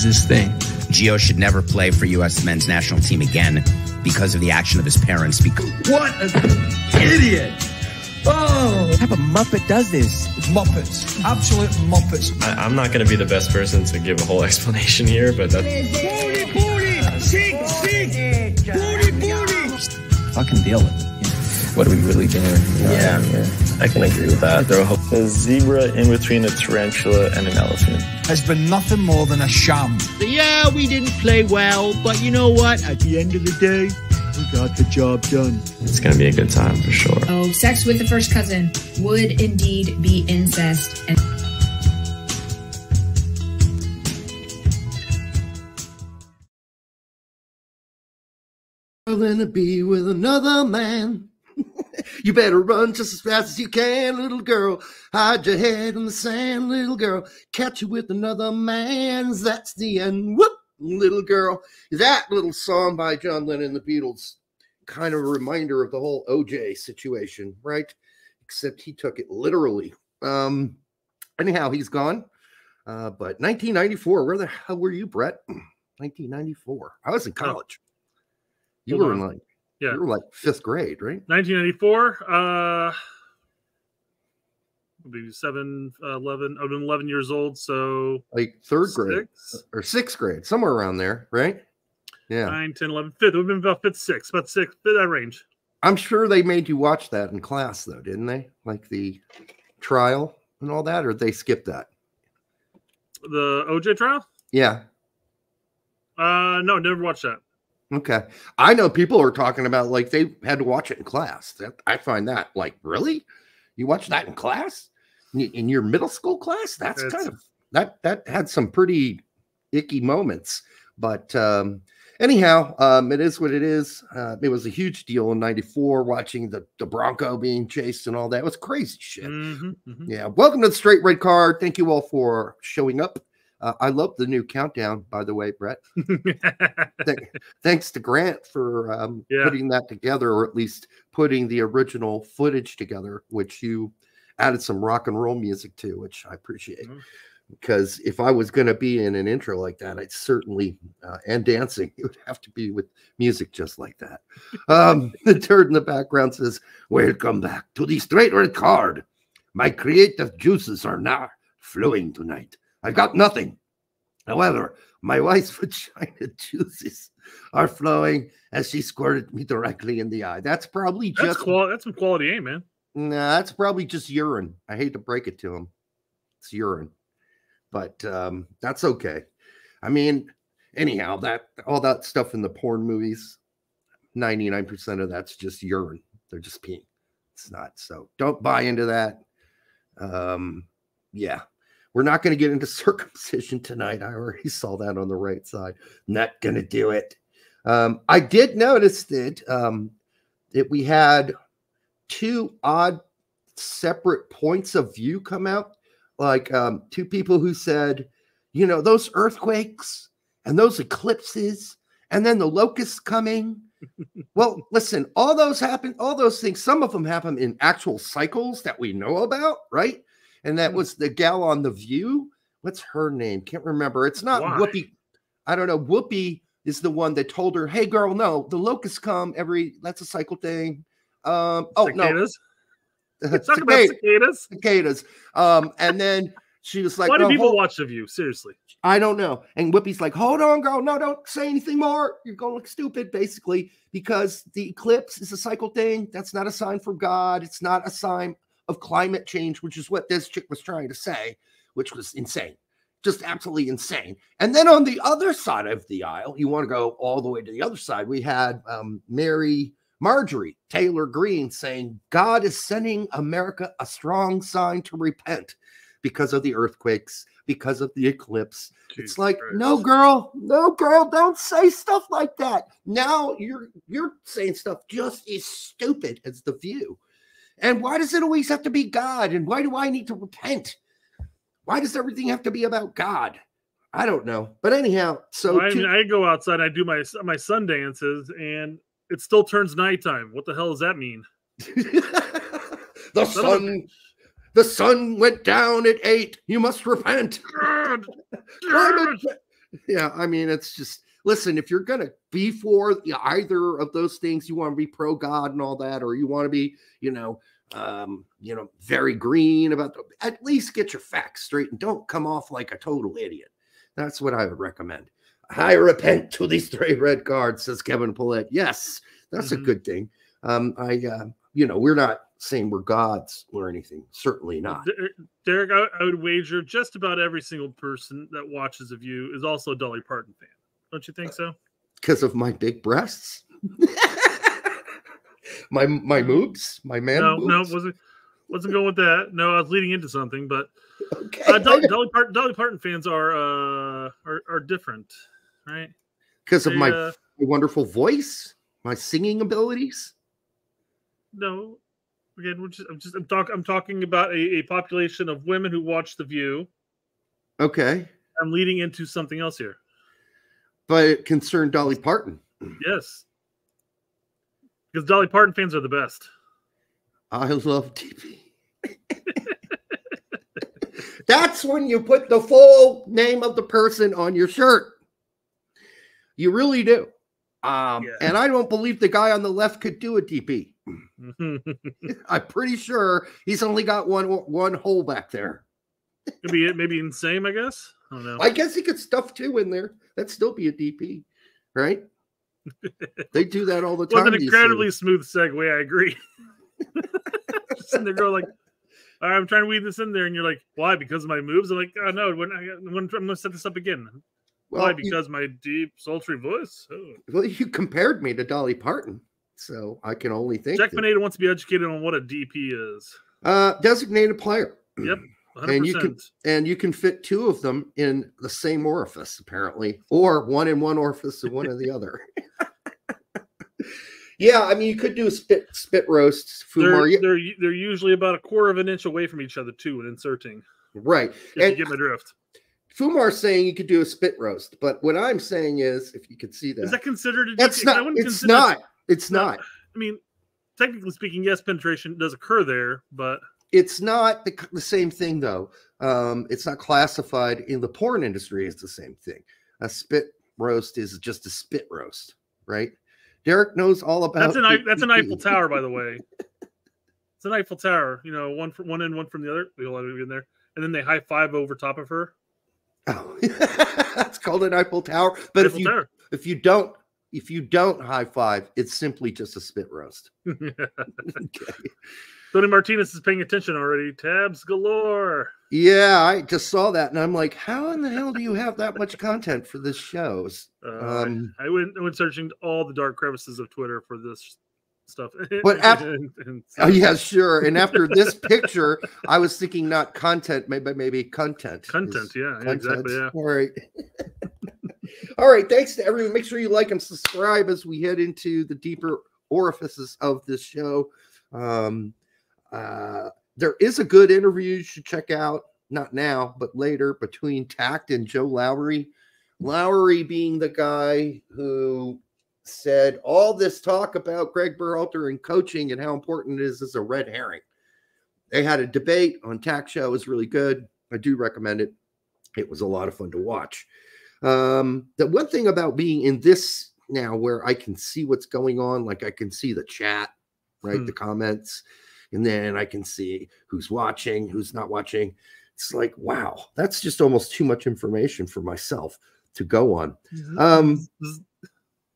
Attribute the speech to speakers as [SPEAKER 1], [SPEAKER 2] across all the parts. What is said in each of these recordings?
[SPEAKER 1] what is this thing?
[SPEAKER 2] Gio should never play for U.S. men's national team again because of the action of his parents. Because
[SPEAKER 1] What an idiot! Oh,
[SPEAKER 3] What type of Muppet does this?
[SPEAKER 1] Muppets. Absolute Muppets.
[SPEAKER 4] I, I'm not going to be the best person to give a whole explanation here, but that's
[SPEAKER 1] Booty, booty! Sick, sick! Booty, booty!
[SPEAKER 3] Fucking deal with it. What are we really doing?
[SPEAKER 4] yeah, yeah, I can agree with that. Throw a, a zebra in between a tarantula and an elephant.
[SPEAKER 1] Has been nothing more than a sham.
[SPEAKER 5] Yeah, we didn't play well, but you know what? At the end of the day, we got the job done.
[SPEAKER 4] It's going to be a good time for sure.
[SPEAKER 6] Oh, sex with the first cousin would indeed be incest. And
[SPEAKER 7] than to be with another man. you better run just as fast as you can, little girl. Hide your head in the sand, little girl. Catch you with another man's. That's the end. Whoop, little girl. That little song by John Lennon and the Beatles, kind of a reminder of the whole OJ situation, right? Except he took it literally. Um, anyhow, he's gone. Uh, but 1994, where the hell were you, Brett? 1994. I was in college. You were in like
[SPEAKER 8] Yeah.
[SPEAKER 7] you were like fifth grade, right?
[SPEAKER 8] 1994. Uh, I'll be seven, uh, 11. I've been 11 years old, so
[SPEAKER 7] Like third grade
[SPEAKER 8] six,
[SPEAKER 7] or sixth grade, somewhere around there, right? Yeah.
[SPEAKER 8] nine, 10, 11, fifth. We've been about fifth, sixth, about six, that range.
[SPEAKER 7] I'm sure they made you watch that in class though, didn't they? Like the trial and all that, or they skipped that?
[SPEAKER 8] The OJ trial?
[SPEAKER 7] Yeah.
[SPEAKER 8] Uh, no, never watched that.
[SPEAKER 7] Okay. I know people are talking about like they had to watch it in class. That, I find that like, really? You watch that in class? In, your middle school class? That's
[SPEAKER 8] It's-
[SPEAKER 7] kind of that that had some pretty icky moments. But um anyhow, um it is what it is. Uh, it was a huge deal in 94 watching the, the Bronco being chased and all that. It was crazy shit.
[SPEAKER 8] Mhm, mhm.
[SPEAKER 7] Yeah. Welcome to the Straight Red Card. Thank you all for showing up. Uh, I love the new countdown, by the way, Brett. Th- thanks to Grant for um,
[SPEAKER 8] Yeah.
[SPEAKER 7] putting that together, or at least putting the original footage together, which you added some rock and roll music to, which I appreciate.
[SPEAKER 8] Mhm.
[SPEAKER 7] Because if I was going to be in an intro like that, I'd certainly uh, and dancing, it would have to be with music just like that. Um, the turd in the background says, "Welcome back to the Straight Red Card. My creative juices are now flowing tonight. I've got nothing. However, my wife's vagina juices are flowing as she squirted me directly in the eye. That's probably
[SPEAKER 8] That's
[SPEAKER 7] just
[SPEAKER 8] qual- That's some quality aim, man.
[SPEAKER 7] nah, that's probably just urine. I hate to break it to him. It's urine. But um, that's okay. I mean, anyhow, that all that stuff in the porn movies, 99% of that's just urine. They're just peeing. It's not. So don't buy into that. Um, yeah. We're not going to get into circumcision tonight. I already saw that on the right side. Not going to do it. Um, I did notice that um, that we had two odd separate points of view come out. Like um, two people who said, you know, those earthquakes and those eclipses, and then the locusts coming. well, listen, all those happen, all those things, some of them happen in actual cycles that we know about, right? And that was the gal on The View. What's her name? Can't remember. It's not
[SPEAKER 8] Why?
[SPEAKER 7] Whoopi. I don't know. Whoopi is the one that told her, "Hey, girl, no, the locusts come every. That's a cycle thing." Um. Oh
[SPEAKER 8] Cicadas?
[SPEAKER 7] no,
[SPEAKER 8] talk about cicadas.
[SPEAKER 7] cicadas. Um. And then she was like,
[SPEAKER 8] Why do
[SPEAKER 7] "No,
[SPEAKER 8] people
[SPEAKER 7] hold-
[SPEAKER 8] watch The View? Seriously.
[SPEAKER 7] I don't know. And Whoopi's like, hold on, girl. No, don't say anything more. You're going to look stupid, basically, because the eclipse is a cycle thing. That's not a sign from God. It's not a sign of climate change, which is what this chick was trying to say, which was insane. Just absolutely insane. And then on the other side of the aisle, you want to go all the way to the other side, we had um, Mary Marjorie Taylor Greene saying, God is sending America a strong sign to repent because of the earthquakes, because of the eclipse.
[SPEAKER 8] Jesus
[SPEAKER 7] it's like,
[SPEAKER 8] Christ.
[SPEAKER 7] no, girl, no, girl, don't say stuff like that. Now you're you're saying stuff just as stupid as the view. And why does it always have to be God? And why do I need to repent? Why does everything have to be about God? I don't know. But anyhow, so
[SPEAKER 8] I,
[SPEAKER 7] to-
[SPEAKER 8] mean, I go outside, I do my my sun dances, and it still turns nighttime. What the hell does that mean?
[SPEAKER 7] the
[SPEAKER 8] Son of a
[SPEAKER 7] sun the sun went down at eight. You must repent.
[SPEAKER 8] God,
[SPEAKER 7] cha- Yeah, I mean, it's just listen. If you're gonna be for either of those things, you want to be pro God and all that, or you want to be, you know, um, you know, very green about. The, at least get your facts straight and don't come off like a total idiot. That's what I would recommend. I repent to these three red cards, says Kevin Paulette. Yes, that's
[SPEAKER 8] Mhm.
[SPEAKER 7] a good thing. Um, I, uh, you know, we're not saying we're gods or anything. Certainly not.
[SPEAKER 8] Derek, I, I would wager just about every single person that watches of you is also a Dolly Parton fan. Don't you think so?
[SPEAKER 7] because of my big breasts. my my moobs, my man.
[SPEAKER 8] no, no, wasn't wasn't going with that. No, I was leading into something, but
[SPEAKER 7] okay.
[SPEAKER 8] uh, Dolly, Dolly, Parton, Dolly Parton fans are uh are, are different, right?
[SPEAKER 7] Because of my
[SPEAKER 8] uh,
[SPEAKER 7] wonderful voice, my singing abilities.
[SPEAKER 8] no, again, we're just, I'm just I'm talking I'm talking about a, a population of women who watch The View.
[SPEAKER 7] Okay,
[SPEAKER 8] I'm leading into something else here.
[SPEAKER 7] But it concerned Dolly Parton.
[SPEAKER 8] Yes, because Dolly Parton fans are the best.
[SPEAKER 7] I love TV. That's when you put the full name of the person on your shirt. You really do. Um,
[SPEAKER 8] Yeah.
[SPEAKER 7] And I don't believe the guy on the left could do a DP. I'm pretty sure he's only got one one hole back there.
[SPEAKER 8] maybe it maybe insane. I guess I don't know.
[SPEAKER 7] I guess he could stuff two in there. That'd still be a DP, right? they do that all the time.
[SPEAKER 8] an incredibly smooth segue. I agree. Just there going like, "All right, I'm trying to weave this in there, and you're like, why? Because of my moves? I'm like, oh no, when I, when, I'm going to set this up again. why?
[SPEAKER 7] Well, you,
[SPEAKER 8] Because my deep, sultry voice. Oh.
[SPEAKER 7] well, you compared me to Dolly Parton, so I can only think.
[SPEAKER 8] Jack Pineda wants to be educated on what a DP is.
[SPEAKER 7] uh, designated player.
[SPEAKER 8] Yep, 100%.
[SPEAKER 7] And you can and you can fit two of them in the same orifice, apparently, or one in one orifice and one in the other. yeah, I mean, you could do a spit spit roast,
[SPEAKER 8] they're,
[SPEAKER 7] Fumar.
[SPEAKER 8] they're they're usually about a quarter of an inch away from each other too when inserting.
[SPEAKER 7] right? And
[SPEAKER 8] get my drift.
[SPEAKER 7] Fumar's saying you could do a spit roast, but what I'm saying is, if you could see that,
[SPEAKER 8] Is that considered a
[SPEAKER 7] that's not. It's not. It's not.
[SPEAKER 8] I mean, technically speaking, yes, penetration does occur there, but
[SPEAKER 7] It's not the, the same thing though. Um, it's not classified in the porn industry as the same thing. A spit roast is just a spit roast, right? Derek knows all about.
[SPEAKER 8] That's an Ei- that's an Eiffel Tower, by the way. It's an Eiffel Tower. You know, one from one end, one from the other. They all have in there, and then they high five over top of her.
[SPEAKER 7] Oh, that's called an Eiffel Tower. But if you
[SPEAKER 8] Tower.
[SPEAKER 7] if you don't if you don't high five, it's simply just a spit roast. Okay.
[SPEAKER 8] Tony Martinez is paying attention already. Tabs galore.
[SPEAKER 7] Yeah, I just saw that, and I'm like, how in the hell do you have that much content for this show?
[SPEAKER 8] Uh,
[SPEAKER 7] Um,
[SPEAKER 8] I went I went searching all the dark crevices of Twitter for this stuff.
[SPEAKER 7] But af-
[SPEAKER 8] And- and-
[SPEAKER 7] Oh yeah, sure. And after this picture, I was thinking not content, maybe maybe content.
[SPEAKER 8] content, yeah, yeah, exactly, yeah.
[SPEAKER 7] All right. All right. Thanks to everyone. Make sure you like and subscribe as we head into the deeper orifices of this show. Um, uh, there is a good interview you should check out, not now, but later, between Tact and Joe Lowry. Lowry being the guy who said all this talk about Gregg Berhalter and coaching and how important it is is a red herring. They had a debate on Tact Show. It was really good. I do recommend it. It was a lot of fun to watch. Um, the one thing about being in this now where I can see what's going on, like I can see the chat, right?
[SPEAKER 8] Hmm.
[SPEAKER 7] The comments, and then I can see who's watching, who's not watching. It's like, wow, that's just almost too much information for myself to go on. Um,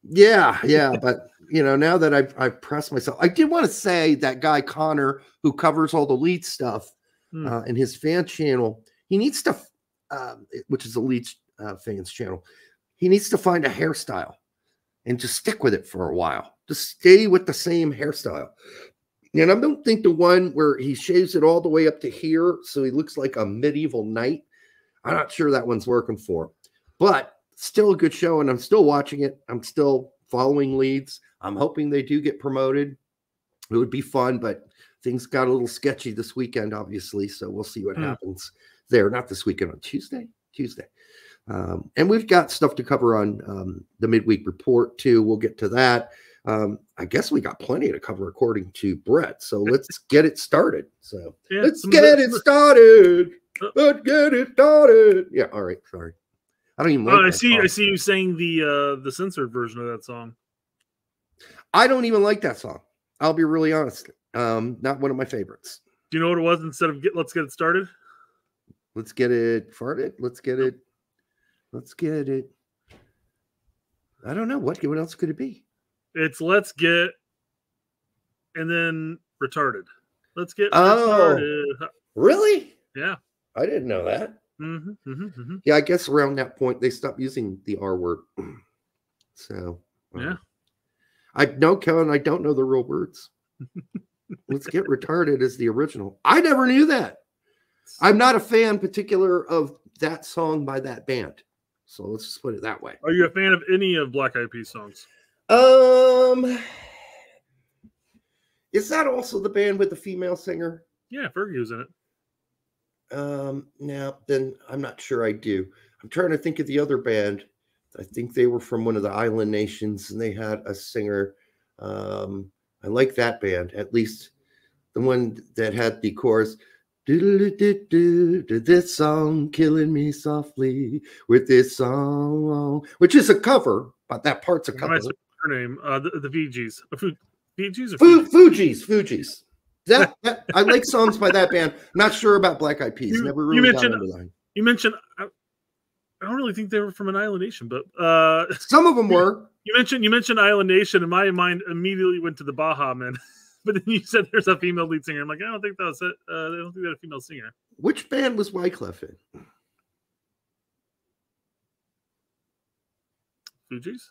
[SPEAKER 7] yeah, yeah, but you know, now that I've I've pressed myself, I did want to say that guy Connor who covers all the Leeds stuff
[SPEAKER 8] Hmm.
[SPEAKER 7] uh, in his fan channel, he needs to, um, which is the Leeds uh, fans channel, he needs to find a hairstyle and just stick with it for a while. Just stay with the same hairstyle. And I don't think the one where he shaves it all the way up to here, so he looks like a medieval knight. I'm not sure that one's working for him, but still a good show, and I'm still watching it. I'm still following Leeds. I'm hoping they do get promoted. It would be fun, but things got a little sketchy this weekend, obviously. So we'll see what
[SPEAKER 8] Hmm.
[SPEAKER 7] happens there. Not this weekend, on Tuesday. Tuesday. Um, and we've got stuff to cover on um, the midweek report too. We'll get to that. Um, I guess we got plenty to cover according to Brett. So let's get it started. So
[SPEAKER 8] Yeah,
[SPEAKER 7] let's get it started.
[SPEAKER 8] Uh,
[SPEAKER 7] Let's get it started. Yeah. All right. Sorry. I don't even like
[SPEAKER 8] Oh, I see. I see you saying the uh the censored version of that song.
[SPEAKER 7] I don't even like that song. I'll be really honest. Um, not one of my favorites.
[SPEAKER 8] Do you know what it was instead of get, let's get it started?
[SPEAKER 7] Let's get it farted. Let's get it. Let's get it. I don't know what what else could it be.
[SPEAKER 8] It's let's get and then retarded. Let's get
[SPEAKER 7] Oh.
[SPEAKER 8] retarded.
[SPEAKER 7] Really?
[SPEAKER 8] Yeah.
[SPEAKER 7] I didn't know that.
[SPEAKER 8] hmm hmm hmm
[SPEAKER 7] Yeah, I guess around that point they stopped using the R word. So um,
[SPEAKER 8] Yeah.
[SPEAKER 7] I know Kevin, I don't know the real words. Let's get retarded as the original. I never knew that. I'm not a fan particular of that song by that band. So let's just put it that way.
[SPEAKER 8] Are you a fan of any of Black Eyed Peas songs?
[SPEAKER 7] Um is that also the band with the female singer?
[SPEAKER 8] Yeah, Fergie was in it.
[SPEAKER 7] Um, now then I'm not sure I do. I'm trying to think of the other band. I think they were from one of the island nations and they had a singer. Um, I like that band, at least the one that had the chorus. "Do-do-do-do-do, This song killing me softly with this song, which is a cover, but that part's a cover.
[SPEAKER 8] Am I saying her name? Uh, the, the VGs. Uh, Fu- VGs or
[SPEAKER 7] Fu-
[SPEAKER 8] Fugees?
[SPEAKER 7] Fuji's, Fugees. That, that I like songs by that band. Not sure about Black Eyed Peas.
[SPEAKER 8] You-
[SPEAKER 7] Never
[SPEAKER 8] you
[SPEAKER 7] really got
[SPEAKER 8] mentioned-. You mentioned. I, I don't really think they were from an island nation, but uh,
[SPEAKER 7] Some of them were.
[SPEAKER 8] you mentioned you mentioned Island Nation, and my mind immediately went to the Baha Men. but then you said there's a female lead singer. I'm like, I don't think that was it. Uh, I don't think that a female singer.
[SPEAKER 7] Which band was Wyclef in?
[SPEAKER 8] Fugees.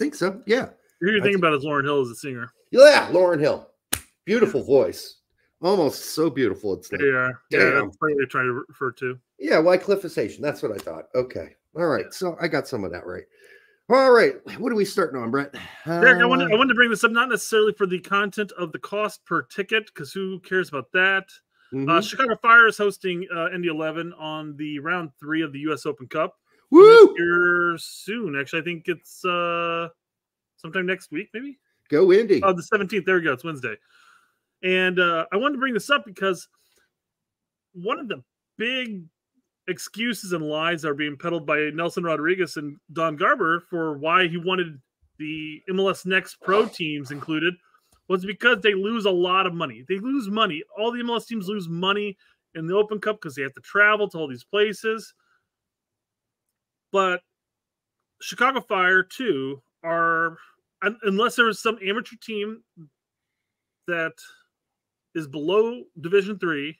[SPEAKER 7] Think so. Yeah.
[SPEAKER 8] Who you're thinking
[SPEAKER 7] think-
[SPEAKER 8] about is Lauryn Hill as a singer.
[SPEAKER 7] Yeah, Lauryn Hill. Beautiful voice. Almost so beautiful. It's like.
[SPEAKER 8] Yeah,
[SPEAKER 7] Damn.
[SPEAKER 8] that's what they're trying to refer to.
[SPEAKER 7] yeah, why Wyclifization. That's what I thought. Okay. All right. So I got some of that right. All right. What are we starting on, Brett?
[SPEAKER 8] Derek, I wanted, I
[SPEAKER 7] Uh,
[SPEAKER 8] wanted to bring this up not necessarily for the content of the cost per ticket, because who cares about that? Uh,
[SPEAKER 7] mhm.
[SPEAKER 8] Chicago Fire is hosting uh, Indy 11 on the round three of the U.S. Open Cup.
[SPEAKER 7] Woo!
[SPEAKER 8] Here soon, actually, I think it's uh, sometime next week, maybe.
[SPEAKER 7] Go Indy.
[SPEAKER 8] Oh, the 17th. There we go. It's Wednesday. And uh, I wanted to bring this up because one of the big excuses and lies are being peddled by Nelson Rodriguez and Don Garber for why he wanted the MLS Next Pro teams included was because they lose a lot of money. They lose money. All the MLS teams lose money in the Open Cup because they have to travel to all these places. But Chicago Fire, too, are unless there is some amateur team that is below Division Three,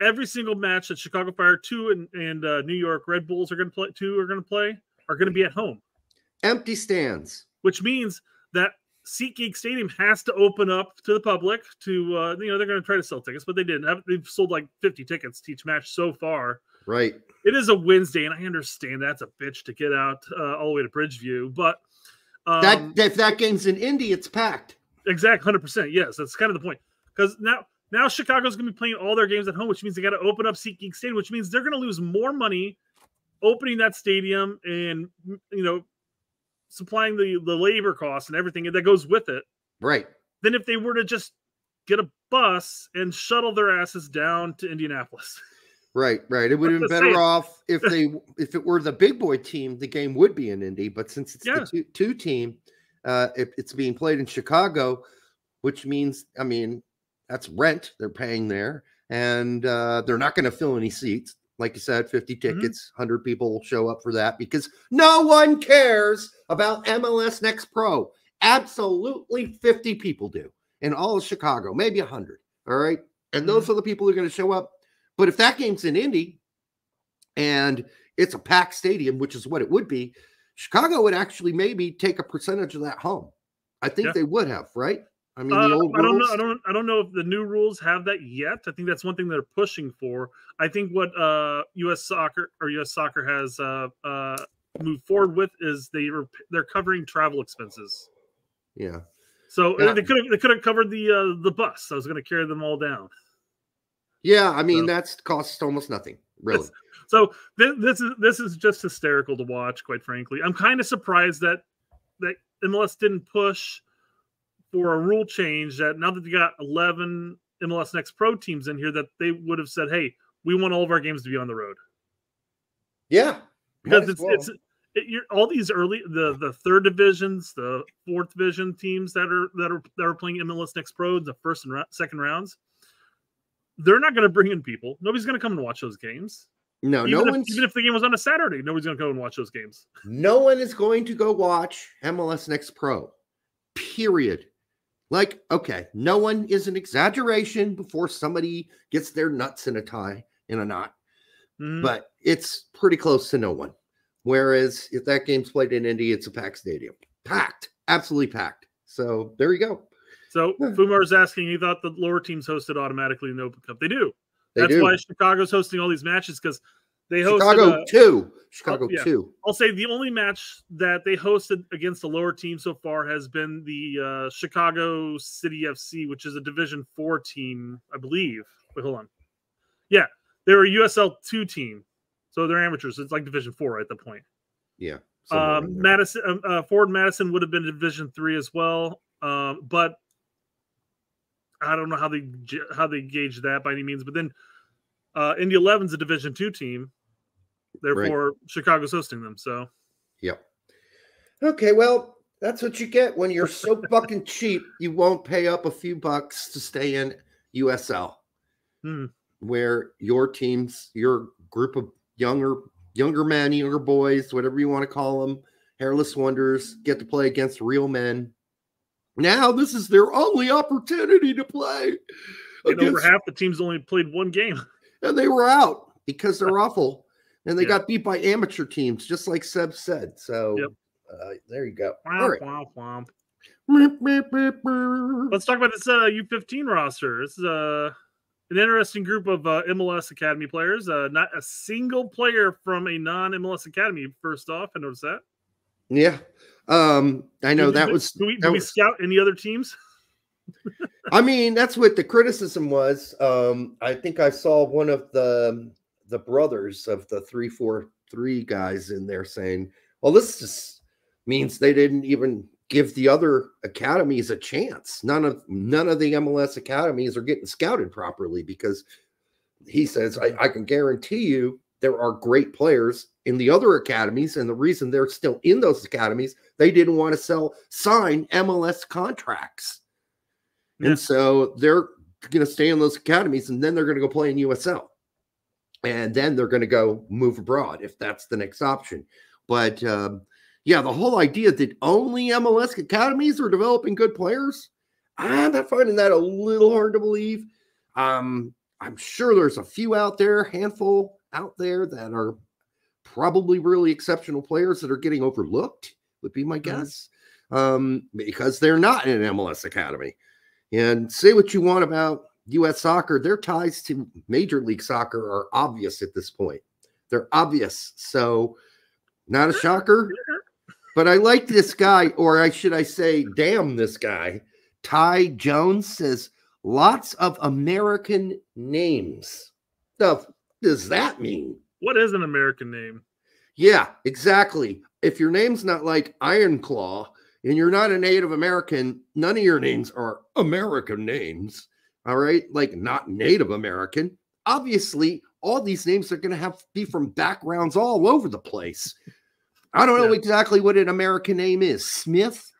[SPEAKER 8] every single match that Chicago Fire two and, and uh, New York Red Bulls are going to play two are going to play are going to be at home,
[SPEAKER 7] Empty stands.
[SPEAKER 8] which means that SeatGeek Stadium has to open up to the public. To uh, you know they're going to try to sell tickets, but they didn't. Have, they've sold like fifty tickets to each match so far.
[SPEAKER 7] Right.
[SPEAKER 8] It is a Wednesday, and I understand that's a bitch to get out uh, all the way to Bridgeview, but um,
[SPEAKER 7] that if that game's in Indy, it's packed.
[SPEAKER 8] Exact, hundred percent. Yes, that's kind of the point. Because now, now Chicago's going to be playing all their games at home, which means they got to open up SeatGeek Stadium, which means they're going to lose more money opening that stadium and you know supplying the the labor costs and everything that goes with it
[SPEAKER 7] Right.
[SPEAKER 8] than if they were to just get a bus and shuttle their asses down to Indianapolis.
[SPEAKER 7] Right, right. It would have been better
[SPEAKER 8] saying.
[SPEAKER 7] off if they if it were the big boy team, the game would be in Indy. But since it's
[SPEAKER 8] Yeah.
[SPEAKER 7] the two, two team, uh, if it's being played in Chicago, which means I mean that's rent they're paying there, and uh, they're not going to fill any seats. Like you said, 50
[SPEAKER 8] Mm-hmm.
[SPEAKER 7] tickets, 100 people will show up for that because no one cares about MLS Next Pro. Absolutely 50 people do in all of Chicago, maybe 100. All right. And those are the people who are going to show up. But if that game's in Indy and it's a packed stadium, which is what it would be, Chicago would actually maybe take a percentage of that home. I think
[SPEAKER 8] Yeah.
[SPEAKER 7] they would have, right? I mean,
[SPEAKER 8] Uh,
[SPEAKER 7] the old
[SPEAKER 8] I don't know. I don't. I don't know if the new rules have that yet. I think that's one thing they're pushing for. I think what uh, U.S. Soccer or U.S. Soccer has uh, uh, moved forward with is they were they're covering travel expenses.
[SPEAKER 7] Yeah.
[SPEAKER 8] So
[SPEAKER 7] Yeah.
[SPEAKER 8] they could have they could have covered the uh, the bus. I was going to carry them all down.
[SPEAKER 7] Yeah. I mean,
[SPEAKER 8] So-
[SPEAKER 7] that's costs almost nothing, really.
[SPEAKER 8] So th- this is this is just hysterical to watch. Quite frankly, I'm kind of surprised that that MLS didn't push for a rule change. That now that they got 11 MLS Next Pro teams in here, that they would have said, "Hey, we want all of our games to be on the road."
[SPEAKER 7] Yeah.
[SPEAKER 8] because it's
[SPEAKER 7] well.
[SPEAKER 8] it's it, you're, all these early the the third divisions, the fourth division teams that are that are that are playing MLS Next Pro the first and ra- second rounds. They're not going to bring in people. Nobody's going to come and watch those games.
[SPEAKER 7] no,
[SPEAKER 8] even,
[SPEAKER 7] no
[SPEAKER 8] if,
[SPEAKER 7] one's
[SPEAKER 8] even if the game was on a Saturday, nobody's going to go and watch those games.
[SPEAKER 7] no one is going to go watch MLS Next Pro. Period. Like, okay, no one is an exaggeration before somebody gets their nuts in a tie in a knot,
[SPEAKER 8] Mhm.
[SPEAKER 7] but it's pretty close to no one. Whereas if that game's played in Indy, it's a packed stadium. Packed, absolutely packed. So there you go.
[SPEAKER 8] So
[SPEAKER 7] Yeah.
[SPEAKER 8] Fumar's asking, he thought the lower teams hosted automatically in the Open Cup. They do.
[SPEAKER 7] They
[SPEAKER 8] That's
[SPEAKER 7] do.
[SPEAKER 8] why Chicago's hosting all these matches because they hosted.
[SPEAKER 7] Chicago
[SPEAKER 8] uh,
[SPEAKER 7] two. Chicago
[SPEAKER 8] yeah.
[SPEAKER 7] two.
[SPEAKER 8] I'll say the only match that they hosted against the lower team so far has been the uh, Chicago City FC, which is a Division Four team, I believe. Wait, hold on. Yeah, they're a USL two team, so they're amateurs. It's like Division Four at the point.
[SPEAKER 7] Yeah.
[SPEAKER 8] Um. Madison, uh, Forward Madison would have been Division Three as well, um, but I don't know how they how they gauge that by any means. But then uh, Indy 11's a Division Two team, therefore Chicago's hosting them. So
[SPEAKER 7] Yep. Okay, well, that's what you get when you're so fucking cheap. You won't pay up a few bucks to stay in USL,
[SPEAKER 8] Hmm.
[SPEAKER 7] where your teams, your group of younger younger men, younger boys, whatever you want to call them, hairless wonders, get to play against real men. Now this is their only opportunity to play.
[SPEAKER 8] and over half the teams only played one game.
[SPEAKER 7] and they were out because they're awful. And they
[SPEAKER 8] Yeah.
[SPEAKER 7] got beat by amateur teams, just like Seb said. So
[SPEAKER 8] Yep.
[SPEAKER 7] uh, there you go. All
[SPEAKER 8] Womp,
[SPEAKER 7] right.
[SPEAKER 8] womp, womp. Let's talk about this uh, U15 roster. This is uh, an interesting group of uh, MLS Academy players. Uh, not a single player from a non MLS Academy. First off, I noticed that.
[SPEAKER 7] Yeah. Um, I know
[SPEAKER 8] Did-
[SPEAKER 7] that
[SPEAKER 8] did-
[SPEAKER 7] was,
[SPEAKER 8] Do we, do we
[SPEAKER 7] was-
[SPEAKER 8] scout any other teams?
[SPEAKER 7] I mean, that's what the criticism was. Um, I think I saw one of the the brothers of the three four three guys in there saying, Well, this just means they didn't even give the other academies a chance. None of none of the MLS academies are getting scouted properly because he says, I, I can guarantee you there are great players in the other academies, and the reason they're still in those academies, they didn't want to sell sign MLS contracts.
[SPEAKER 8] Yeah.
[SPEAKER 7] And so they're going to stay in those academies and then they're going to go play in USL. And then they're going to go move abroad if that's the next option. But um, yeah, the whole idea that only MLS academies are developing good players, I'm not finding that a little hard to believe. Um, I'm sure there's a few out there, handful out there that are probably really exceptional players that are getting overlooked, would be my guess, um, because they're not in an MLS academy. And say what you want about US soccer, their ties to Major League Soccer are obvious at this point. They're obvious. So, not a shocker. But I like this guy, or I should I say, damn this guy. Ty Jones says lots of American names. The f- does that mean?
[SPEAKER 8] What is an American name?
[SPEAKER 7] Yeah, exactly. If your name's not like Iron Claw and you're not a Native American, none of your names are American names. All right, like not Native American. Obviously, all these names are going to have to be from backgrounds all over the place. I don't know
[SPEAKER 8] Yeah.
[SPEAKER 7] exactly what an American name is. Smith,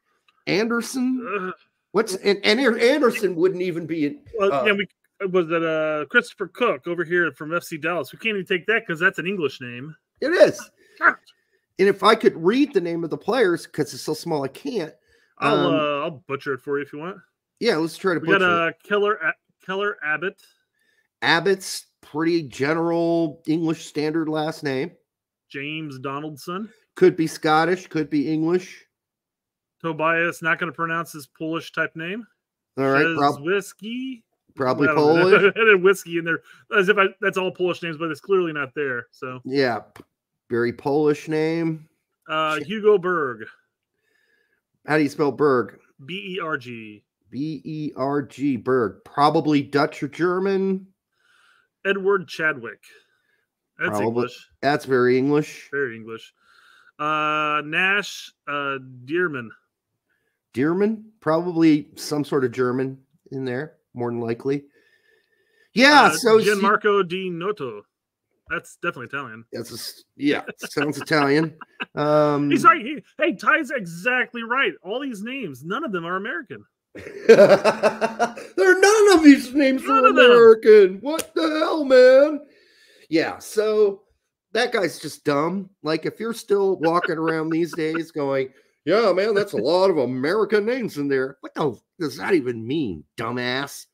[SPEAKER 7] Anderson.
[SPEAKER 8] Ugh.
[SPEAKER 7] What's and, and Anderson wouldn't even be. in-
[SPEAKER 8] well,
[SPEAKER 7] Uh,
[SPEAKER 8] yeah, we was that uh Christopher Cook over here from FC Dallas. We can't even take that because that's an English name.
[SPEAKER 7] It is. And if I could read the name of the players because it's so small, I can't.
[SPEAKER 8] I'll
[SPEAKER 7] Um,
[SPEAKER 8] uh, I'll butcher it for you if you want.
[SPEAKER 7] Yeah, let's try to
[SPEAKER 8] We got uh, Keller Keller Abbott,
[SPEAKER 7] Abbott's pretty general English standard last name.
[SPEAKER 8] James Donaldson,
[SPEAKER 7] Could be Scottish, could be English.
[SPEAKER 8] Tobias. Not going to pronounce his Polish type name.
[SPEAKER 7] All right, prob-
[SPEAKER 8] whiskey.
[SPEAKER 7] Probably
[SPEAKER 8] I don't know.
[SPEAKER 7] Polish.
[SPEAKER 8] I had whiskey in there as if I, that's all Polish names, but it's clearly not there. So
[SPEAKER 7] yeah, very Polish name.
[SPEAKER 8] uh, Hugo Berg,
[SPEAKER 7] How do you spell Berg?
[SPEAKER 8] B E R G.
[SPEAKER 7] B E R G Berg. Probably Dutch or German.
[SPEAKER 8] Edward Chadwick. That's
[SPEAKER 7] Probably.
[SPEAKER 8] English.
[SPEAKER 7] That's very English.
[SPEAKER 8] Very English. Uh, Nash uh, Dearman.
[SPEAKER 7] Dearman, probably some sort of German in there, more than likely. Yeah,
[SPEAKER 8] Uh,
[SPEAKER 7] so
[SPEAKER 8] Gianmarco Di Noto. That's definitely Italian.
[SPEAKER 7] That's a yeah, sounds Italian. Um,
[SPEAKER 8] He's right. He, hey, Ty's exactly right. All these names, none of them are American.
[SPEAKER 7] there are none of these names
[SPEAKER 8] None
[SPEAKER 7] are. American. What the hell, man? Yeah, so that guy's just dumb. Like, if you're still walking around these days going, yeah, man, that's a lot of American names in there. What the does that even mean, dumbass?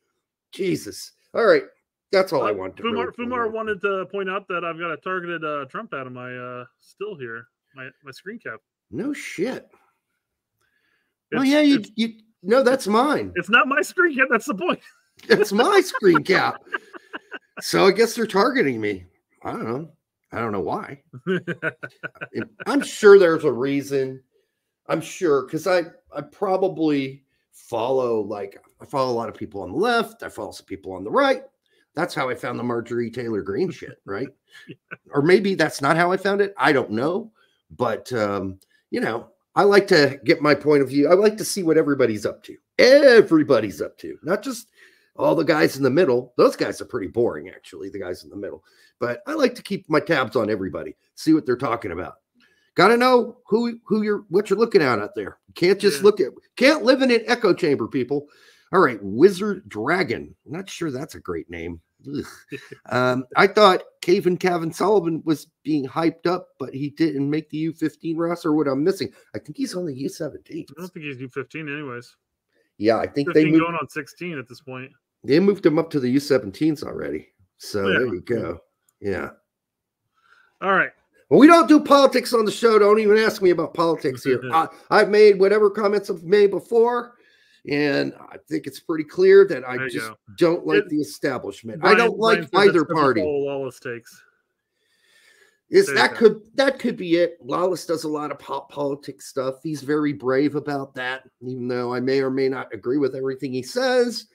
[SPEAKER 7] Jesus. All right. That's all I
[SPEAKER 8] Uh,
[SPEAKER 7] want to
[SPEAKER 8] Fumar,
[SPEAKER 7] really
[SPEAKER 8] Fumar wanted to point out that I've got a targeted uh, Trump ad on my uh, still here, my my screen cap.
[SPEAKER 7] No shit. Oh yeah, you you no, that's mine.
[SPEAKER 8] it's not my screen cap. That's the point.
[SPEAKER 7] it's my screen cap. So I guess they're targeting me. I don't know. I don't know why. I'm sure there's a reason. I'm sure because I I probably follow like I follow a lot of people on the left. I follow some people on the right. That's how I found the Marjorie Taylor Greene shit, right? or maybe that's not how I found it. I don't know. But um, you know, I like to get my point of view. I like to see what everybody's up to. Everybody's up to, not just all the guys in the middle. Those guys are pretty boring, actually, the guys in the middle. But I like to keep my tabs on everybody, see what they're talking about. Got to know who who you're what you're looking at out there. You can't just
[SPEAKER 8] Yeah.
[SPEAKER 7] look at can't live in an echo chamber, people. All right, Wizard Dragon. I'm not sure that's a great name. Um, I thought Cavan Kevin Sullivan was being hyped up, but he didn't make the U15 roster. What I'm missing, I think he's on the U17.
[SPEAKER 8] I don't think he's U15 anyways.
[SPEAKER 7] Yeah, I think they
[SPEAKER 8] 15
[SPEAKER 7] moved,
[SPEAKER 8] going on 16 at this point.
[SPEAKER 7] they moved him up to the U17s already. So
[SPEAKER 8] Yeah.
[SPEAKER 7] there you go. Yeah.
[SPEAKER 8] All right.
[SPEAKER 7] We don't do politics on the show. Don't even ask me about politics here. Mm-hmm. I, I've made whatever comments I've made before, and I think it's pretty clear that I just
[SPEAKER 8] go.
[SPEAKER 7] don't like
[SPEAKER 8] It-
[SPEAKER 7] the establishment.
[SPEAKER 8] Brian-
[SPEAKER 7] I don't like
[SPEAKER 8] that's
[SPEAKER 7] either party.
[SPEAKER 8] Lawless takes.
[SPEAKER 7] Is
[SPEAKER 8] There
[SPEAKER 7] that could that could be it? Lawless does a lot of pop politics stuff. He's very brave about that, even though I may or may not agree with everything he says.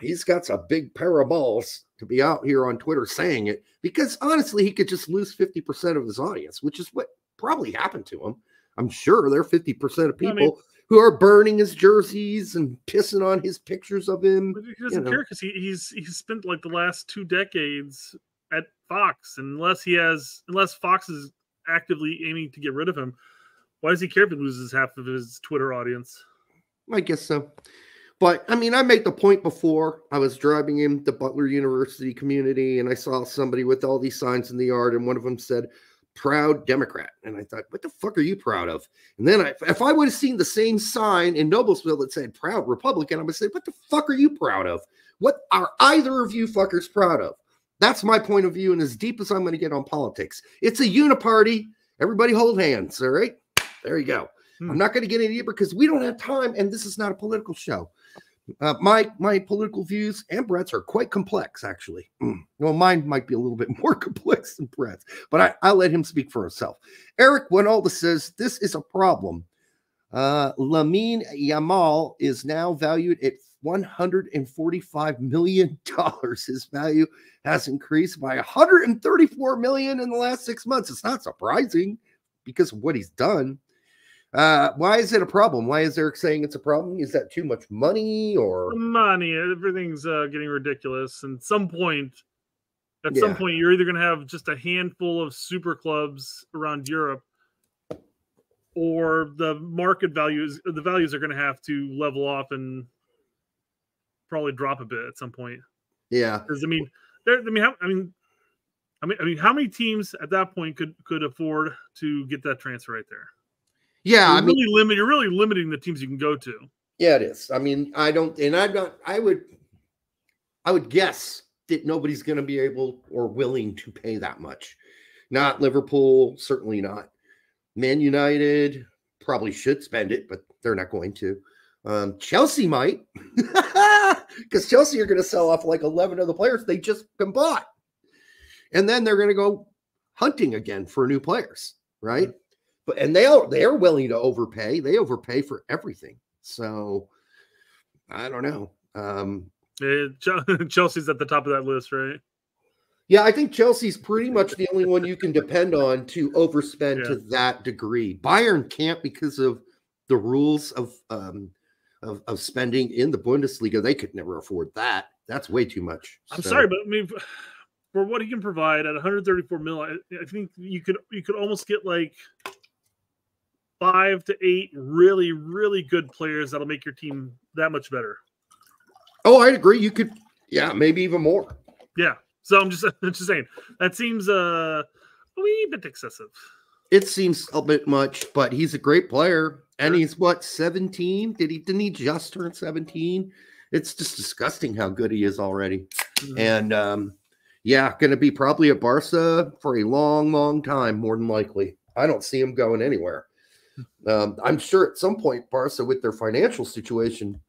[SPEAKER 7] He's got a big pair of balls to be out here on Twitter saying it because honestly, he could just lose 50% of his audience, which is what probably happened to him. I'm sure there are 50% of
[SPEAKER 8] I
[SPEAKER 7] people
[SPEAKER 8] mean-
[SPEAKER 7] who are burning his jerseys and pissing on his pictures of him.
[SPEAKER 8] He doesn't
[SPEAKER 7] know.
[SPEAKER 8] care because he, he's he's spent like the last two decades at Fox. Unless he has, unless Fox is actively aiming to get rid of him, why does he care if he loses half of his Twitter audience?
[SPEAKER 7] I guess so. But I mean, I made the point before. I was driving in the Butler University community and I saw somebody with all these signs in the yard, and one of them said, Proud Democrat. And I thought, what the fuck are you proud of? And then I, if I would have seen the same sign in Noblesville that said Proud Republican, I would say, what the fuck are you proud of? What are either of you fuckers proud of? That's my point of view, and as deep as I'm going to get on politics. It's a uniparty. Everybody hold hands, all right? There you go.
[SPEAKER 8] Hmm.
[SPEAKER 7] I'm not going to get any deeper because we don't have time, and this is not a political show. Uh, my my political views and Brett's are quite complex, actually. Mm. Well, mine might be a little bit more complex than Brett's, but I, I'll let him speak for himself. Eric Wynalda says this is a problem. Uh, Lamine Yamal is now valued at 145 million dollars. His value has increased by 134 million in the last six months. It's not surprising because of what he's done. Uh, why is it a problem? Why is Eric saying it's a problem? Is that too much money or
[SPEAKER 8] money, everything's uh, getting ridiculous. And some point, at some point, you're either going to have just a handful of super clubs around Europe, or the market values, the values are going to have to level off and probably drop a bit at some point.
[SPEAKER 7] yeah?
[SPEAKER 8] Because I mean, there, I mean, how, I mean, I mean, I mean, how many teams at that point could could afford to get that transfer right there?
[SPEAKER 7] Yeah,
[SPEAKER 8] You're
[SPEAKER 7] I mean,
[SPEAKER 8] really limit. You're really limiting the teams you can go to.
[SPEAKER 7] yeah, it is. I mean, I don't, and I'm not. I would, I would guess that nobody's going to be able or willing to pay that much. Not Liverpool, certainly not. Man United probably should spend it, but they're not going to. Um, Chelsea might, because Chelsea are going to sell off like 11 of the players they just been bought. And then they're going to go hunting again for new players, right? But and they are they are willing to overpay. They overpay for everything. So I don't know. Um,
[SPEAKER 8] Eh, Chelsea's at the top of that list, right?
[SPEAKER 7] Yeah, I think Chelsea's pretty much the only one you can depend on to overspend to that degree. Bayern can't because of the rules of um of, of spending in the Bundesliga. They could never afford that. That's way too much.
[SPEAKER 8] I'm
[SPEAKER 7] So,
[SPEAKER 8] sorry, but I mean, for what he can provide at 134 mil, I, I think you could you could almost get like five to eight really really good players that'll make your team that much better.
[SPEAKER 7] Oh, I agree. You could, yeah, maybe even more.
[SPEAKER 8] Yeah. So I'm just I'm just saying that seems uh, a wee bit excessive.
[SPEAKER 7] It seems a bit much, but he's a great player. And he's what, 17? Did he didn't he just turn 17? It's just disgusting how good he is already.
[SPEAKER 8] Mhm.
[SPEAKER 7] And um, yeah, gonna be probably at Barca for a long, long time, more than likely. I don't see him going anywhere. Um, I'm sure at some point Barca, with their financial situation,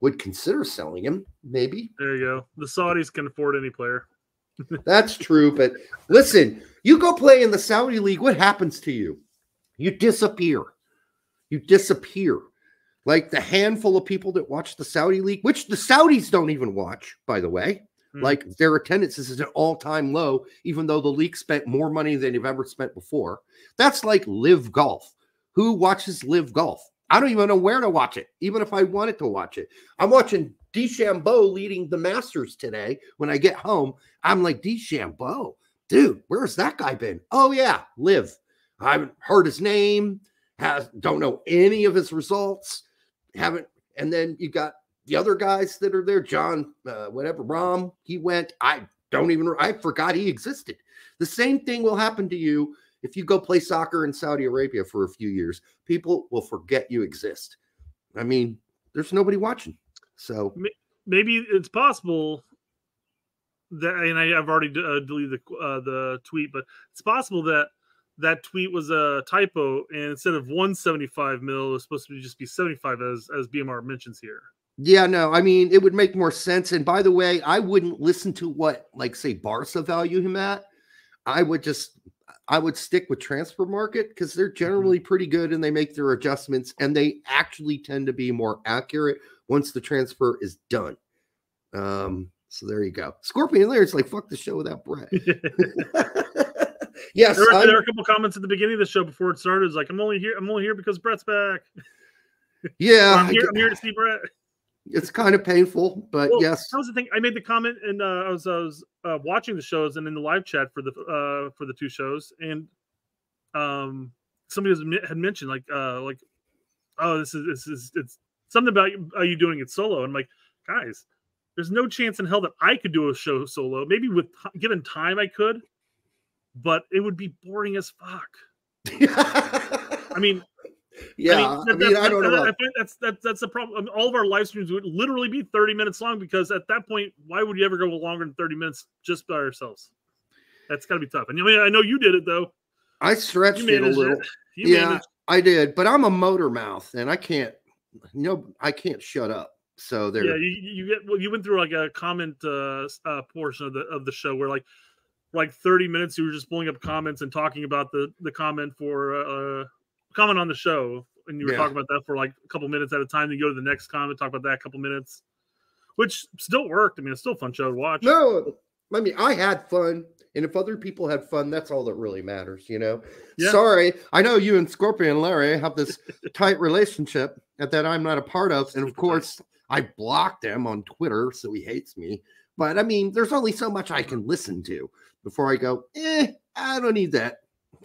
[SPEAKER 7] would consider selling him, maybe.
[SPEAKER 8] There you go. The Saudis can afford any player.
[SPEAKER 7] That's true, but listen, you go play in the Saudi league, what happens to you? You disappear. You disappear. Like the handful of people that watch the Saudi league, which the Saudis don't even watch, by the way.
[SPEAKER 8] Hmm.
[SPEAKER 7] Like their attendance is at an all-time low, even though the league spent more money than they've ever spent before. That's like live golf. Who watches live golf? I don't even know where to watch it, even if I wanted to watch it. I'm watching DeChambeau leading the Masters today. When I get home, I'm like, DeChambeau, dude, where's that guy been? Oh, yeah, live. I haven't heard his name, has don't know any of his results, haven't. And then you got the other guys that are there, Jon, uh, whatever, Rahm, he went. I don't even, I forgot he existed. The same thing will happen to you if you go play soccer in Saudi Arabia for a few years. People will forget you exist. I mean, there's nobody watching. So
[SPEAKER 8] Maybe it's possible that, and I, I've already uh, deleted the uh, the tweet, but it's possible that that tweet was a typo, and instead of 175 mil, it was supposed to be just be 75, as as BMR mentions here.
[SPEAKER 7] Yeah, no, I mean, it would make more sense. And by the way, I wouldn't listen to what, like, say, Barca value him at. I would just, I would stick with Transfermarkt because they're generally pretty good and they make their adjustments and they actually tend to be more accurate once the transfer is done. Um, so there you go. Scorpion Larry's like, fuck the show without Brett. yes,
[SPEAKER 8] There were, there were a couple comments at the beginning of the show before it started. It's like I'm only here. I'm only here because Brett's back.
[SPEAKER 7] yeah,
[SPEAKER 8] I'm here. I'm here to see Brett.
[SPEAKER 7] It's kind of painful, but
[SPEAKER 8] Well,
[SPEAKER 7] yes,
[SPEAKER 8] that was the thing. I made the comment, and uh, I was I was uh, watching the shows and in the live chat for the uh, for the two shows, and um, somebody was, had mentioned like uh, like oh this is this is it's something about you, are you doing it solo? And I'm like, guys, there's no chance in hell that I could do a show solo. Maybe with given time I could, but it would be boring as fuck. I mean,
[SPEAKER 7] yeah.
[SPEAKER 8] I
[SPEAKER 7] I
[SPEAKER 8] mean,
[SPEAKER 7] mean,
[SPEAKER 8] that-
[SPEAKER 7] I don't know.
[SPEAKER 8] that-
[SPEAKER 7] about-
[SPEAKER 8] I find that's that's that's the problem. I mean, all of our live streams would literally be 30 minutes long because at that point, why would you ever go longer than 30 minutes just by ourselves? That's got to be tough. And I mean, I know you did it though.
[SPEAKER 7] I stretched it a little.
[SPEAKER 8] it.
[SPEAKER 7] Yeah,
[SPEAKER 8] managed-
[SPEAKER 7] I did, but I'm a motor mouth and I can't. No, I can't shut up. So there.
[SPEAKER 8] yeah. You, you get well. You went through like a comment uh, uh, portion of the of the show where like like 30 minutes you were just pulling up comments and talking about the the comment for uh comment on the show and you were
[SPEAKER 7] Yeah.
[SPEAKER 8] talking about that for like a couple minutes at a time then you go to the next comment talk about that a couple minutes which still worked i mean it's still a fun show to watch
[SPEAKER 7] No, I mean I had fun, and if other people had fun, that's all that really matters, you know.
[SPEAKER 8] Yeah.
[SPEAKER 7] Sorry, I know you and Scorpion Larry have this tight relationship that I'm not a part of, and of course I blocked him on Twitter, so he hates me. But I mean, there's only so much I can listen to before I go. Eh, I don't need that.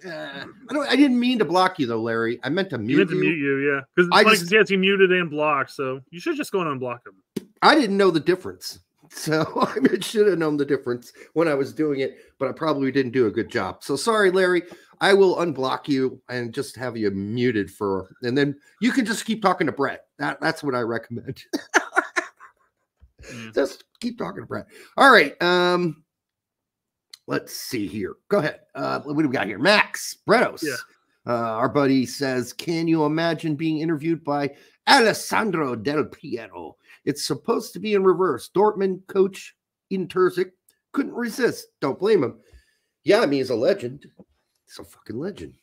[SPEAKER 7] Uh, I don't. I didn't mean to block you though, Larry. I meant to mute you
[SPEAKER 8] meant to
[SPEAKER 7] you.
[SPEAKER 8] mute you yeah because
[SPEAKER 7] I just-
[SPEAKER 8] 'cause he you muted and blocked so you should just go and unblock him
[SPEAKER 7] I didn't know the difference. So I mean, should have known the difference when I was doing it, but I probably didn't do a good job. So sorry, Larry. I will unblock you and just have you muted for, and then you can just keep talking to Brett. That that's what I recommend.
[SPEAKER 8] Yeah.
[SPEAKER 7] just keep talking to Brett. All right. Um, let's see here. Go ahead. Uh, what do we got here? Max Bretos.
[SPEAKER 8] Yeah.
[SPEAKER 7] Uh, our buddy says, Can you imagine being interviewed by Alessandro Del Piero? It's supposed to be in reverse. Dortmund coach Edin Terzic couldn't resist. Don't blame him. Yeah, I mean, he's a legend. He's a fucking legend.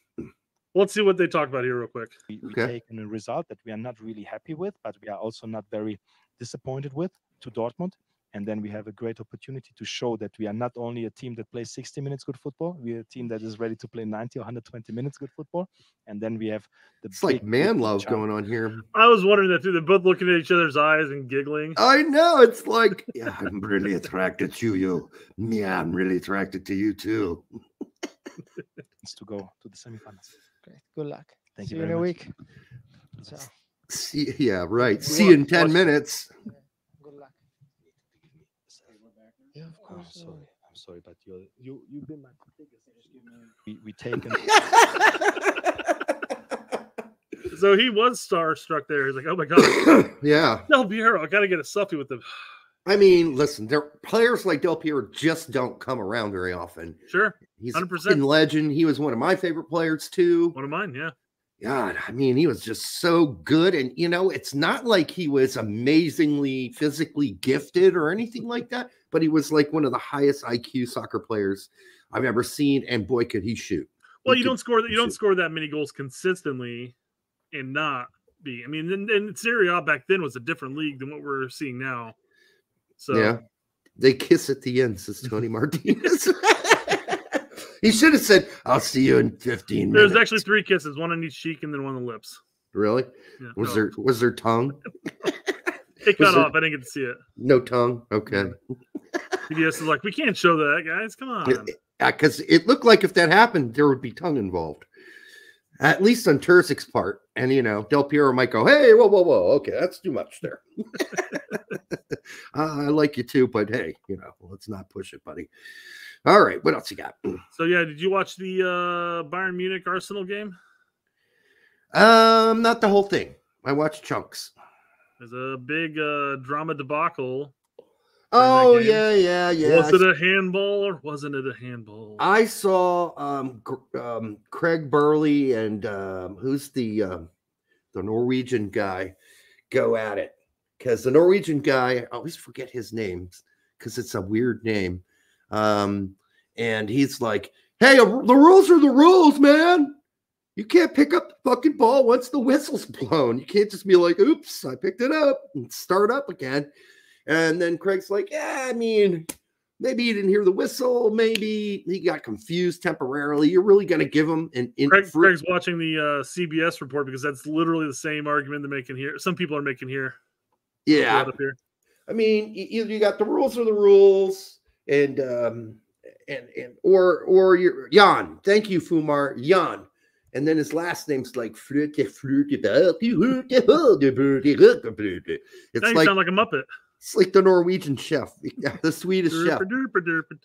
[SPEAKER 8] let's see what they talk about here real quick
[SPEAKER 9] we, we
[SPEAKER 7] Okay.
[SPEAKER 9] taken a result that we are not really happy with, but we are also not very disappointed with to Dortmund. And then we have a great opportunity to show that we are not only a team that plays 60 minutes good football, we are a team that is ready to play 90 or 120 minutes good football, and then we have the
[SPEAKER 7] It's like man love
[SPEAKER 9] challenge.
[SPEAKER 7] going on here.
[SPEAKER 8] I was wondering that too. They're both looking at each other's eyes and giggling.
[SPEAKER 7] I know. It's like, yeah, I'm really attracted to you. Yeah, I'm really attracted to you too.
[SPEAKER 9] It's to go to the semifinals.
[SPEAKER 10] Okay, good luck.
[SPEAKER 9] Thank
[SPEAKER 10] See
[SPEAKER 9] you
[SPEAKER 10] you in
[SPEAKER 9] very
[SPEAKER 10] a
[SPEAKER 9] much.
[SPEAKER 10] week. Ciao.
[SPEAKER 7] See, yeah, right.
[SPEAKER 10] We
[SPEAKER 7] See you in 10
[SPEAKER 10] watch-
[SPEAKER 7] minutes.
[SPEAKER 10] Good luck. Yeah, of
[SPEAKER 9] Oh, I'm
[SPEAKER 10] course.
[SPEAKER 9] sorry. I'm sorry, but you're you you've been my biggest. We we taken.
[SPEAKER 8] So he was starstruck there. He's like, oh my god,
[SPEAKER 7] yeah.
[SPEAKER 8] Del Piero, I gotta get a selfie with him.
[SPEAKER 7] I mean, listen, there players like Del Piero just don't come around very often.
[SPEAKER 8] Sure,
[SPEAKER 7] He's
[SPEAKER 8] 100%.
[SPEAKER 7] fucking legend. He was one of my favorite players too.
[SPEAKER 8] one of mine. Yeah,
[SPEAKER 7] God, I mean, he was just so good. And, you know, it's not like he was amazingly physically gifted or anything like that, but he was like one of the highest IQ soccer players I've ever seen. And boy, could he shoot.
[SPEAKER 8] Well,
[SPEAKER 7] He
[SPEAKER 8] you don't score that. You don't score that many goals consistently, and not be. I mean, and, and Serie A back then was a different league than what we're seeing now. So
[SPEAKER 7] Yeah. They kiss at the end, says Tony Martinez. he should have said, I'll see you in 15 minutes.
[SPEAKER 8] there's actually three kisses, one on each cheek and then one on the lips.
[SPEAKER 7] really?
[SPEAKER 8] Yeah,
[SPEAKER 7] Was
[SPEAKER 8] no.
[SPEAKER 7] there was there tongue?
[SPEAKER 8] It cut off. I didn't get to see it.
[SPEAKER 7] No tongue. Okay.
[SPEAKER 8] PBS is like, we can't show that, guys. Come on.
[SPEAKER 7] because it looked like if that happened, there would be tongue involved. At least on Terzic's part. And you know, Del Piero might go, Hey, whoa, whoa, whoa, okay, that's too much there. uh, I like you too, but hey, you know, let's not push it, buddy. All right, what else you got?
[SPEAKER 8] So yeah, did you watch the uh Bayern Munich Arsenal game?
[SPEAKER 7] Um, not the whole thing. I watched chunks.
[SPEAKER 8] There's a big uh drama debacle.
[SPEAKER 7] Oh yeah, yeah, yeah.
[SPEAKER 8] Was it a handball or wasn't it a handball?
[SPEAKER 7] I saw um, Gr- um Craig Burley and um, who's the um, the Norwegian guy go at it because the Norwegian guy I always forget his name because it's a weird name. Um, and he's like, "Hey, the rules are the rules, man. You can't pick up the fucking ball once the whistle's blown. You can't just be like, oops, I picked it up and start up again." And then Craig's like, "Yeah, I mean." Maybe he didn't hear the whistle. Maybe he got confused temporarily. You're really going to give him an in
[SPEAKER 8] Craig, Craig's watching the uh, CBS report because that's literally the same argument they're making here. Some people are making here.
[SPEAKER 7] yeah. I mean, either you got the rules or the rules, and um, and and or or you're Jan. Thank you, Fumar Jan. And then his last name's like Flute, Flute, It's like
[SPEAKER 8] sound like a Muppet.
[SPEAKER 7] it's like the Norwegian chef, the Swedish chef.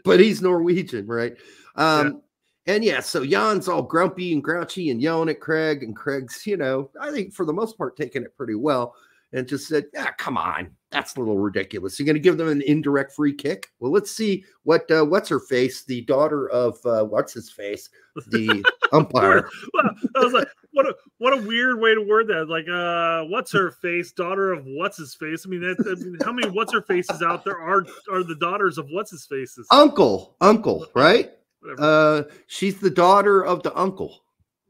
[SPEAKER 7] But he's Norwegian, right? Um, and yeah, so Jan's all grumpy and grouchy and yelling at Craig, and Craig's, you know, I think for the most part taking it pretty well, and just said, "Ah, come on, that's a little ridiculous. You're going to give them an indirect free kick? Well, let's see what uh, what's her face, the daughter of uh, what's his face, the umpire.
[SPEAKER 8] Well, I was like, what a what a weird way to word that. Like, uh, what's her face, daughter of what's his face? I mean, that, I mean, how many what's her faces out there are are the daughters of what's his faces?
[SPEAKER 7] uncle, uncle, right?
[SPEAKER 8] Whatever.
[SPEAKER 7] Uh, she's the daughter of the uncle.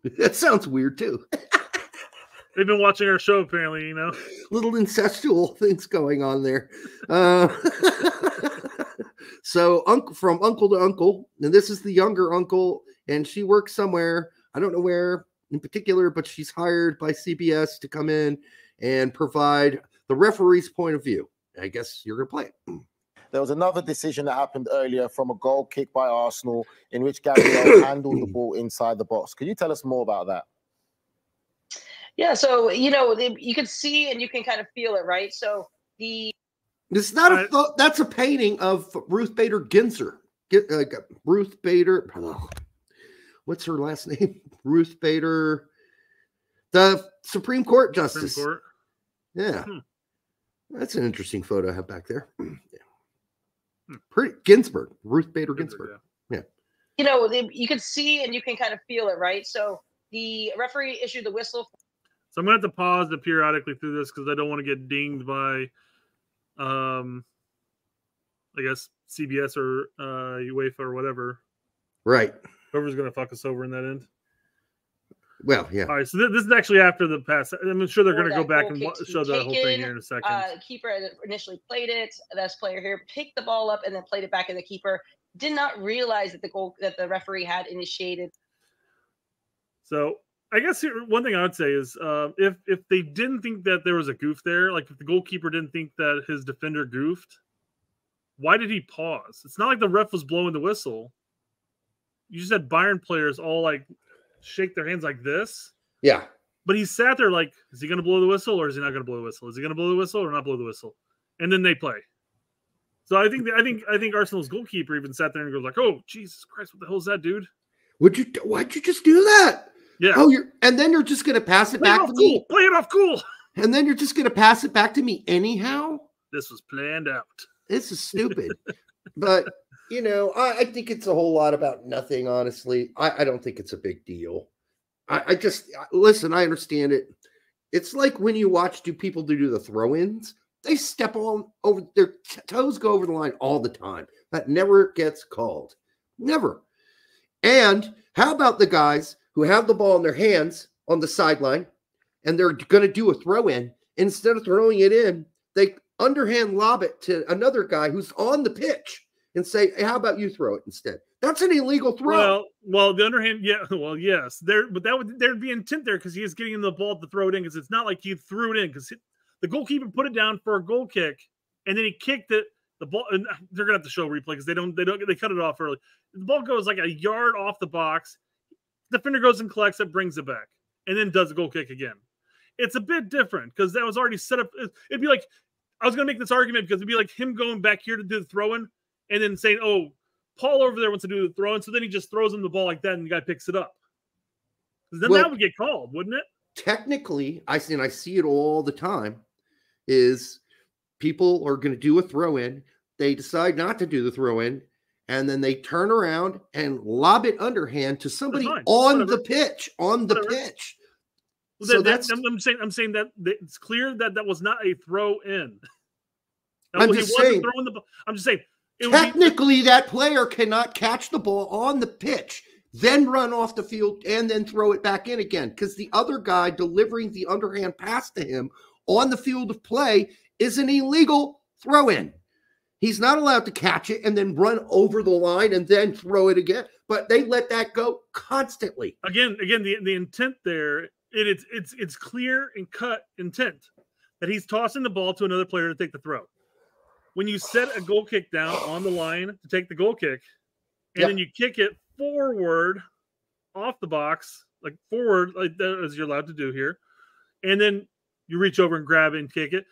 [SPEAKER 7] That sounds weird too.
[SPEAKER 8] They've been watching our show, apparently. You know,
[SPEAKER 7] little incestual things going on there. Uh, so, uncle from uncle to uncle, and this is the younger uncle, and she works somewhere. I don't know where in particular, but she's hired by CBS to come in and provide the referee's point of view. I guess you're gonna play it.
[SPEAKER 11] There was another decision that happened earlier from a goal kick by Arsenal in which Gabriel handled the ball inside the box. Can you tell us more about that?
[SPEAKER 12] Yeah, so you know you can see and you can kind of feel it, right? So the
[SPEAKER 7] It's not a that's a painting of Ruth Bader Ginsburg. Get uh, Ruth Bader. What's her last name? Ruth Bader, the Supreme Court
[SPEAKER 8] Supreme
[SPEAKER 7] Justice.
[SPEAKER 8] Court.
[SPEAKER 7] Yeah,
[SPEAKER 8] Hmm.
[SPEAKER 7] that's an interesting photo I have back there. Yeah.
[SPEAKER 8] Hmm.
[SPEAKER 7] Pretty Ginsburg, Ruth Bader Ginsburg. Yeah.
[SPEAKER 12] you know the- you can see and you can kind of feel it, right? So the referee issued the whistle.
[SPEAKER 8] So I'm gonna have to pause it periodically through this because I don't want to get dinged by, um, I guess CBS or uh, UEFA or whatever.
[SPEAKER 7] Right.
[SPEAKER 8] Whoever's gonna fuck us over in that end.
[SPEAKER 7] Well, yeah.
[SPEAKER 8] All right, so th- this is actually after the pass. I'm sure they're going to go back and wa-
[SPEAKER 12] to be
[SPEAKER 8] show the whole thing here in a second.
[SPEAKER 12] Uh, keeper initially played it. This player here picked the ball up and then played it back, and the keeper did not realize that the goal that the referee had initiated.
[SPEAKER 8] So I guess one thing I would say is uh, if if they didn't think that there was a goof there, like if the goalkeeper didn't think that his defender goofed, why did he pause? It's not like the ref was blowing the whistle. You just had Bayern players all like shake their hands like this,
[SPEAKER 7] Yeah.
[SPEAKER 8] but he sat there like, is he going to blow the whistle or is he not going to blow the whistle? Is he going to blow the whistle or not blow the whistle? And then they play. So I think I think I think Arsenal's goalkeeper even sat there and goes like, "Oh Jesus Christ, what the hell is that, dude?"
[SPEAKER 7] Would you? Why'd you just do that?
[SPEAKER 8] Yeah.
[SPEAKER 7] Oh, you're and then you're just gonna pass it
[SPEAKER 8] Play it
[SPEAKER 7] back
[SPEAKER 8] off
[SPEAKER 7] to
[SPEAKER 8] cool.
[SPEAKER 7] me,
[SPEAKER 8] Play it off cool.
[SPEAKER 7] and then you're just gonna pass it back to me anyhow.
[SPEAKER 8] This was planned out.
[SPEAKER 7] This is stupid. but you know, I, I think it's a whole lot about nothing. Honestly, I, I don't think it's a big deal. I, I just listen. I understand it. It's like when you watch do people do the throw-ins. They step on over their toes go over the line all the time. That never gets called. Never. And how about the guys who have the ball in their hands on the sideline and they're going to do a throw in? Instead of throwing it in, they underhand lob it to another guy who's on the pitch and say, hey, How about you throw it instead? That's an illegal throw.
[SPEAKER 8] Well, well, the underhand, yeah, well, yes, there, but that would there'd be intent there because he is getting the ball to throw it in because it's not like he threw it in because the goalkeeper put it down for a goal kick and then he kicked it. The ball, and they're gonna have to show replay because they don't, they don't, they cut it off early. The ball goes like a yard off the box. Defender goes and collects it, brings it back, and then does a goal kick again. It's a bit different because that was already set up. It'd be like I was gonna make this argument because it'd be like him going back here to do the throw in and then saying, "Oh, Paul over there wants to do the throw in," so then he just throws him the ball like that, and the guy picks it up. Then
[SPEAKER 7] Well-
[SPEAKER 8] that would get called, wouldn't it?
[SPEAKER 7] technically, I see and I see it all the time, is people are going to do a throw in. They decide not to do the throw in, and then they turn around and lob it underhand to somebody on
[SPEAKER 8] Whatever.
[SPEAKER 7] the pitch. On the
[SPEAKER 8] Whatever.
[SPEAKER 7] pitch.
[SPEAKER 8] Well,
[SPEAKER 7] So
[SPEAKER 8] that-
[SPEAKER 7] that's-
[SPEAKER 8] I'm, I'm saying I'm saying that, that it's clear that that was not a throw in.
[SPEAKER 7] I'm
[SPEAKER 8] he
[SPEAKER 7] just saying-
[SPEAKER 8] throwing the. I'm just saying. Would be,
[SPEAKER 7] Technically, that player cannot catch the ball on the pitch, then run off the field and then throw it back in again because the other guy delivering the underhand pass to him on the field of play is an illegal throw in. He's not allowed to catch it and then run over the line and then throw it again. But they let that go constantly.
[SPEAKER 8] again, again, the, the intent there, it, it's it's it's clear and cut intent that he's tossing the ball to another player to take the throw. When you set a goal kick down on the line to take the goal kick, and
[SPEAKER 7] Yep.
[SPEAKER 8] then you kick it forward off the box, like forward, like that as you're allowed to do here, and then you reach over and grab it and kick it.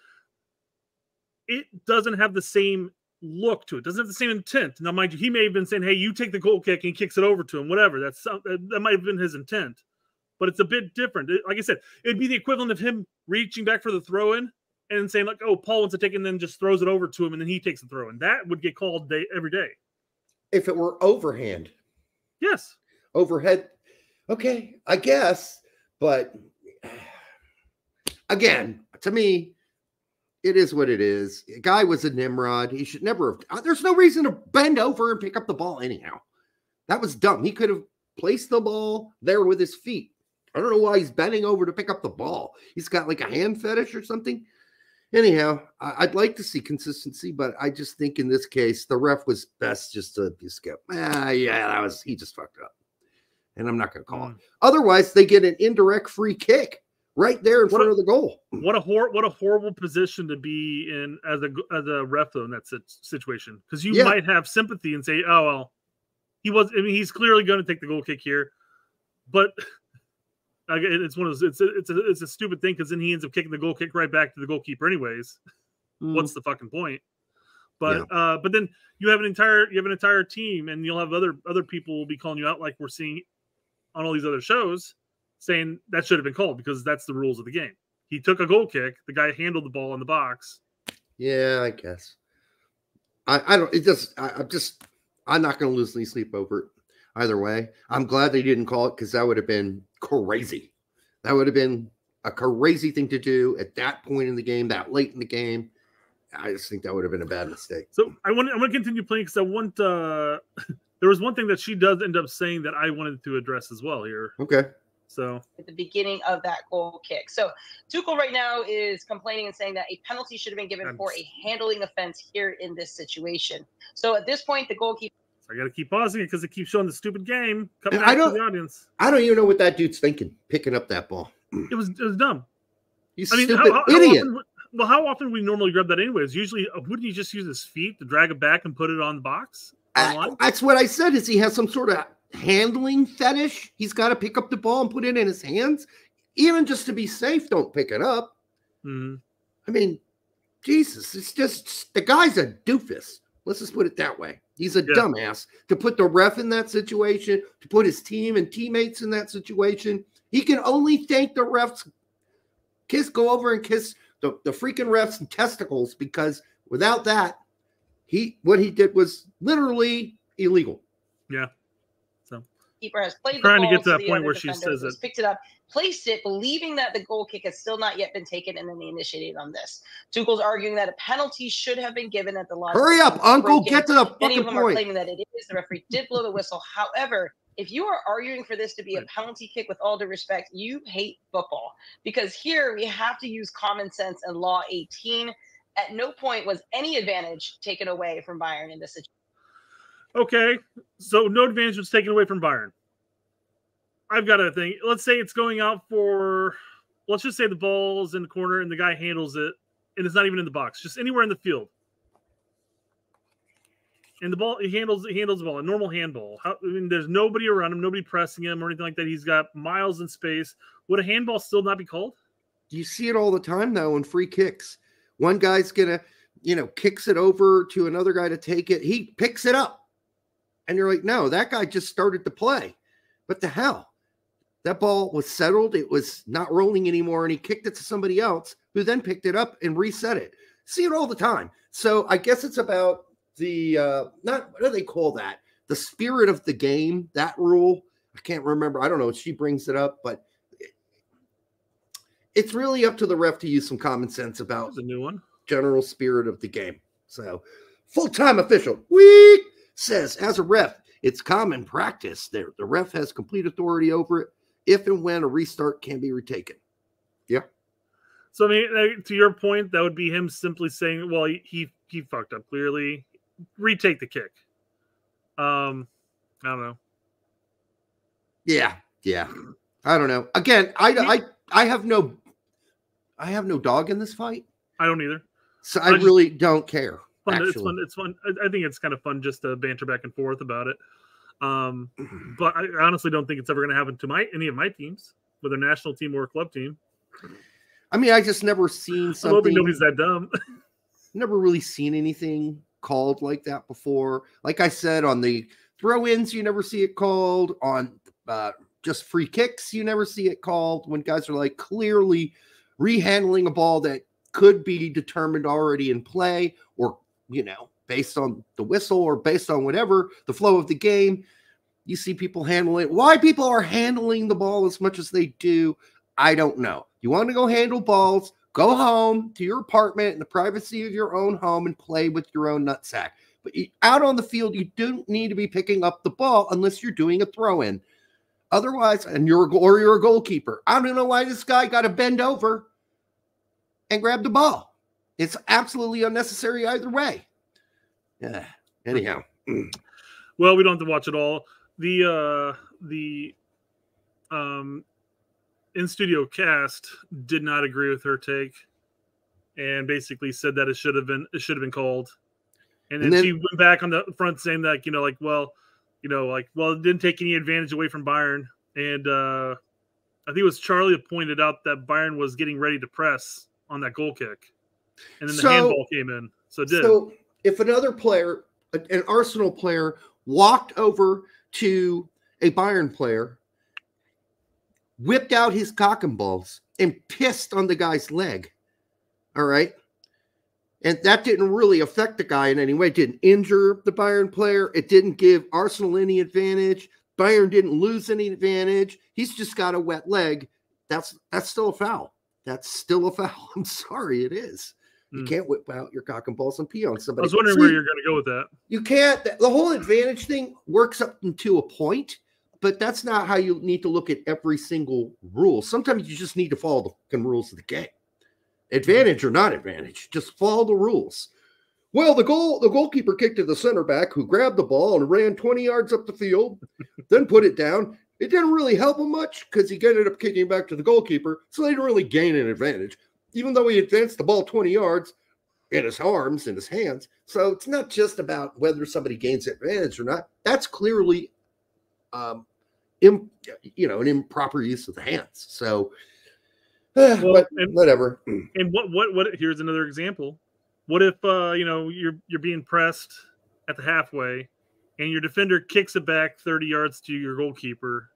[SPEAKER 8] It doesn't have the same look to it. Doesn't have the same intent. Now, mind you, he may have been saying, "Hey, you take the goal kick," and he kicks it over to him. Whatever. That's that that might have been his intent, but it's a bit different. Like I said, it'd be the equivalent of him reaching back for the throw in and saying like, "Oh, Paul wants to take," it," and then just throws it over to him, and then he takes the throw in. That would get called day every day.
[SPEAKER 7] If it were overhand,
[SPEAKER 8] Yes.
[SPEAKER 7] overhead, okay, I guess. But again, to me, it is what it is. Guy was a Nimrod. He should never have. uh, There's no reason to bend over and pick up the ball anyhow. That was dumb. He could have placed the ball there with his feet. I don't know why he's bending over to pick up the ball. He's got like a hand fetish or something. Anyhow, I'd like to see consistency, but I just think in this case, the ref was best just to just go, ah, yeah, that was he just fucked up. And I'm not going to call it. Otherwise, they get an indirect free kick right there in
[SPEAKER 8] What
[SPEAKER 7] front
[SPEAKER 8] a-
[SPEAKER 7] of the goal.
[SPEAKER 8] What a hor- what a horrible position to be in as a as a ref though in that situation because you
[SPEAKER 7] Yeah.
[SPEAKER 8] might have sympathy and say, "Oh well, he was. I mean, he's clearly going to take the goal kick here," but it's one of those. It's a, it's a it's a stupid thing because then he ends up kicking the goal kick right back to the goalkeeper anyways. What's the fucking point? But uh, but then you have an entire you have an entire team and you'll have other other people will be calling you out like we're seeing on all these other shows saying that should have been called because that's the rules of the game. He took a goal kick. The guy handled the ball in the box.
[SPEAKER 7] Yeah, I guess. I, I don't. It just. I, I'm just. I'm not going to lose any sleep over it either way. I'm glad they didn't call it because that would have been crazy. That would have been a crazy thing to do at that point in the game, that late in the game. I just think that would have been a bad mistake.
[SPEAKER 8] So I want I want to continue playing because I want. uh There was one thing that she does end up saying that I wanted to address as well here.
[SPEAKER 7] Okay.
[SPEAKER 8] So
[SPEAKER 12] at the beginning of that goal kick. So Tuchel right now is complaining and saying that a penalty should have been given for a handling offense here in this situation. So at this point, the goalkeeper.
[SPEAKER 8] I got to keep pausing it because it keeps showing the stupid game. Cut
[SPEAKER 7] And
[SPEAKER 8] back
[SPEAKER 7] I don't-
[SPEAKER 8] the audience.
[SPEAKER 7] I don't even know what that dude's thinking picking up that ball.
[SPEAKER 8] It was it was dumb.
[SPEAKER 7] You
[SPEAKER 8] I mean,
[SPEAKER 7] stupid
[SPEAKER 8] how, how
[SPEAKER 7] idiot.
[SPEAKER 8] often? Well, how often we normally grab that anyways? Usually, uh, wouldn't he just use his feet to drag it back and put it on the box?
[SPEAKER 7] I- that's what I said. Is he has some sort of handling fetish? He's got to pick up the ball and put it in his hands, even just to be safe. Don't pick it up.
[SPEAKER 8] Mhm.
[SPEAKER 7] I mean, Jesus, it's just the guy's a doofus. Let's just put it that way. He's a
[SPEAKER 8] Yeah.
[SPEAKER 7] dumbass to put the ref in that situation, to put his team and teammates in that situation. He can only thank the refs. Kiss, go over and kiss the, the freaking refs and testicles because without that, he what he did was literally illegal.
[SPEAKER 8] Yeah. So
[SPEAKER 12] keeper has played the
[SPEAKER 8] Trying to get to that point where she says it.
[SPEAKER 12] picked it up, placed it, believing that the goal kick has still not yet been taken, and then they initiated on this. Tuchel's arguing that a penalty should have been given at the line.
[SPEAKER 7] Hurry up, Unkel, get to the fucking
[SPEAKER 12] Many
[SPEAKER 7] fucking
[SPEAKER 12] of them are
[SPEAKER 7] point.
[SPEAKER 12] claiming that it is. The referee did blow the whistle. However, if you are arguing for this to be a penalty kick, with all due respect, you hate football because here we have to use common sense and law 18. At no point was any advantage taken away from Bayern in this situation.
[SPEAKER 8] Okay, so no advantage was taken away from Bayern. I've got a thing. Let's say it's going out for, let's just say the ball's in the corner and the guy handles it, and it's not even in the box, just anywhere in the field. And the ball, he handles, he handles the ball, a normal handball. How, I mean, there's nobody around him, nobody pressing him or anything like that. He's got miles in space. Would a handball still not be called?
[SPEAKER 7] You see it all the time now in free kicks. One guy's gonna, you know, kicks it over to another guy to take it. He picks it up, and you're like, no, that guy just started to play. What the hell? That ball was settled. It was not rolling anymore, and he kicked it to somebody else, who then picked it up and reset it. See it all the time. So I guess it's about the uh not what do they call that? The spirit of the game. That rule. I can't remember. I don't know. She brings it up, but it's really up to the ref to use some common sense about
[SPEAKER 8] the new one
[SPEAKER 7] general spirit of the game. So, full time official week says, as a ref, it's common practice there. The ref has complete authority over it if and when a restart can be retaken. Yeah.
[SPEAKER 8] So I mean, to your point, that would be him simply saying, "Well, he he, he fucked up clearly. Retake the kick." Um, I don't know.
[SPEAKER 7] Yeah. Yeah. I don't know. Again, I, I, I have no, I have no dog in this fight.
[SPEAKER 8] I don't either.
[SPEAKER 7] So
[SPEAKER 8] I
[SPEAKER 7] I
[SPEAKER 8] just-
[SPEAKER 7] really don't care.
[SPEAKER 8] Fun, it's fun. It's fun. I, I think it's kind of fun just to banter back and forth about it. Um, but I honestly don't think it's ever going to happen to my any of my teams, whether national team or club team.
[SPEAKER 7] I mean, I just never seen
[SPEAKER 8] I'm hoping
[SPEAKER 7] something.
[SPEAKER 8] nobody's that dumb.
[SPEAKER 7] never really seen anything called like that before. Like I said, on the throw-ins, you never see it called. On uh, just free kicks, you never see it called. When guys are like clearly rehandling a ball that could be determined already in play, or you know, based on the whistle or based on whatever the flow of the game. You see people handling it. Why people are handling the ball as much as they do, I don't know. You want to go handle balls, go home to your apartment in the privacy of your own home and play with your own nutsack. But out on the field, you don't need to be picking up the ball unless you're doing a throw in. Otherwise, and you're or you're a goalkeeper. I don't know why this guy got to bend over and grab the ball. It's absolutely unnecessary either way. Yeah. Anyhow,
[SPEAKER 8] Well, we don't have to watch it all. The uh the um in studio cast did not agree with her take and basically said that it should have been it should have been called. And then,
[SPEAKER 7] And then-
[SPEAKER 8] she went back on the front saying that, you know, like, well, you know, like, well, it didn't take any advantage away from Bayern. And uh I think it was Charlie pointed out that Bayern was getting ready to press on that goal kick. And then the
[SPEAKER 7] So-
[SPEAKER 8] handball came in. So it did.
[SPEAKER 7] So if another player, an Arsenal player, walked over to a Bayern player, whipped out his cock and balls, and pissed on the guy's leg, all right, and that didn't really affect the guy in any way. It didn't injure the Bayern player. It didn't give Arsenal any advantage. Bayern didn't lose any advantage. He's just got a wet leg. That's that's still a foul. That's still a foul. I'm sorry, it is. You
[SPEAKER 8] Mm.
[SPEAKER 7] can't whip out your cock and balls and pee on somebody.
[SPEAKER 8] I was wondering
[SPEAKER 7] See,
[SPEAKER 8] where you're going to go with that.
[SPEAKER 7] You can't. The whole advantage thing works up into a point. but that's not how you need to look at every single rule. Sometimes you just need to follow the fucking rules of the game. Advantage or not advantage, just follow the rules. Well, the goal the goalkeeper kicked to the center back who grabbed the ball and ran 20 yards up the field, then put it down. It didn't really help him much because he ended up kicking back to the goalkeeper, so they didn't really gain an advantage, even though he advanced the ball 20 yards in his arms and his hands. So it's not just about whether somebody gains advantage or not. That's clearly um im, you know an improper use of the hands. So eh,
[SPEAKER 8] Well,
[SPEAKER 7] but
[SPEAKER 8] and-
[SPEAKER 7] whatever.
[SPEAKER 8] And what what what? Here's another example. What if uh, you know you're you're being pressed at the halfway, and your defender kicks it back 30 yards to your goalkeeper,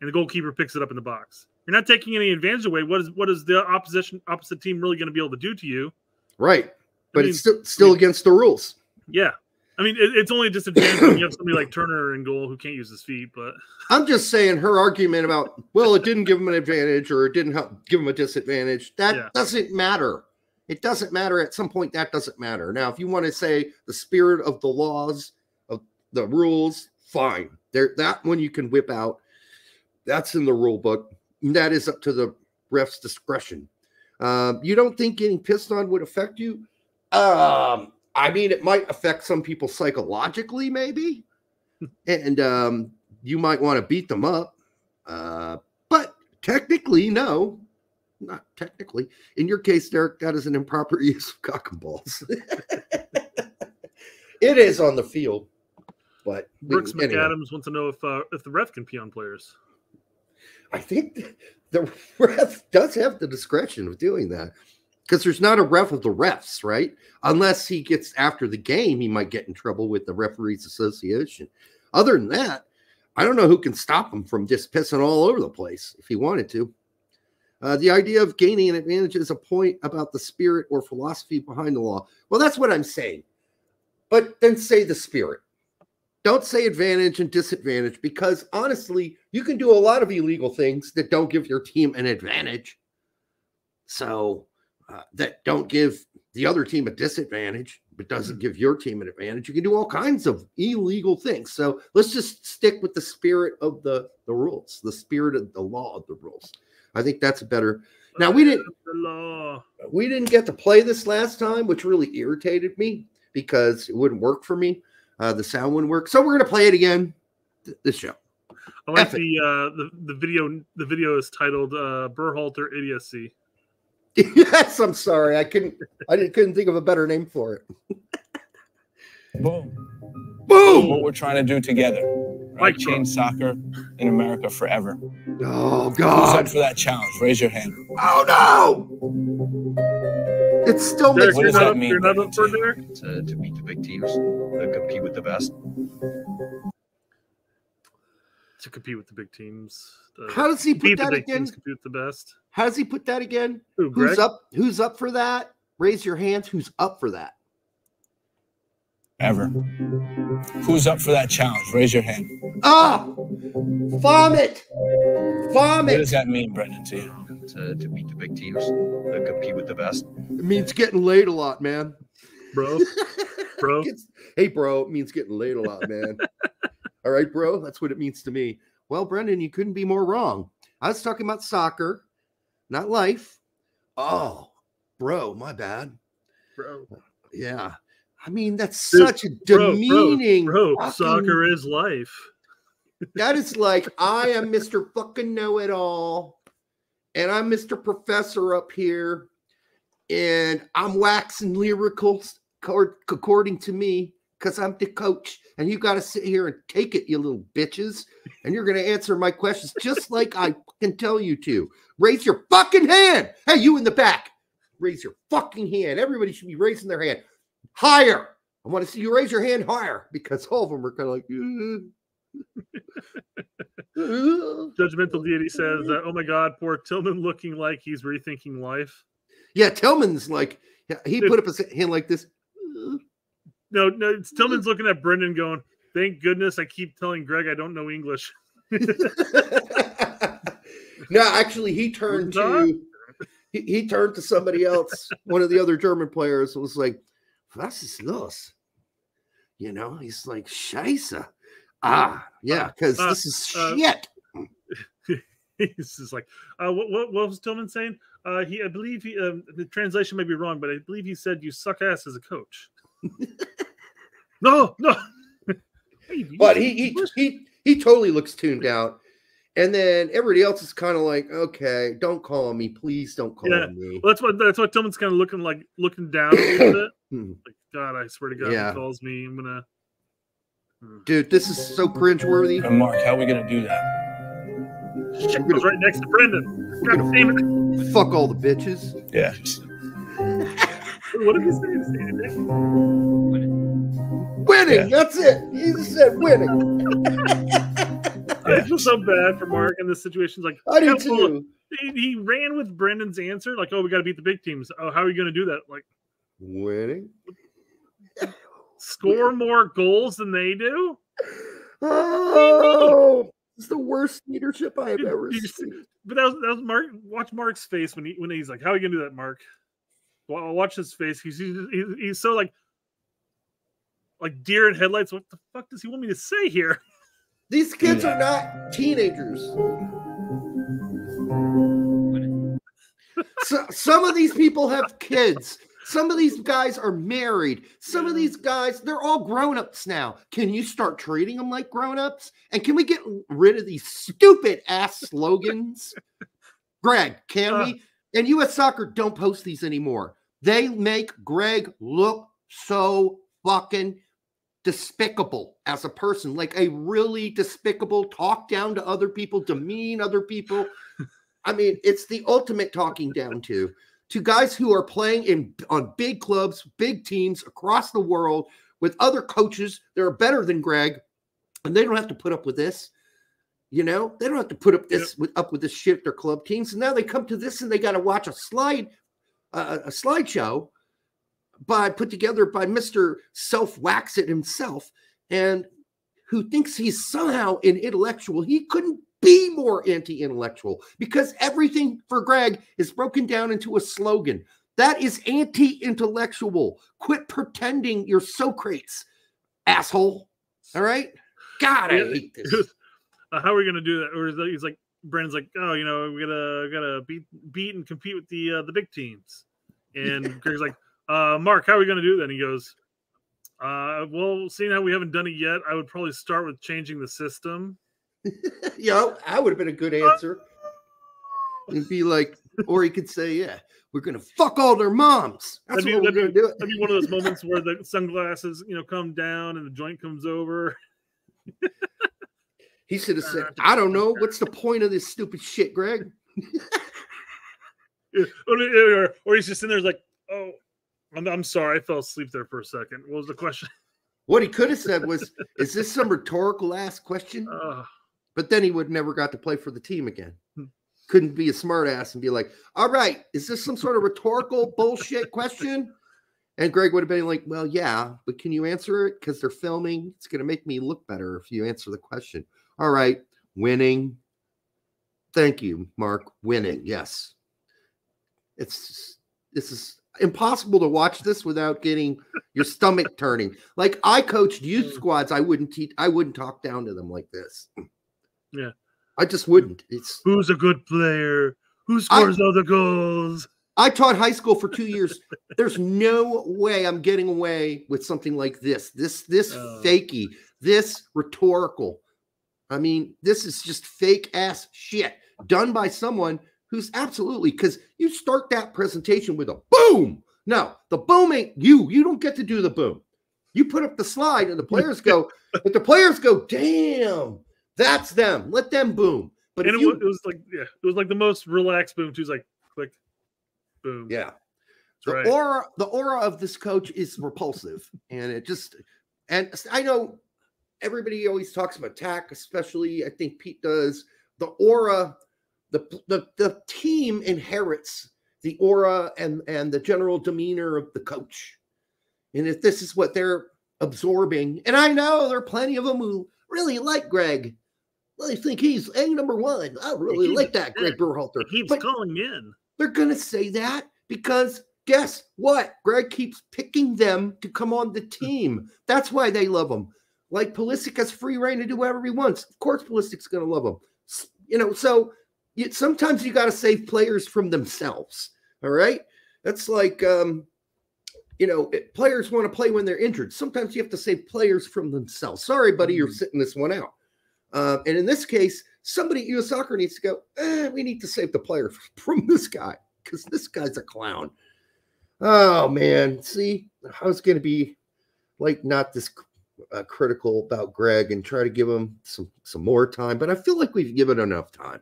[SPEAKER 8] and the goalkeeper picks it up in the box. You're not taking any advantage away. What is what is the opposition opposite team really going to be able to do to you?
[SPEAKER 7] Right. But
[SPEAKER 8] mean-
[SPEAKER 7] it's still still against the rules.
[SPEAKER 8] Yeah, I mean it, it's only a disadvantage when you have somebody like Turner in goal who can't use his feet. But
[SPEAKER 7] I'm just saying her argument about well, it didn't give him an advantage or it didn't help give him a disadvantage. That
[SPEAKER 8] Yeah.
[SPEAKER 7] doesn't matter. It doesn't matter. At some point, that doesn't matter. Now, if you want to say the spirit of the laws of the rules, fine. There, that one you can whip out. That's in the rule book. And that is up to the ref's discretion. Um, you don't think getting pissed on would affect you? Um, I mean, it might affect some people psychologically, maybe, and um, you might want to beat them up. Uh, but technically, no, not technically. In your case, Derek, that is an improper use of cock and balls. it is on the field, but
[SPEAKER 8] Brooks
[SPEAKER 7] anyway.
[SPEAKER 8] McAdams wants to know if uh, if the ref can pee on players.
[SPEAKER 7] I think the ref does have the discretion of doing that because there's not a ref of the refs, right? Unless he gets after the game, he might get in trouble with the referees association. Other than that, I don't know who can stop him from just pissing all over the place if he wanted to. Uh, the idea of gaining an advantage is a point about the spirit or philosophy behind the law. Well, that's what I'm saying. But then say the spirit. Don't say advantage and disadvantage because honestly, you can do a lot of illegal things that don't give your team an advantage. So uh, that don't give the other team a disadvantage, but doesn't give your team an advantage. You can do all kinds of illegal things. So let's just stick with the spirit of the the rules, the spirit of the law of the rules. I think that's better. Now we didn't we didn't get to play this last time, which really irritated me because it wouldn't work for me. Uh, the sound wouldn't work, so we're gonna play it again. th- This show.
[SPEAKER 8] I like
[SPEAKER 7] F
[SPEAKER 8] the uh, the the video. The video is titled uh, "Berhalter Idiocy."
[SPEAKER 7] yes, I'm sorry. I couldn't. I didn't, couldn't think of a better name for it.
[SPEAKER 13] Boom.
[SPEAKER 7] Boom.
[SPEAKER 13] What we're trying to do together. Right? Change soccer in America forever.
[SPEAKER 7] Oh God!
[SPEAKER 13] Who's
[SPEAKER 7] God!
[SPEAKER 13] up for that challenge? Raise your hand.
[SPEAKER 7] Oh no! It still
[SPEAKER 8] Derek,
[SPEAKER 7] makes
[SPEAKER 13] What does that mean,
[SPEAKER 8] you're not up for
[SPEAKER 13] to you?
[SPEAKER 14] To, to beat the big teams, to compete with the best.
[SPEAKER 8] To compete with the big teams.
[SPEAKER 7] How does he put
[SPEAKER 8] compete the
[SPEAKER 7] that again?
[SPEAKER 8] teams, compete with the best.
[SPEAKER 7] How does he put that again?
[SPEAKER 8] Who,
[SPEAKER 7] Who's up? Who's up for that? Raise your hands. Who's up for that?
[SPEAKER 13] Ever. Who's up for that challenge? Raise your hand.
[SPEAKER 7] Ah! Vomit! vomit.
[SPEAKER 13] What does that mean, Brendan, to you?
[SPEAKER 14] To, to beat the big teams, to compete with the best.
[SPEAKER 7] It means getting laid a lot, man.
[SPEAKER 8] Bro, bro.
[SPEAKER 7] Hey, bro, it means getting laid a lot, man. All right, bro, that's what it means to me. Well, Brendan, you couldn't be more wrong. I was talking about soccer, not life. Oh, bro, my bad.
[SPEAKER 8] bro.
[SPEAKER 7] Yeah. I mean, that's
[SPEAKER 8] Dude,
[SPEAKER 7] such a
[SPEAKER 8] Bro, bro,
[SPEAKER 7] demeaning.
[SPEAKER 8] Bro,
[SPEAKER 7] fucking-
[SPEAKER 8] soccer is life.
[SPEAKER 7] That is like I am Mr. fucking know it all, and I'm Mr. Professor up here, and I'm waxing lyrical according to me because I'm the coach, and you got to sit here and take it, you little bitches, and you're going to answer my questions just like I can tell you to. Raise your fucking hand. Hey, you in the back, raise your fucking hand. Everybody should be raising their hand higher. I want to see you raise your hand higher because all of them are kind of like.
[SPEAKER 8] Judgmental deity says, uh, "Oh my God, poor Tillman, looking like he's rethinking life."
[SPEAKER 7] Yeah, Tillman's like he put up his hand like this.
[SPEAKER 8] No, no, it's Tillman's looking at Brendan, going, "Thank goodness I keep telling Gregg I don't know English."
[SPEAKER 7] No, actually, he turned to he, he turned to somebody else. One of the other German players was like, "Was ist los?" You know, he's like, "Scheiße." Ah, yeah, because
[SPEAKER 8] Uh,
[SPEAKER 7] this is
[SPEAKER 8] uh,
[SPEAKER 7] shit.
[SPEAKER 8] He's just like, uh, what, what, what was Tillman saying? Uh, he, I believe he, um, the translation may be wrong, but I believe he said you suck ass as a coach. no, no. Hey,
[SPEAKER 7] But he he he he totally looks tuned out. And then everybody else is kind of like, okay, don't call me, please don't call
[SPEAKER 8] yeah,
[SPEAKER 7] me.
[SPEAKER 8] well, that's what that's what Tillman's kind of looking like, looking down a little bit.
[SPEAKER 7] Hmm.
[SPEAKER 8] Like, God, I swear to God, if
[SPEAKER 7] Yeah.
[SPEAKER 8] he calls me, I'm gonna.
[SPEAKER 7] Dude, this is so cringeworthy.
[SPEAKER 13] And Mark, how are we gonna do that?
[SPEAKER 8] Shit goes right next to Brendan. God damn it!
[SPEAKER 7] Fuck all the bitches.
[SPEAKER 13] Yeah.
[SPEAKER 8] What did he say? Did he say?
[SPEAKER 7] Winning, that's it. He just said winning.
[SPEAKER 8] I feel so bad for Mark in this situation. It's Like,
[SPEAKER 7] I do too.
[SPEAKER 8] He, he ran with Brendan's answer, like, "Oh, we got to beat the big teams." Oh, how are you going to do that? Like,
[SPEAKER 7] Winning.
[SPEAKER 8] score more goals than they do?
[SPEAKER 7] Oh, it's the worst leadership I have ever
[SPEAKER 8] did you
[SPEAKER 7] seen.
[SPEAKER 8] But that was that was Mark. Watch Mark's face when he when he's like, "How are you going to do that, Mark?" Well, watch his face. He's, he's he's he's so like like deer in headlights. What the fuck does he want me to say here?
[SPEAKER 7] These kids are not teenagers. So, some of these people have kids. Some of these guys are married. Some of these guys, they're all grown ups now. Can you start treating them like grown ups? And can we get rid of these stupid ass slogans? Gregg, can we? Uh. And US Soccer don't post these anymore. They make Gregg look so fucking despicable as a person, like a really despicable, talk down to other people, demean other people. I mean, it's the ultimate talking down to to guys who are playing in on big clubs, big teams across the world with other coaches that are better than Gregg, and they don't have to put up with this. You know, they don't have to put up this with up with this shit their club teams. And now they come to this and they got to watch a slide, uh, a slideshow by put together by Mister Self Wax It himself, and who thinks he's somehow an intellectual. He couldn't be more anti-intellectual because everything for Gregg is broken down into a slogan. That is anti-intellectual. Quit pretending you're Socrates, asshole. All right. God, I hate this.
[SPEAKER 8] Uh, how are we going to do that? Or is that, he's like, Brendan's like, oh, you know, we gotta gotta beat beat and compete with the uh, the big teams. And Gregg's like, uh, Mark, how are we going to do that? And he goes, uh, well, seeing how we haven't done it yet, I would probably start with changing the system.
[SPEAKER 7] you know, that would have been a good answer. And be like, or he could say, yeah, we're gonna fuck all their moms. That's
[SPEAKER 8] That'd be,
[SPEAKER 7] what we're gonna do. It.
[SPEAKER 8] that'd be one of those moments where the sunglasses, you know, come down and the joint comes over.
[SPEAKER 7] He should have said, I don't know. What's the point of this stupid shit,
[SPEAKER 8] Gregg? Or, or, or he's just in there like, I'm, I'm sorry, I fell asleep there for a second. What was the question?
[SPEAKER 7] What he could have said was, "Is this some rhetorical ass question?"
[SPEAKER 8] Uh,
[SPEAKER 7] But then he would never got to play for the team again.
[SPEAKER 8] Hmm.
[SPEAKER 7] Couldn't be a smart ass and be like, "All right, is this some sort of rhetorical bullshit question?" And Gregg would have been like, "Well, yeah, but can you answer it? Because they're filming. It's going to make me look better if you answer the question." All right, winning. Thank you, Mark. Winning, yes. It's this is impossible to watch this without getting your stomach turning. Like I coached youth squads, I wouldn't teach, I wouldn't talk down to them like this.
[SPEAKER 8] yeah.
[SPEAKER 7] I just wouldn't. It's
[SPEAKER 8] Who's a good player? Who scores all the goals?
[SPEAKER 7] I taught high school for two years. There's no way I'm getting away with something like this. This this
[SPEAKER 8] Oh.
[SPEAKER 7] fakey, this rhetorical. I mean, this is just fake ass shit done by someone who's absolutely because you start that presentation with a boom. No, the boom ain't you. You don't get to do the boom. You put up the slide and the players go, but the players go, damn, that's them. Let them boom. But
[SPEAKER 8] and it,
[SPEAKER 7] you
[SPEAKER 8] was, it was like, yeah, it was like the most relaxed boom. Too, like, click, boom.
[SPEAKER 7] Yeah.
[SPEAKER 8] That's
[SPEAKER 7] the
[SPEAKER 8] right.
[SPEAKER 7] aura the aura of this coach is repulsive and it just and i know everybody always talks about tack especially i think pete does the aura the the, the team inherits the aura and and the general demeanor of the coach and if this is what they're absorbing and i know there are plenty of them who really like gregg I think he's a number one. I really
[SPEAKER 8] He-
[SPEAKER 7] like that, Gregg Berhalter.
[SPEAKER 8] He keeps
[SPEAKER 7] But
[SPEAKER 8] calling in.
[SPEAKER 7] they're going to say that because guess what? Gregg keeps picking them to come on the mm. team. That's why they love him. Like Pulisic has free reign to do whatever he wants. Of course, Pulisic's going to love him. You know, so you, sometimes you got to save players from themselves. All right, that's like um, you know, it- players want to play when they're injured. Sometimes you have to save players from themselves. Sorry, buddy, you're sitting this one out. Uh, and in this case, somebody at US Soccer needs to go. Eh, we need to save the player from this guy because this guy's a clown. Oh man, see, I was going to be like not this uh, critical about Gregg and try to give him some some more time, but I feel like we've given enough time.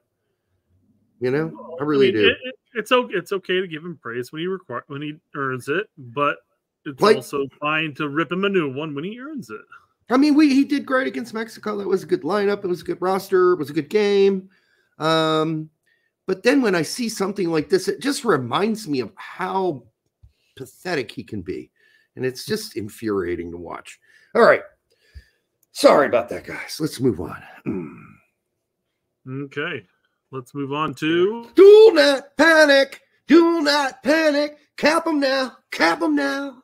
[SPEAKER 7] You know, I really
[SPEAKER 8] mean,
[SPEAKER 7] do.
[SPEAKER 8] It, it, it's okay. It's okay to give him praise when he require when he earns it, but it's
[SPEAKER 7] Like-
[SPEAKER 8] also fine to rip him a new one when he earns it.
[SPEAKER 7] I mean, we he did great against Mexico. That was a good lineup. It was a good roster. It was a good game. Um, but then when I see something like this, it just reminds me of how pathetic he can be, and it's just infuriating to watch. All right, sorry about that, guys. Let's move on.
[SPEAKER 8] Okay, let's move on to
[SPEAKER 7] Do not panic. Do not panic. Cap them now. Cap them now.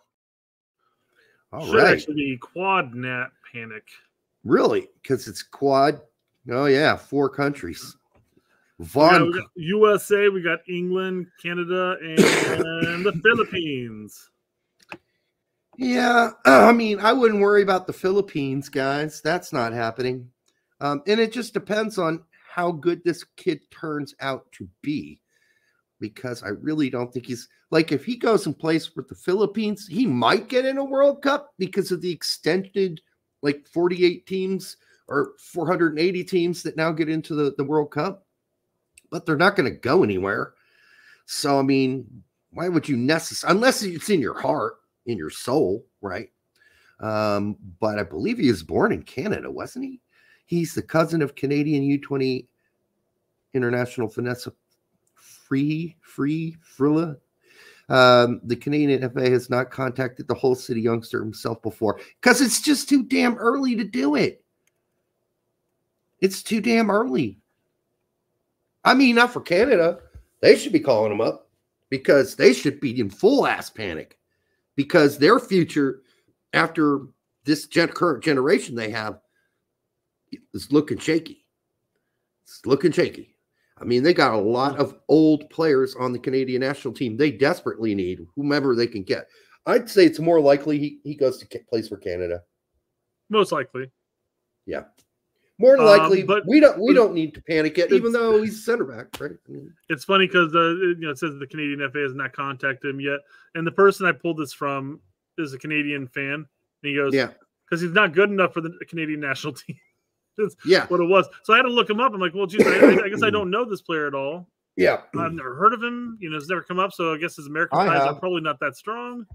[SPEAKER 7] All
[SPEAKER 8] should
[SPEAKER 7] right.
[SPEAKER 8] actually be quad nat panic.
[SPEAKER 7] Really? Because it's quad. Oh yeah, four countries.
[SPEAKER 8] We got-
[SPEAKER 7] Von
[SPEAKER 8] we got USA, we got England, Canada, and the Philippines.
[SPEAKER 7] Yeah, I mean, I wouldn't worry about the Philippines, guys. That's not happening. Um, and it just depends on how good this kid turns out to be. Because I really don't think he's like if he goes and plays with the Philippines, he might get in a World Cup because of the extended like 48 teams or 480 teams that now get into the, the World Cup, but they're not going to go anywhere. So I mean, why would you necessarily unless it's in your heart, in your soul, right? Um, but I believe he was born in Canada, wasn't he? He's the cousin of Canadian U20 international Vanessa Free Free Frilla. Um, the Canadian FA has not contacted the Hull City youngster himself before because it's just too damn early to do it. It's too damn early. I mean, not for Canada. They should be calling him up because they should be in full ass panic because their future after this gen- current generation they have is looking shaky. It's looking shaky. I mean, they got a lot of old players on the Canadian national team. They desperately need whomever they can get. I'd say it's more likely he, he goes to plays for Canada.
[SPEAKER 8] Most likely.
[SPEAKER 7] Yeah. More than
[SPEAKER 8] Um,
[SPEAKER 7] likely,
[SPEAKER 8] but-
[SPEAKER 7] we don't we don't need to panic yet, even though he's center back, right? I mean,
[SPEAKER 8] It's funny because uh, you know it says the Canadian FA has not contacted him yet, and the person I pulled this from is a Canadian fan, and he goes,
[SPEAKER 7] Yeah.
[SPEAKER 8] because he's not good enough for the Canadian national team." That's
[SPEAKER 7] Yeah.
[SPEAKER 8] what it was. So I had to look him up. I'm like, well, geez, I, I guess I don't know this player at all.
[SPEAKER 7] Yeah.
[SPEAKER 8] I've never heard of him. You know, it's never come up. So I guess his American ties are probably not that strong.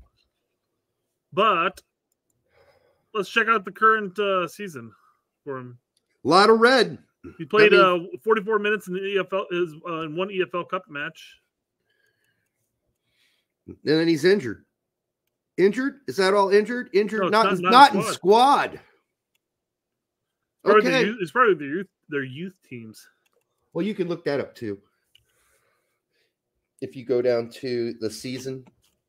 [SPEAKER 8] But let's check out the current uh, season for him.
[SPEAKER 7] a lot of red.
[SPEAKER 8] He played
[SPEAKER 7] I mean-
[SPEAKER 8] uh, 44 minutes in the EFL is uh, in one EFL Cup match.
[SPEAKER 7] and then he's injured. Injured? Is that all injured? Injured?
[SPEAKER 8] No,
[SPEAKER 7] not
[SPEAKER 8] not-
[SPEAKER 7] not,
[SPEAKER 8] not in
[SPEAKER 7] in squad.
[SPEAKER 8] Probably
[SPEAKER 7] Okay.
[SPEAKER 8] youth, it's probably their youth, their youth teams.
[SPEAKER 7] Well, you can look that up too. If you go down to the season,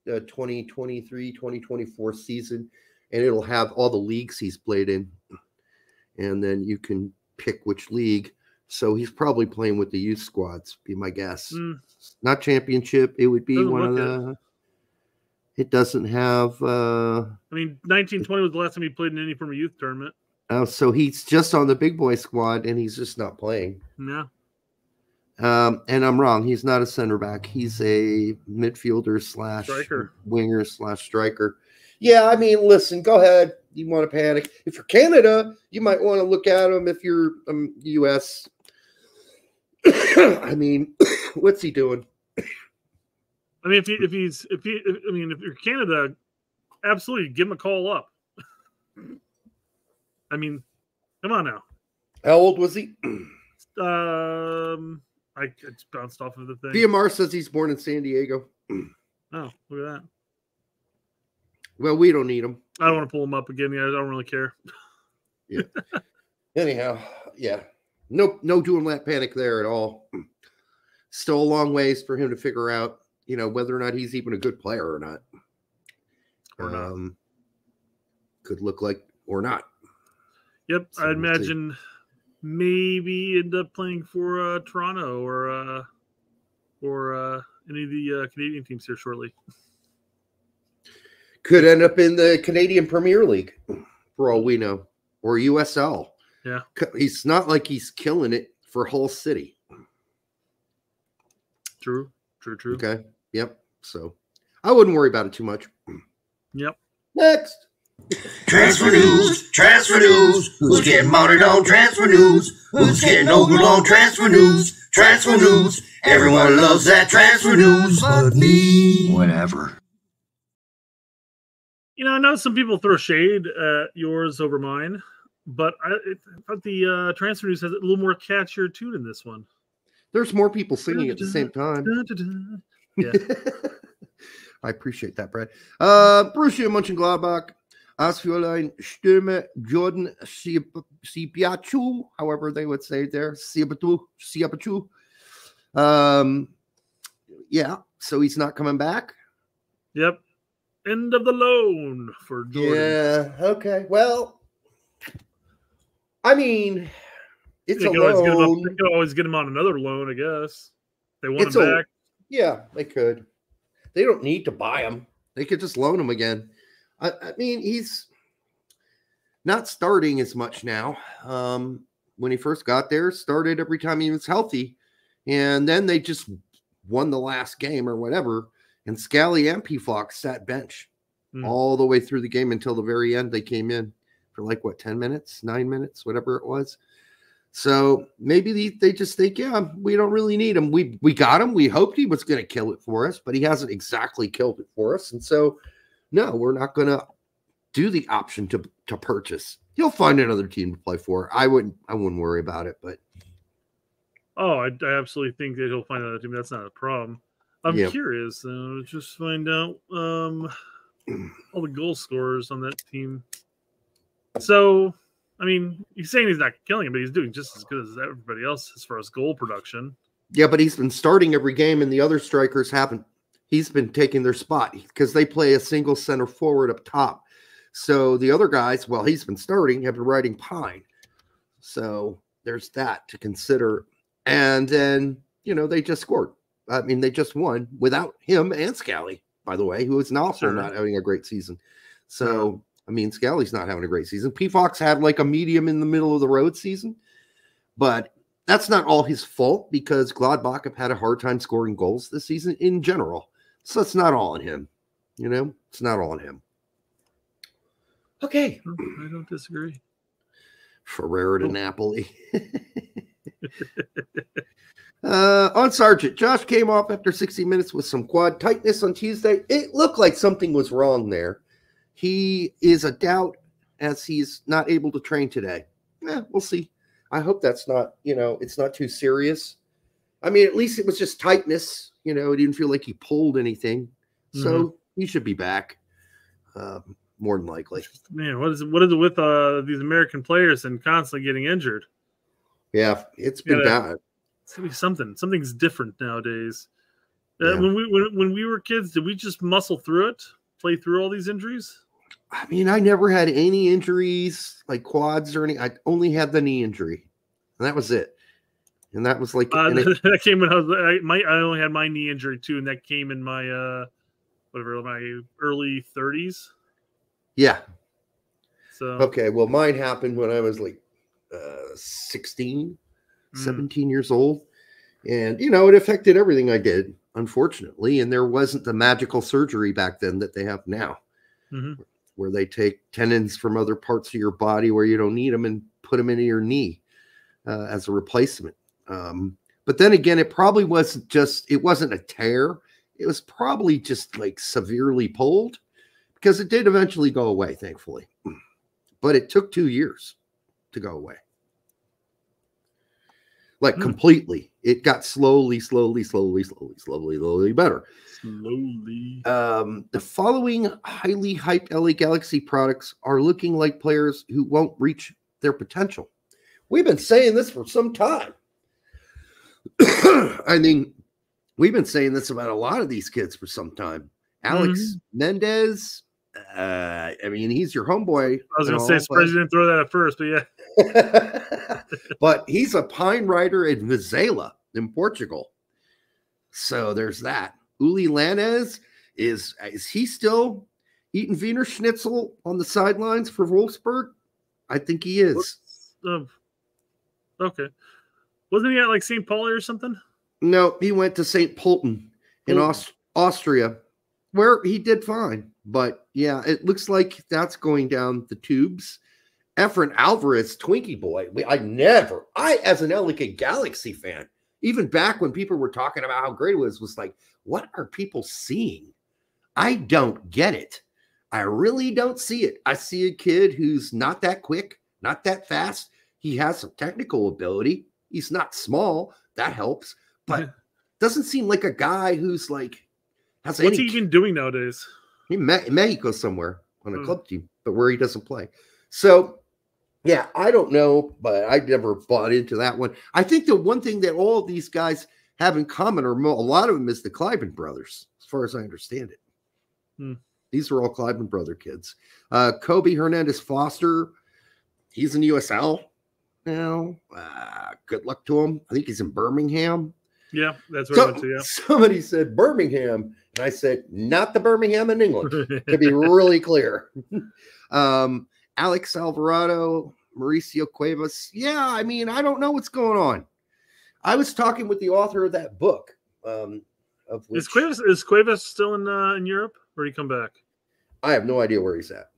[SPEAKER 7] uh, 2023 2024 season, and it'll have all the leagues he's played in. And then you can pick which league. So he's probably playing with the youth squads, be my guess.
[SPEAKER 8] Mm.
[SPEAKER 7] Not championship. It would be
[SPEAKER 8] Doesn't
[SPEAKER 7] one of the. It doesn't have. uh
[SPEAKER 8] I mean, 1920 was the last time he played in any form of youth tournament.
[SPEAKER 7] Oh, so he's just on the big boy squad, and he's just not playing.
[SPEAKER 8] Yeah.
[SPEAKER 7] Um, and I'm wrong. He's not a center back. He's a midfielder slash
[SPEAKER 8] Striker.
[SPEAKER 7] winger slash striker. Yeah, I mean, listen, go ahead. You want to panic. If you're Canada, you might want to look at him. If you're um, US, I mean, what's he doing?
[SPEAKER 8] I mean, if he, if he's if he if, I mean if you're Canada, absolutely give him a call up. I mean, come on now.
[SPEAKER 7] How old was he?
[SPEAKER 8] Um, I I just bounced off of the thing.
[SPEAKER 7] BMR says he's born in San Diego.
[SPEAKER 8] Oh, look at that.
[SPEAKER 7] Well, we don't need him.
[SPEAKER 8] I don't want to pull him up again. Yeah, I don't really care.
[SPEAKER 7] Yeah. Anyhow, yeah. Nope, no doing that panic there at all. Still a long ways for him to figure out, you know, whether or not he's even a good player or not.
[SPEAKER 8] Or not.
[SPEAKER 7] Um, could look like or not.
[SPEAKER 8] Yep,
[SPEAKER 7] So
[SPEAKER 8] I
[SPEAKER 7] we'll see.
[SPEAKER 8] imagine maybe end up playing for uh, Toronto or uh, or uh, any of the uh, Canadian teams here shortly.
[SPEAKER 7] Could end up in the Canadian Premier League, for all we know, or USL.
[SPEAKER 8] Yeah.
[SPEAKER 7] He's not like he's killing it for Hull City.
[SPEAKER 8] True, true, true.
[SPEAKER 7] Okay. Yep. So I wouldn't worry about it too much.
[SPEAKER 8] Yep.
[SPEAKER 7] Next.
[SPEAKER 1] Transfer news, transfer news. Who's getting mounted on transfer news? Who's getting over on transfer news? Transfer news. Everyone loves that transfer news, but me.
[SPEAKER 2] Whatever.
[SPEAKER 8] You know, I know some people throw shade at yours over mine, but I, I thought the uh, transfer news has a little more catchier tune in this one.
[SPEAKER 7] There's more people singing at the same time.
[SPEAKER 8] Yeah.
[SPEAKER 7] I appreciate that, Brad. Uh, Borussia Mönchengladbach, Asfjorlein, Stürme, Jordan Sipiachu, however they would say it there, Siapachu, Siapachu. Um, yeah, so he's not coming back.
[SPEAKER 8] Yep. End of the loan for Jordan.
[SPEAKER 7] Yeah. Okay. Well, I mean, it's a
[SPEAKER 8] always get him
[SPEAKER 7] loan.
[SPEAKER 8] they could always get him on another loan, I guess. They want
[SPEAKER 7] It's
[SPEAKER 8] him
[SPEAKER 7] a-
[SPEAKER 8] back.
[SPEAKER 7] Yeah, they could. They don't need to buy him. They could just loan him again. I, I mean, he's not starting as much now. Um, when he first got there, started every time he was healthy, and then they just won the last game or whatever. And Scally and Pefok sat bench
[SPEAKER 8] Hmm.
[SPEAKER 7] all the way through the game until the very end. They came in for like what ten minutes, nine minutes, whatever it was. So maybe they, they just think, yeah, we don't really need him. We we got him. We hoped he was going to kill it for us, but he hasn't exactly killed it for us. And so, no, we're not going to do the option to to purchase. He'll find another team to play for. I wouldn't I wouldn't worry about it, but
[SPEAKER 8] Oh, I, I absolutely think that he'll find another team. That's not a problem. I'm
[SPEAKER 7] Yep.
[SPEAKER 8] curious though. Just find out um, all the goal scorers on that team. So, I mean, he's saying he's not killing him, but he's doing just as good as everybody else as far as goal production.
[SPEAKER 7] yeah, but he's been starting every game, and the other strikers haven't. He's been taking their spot because they play a single center forward up top. So the other guys, well, he's been starting, have been riding pine. So there's that to consider. And then, you know, they just scored. I mean, they just won without him and Scally, by the way, who is also
[SPEAKER 8] Sure.
[SPEAKER 7] not having a great season. So, I mean, Scally's not having a great season. Pefok had like a medium in the middle of the road season, but that's not all his fault because Gladbach have had a hard time scoring goals this season in general. So it's not all on him. You know, it's not all on him. Okay.
[SPEAKER 8] I don't disagree.
[SPEAKER 7] Ferrera to Napoli. uh, on Sargent, Josh came off after 60 minutes with some quad tightness on Tuesday. It looked like something was wrong there. He is a doubt as he's not able to train today. Yeah, we'll see. I hope that's not, you know, it's not too serious. I mean, at least it was just tightness. You know, it didn't feel like he pulled anything. So he should be back, um, more than likely.
[SPEAKER 8] Man, what is it? What is it with uh, these American players and constantly getting injured?
[SPEAKER 7] Yeah, it's been
[SPEAKER 8] Yeah.
[SPEAKER 7] bad.
[SPEAKER 8] It's gonna be something. Something's different nowadays. Uh,
[SPEAKER 7] Yeah.
[SPEAKER 8] When we when, when we were kids, did we just muscle through it, play through all these injuries?
[SPEAKER 7] I mean, I never had any injuries like quads or any. I only had the knee injury, and that was it. And that was like,
[SPEAKER 8] Uh,
[SPEAKER 7] it-
[SPEAKER 8] that came when I was I, my I only had my knee injury too, and that came in my uh whatever my early thirties.
[SPEAKER 7] yeah.
[SPEAKER 8] So
[SPEAKER 7] Okay. Well, mine happened when I was like uh, 16,
[SPEAKER 8] Mm.
[SPEAKER 7] 17 years old. And, you know, it affected everything I did, unfortunately. And there wasn't the magical surgery back then that they have now,
[SPEAKER 8] Mhm.
[SPEAKER 7] where they take tendons from other parts of your body where you don't need them and put them into your knee uh, as a replacement. Um, but then again, it probably wasn't just, it wasn't a tear. It was probably just like severely pulled because it did eventually go away, thankfully. But it took two years to go away. Like completely. It got slowly, slowly, slowly, slowly, slowly, slowly better.
[SPEAKER 8] slowly.
[SPEAKER 7] Um, the following highly hyped LA Galaxy products are looking like players who won't reach their potential. We've been saying this for some time. I mean, we've been saying this about a lot of these kids for some time. Alex Mendez, uh, I mean, he's your homeboy.
[SPEAKER 8] I was gonna say
[SPEAKER 7] all,
[SPEAKER 8] surprised you didn't throw that at first, but yeah.
[SPEAKER 7] but he's a pine rider in Vizela in Portugal. So there's that. Uli Llanez is is he still eating Wiener Schnitzel on the sidelines for Wolfsburg? I think he is.
[SPEAKER 8] Um, okay. Wasn't he at like St. Pauli or something?
[SPEAKER 7] No, he went to St. Polten in
[SPEAKER 8] Polten.
[SPEAKER 7] Aus- Austria, where he did fine. But yeah, it looks like that's going down the tubes. Efren Alvarez, Twinkie boy. we- I never, I as an LA Galaxy fan, even back when people were talking about how great it was, was like, what are people seeing? I don't get it. I really don't see it. I see a kid who's not that quick, not that fast. He has some technical ability. He's not small. That helps, but doesn't seem like a guy who's like has
[SPEAKER 8] What's
[SPEAKER 7] any
[SPEAKER 8] he even doing nowadays?
[SPEAKER 7] he Me- Mexico somewhere on a
[SPEAKER 8] Hmm.
[SPEAKER 7] club team, but where he doesn't play. So, yeah, I don't know, but I never bought into that one. I think the one thing that all of these guys have in common, or a lot of them, is the Cliven brothers, as far as I understand it.
[SPEAKER 8] Hmm.
[SPEAKER 7] These are all Cliven brother kids. Uh, Kobe Hernandez Foster, he's in USL now. Uh, good luck to him. I think he's in Birmingham.
[SPEAKER 8] Yeah, that's where I
[SPEAKER 7] So,
[SPEAKER 8] went to. Yeah.
[SPEAKER 7] Somebody said Birmingham, and I said, not the Birmingham in England, to be really clear. um, Alex Alvarado, Mauricio Cuevas. Yeah, I mean, I don't know what's going on. I was talking with the author of that book. Um, of which
[SPEAKER 8] Is Cuevas is Cuevas still in uh, in Europe, or did he come back?
[SPEAKER 7] I have no idea where he's at.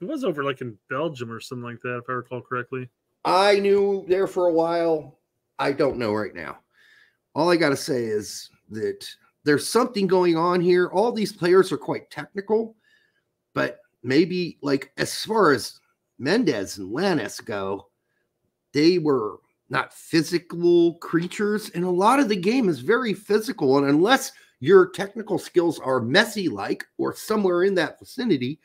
[SPEAKER 8] He was over like in Belgium or something like that, if I recall correctly.
[SPEAKER 7] I knew there for a while. I don't know right now. All I got to say is that there's something going on here. All these players are quite technical, but maybe like as far as Mendez and Llanez go, they were not physical creatures. And a lot of the game is very physical. And unless your technical skills are messy like or somewhere in that vicinity,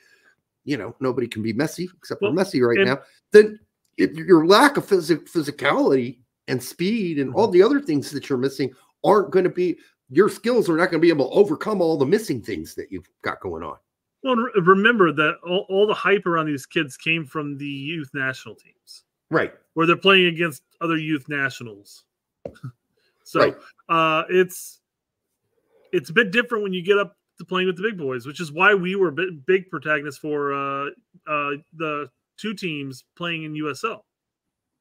[SPEAKER 7] you know, nobody can be messy except for
[SPEAKER 8] Well,
[SPEAKER 7] Messi right
[SPEAKER 8] and-
[SPEAKER 7] now. Then if your lack of physic- physicality and speed and all
[SPEAKER 8] Mm-hmm.
[SPEAKER 7] the other things that you're missing aren't going to be your skills are not going to be able to overcome all the missing things that you've got going on.
[SPEAKER 8] Well, remember that all, all the hype around these kids came from the youth national teams,
[SPEAKER 7] Right.
[SPEAKER 8] where they're playing against other youth nationals. so
[SPEAKER 7] Right.
[SPEAKER 8] uh, it's it's a bit different when you get up to playing with the big boys, which is why we were big, big protagonists for uh, uh, the two teams playing in USL.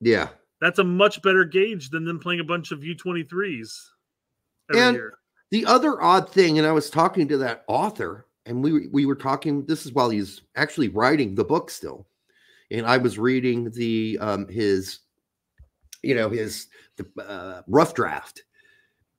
[SPEAKER 7] Yeah.
[SPEAKER 8] That's a much better gauge than them playing a bunch of U23s every
[SPEAKER 7] and
[SPEAKER 8] year.
[SPEAKER 7] the other odd thing, and I was talking to that author, and we we were talking. This is while he's actually writing the book still, and I was reading the um his, you know, his the uh, rough draft,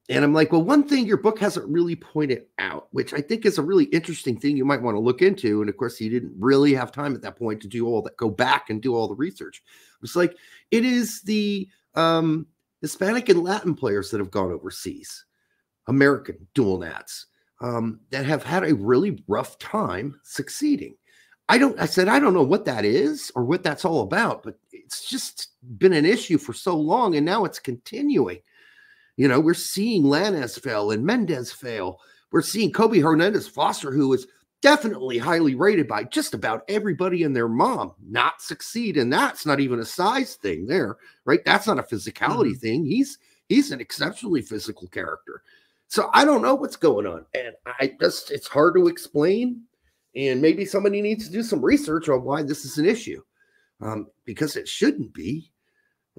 [SPEAKER 7] and I'm like, well, one thing your book hasn't really pointed out, which I think is a really interesting thing you might want to look into, and of course, he didn't really have time at that point to do all that, go back and do all the research. It's like it is the um Hispanic and Latin players that have gone overseas. American dual nats um, that have had a really rough time succeeding. I don't, I said, I don't know what that is or what that's all about, but it's just been an issue for so long and now it's continuing. You know, we're seeing Llanez fail and Mendez fail. We're seeing Kobe Hernandez Foster, who is definitely highly rated by just about everybody and their mom, not succeed. And that's not even a size thing there, right? That's not a physicality thing. He's he's an exceptionally physical character. So I don't know what's going on. And I just, it's hard to explain. And maybe somebody needs to do some research on why this is an issue um, because it shouldn't be.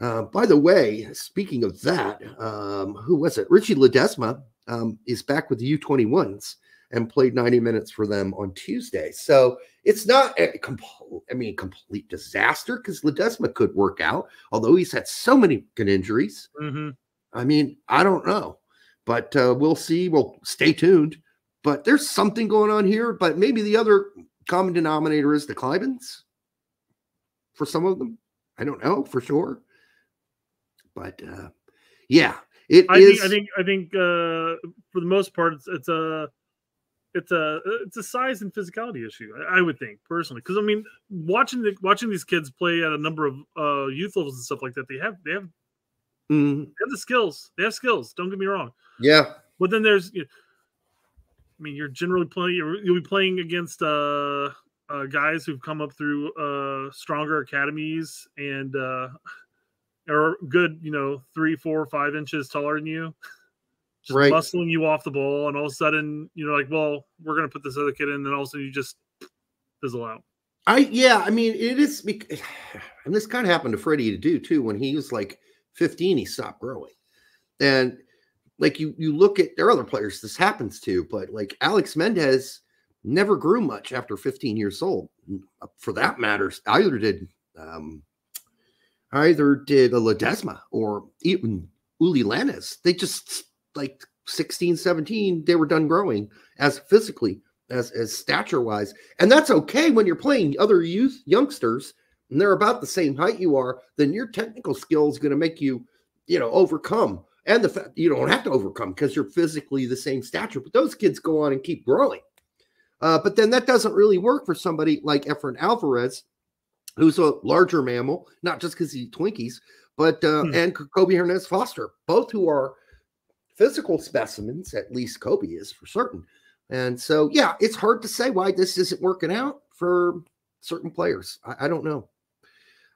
[SPEAKER 7] Uh, by the way, speaking of that, um, who was it? Richie Ledezma um, is back with the U21s and played 90 minutes for them on Tuesday. So it's not a complete, I mean, complete disaster because Ledezma could work out, although he's had so many good injuries.
[SPEAKER 8] Mm-hmm.
[SPEAKER 7] I mean, I don't know, but uh, we'll see. We'll stay tuned. But there's something going on here. But maybe the other common denominator is the Clivens for some of them. I don't know for sure. But uh, yeah, it
[SPEAKER 8] I
[SPEAKER 7] is.
[SPEAKER 8] think I think I think uh, for the most part it's, it's a it's a it's a size and physicality issue. I, I would think personally because I mean watching the watching these kids play at a number of uh, youth levels and stuff like that they have they have
[SPEAKER 7] Mhm.
[SPEAKER 8] they have the skills they have skills. Don't get me wrong.
[SPEAKER 7] Yeah.
[SPEAKER 8] But then there's, you I mean, you're generally playing. You're, you'll be playing against uh, uh, guys who've come up through uh, stronger academies and uh, are good, you know, three, four, five inches taller than you, just
[SPEAKER 7] Right.
[SPEAKER 8] muscling you off the ball, and all of a sudden, you know, like, well, we're gonna put this other kid in, and then all of a sudden you just fizzle out.
[SPEAKER 7] I yeah, I mean it is, and this kind of happened to Freddy Adu too. When he was like 15, he stopped growing, and like you you look at there are other players this happens to, but like Alex Mendez never grew much after 15 years old. For that matter, either did um, either did a Ledezma or even Uli Llanez. They just like 16, 17, they were done growing as physically as as stature wise, and that's okay when you're playing other youth youngsters and they're about the same height you are. Then your technical skill is going to make you, you know, overcome. And the fact you don't have to overcome because you're physically the same stature. But those kids go on and keep growing. Uh, but then that doesn't really work for somebody like Efren Alvarez, who's a larger mammal, not just because he Twinkies, but uh, and Kobe Hernandez Foster, both who are physical specimens. At least Kobe is for certain. And so, yeah, it's hard to say why this isn't working out for certain players. I, I don't know.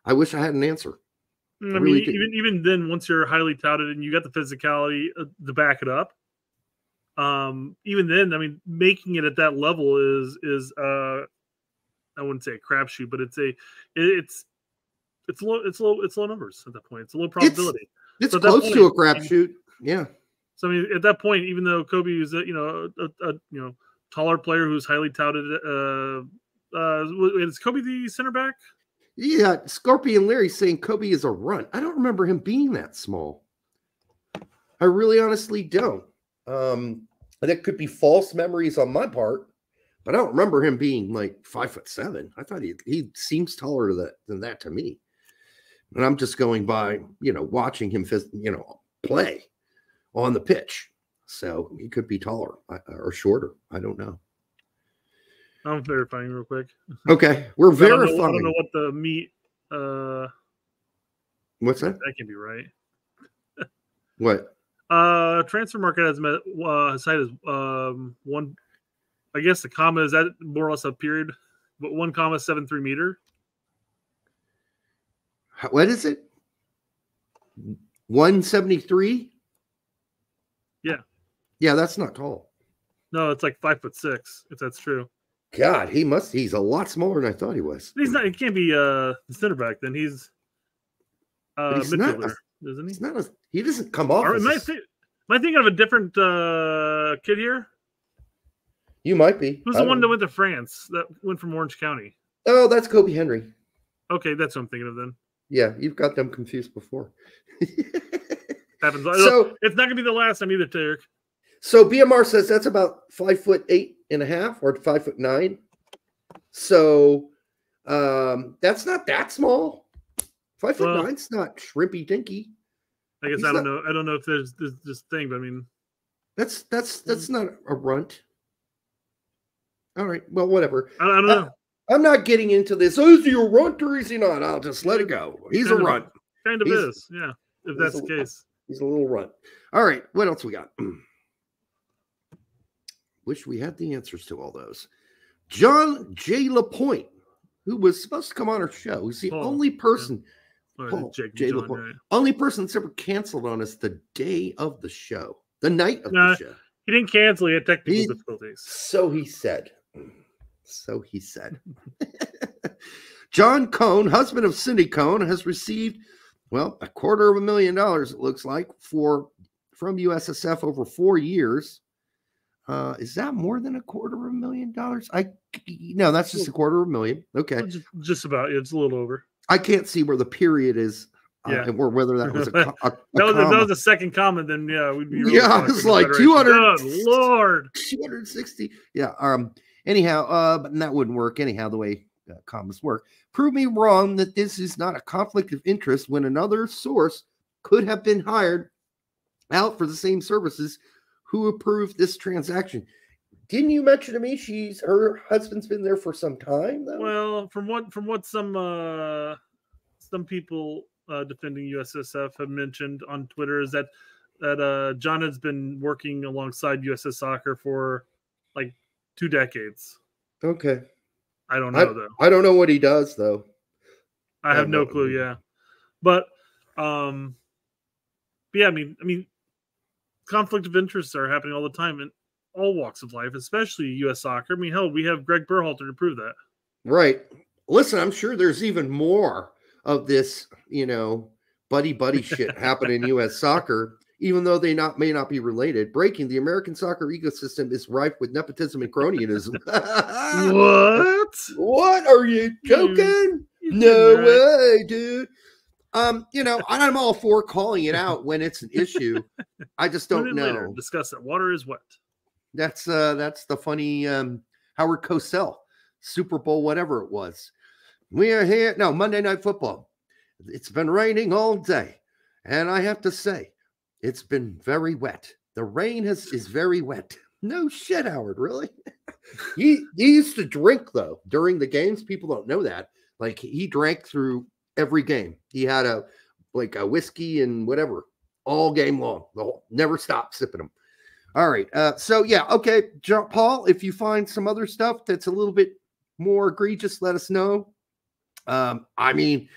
[SPEAKER 7] I wish I had an answer.
[SPEAKER 8] I
[SPEAKER 7] I
[SPEAKER 8] mean,
[SPEAKER 7] really
[SPEAKER 8] even even then, once you're highly touted and you got the physicality uh, to back it up, um, even then, I mean, making it at that level is is uh, I wouldn't say a crapshoot, but it's a it's it's low it's low it's low numbers at that point. It's a low probability.
[SPEAKER 7] It's
[SPEAKER 8] So at that
[SPEAKER 7] close to a
[SPEAKER 8] point, I
[SPEAKER 7] crapshoot. Yeah.
[SPEAKER 8] So I mean, at that point, even though Kobe is a, you know a, a you know taller player who's highly touted, uh, uh, is Kobe the center back?
[SPEAKER 7] Yeah. Scorpion Larry saying Kobe is a runt. I don't remember him being that small. I really honestly don't. Um, that could be false memories on my part, but I don't remember him being like five foot seven. I thought he he seems taller than that, than that to me. And I'm just going by, you know, watching him, you know, play on the pitch. So he could be taller or shorter. I don't know.
[SPEAKER 8] I'm verifying real quick.
[SPEAKER 7] Okay, we're
[SPEAKER 8] I don't know- I
[SPEAKER 7] verifying.
[SPEAKER 8] don't know what the meat. Uh,
[SPEAKER 7] What's that?
[SPEAKER 8] that can be right.
[SPEAKER 7] What?
[SPEAKER 8] Uh, Transfermarkt has met uh, site is um one. I guess the comma is that more or less a period, but one comma seven three meter.
[SPEAKER 7] What is it? 173?
[SPEAKER 8] Yeah.
[SPEAKER 7] Yeah, that's not tall.
[SPEAKER 8] No, it's like five foot six. If that's true,
[SPEAKER 7] God, he must he's a lot smaller than I thought he was.
[SPEAKER 8] he's not. He can't be uh the center back. Then he's uh
[SPEAKER 7] he's not a-
[SPEAKER 8] midfielder, isn't he?
[SPEAKER 7] He's not a, he doesn't come off.
[SPEAKER 8] Or am, I thi- am I thinking of a different uh kid here?
[SPEAKER 7] You might be.
[SPEAKER 8] Who's the one that went to France that went from Orange County?
[SPEAKER 7] Oh, that's Kobi Henry.
[SPEAKER 8] Okay, that's what I'm thinking of then.
[SPEAKER 7] Yeah, you've got them confused before.
[SPEAKER 8] Happens.
[SPEAKER 7] So-
[SPEAKER 8] it's not gonna be the last time either, Derek.
[SPEAKER 7] So BMR says that's about five foot eight and a half or five foot nine. So um that's not that small. Five foot
[SPEAKER 8] Well-
[SPEAKER 7] nine's not shrimpy dinky.
[SPEAKER 8] I guess
[SPEAKER 7] He's
[SPEAKER 8] I don't
[SPEAKER 7] not-
[SPEAKER 8] know. I don't know if there's this, this thing, but I mean,
[SPEAKER 7] That's that's that's not a runt. All right. Well, whatever.
[SPEAKER 8] I, I don't
[SPEAKER 7] Uh,
[SPEAKER 8] know.
[SPEAKER 7] I'm not getting into this. Oh, is he a runt or is he not? I'll just let it go. He's a
[SPEAKER 8] Kind of- Kind of
[SPEAKER 7] He's-
[SPEAKER 8] is, yeah. If that's
[SPEAKER 7] a-
[SPEAKER 8] the case.
[SPEAKER 7] He's a little runt. All right. What else we got? Wish we had the answers to all those. John J. Lapointe, who was supposed to come on our show, is the
[SPEAKER 8] Paul,
[SPEAKER 7] only person.
[SPEAKER 8] Or
[SPEAKER 7] Paul
[SPEAKER 8] Jake
[SPEAKER 7] J.
[SPEAKER 8] John,
[SPEAKER 7] Lapointe,
[SPEAKER 8] right.
[SPEAKER 7] only person that's ever canceled on us the day of the show, the night of the show.
[SPEAKER 8] He didn't cancel. He had technical
[SPEAKER 7] He-
[SPEAKER 8] difficulties.
[SPEAKER 7] So he said. So he said. John Cone, husband of Cindy Cone, has received, well, a quarter of a million dollars, it looks like, for from USSF over four years. Uh, is that more than a quarter of a million dollars? I no, that's just a quarter of a million. Okay.
[SPEAKER 8] Just, about. It's a little over.
[SPEAKER 7] I can't see where the period is, uh,
[SPEAKER 8] Yeah.
[SPEAKER 7] or whether that was a, a, a
[SPEAKER 8] that was that
[SPEAKER 7] comma.
[SPEAKER 8] was a second comment. Then yeah, we'd be. really
[SPEAKER 7] Yeah, it's like 200
[SPEAKER 8] Good lord.
[SPEAKER 7] 260. Yeah. Um. Anyhow, uh, but that wouldn't work anyhow. The way uh, commas work. Prove me wrong that this is not a conflict of interest when another source could have been hired out for the same services. Who approved this transaction? Didn't you mention to me she's her husband's been there for some time though?
[SPEAKER 8] Well, from what from what some uh some people uh defending USSF have mentioned on Twitter is that that uh John has been working alongside USS Soccer for like two decades.
[SPEAKER 7] Okay.
[SPEAKER 8] I don't
[SPEAKER 7] I,
[SPEAKER 8] know though.
[SPEAKER 7] I don't know what he does though.
[SPEAKER 8] I have no
[SPEAKER 7] no
[SPEAKER 8] clue. Yeah, but um, but yeah. I mean, I mean, conflict of interests are happening all the time in all walks of life, especially U.S. soccer. I mean, hell, we have Gregg Berhalter to prove that.
[SPEAKER 7] Right. Listen, I'm sure there's even more of this, you know, buddy buddy shit happening in U.S. soccer, even though they not may not be related. Breaking the American soccer ecosystem is rife with nepotism and cronyism.
[SPEAKER 8] what?
[SPEAKER 7] What are you joking? No way, dude. Um, you know, I'm all for calling it out when it's an issue. I just don't know.
[SPEAKER 8] later. Discuss that. Water is wet.
[SPEAKER 7] That's uh that's the funny um Howard Cosell Super Bowl, whatever it was. We are here. No, Monday night football. It's been raining all day. And I have to say, it's been very wet. The rain has is very wet. No shit, Howard, really? he he used to drink though during the games. People don't know that. Like he drank through every game. He had a like a whiskey and whatever all game long. The whole, never stopped sipping them. All right. Uh, so yeah, okay, John, Paul. If you find some other stuff that's a little bit more egregious, let us know. Um, I mean,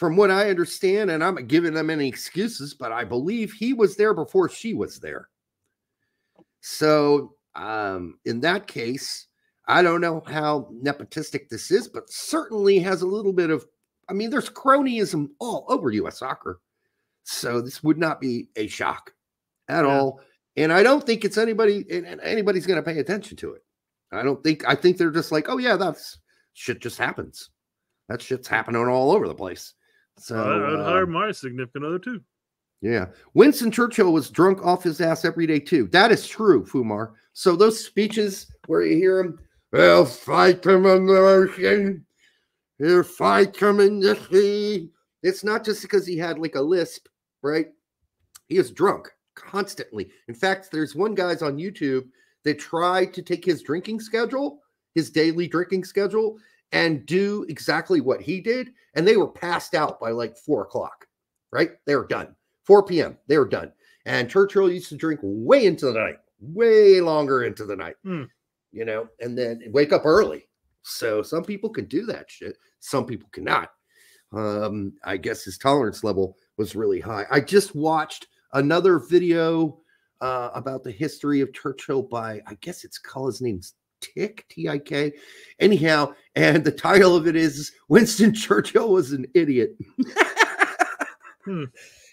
[SPEAKER 7] from what I understand, and I'm not giving them any excuses, but I believe he was there before she was there. So um, in that case, I don't know how nepotistic this is, but certainly has a little bit of. I mean, there's cronyism all over U.S. soccer, so this would not be a shock at all. And I don't think it's anybody and anybody's going to pay attention to it. I don't think. I think they're just like, oh yeah, that's shit. Just happens. That shit's happening all over the place. So
[SPEAKER 8] I, I'd
[SPEAKER 7] uh,
[SPEAKER 8] hire my significant other too.
[SPEAKER 7] yeah. Winston Churchill was drunk off his ass every day, too. That is true, Fumar. So those speeches where you hear him, they'll fight them on the ocean, we'll fight them in the sea. It's not just because he had like a lisp, right? He is drunk constantly. In fact, there's one guy's on YouTube that tried to take his drinking schedule, his daily drinking schedule, and do exactly what he did. And they were passed out by like four o'clock, right? They were done. 4 p.m. They were done. And Churchill used to drink way into the night, way longer into the night,
[SPEAKER 8] Hmm.
[SPEAKER 7] you know, and then wake up early. So some people can do that shit. Some people cannot. Um, I guess his tolerance level was really high. I just watched another video uh, about the history of Churchill by, I guess it's called his name's Tick, T I K. Anyhow, and the title of it is Winston Churchill was an idiot.
[SPEAKER 8] Hmm.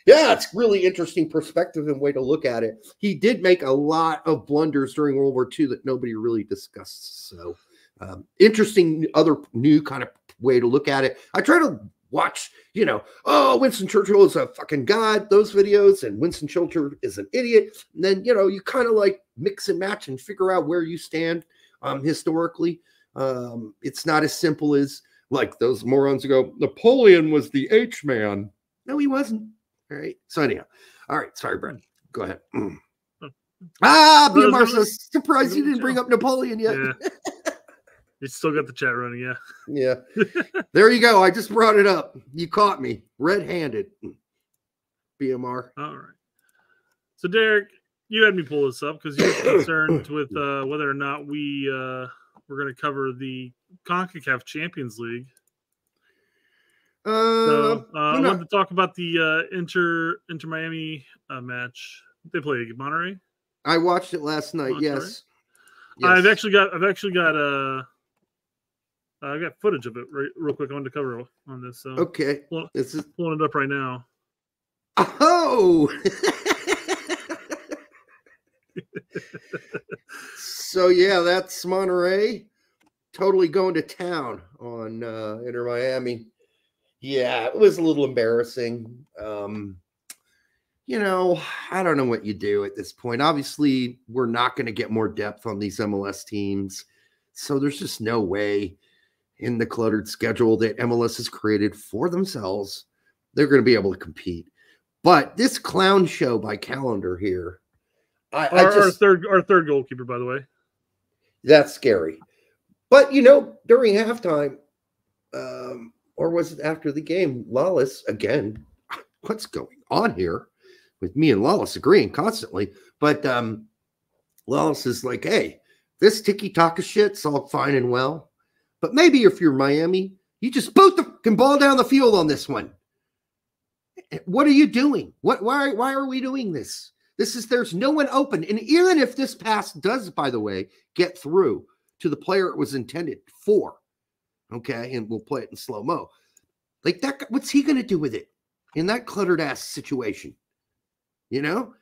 [SPEAKER 7] Yeah, it's really interesting perspective and way to look at it. He did make a lot of blunders during World War II that nobody really discussed. So, um, interesting, other new kind of way to look at it. I try to watch, you know, oh, Winston Churchill is a fucking god, those videos, and Winston Churchill is an idiot. And then, you know, you kind of like mix and match and figure out where you stand um, historically. Um, it's not as simple as like those morons who go, Napoleon was the H man. No, he wasn't. All right. So anyhow, all right. Sorry, Brent. Go ahead. Mm. Ah,
[SPEAKER 8] No,
[SPEAKER 7] Bill
[SPEAKER 8] no,
[SPEAKER 7] surprised you didn't bring up Napoleon yet.
[SPEAKER 8] Yeah. You still got the chat running, yeah.
[SPEAKER 7] Yeah. there you go. I just brought it up. You caught me red-handed. BMR.
[SPEAKER 8] All right. So Derek, you had me pull this up because you're concerned with uh, whether or not we uh, we're going to cover the Concacaf Champions League.
[SPEAKER 7] Uh,
[SPEAKER 8] So uh, I wanted to talk about the uh, Inter Inter Miami uh, match. They play Monterrey.
[SPEAKER 7] I watched it last night.
[SPEAKER 8] Monterrey?
[SPEAKER 7] Yes.
[SPEAKER 8] I've actually got I've actually got uh I got footage of it right, real quick. I wanted to cover on this. So
[SPEAKER 7] Okay.
[SPEAKER 8] pull-
[SPEAKER 7] This is
[SPEAKER 8] pulling it up right now.
[SPEAKER 7] Oh. so yeah, that's Monterrey. Totally going to town on uh Inter Miami. Yeah, it was a little embarrassing. Um, you know, I don't know what you do at this point. Obviously, we're not going to get more depth on these MLS teams. So there's just no way in the cluttered schedule that MLS has created for themselves, they're going to be able to compete. But this clown show by Callender here, I, I
[SPEAKER 8] Our, our third our third goalkeeper, by the way.
[SPEAKER 7] that's scary. But you know, during halftime, um, or was it after the game, Lawless again? What's going on here with me and Lawless agreeing constantly? But um, Lawless is like, hey, this tiki taka shit's all fine and well, But maybe if you're Miami, you just boot the fucking ball down the field on this one. Eh, What are you doing? What why why are we doing this? This is there's no one open. And even if this pass does, by the way, get through to the player it was intended for, okay, and we'll play it in slow mo. Like that, what's he gonna do with it in that cluttered ass situation? You know?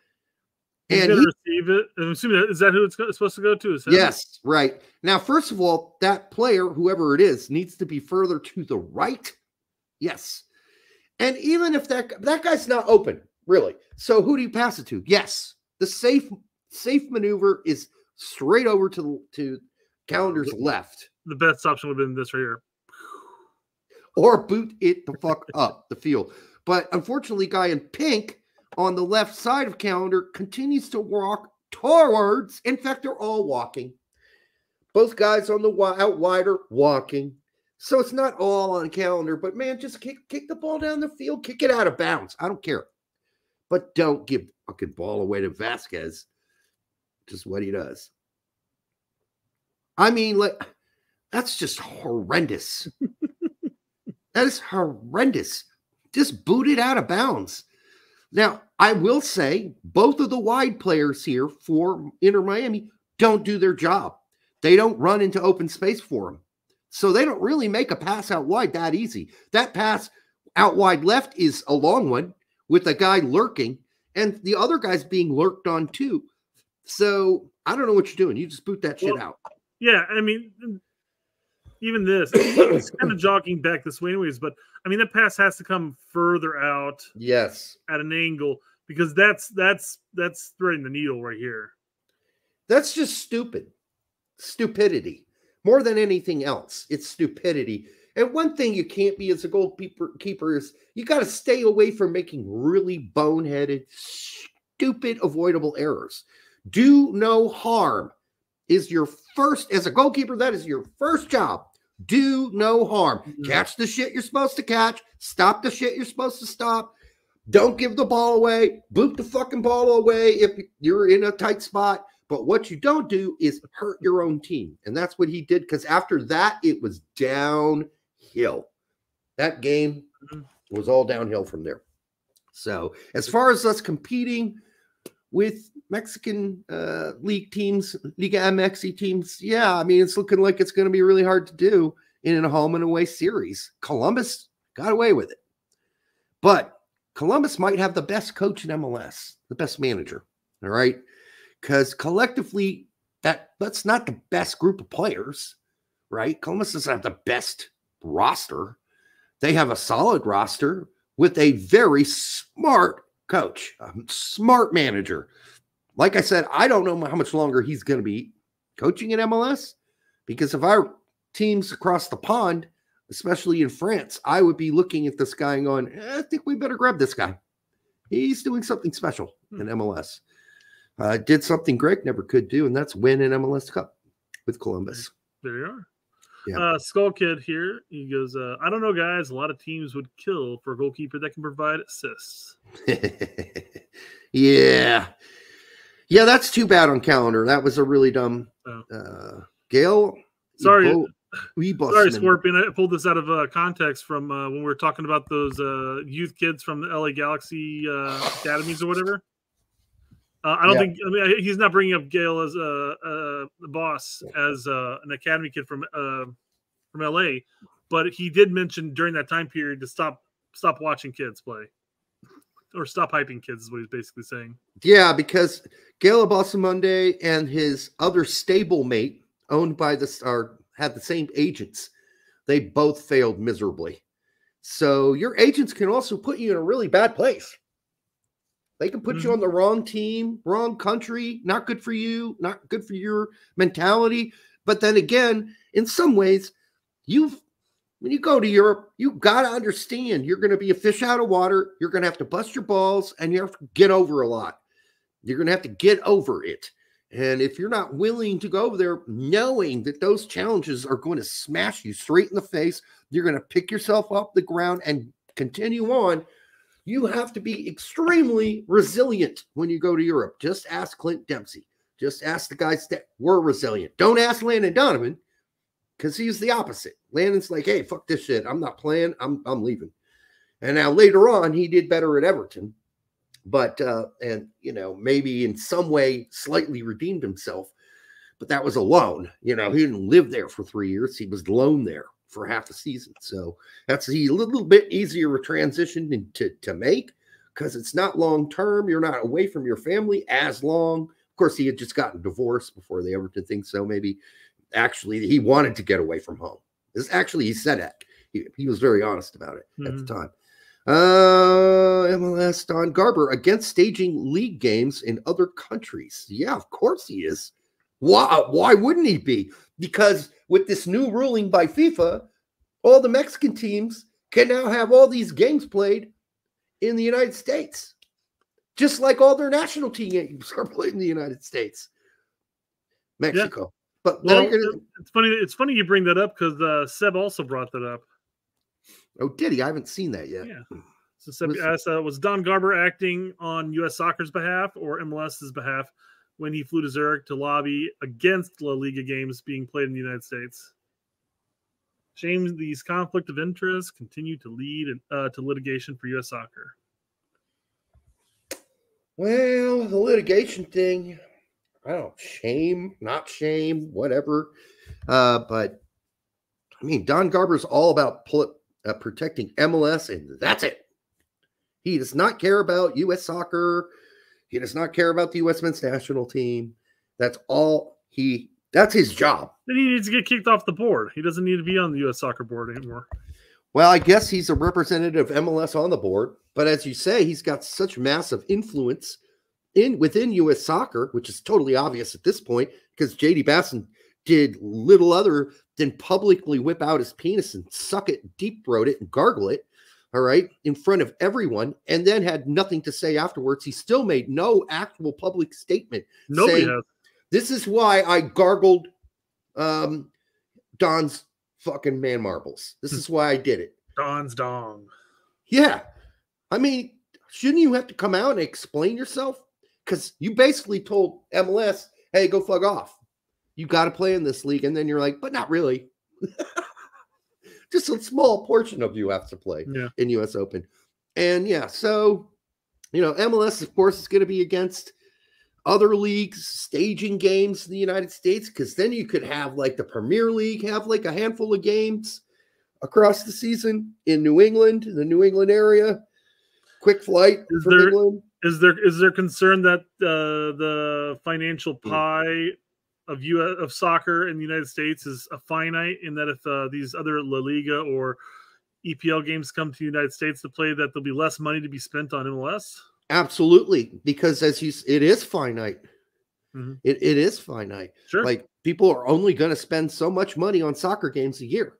[SPEAKER 8] He's
[SPEAKER 7] And he-
[SPEAKER 8] receive it. I'm assuming that, is that who it's go- supposed to go to? Is that
[SPEAKER 7] Yes, right. Now, first of all, that player, whoever it is, needs to be further to the right. Yes. And even if that that guy's not open, really. So who do you pass it to? Yes. The safe safe maneuver is straight over to to Callender's left
[SPEAKER 8] the best option would have been this right here.
[SPEAKER 7] or boot it the fuck up the field. But unfortunately, guy in pink on the left side of Callender continues to walk towards. In fact, they're all walking. Both guys on the out wider walking. So it's not all on Callender, but man, just kick kick the ball down the field, kick it out of bounds. I don't care. But don't give fucking ball away to Vazquez. Just what he does. I mean, like that's just horrendous. that is horrendous. Just boot it out of bounds. Now, I will say both of the wide players here for Inter Miami don't do their job. They don't run into open space for them. So they don't really make a pass out wide that easy. That pass out wide left is a long one with a guy lurking, and the other guy's being lurked on too. So I don't know what you're doing. You just boot that shit
[SPEAKER 8] Well,
[SPEAKER 7] out.
[SPEAKER 8] Yeah, I mean, even this, it's kind of jogging back this way, anyways. But I mean, that pass has to come further out
[SPEAKER 7] Yes.
[SPEAKER 8] at an angle because that's that's that's threading the needle right here.
[SPEAKER 7] That's just stupid. Stupidity. More than anything else, it's stupidity. And one thing you can't be as a goalkeeper keeper is you got to stay away from making really boneheaded, stupid, avoidable errors. Do no harm is your first as a goalkeeper. That is your first job. Do no harm. Mm-hmm. Catch the shit you're supposed to catch. Stop the shit you're supposed to stop. Don't give the ball away. Boot the fucking ball away if you're in a tight spot. But what you don't do is hurt your own team. And that's what he did because after that, it was downhill. That game was all downhill from there. So, as far as us competing with Mexican uh, league teams, Liga MX teams, yeah, I mean, it's looking like it's going to be really hard to do in a home and away series. Columbus got away with it. But Columbus might have the best coach in MLS, the best manager. All right. Because collectively, that that's not the best group of players, right? Columbus doesn't have the best roster. They have a solid roster with a very smart coach, a smart manager. Like I said, I don't know how much longer he's going to be coaching in MLS because if our teams across the pond, especially in France, I would be looking at this guy and going, "Eh, I think we better grab this guy. He's doing something special in MLS. Uh, did something Greg never could do, and that's win an MLS Cup with Columbus.
[SPEAKER 8] There you are.
[SPEAKER 7] Yeah.
[SPEAKER 8] Uh, Skull Kid here. He goes, uh, I don't know, guys. A lot of teams would kill for a goalkeeper that can provide assists.
[SPEAKER 7] yeah. Yeah, that's too bad on Callender. That was a really dumb uh Gale.
[SPEAKER 8] Sorry.
[SPEAKER 7] We
[SPEAKER 8] Sorry. Scorpion. I pulled this out of uh, context from uh, when we were talking about those uh, youth kids from the LA Galaxy uh, academies or whatever. Uh, I don't
[SPEAKER 7] Yeah.
[SPEAKER 8] think I mean he's not bringing up Gale as a, the boss as uh, an academy kid from uh, from LA, but he did mention during that time period to stop stop watching kids play or stop hyping kids is what he's basically saying.
[SPEAKER 7] Yeah, because Gale Monday and his other stablemate, owned by the or had the same agents, they both failed miserably. So your agents can also put you in a really bad place. They can put you on mm-hmm. the wrong team, wrong country, not good for you, not good for your mentality. But then again, in some ways, you've when you go to Europe, you got to understand you're going to be a fish out of water. You're going to have to bust your balls and you have to get over a lot. You're going to have to get over it. And if you're not willing to go over there knowing that those challenges are going to smash you straight in the face, you're going to pick yourself up the ground and continue on. You have to be extremely resilient when you go to Europe. Just ask Clint Dempsey. Just ask the guys that were resilient. Don't ask Landon Donovan because he's the opposite. Landon's like, hey, fuck this shit. I'm not playing. I'm I'm leaving. And now later on, he did better at Everton, but uh, and you know maybe in some way slightly redeemed himself. But that was a loan. You know, he didn't live there for three years. He was loaned there for half the season. So that's a little bit easier a transition to, to make because it's not long term. You're not away from your family as long. Of course, he had just gotten divorced before the Everton thing. So maybe actually he wanted to get away from home. This actually he said that. He, he was very honest about it at the
[SPEAKER 8] Mhm.
[SPEAKER 7] time. Uh, MLS Don Garber against staging league games in other countries. Yeah, of course he is. Why? Why wouldn't he be? Because with this new ruling by FIFA, all the Mexican teams can now have all these games played in the United States, just like all their national team games are played in the United States, Mexico. But
[SPEAKER 8] Well,
[SPEAKER 7] gonna-
[SPEAKER 8] it's funny. It's funny you bring that up because uh, Seb also brought that up.
[SPEAKER 7] oh, did he? I haven't seen that yet.
[SPEAKER 8] Yeah. So Seb
[SPEAKER 7] Was-
[SPEAKER 8] asked, uh, was Don Garber acting on U.S. Soccer's behalf or MLS's behalf when he flew to Zurich to lobby against La Liga games being played in the United States? Shame these conflict of interest continue to lead uh, to litigation for U.S. soccer.
[SPEAKER 7] Well, the litigation thing, I don't shame, not shame, whatever. Uh, but I mean, Don Garber's all about pl- uh, protecting MLS, and that's it. He does not care about U.S. soccer. He does not care about the U.S. men's national team. That's all he. That's his job.
[SPEAKER 8] Then he needs to get kicked off the board. He doesn't need to be on the U.S. soccer board anymore.
[SPEAKER 7] Well, I guess he's a representative of MLS on the board, but as you say, he's got such massive influence in within U.S. soccer, which is totally obvious at this point because J.T. Batson did little other than publicly whip out his penis and suck it, deep throat it, and gargle it. All right, in front of everyone, and then had nothing to say afterwards. He still made no actual public statement.
[SPEAKER 8] Nobody
[SPEAKER 7] saying,
[SPEAKER 8] has.
[SPEAKER 7] This is why I gargled um, Don's fucking man marbles. This is why I did it.
[SPEAKER 8] Don's dong.
[SPEAKER 7] Yeah. I mean, shouldn't you have to come out and explain yourself? Because you basically told MLS, hey, go fuck off. You got to play in this league. And then you're like, but not really. Just a small portion of you have to play
[SPEAKER 8] Yeah.
[SPEAKER 7] in US Open. And yeah, so, you know, MLS, of course, is going to be against other leagues staging games in the United States because then you could have like the Premier League have like a handful of games across the season in New England, the New England area. Quick flight
[SPEAKER 8] Is
[SPEAKER 7] from
[SPEAKER 8] there
[SPEAKER 7] England.
[SPEAKER 8] is there is there concern that uh, the financial
[SPEAKER 7] Hmm.
[SPEAKER 8] pie of U of soccer in the United States is a finite, in that if uh, these other La Liga or EPL games come to the United States to play, that there'll be less money to be spent on MLS?
[SPEAKER 7] Absolutely, because as you, it is finite.
[SPEAKER 8] Mhm.
[SPEAKER 7] It, it is finite.
[SPEAKER 8] Sure.
[SPEAKER 7] Like people are only going to spend so much money on soccer games a year.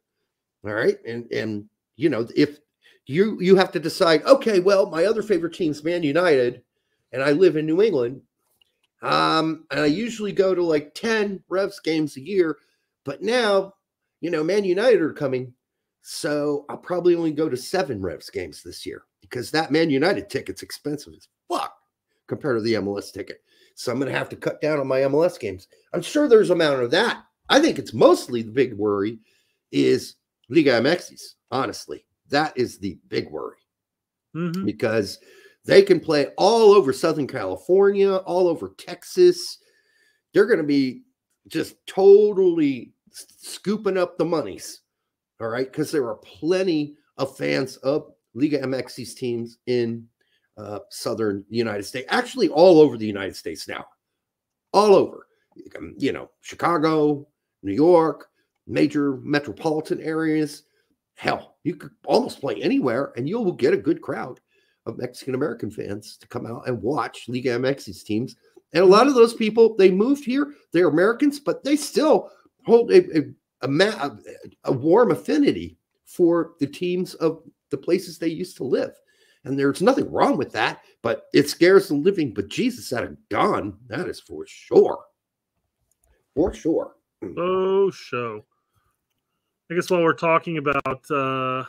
[SPEAKER 7] All right, and and you know if you you have to decide, okay, well, my other favorite team's Man United, and I live in New England. Um, and I usually go to like 10 Revs games a year, but now, you know, Man United are coming. So I'll probably only go to seven Revs games this year because that Man United ticket's expensive as fuck compared to the MLS ticket. So I'm going to have to cut down on my MLS games. I'm sure there's a amount of that. I think it's mostly the big worry is Liga MXs. Honestly, that is the big worry
[SPEAKER 8] Mhm.
[SPEAKER 7] because they can play all over Southern California, all over Texas. They're going to be just totally scooping up the monies. All right. Because there are plenty of fans of Liga MX's teams in uh, Southern United States, actually, all over the United States now. All over. Um, You know, Chicago, New York, major metropolitan areas. Hell, you could almost play anywhere and you will get a good crowd of Mexican American fans to come out and watch Liga MX's teams. And a lot of those people, they moved here, they're Americans, but they still hold a, a, a, ma- a- warm affinity for the teams of the places they used to live. And there's nothing wrong with that, but it scares the living but Jesus out of Don. That is for sure. For sure.
[SPEAKER 8] Oh, show. I guess while we're talking about uh,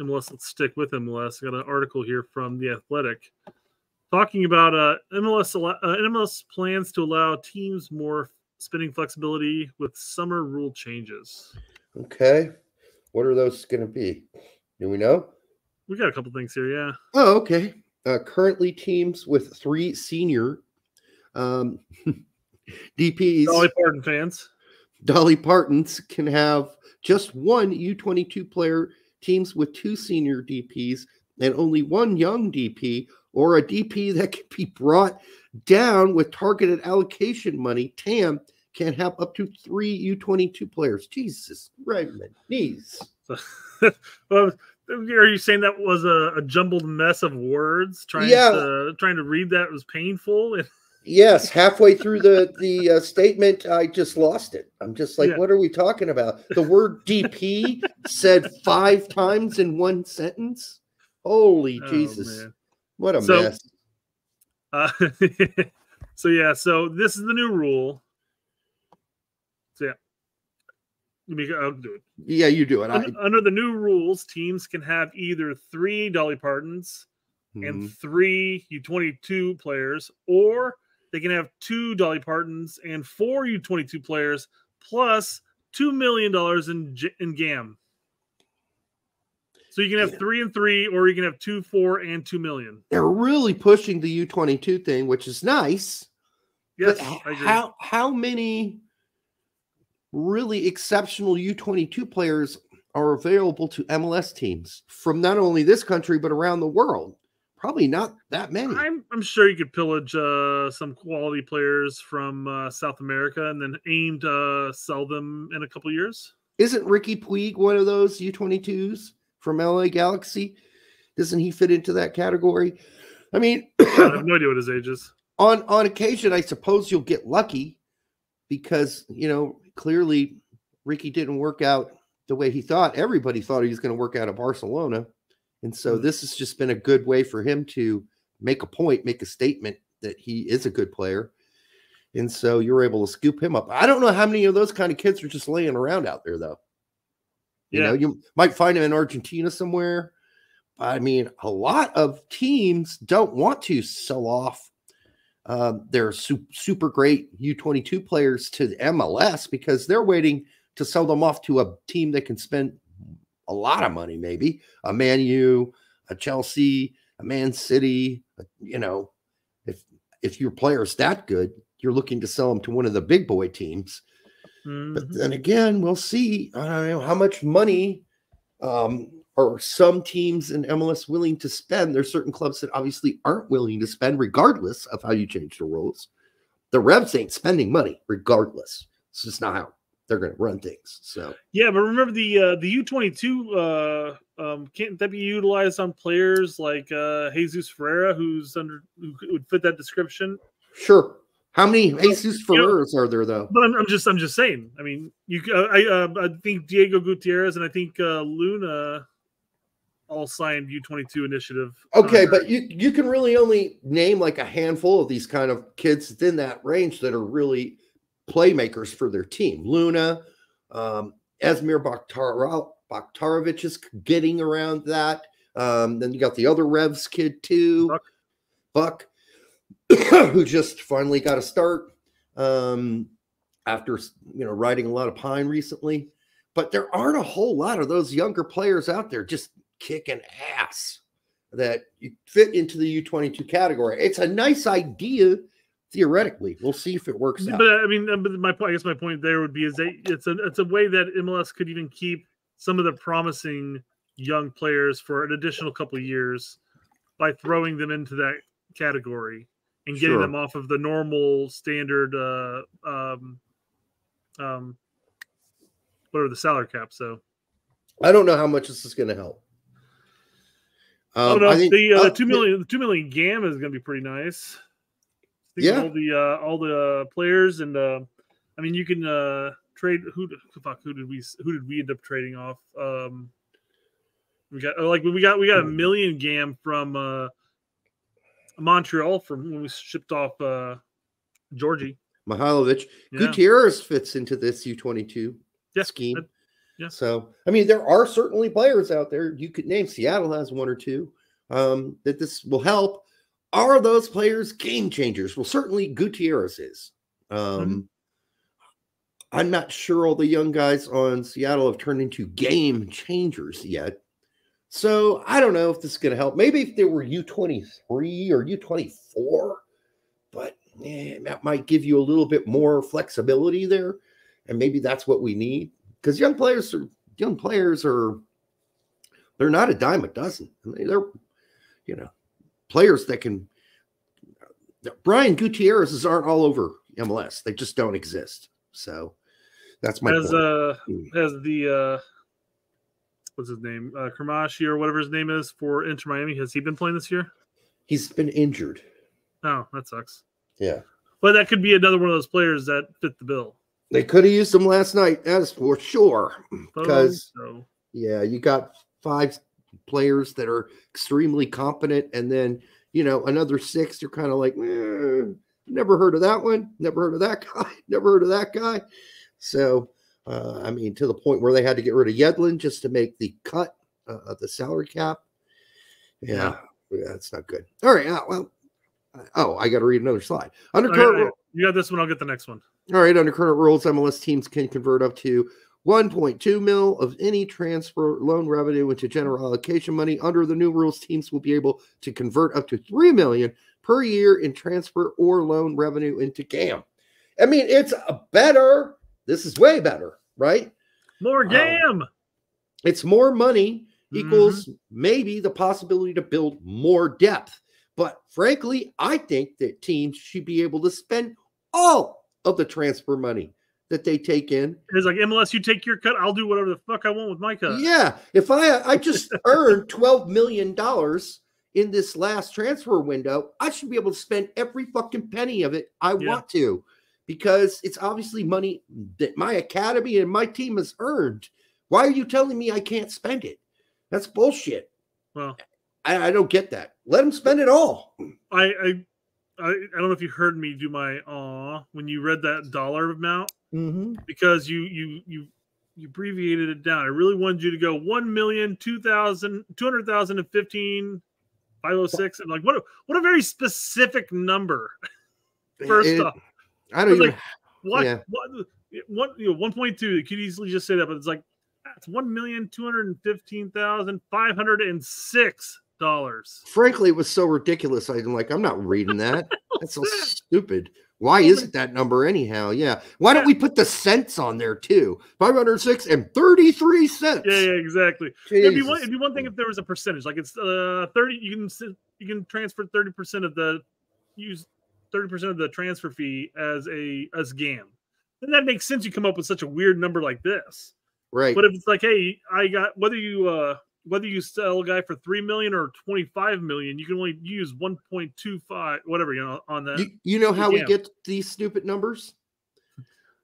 [SPEAKER 8] MLS, let's stick with MLS. I got an article here from The Athletic talking about uh, MLS, uh, MLS plans to allow teams more spending flexibility with summer rule changes.
[SPEAKER 7] Okay. What are those going to be? Do we know?
[SPEAKER 8] We got a couple things here, yeah.
[SPEAKER 7] Oh, okay. Uh, currently, teams with three senior um, DPs,
[SPEAKER 8] Dolly Parton fans.
[SPEAKER 7] Dolly Partons can have just one U22 player. Teams with two senior DPs and only one young DP or a DP that can be brought down with targeted allocation money. TAM can have up to three U22 players. Jesus, right, man, knees.
[SPEAKER 8] well, are you saying that was a, a jumbled mess of words? Trying
[SPEAKER 7] Yeah.
[SPEAKER 8] to trying to read that was painful.
[SPEAKER 7] Yes, halfway through the the uh, statement, I just lost it. I'm just like,
[SPEAKER 8] Yeah.
[SPEAKER 7] what are we talking about? The word DP said five times in one sentence. Holy
[SPEAKER 8] Oh,
[SPEAKER 7] Jesus!
[SPEAKER 8] man.
[SPEAKER 7] What a
[SPEAKER 8] So-
[SPEAKER 7] mess.
[SPEAKER 8] Uh, so yeah, so this is the new rule. So yeah, let me. I'll do it.
[SPEAKER 7] Yeah, you do it. I,
[SPEAKER 8] under the new rules, teams can have either three Dolly Partons and
[SPEAKER 7] Mhm.
[SPEAKER 8] three U22 players, or they can have two Dolly Partons and four U22 players, plus two million dollars in in GAM. So you can have three and three, or you can have two, four, and two million.
[SPEAKER 7] they're really pushing the U22 thing, which is nice.
[SPEAKER 8] Yes,
[SPEAKER 7] but h-
[SPEAKER 8] I agree.
[SPEAKER 7] how how many really exceptional U22 players are available to MLS teams from not only this country but around the world? Probably not that many.
[SPEAKER 8] I'm I'm sure you could pillage uh, some quality players from uh, South America and then aim to uh, sell them in a couple years.
[SPEAKER 7] Isn't Riqui Puig one of those U22s from LA Galaxy? Doesn't he fit into that category? I mean,
[SPEAKER 8] I have no idea what his age is.
[SPEAKER 7] on on occasion, I suppose you'll get lucky because you know clearly Ricky didn't work out the way he thought. Everybody thought he was going to work out at Barcelona, and so
[SPEAKER 8] Mm.
[SPEAKER 7] this has just been a good way for him to make a point, make a statement that he is a good player. And so you're able to scoop him up. I don't know how many of those kind of kids are just laying around out there, though. You know,
[SPEAKER 8] Yeah.
[SPEAKER 7] you might find him in Argentina somewhere. I mean, a lot of teams don't want to sell off um, their su- super great U22 players to the MLS because they're waiting to sell them off to a team that can spend a lot of money, maybe a Man U, a Chelsea, a Man City. You know, if if your player's that good, you're looking to sell him to one of the big boy teams. But
[SPEAKER 8] Mhm.
[SPEAKER 7] then again, we'll see. I don't know how much money um, are some teams in MLS willing to spend. There's certain clubs that obviously aren't willing to spend, regardless of how you change the rules. The Revs ain't spending money, regardless. It's just not how they're going to run things. So
[SPEAKER 8] Yeah, but remember the uh, the U twenty two uh, um, can't that be utilized on players like uh, Jesus Ferreira, who's under who would fit that description?
[SPEAKER 7] sure. How many Jesus
[SPEAKER 8] you know-
[SPEAKER 7] are there though?
[SPEAKER 8] But I'm, I'm just I'm just saying. I mean, you uh, I uh, I think Diego Gutierrez and I think uh, Luna all signed U twenty two initiative.
[SPEAKER 7] Okay, but you you can really only name like a handful of these kind of kids within that range that are really playmakers for their team. Luna, um, Esmir Bakhtar- Bakhtarovich is getting around that. Um, then you got the other Revs kid too, Buck, who just finally got a start um, after you know riding a lot of pine recently. But there aren't a whole lot of those younger players out there just kicking ass that you fit into the U22 category. It's a nice idea theoretically. We'll see if it works out.
[SPEAKER 8] But I mean, uh, but my I guess my point there would be is that it's a it's a way that MLS could even keep some of the promising young players for an additional couple of years by throwing them into that category and getting
[SPEAKER 7] Sure.
[SPEAKER 8] them off of the normal standard uh um um what are the salary cap so
[SPEAKER 7] I don't know how much this is going to help.
[SPEAKER 8] oh
[SPEAKER 7] Um,
[SPEAKER 8] no
[SPEAKER 7] I think-
[SPEAKER 8] the uh,
[SPEAKER 7] uh,
[SPEAKER 8] two million the two million gam is going to be pretty nice
[SPEAKER 7] Yeah.
[SPEAKER 8] all the uh all the uh, players and uh i mean you can uh trade who fuck who did we who did we end up trading off um we got like we got we got a
[SPEAKER 7] Hmm.
[SPEAKER 8] million gam from uh montreal from when we shipped off uh Djordje
[SPEAKER 7] Mihailovic.
[SPEAKER 8] Yeah.
[SPEAKER 7] Gutierrez fits into this U22 scheme.
[SPEAKER 8] that- yeah.
[SPEAKER 7] So, I mean, there are certainly players out there you could name. Seattle has one or two um, that this will help. Are those players game changers? Well, certainly Gutierrez is. Um, I'm not sure all the young guys on Seattle have turned into game changers yet. So I don't know if this is going to help. Maybe if they were U23 or U24, but eh, that might give you a little bit more flexibility there, and maybe that's what we need because young players are young players are they're not a dime a dozen. I mean, they're you know players that can. Brian Gutierrez's aren't all over MLS. They just don't exist. So that's my as
[SPEAKER 8] uh has the uh what's his name? Uh Cremaschi or whatever his name is for Inter Miami. Has he been playing this year?
[SPEAKER 7] He's been injured.
[SPEAKER 8] Oh, that sucks.
[SPEAKER 7] Yeah.
[SPEAKER 8] But that could be another one of those players that fit the bill.
[SPEAKER 7] They could have used him last night, that's for sure. Because
[SPEAKER 8] so.
[SPEAKER 7] yeah, you got five players that are extremely competent, and then you know another six. You're kind of like, eh, never heard of that one, never heard of that guy, never heard of that guy. So, uh, I mean, to the point where they had to get rid of Yedlin just to make the cut uh, of the salary cap. Yeah, yeah, that's not good. All right, uh, well, uh, oh, I got to read another slide. Under current,
[SPEAKER 8] you got this one. I'll get the next one.
[SPEAKER 7] all right, under current rules, MLS teams can convert up to 1.2 mil of any transfer loan revenue into general allocation money. Under the new rules, teams will be able to convert up to 3 million per year in transfer or loan revenue into GAM. I mean, it's a better. This is way better, right?
[SPEAKER 8] More
[SPEAKER 7] Um,
[SPEAKER 8] gam.
[SPEAKER 7] It's more money equals maybe the possibility to build more depth. But frankly, I think that teams should be able to spend all of the transfer money that they take in.
[SPEAKER 8] It's like MLS, you take your cut, I'll do whatever the fuck I want with my cut.
[SPEAKER 7] Yeah, if I I just earned 12 million dollars in this last transfer window, I should be able to spend every fucking penny of it I
[SPEAKER 8] Yeah.
[SPEAKER 7] want to because it's obviously money that my academy and my team has earned. Why are you telling me I can't spend it? That's bullshit.
[SPEAKER 8] Well,
[SPEAKER 7] I, I don't get that. Let them spend it all.
[SPEAKER 8] I, I I I don't know if you heard me do my aw when you read that dollar amount
[SPEAKER 7] Mm-hmm.
[SPEAKER 8] because you you you you abbreviated it down. I really wanted you to go one million two thousand two hundred thousand and fifteen five oh six and like what a what a very specific number. First
[SPEAKER 7] It-
[SPEAKER 8] off,
[SPEAKER 7] I don't even.
[SPEAKER 8] like, what
[SPEAKER 7] yeah.
[SPEAKER 8] what one you know one point two. You could easily just say that, but it's like that's one million two hundred and fifteen thousand five hundred and six dollars.
[SPEAKER 7] Frankly, it was so ridiculous. I'm like, I'm not reading that. That's so stupid. Why is it that number anyhow? Yeah. Why don't we put the cents on there too? 506 and 33 cents.
[SPEAKER 8] Yeah, yeah, exactly. It'd be one. It'd be one thing if there was a percentage, like it's uh thirty. You can you can transfer thirty percent of the use thirty percent of the transfer fee as a as GAM. Then that makes sense. You come up with such a weird number like this.
[SPEAKER 7] Right.
[SPEAKER 8] But if it's like, hey, I got whether you uh whether you sell a guy for three million or twenty five million, you can only use one point two five, whatever you know, on that.
[SPEAKER 7] You, you know how we get these stupid numbers?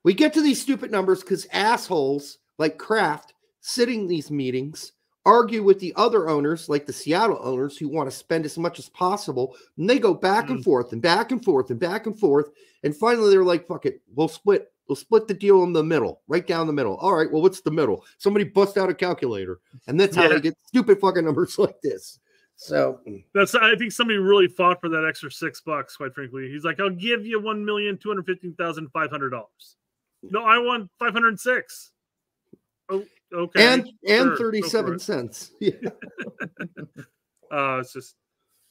[SPEAKER 7] We get to these stupid numbers because assholes like Kraft sitting these meetings argue with the other owners, like the Seattle owners, who want to spend as much as possible. And they go back and mm. forth and back and forth and back and forth. And finally, they're like, fuck it, we'll split. We'll split the deal in the middle, right down the middle. All right, well, what's the middle? Somebody bust out a calculator. And that's how
[SPEAKER 8] Yeah.
[SPEAKER 7] they get stupid fucking numbers like this. So
[SPEAKER 8] That's I think somebody really fought for that extra six bucks, quite frankly. He's like, I'll give you one million two hundred fifteen thousand five hundred dollars. No, I want five hundred six. Oh, okay.
[SPEAKER 7] and and
[SPEAKER 8] sure,
[SPEAKER 7] 37 cents. Yeah.
[SPEAKER 8] Uh, it's just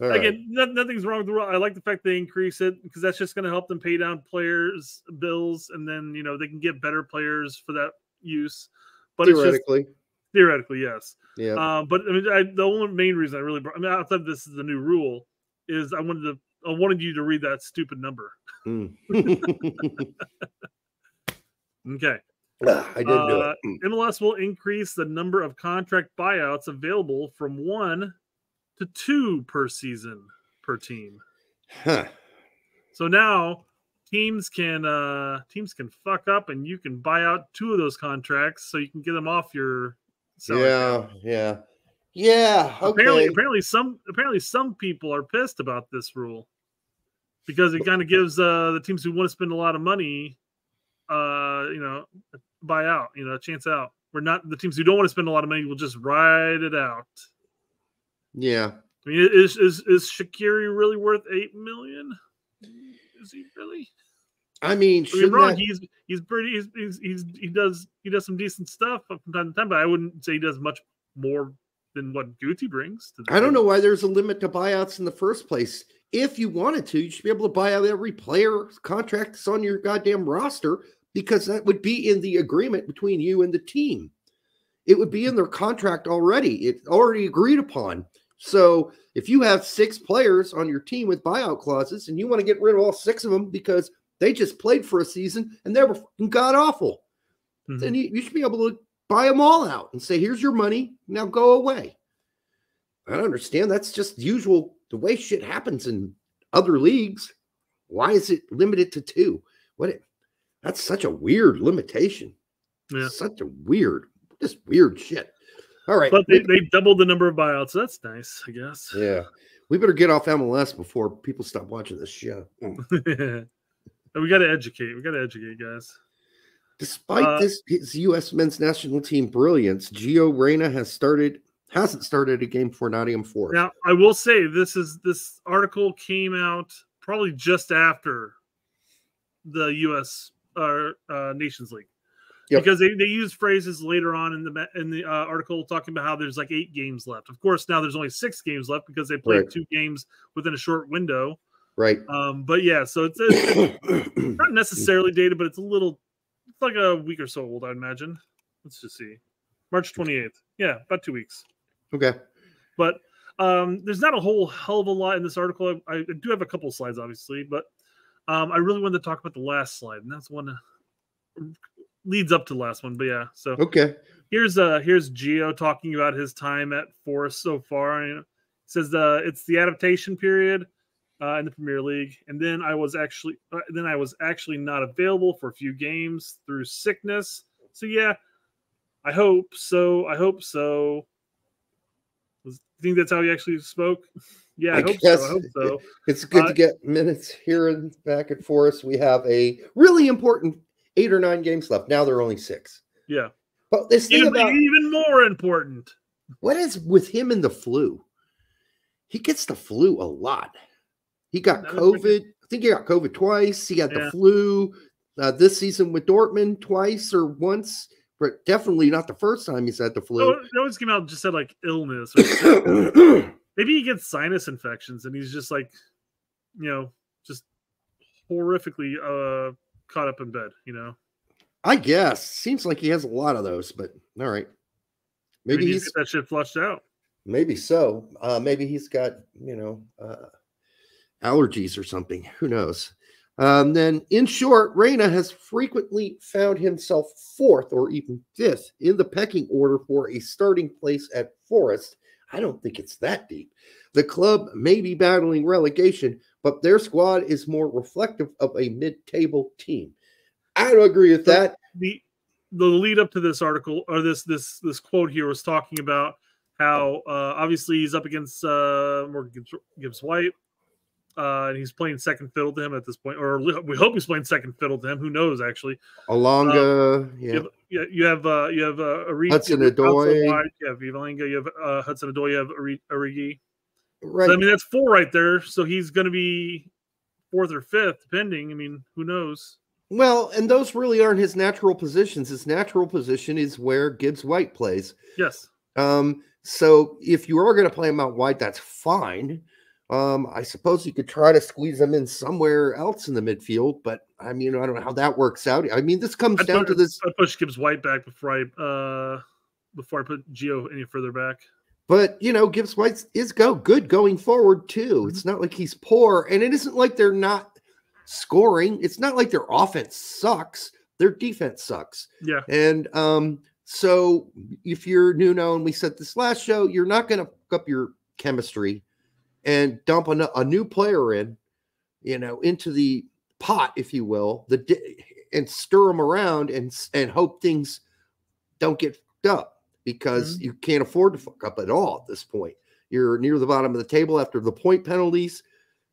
[SPEAKER 7] All right.
[SPEAKER 8] again, no, nothing's wrong with the rule. I like the fact they increase it because that's just going to help them pay down players' bills, and then you know they can get better players for that use. But it's just
[SPEAKER 7] Theoretically.
[SPEAKER 8] theoretically, yes.
[SPEAKER 7] Yeah.
[SPEAKER 8] Uh, but I mean, I, the only main reason I really, brought, I mean, outside this is the new rule, is I wanted to, I wanted you to read that stupid number.
[SPEAKER 7] Mm.
[SPEAKER 8] Okay.
[SPEAKER 7] I didn't do
[SPEAKER 8] Uh,
[SPEAKER 7] it.
[SPEAKER 8] MLS will increase the number of contract buyouts available from one to two per season per team.
[SPEAKER 7] Huh.
[SPEAKER 8] So now teams can uh teams can fuck up and you can buy out two of those contracts so you can get them off your.
[SPEAKER 7] Yeah, yeah. Yeah.
[SPEAKER 8] Apparently,
[SPEAKER 7] Okay.
[SPEAKER 8] apparently some apparently some people are pissed about this rule because it kind of gives uh the teams who want to spend a lot of money uh you know buy out, you know, a chance out. We're not the teams who don't want to spend a lot of money will just ride it out.
[SPEAKER 7] Yeah.
[SPEAKER 8] I mean, is is is Shaqiri really worth eight million? Is he really?
[SPEAKER 7] I mean,
[SPEAKER 8] I mean, wrong.
[SPEAKER 7] that-
[SPEAKER 8] He's he's pretty. He's, he's he's he does he does some decent stuff from time to time, but I wouldn't say he does much more than what Guti brings. To the
[SPEAKER 7] I don't know why there's a limit to buyouts in the first place. If you wanted to, you should be able to buy out every player contract that's on your goddamn roster because that would be in the agreement between you and the team. It would be in their contract already. It's already agreed upon. So if you have six players on your team with buyout clauses and you want to get rid of all six of them because they just played for a season and they were god awful, mm-hmm. then you, you should be able to buy them all out and say, here's your money. Now go away. I don't understand. That's just usual the way shit happens in other leagues. Why is it limited to two? What it, that's such a weird limitation.
[SPEAKER 8] Yeah.
[SPEAKER 7] Such a weird, just weird shit. All right.
[SPEAKER 8] But they, they doubled the number of buyouts. So that's nice, I guess.
[SPEAKER 7] yeah. We better get off MLS before people stop watching this show. Mm.
[SPEAKER 8] we got to educate. We got to educate, guys.
[SPEAKER 7] Despite
[SPEAKER 8] Uh,
[SPEAKER 7] this his U.S. men's national team brilliance, Gio Reyna has started hasn't started a game for Nottingham Forest.
[SPEAKER 8] Now, I will say this is this article came out probably just after the U.S. Uh, uh, Nations League
[SPEAKER 7] Yep.
[SPEAKER 8] because they, they use phrases later on in the in the uh, article talking about how there's like eight games left. Of course, now there's only six games left because they played
[SPEAKER 7] Right.
[SPEAKER 8] two games within a short window.
[SPEAKER 7] Right.
[SPEAKER 8] Um, but yeah, so it's, it's not necessarily dated, but it's a little, it's like a week or so old, I'd imagine. Let's just see, March 28th. Yeah, about two weeks.
[SPEAKER 7] Okay.
[SPEAKER 8] But um, there's not a whole hell of a lot in this article. I, I do have a couple slides, obviously, but um, I really wanted to talk about the last slide, and that's one leads up to the last one. But yeah, so
[SPEAKER 7] Okay.
[SPEAKER 8] here's uh here's Gio talking about his time at Forest so far. You know, says uh, it's the adaptation period uh, in the Premier League, and then I was actually uh, then I was actually not available for a few games through sickness. So yeah, I hope so. I hope so. Was, think that's how he actually spoke? Yeah, I, hope so. I hope so.
[SPEAKER 7] It's good
[SPEAKER 8] Uh,
[SPEAKER 7] to get minutes here and back at Forest. We have a really important eight or nine games left. Now there are only six.
[SPEAKER 8] Yeah.
[SPEAKER 7] But this thing
[SPEAKER 8] Even,
[SPEAKER 7] about
[SPEAKER 8] even more important.
[SPEAKER 7] what is with him and the flu? He gets the flu a lot. He got COVID. I think he got COVID twice. He got
[SPEAKER 8] Yeah.
[SPEAKER 7] the flu uh, this season with Dortmund twice or once, but definitely not the first time he's had the flu.
[SPEAKER 8] no always came out and just said like illness. Maybe he gets sinus infections and he's just like, you know, just horrifically uh caught up in bed. You know,
[SPEAKER 7] I guess seems like he has a lot of those, but all right.
[SPEAKER 8] Maybe
[SPEAKER 7] Maybe
[SPEAKER 8] he
[SPEAKER 7] he's
[SPEAKER 8] that shit flushed out.
[SPEAKER 7] Maybe so. Uh, maybe he's got, you know, uh, allergies or something. Who knows? Um, then, in short, Reyna has frequently found himself fourth or even fifth in the pecking order for a starting place at Forest. I don't think it's that deep. The club may be battling relegation, but their squad is more reflective of a mid table team. I don't agree with that.
[SPEAKER 8] the the lead up to this article or this this this quote here was talking about how uh, obviously he's up against uh, Morgan Gibbs White, uh, and he's playing second fiddle to him at this point, or we hope he's playing second fiddle to him. Who knows? Actually,
[SPEAKER 7] Elanga,
[SPEAKER 8] You
[SPEAKER 7] yeah.
[SPEAKER 8] have, you have uh, you have uh,
[SPEAKER 7] Hudson
[SPEAKER 8] you have
[SPEAKER 7] Odoi.
[SPEAKER 8] outside wide, You have Vivalinga. You have uh, Hudson Odoi. You have Ori- Origi.
[SPEAKER 7] Right.
[SPEAKER 8] So, I mean, that's four right there. So he's going to be fourth or fifth, depending. I mean, who knows?
[SPEAKER 7] Well, and those really aren't his natural positions. His natural position is where Gibbs White plays.
[SPEAKER 8] Yes.
[SPEAKER 7] Um, so if you are going to play him out wide, that's fine. Um, I suppose you could try to squeeze them in somewhere else in the midfield, but I mean, I don't know how that works out. I mean, this comes
[SPEAKER 8] I'd
[SPEAKER 7] down to this,
[SPEAKER 8] I'd push Gibbs White back before I uh before I put Gio any further back.
[SPEAKER 7] but you know, Gibbs White is go good going forward too.
[SPEAKER 8] Mm-hmm.
[SPEAKER 7] It's not like he's poor, and it isn't like they're not scoring. It's not like their offense sucks. Their defense sucks.
[SPEAKER 8] Yeah.
[SPEAKER 7] And um, so if you're Nuno, and we said this last show, you're not going to fuck up your chemistry and dump a new player in, you know, into the pot, if you will, the and stir them around and and hope things don't get fucked up because mm-hmm. you can't afford to fuck up at all at this point. You're near the bottom of the table after the point penalties.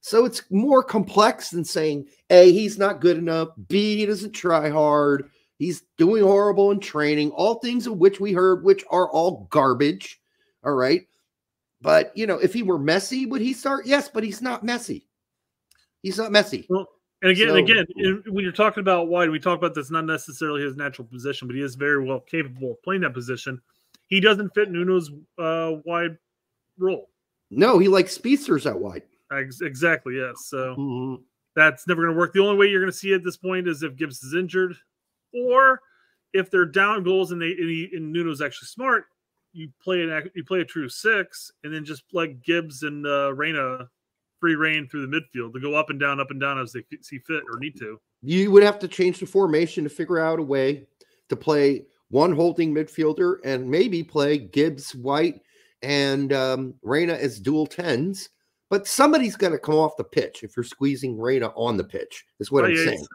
[SPEAKER 7] So it's more complex than saying, A, he's not good enough. B, he doesn't try hard. He's doing horrible in training, all things of which we heard, which are all garbage. All right. But, you know, if he were Messi, would he start? Yes, but he's not Messi. He's not Messi.
[SPEAKER 8] Well, And again,
[SPEAKER 7] So-
[SPEAKER 8] again, when you're talking about White, we talk about that's not necessarily his natural position, but he is very well capable of playing that position. He doesn't fit Nuno's uh, wide role.
[SPEAKER 7] No, he likes speedsters out wide.
[SPEAKER 8] Exactly. Yes. So
[SPEAKER 7] Mhm.
[SPEAKER 8] that's never going to work. The only way you're going to see it at this point is if Gibbs is injured, or if they're down goals and they and, he, and Nuno's actually smart. You play an you play a true six, and then just let Gibbs and uh, Reyna free reign through the midfield to go up and down, up and down as they see fit or need to.
[SPEAKER 7] You would have to change the formation to figure out a way to play one holding midfielder and maybe play Gibbs, White, and um, Reyna as dual tens. But somebody's going to come off the pitch if you're squeezing Reyna on the pitch. Is what
[SPEAKER 8] Oh,
[SPEAKER 7] I'm
[SPEAKER 8] Yates.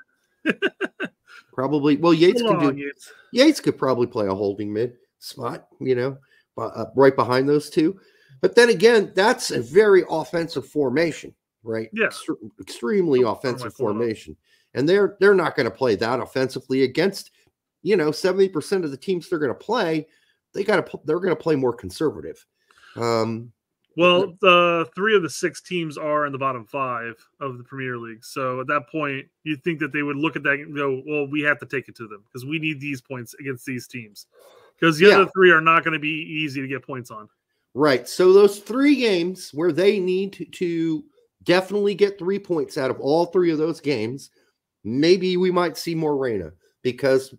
[SPEAKER 7] saying. Probably. Well, Yates
[SPEAKER 8] Come
[SPEAKER 7] can
[SPEAKER 8] on,
[SPEAKER 7] do.
[SPEAKER 8] Yates.
[SPEAKER 7] Yates could probably play a holding mid spot. You know, uh, right behind those two. But then again, that's a very offensive formation, right?
[SPEAKER 8] Yeah.
[SPEAKER 7] Extre- extremely offensive formation, and they're they're not going to play that offensively against, you know, seventy percent of the teams they're going to play. They got to they're going to play more conservative. Um,
[SPEAKER 8] Well, the three of the six teams are in the bottom five of the Premier League. So at that point, you'd think that they would look at that and go, well, we have to take it to them because we need these points against these teams. Because the
[SPEAKER 7] Yeah.
[SPEAKER 8] other three are not going to be easy to get points on.
[SPEAKER 7] Right. So those three games where they need to, to definitely get three points out of all three of those games, maybe we might see more Reyna because,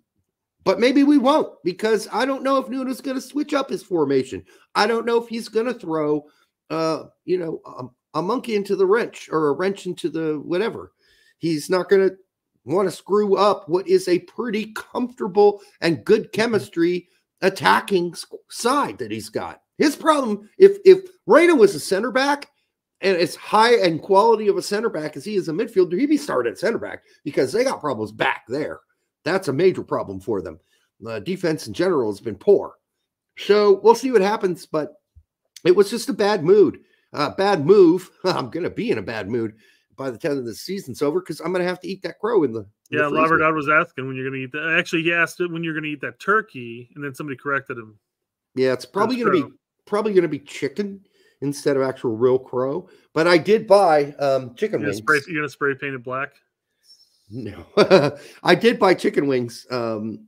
[SPEAKER 7] but maybe we won't because I don't know if Nuno's going to switch up his formation. I don't know if he's going to throw, uh, you know, a, a monkey into the wrench or a wrench into the whatever. He's not going to want to screw up what is a pretty comfortable and good chemistry attacking side that he's got. His problem, if if Reyna was a center back and as high and quality of a center back as he is a midfielder, he'd be started at center back because they got problems back there. That's a major problem for them. The defense in general has been poor. So we'll see what happens, but it was just a bad mood, uh, bad move. I'm going to be in a bad mood by the time the season's over because I'm going to have to eat that crow in the.
[SPEAKER 8] Yeah. Laverdad was asking when you're going to eat that. Actually, he asked it when you're going to eat that turkey, and then somebody corrected him.
[SPEAKER 7] Yeah, it's probably going to be probably going to be chicken instead of actual real crow. But I did buy um, chicken
[SPEAKER 8] You're
[SPEAKER 7] wings.
[SPEAKER 8] spray, you're gonna spray paint it black.
[SPEAKER 7] No, I did buy chicken wings um,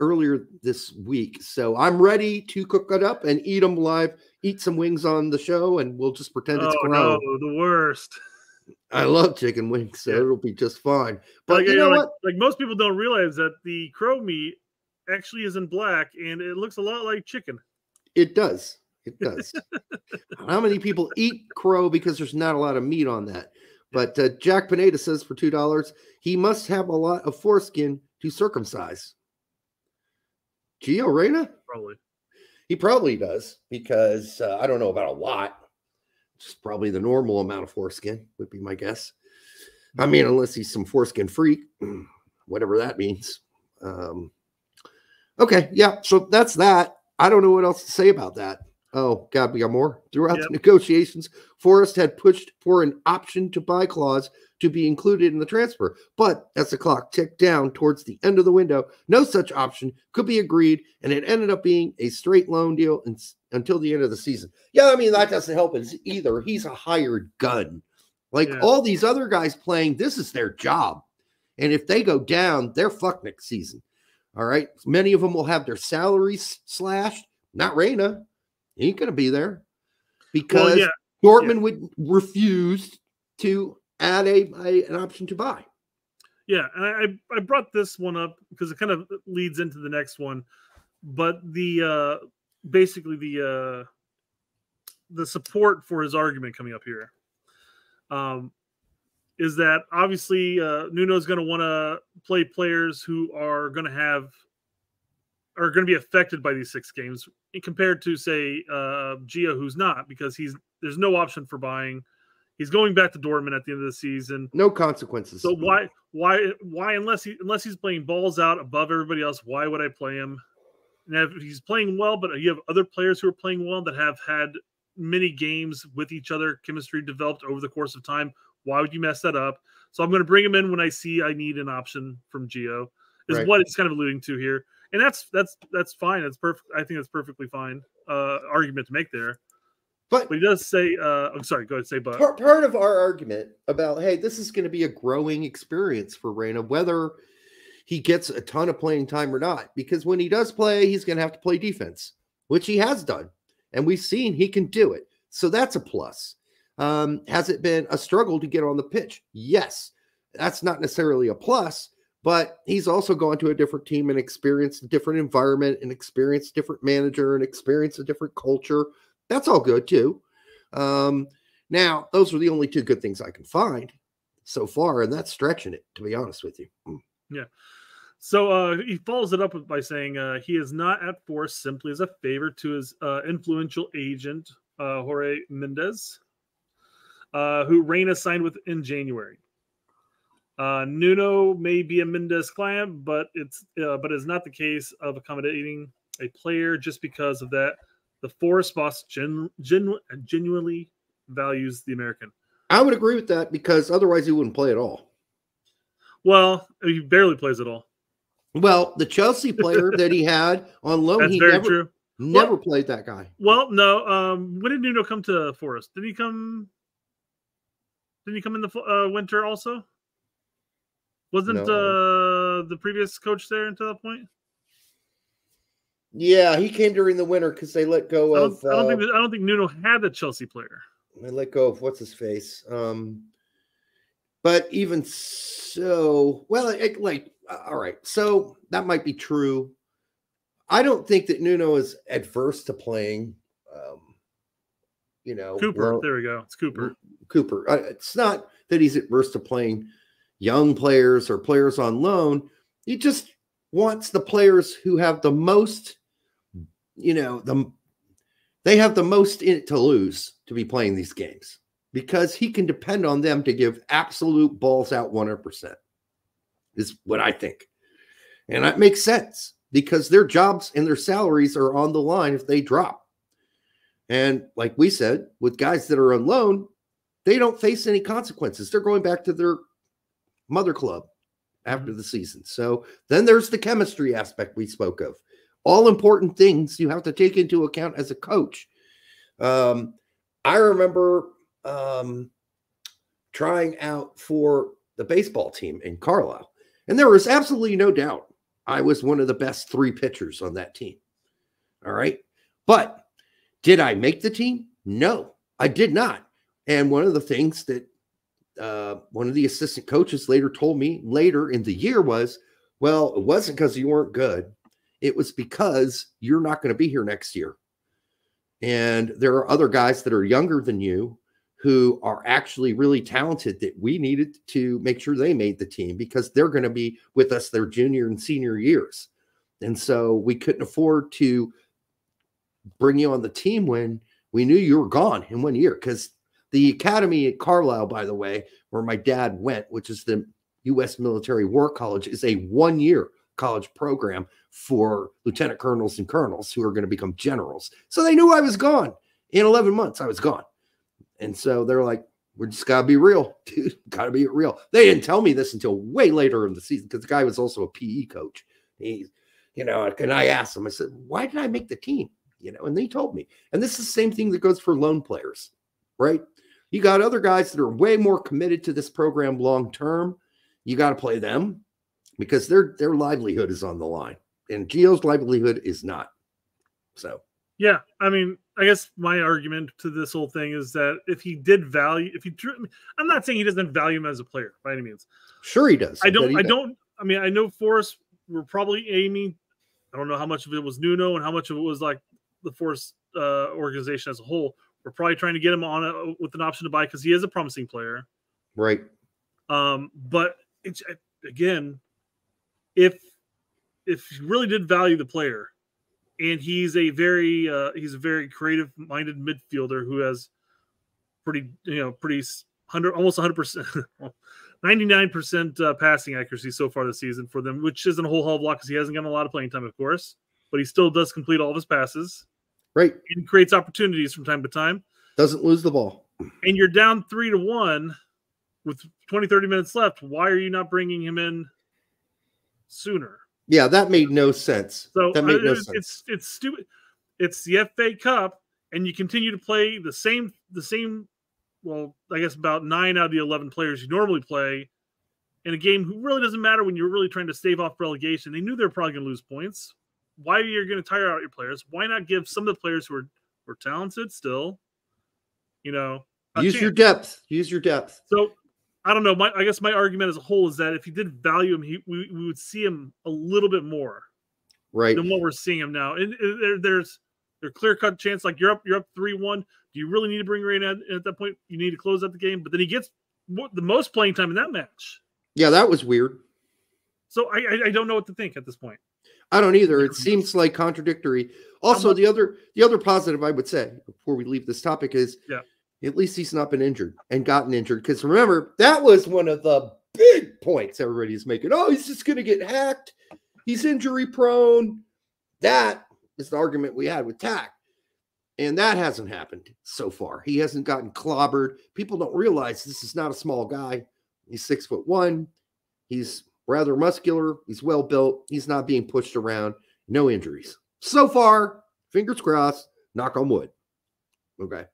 [SPEAKER 7] earlier this week, so I'm ready to cook it up and eat them live. Eat some wings on the show, and we'll just pretend it's
[SPEAKER 8] Oh
[SPEAKER 7] crow.
[SPEAKER 8] no, the worst.
[SPEAKER 7] I love chicken wings, so it'll be just fine. But
[SPEAKER 8] like,
[SPEAKER 7] you know
[SPEAKER 8] like,
[SPEAKER 7] what?
[SPEAKER 8] like most people don't realize that the crow meat actually isn't black, and it looks a lot like chicken.
[SPEAKER 7] It does. It does. How many people eat crow because there's not a lot of meat on that? But uh, Jack Pineda says for two dollars, he must have a lot of foreskin to circumcise. Gio Reyna?
[SPEAKER 8] Probably.
[SPEAKER 7] He probably does because uh, I don't know about a lot. Just probably the normal amount of foreskin would be my guess. I mean, unless he's some foreskin freak, whatever that means. Um, okay, yeah. So that's that. I don't know what else to say about that. Oh God, we got more. Throughout
[SPEAKER 8] Yep.
[SPEAKER 7] the negotiations, Forest had pushed for an option to buy clause to be included in the transfer. But as the clock ticked down towards the end of the window, no such option could be agreed, and it ended up being a straight loan deal in- until the end of the season. Yeah, I mean that doesn't help us either. He's a hired gun. Like
[SPEAKER 8] Yeah.
[SPEAKER 7] all these other guys playing, this is their job. And if they go down, they're fucked next season. All right. Many of them will have their salaries slashed. Not Reyna. He ain't going to be there because
[SPEAKER 8] yeah.
[SPEAKER 7] Dortmund would refuse to add a, a- an option to buy.
[SPEAKER 8] Yeah, and I I I brought this one up because it kind of leads into the next one, but the uh basically the uh the support for his argument coming up here um is that obviously uh Nuno's going to want to play players who are going to have are going to be affected by these six games compared to say uh Gio who's not because he's there's no option for buying. He's going back to Dortmund at the end of the season.
[SPEAKER 7] No consequences.
[SPEAKER 8] So why why why unless he unless he's playing balls out above everybody else, why would I play him? And if he's playing well, but you have other players who are playing well that have had many games with each other, chemistry developed over the course of time. Why would you mess that up? So I'm going to bring him in when I see I need an option from Gio. Is
[SPEAKER 7] Right.
[SPEAKER 8] what it's kind of alluding to here, and that's that's that's fine. It's perfect. I think that's perfectly fine uh, argument to make there.
[SPEAKER 7] But,
[SPEAKER 8] he does say, uh, I'm sorry, go ahead, say, but
[SPEAKER 7] part, part of our argument about hey, this is going to be a growing experience for Reyna, whether he gets a ton of playing time or not. Because when he does play, he's going to have to play defense, which he has done, and we've seen he can do it. So that's a plus. Um, has it been a struggle to get on the pitch? Yes, that's not necessarily a plus, but he's also gone to a different team and experienced a different environment and experienced different manager and experienced a different culture. That's all good too. Um, now, those are the only two good things I can find so far, and that's stretching it, to be honest with you. Mm.
[SPEAKER 8] Yeah. So uh, he follows it up by saying uh, he is not at force simply as a favor to his uh, influential agent, uh, Jorge Mendes, uh, who Reyna signed with in January. Uh, Nuno may be a Mendes client, but it's uh, but it's not the case of accommodating a player just because of that. The Forest boss gen, genu- genuinely values the American.
[SPEAKER 7] I would agree with that because otherwise he wouldn't play at all.
[SPEAKER 8] Well, he barely plays at all.
[SPEAKER 7] Well, the Chelsea player that he had on loan,
[SPEAKER 8] That's
[SPEAKER 7] he
[SPEAKER 8] very
[SPEAKER 7] never,
[SPEAKER 8] true.
[SPEAKER 7] never played that guy.
[SPEAKER 8] Well, no. Um, when did Nuno come to Forest? Did he come? Did he come in the uh, winter also? Wasn't
[SPEAKER 7] No.
[SPEAKER 8] uh, the previous coach there until that point?
[SPEAKER 7] Yeah, he came during the winter because they let go
[SPEAKER 8] I
[SPEAKER 7] of.
[SPEAKER 8] I don't
[SPEAKER 7] uh,
[SPEAKER 8] think I don't think Nuno had a Chelsea player.
[SPEAKER 7] they let go of what's his face. Um, but even so, well, it, like, all right, so that might be true. I don't think that Nuno is adverse to playing. Um, you know,
[SPEAKER 8] Cooper.
[SPEAKER 7] lo-
[SPEAKER 8] there we go. It's Cooper.
[SPEAKER 7] Cooper. Uh, It's not that he's adverse to playing young players or players on loan. He just wants the players who have the most, you know, the they have the most in it to lose to be playing these games because he can depend on them to give absolute balls out 100%. Is what I think. And that makes sense because their jobs and their salaries are on the line if they drop. And like we said, with guys that are on loan, they don't face any consequences. They're going back to their mother club after the season. So then there's the chemistry aspect we spoke of. All important things you have to take into account as a coach. Um, I remember um, trying out for the baseball team in Carlisle, and there was absolutely no doubt I was one of the best three pitchers on that team. All right. But did I make the team? No, I did not. And one of the things that uh, one of the assistant coaches later told me later in the year was, well, it wasn't because you weren't good. It was because you're not going to be here next year. And there are other guys that are younger than you who are actually really talented that we needed to make sure they made the team because they're going to be with us their junior and senior years. And so we couldn't afford to bring you on the team when we knew you were gone in one year because the academy at Carlisle, by the way, where my dad went, which is the U.S. Military War College, is a one year college program for lieutenant colonels and colonels who are going to become generals. So they knew I was gone. In 11 months, I was gone. And so they're like, we're just got to be real, dude. Got to be real. They didn't tell me this until way later in the season because the guy was also a PE coach. He's, you know, and I asked him, I said, why did I make the team? You know, and they told me. And this is the same thing that goes for loan players, right? You got other guys that are way more committed to this program long term. You got to play them because their their livelihood is on the line, and Gio's livelihood is not. So
[SPEAKER 8] Yeah, I mean, I guess my argument to this whole thing is that if he did value, if he, I'm not saying he doesn't value him as a player by any means.
[SPEAKER 7] sure he does.
[SPEAKER 8] I don't. I don't. I mean, I know Forest were probably aiming. I don't know how much of it was Nuno and how much of it was like the Force uh, organization as a whole. We're probably trying to get him on a, with an option to buy because he is a promising player.
[SPEAKER 7] Right.
[SPEAKER 8] Um, but it's again, if if he really did value the player, and he's a very uh, he's a very creative minded midfielder who has pretty you know pretty hundred almost hundred percent. 99% uh, passing accuracy so far this season for them, which isn't a whole hell of a lot because he hasn't gotten a lot of playing time, of course, but he still does complete all of his passes.
[SPEAKER 7] Right.
[SPEAKER 8] And creates opportunities from time to time.
[SPEAKER 7] Doesn't lose the ball.
[SPEAKER 8] And you're down three to one with 20, 30 minutes left. Why are you not bringing him in sooner?
[SPEAKER 7] Yeah, that made no sense.
[SPEAKER 8] So
[SPEAKER 7] that made
[SPEAKER 8] uh,
[SPEAKER 7] no
[SPEAKER 8] it's,
[SPEAKER 7] sense.
[SPEAKER 8] it's it's stupid. It's the FA Cup. and you continue to play the same the same well, I guess about nine out of the eleven players you normally play in a game who really doesn't matter when you're really trying to stave off relegation. They knew they're probably going to lose points. Why you're you going to tire out your players? Why not give some of the players who are, who are talented still, you know,
[SPEAKER 7] Use your depth. Use your depth.
[SPEAKER 8] So I don't know. My I guess my argument as a whole is that if you did value him, he, we, we would see him a little bit more
[SPEAKER 7] Right.
[SPEAKER 8] than what we're seeing him now. And uh, there, there's there clear cut chance like you're up you're up three one. Do you really need to bring Rain at, at that point? You need to close out the game, but then he gets the most playing time in that match.
[SPEAKER 7] Yeah, that was weird.
[SPEAKER 8] So I I, I don't know what to think at this point.
[SPEAKER 7] I don't either. It seems like contradictory. Also, the other the other positive I would say before we leave this topic is
[SPEAKER 8] Yeah.
[SPEAKER 7] at least he's not been injured and gotten injured. Because remember, that was one of the big points everybody's making. Oh, he's just gonna get hacked. He's injury prone. That is the argument we had with Tack. And that hasn't happened so far. He hasn't gotten clobbered. People don't realize this is not a small guy. He's six foot one. He's rather muscular. He's well built. He's not being pushed around. No injuries. So far, fingers crossed, knock on wood. Okay.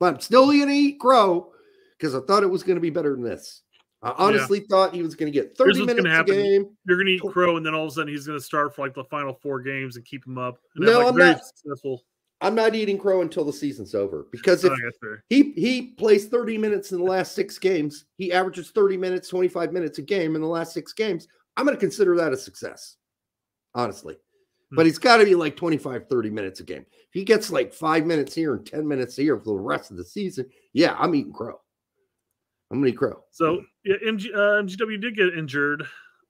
[SPEAKER 7] But I'm still going to eat crow because I thought it was going to be better than this. I honestly thought he was going to get 30
[SPEAKER 8] Here's
[SPEAKER 7] minutes
[SPEAKER 8] gonna
[SPEAKER 7] a game.
[SPEAKER 8] You're gonna eat Crow, and then all of a sudden he's gonna start for like the final four games and keep him up.
[SPEAKER 7] No,
[SPEAKER 8] like,
[SPEAKER 7] I'm not-
[SPEAKER 8] successful.
[SPEAKER 7] I'm not eating crow until the season's over because if
[SPEAKER 8] Oh,
[SPEAKER 7] he he plays 30 minutes in the last six games, he averages 30 minutes, 25 minutes a game in the last six games. I'm going to consider that a success, honestly.
[SPEAKER 8] Hmm.
[SPEAKER 7] But he's got to be like 25, 30 minutes a game. If he gets like five minutes here and 10 minutes here for the rest of the season, yeah, I'm eating crow. I'm going to eat crow.
[SPEAKER 8] So yeah, MG, uh, MGW did get injured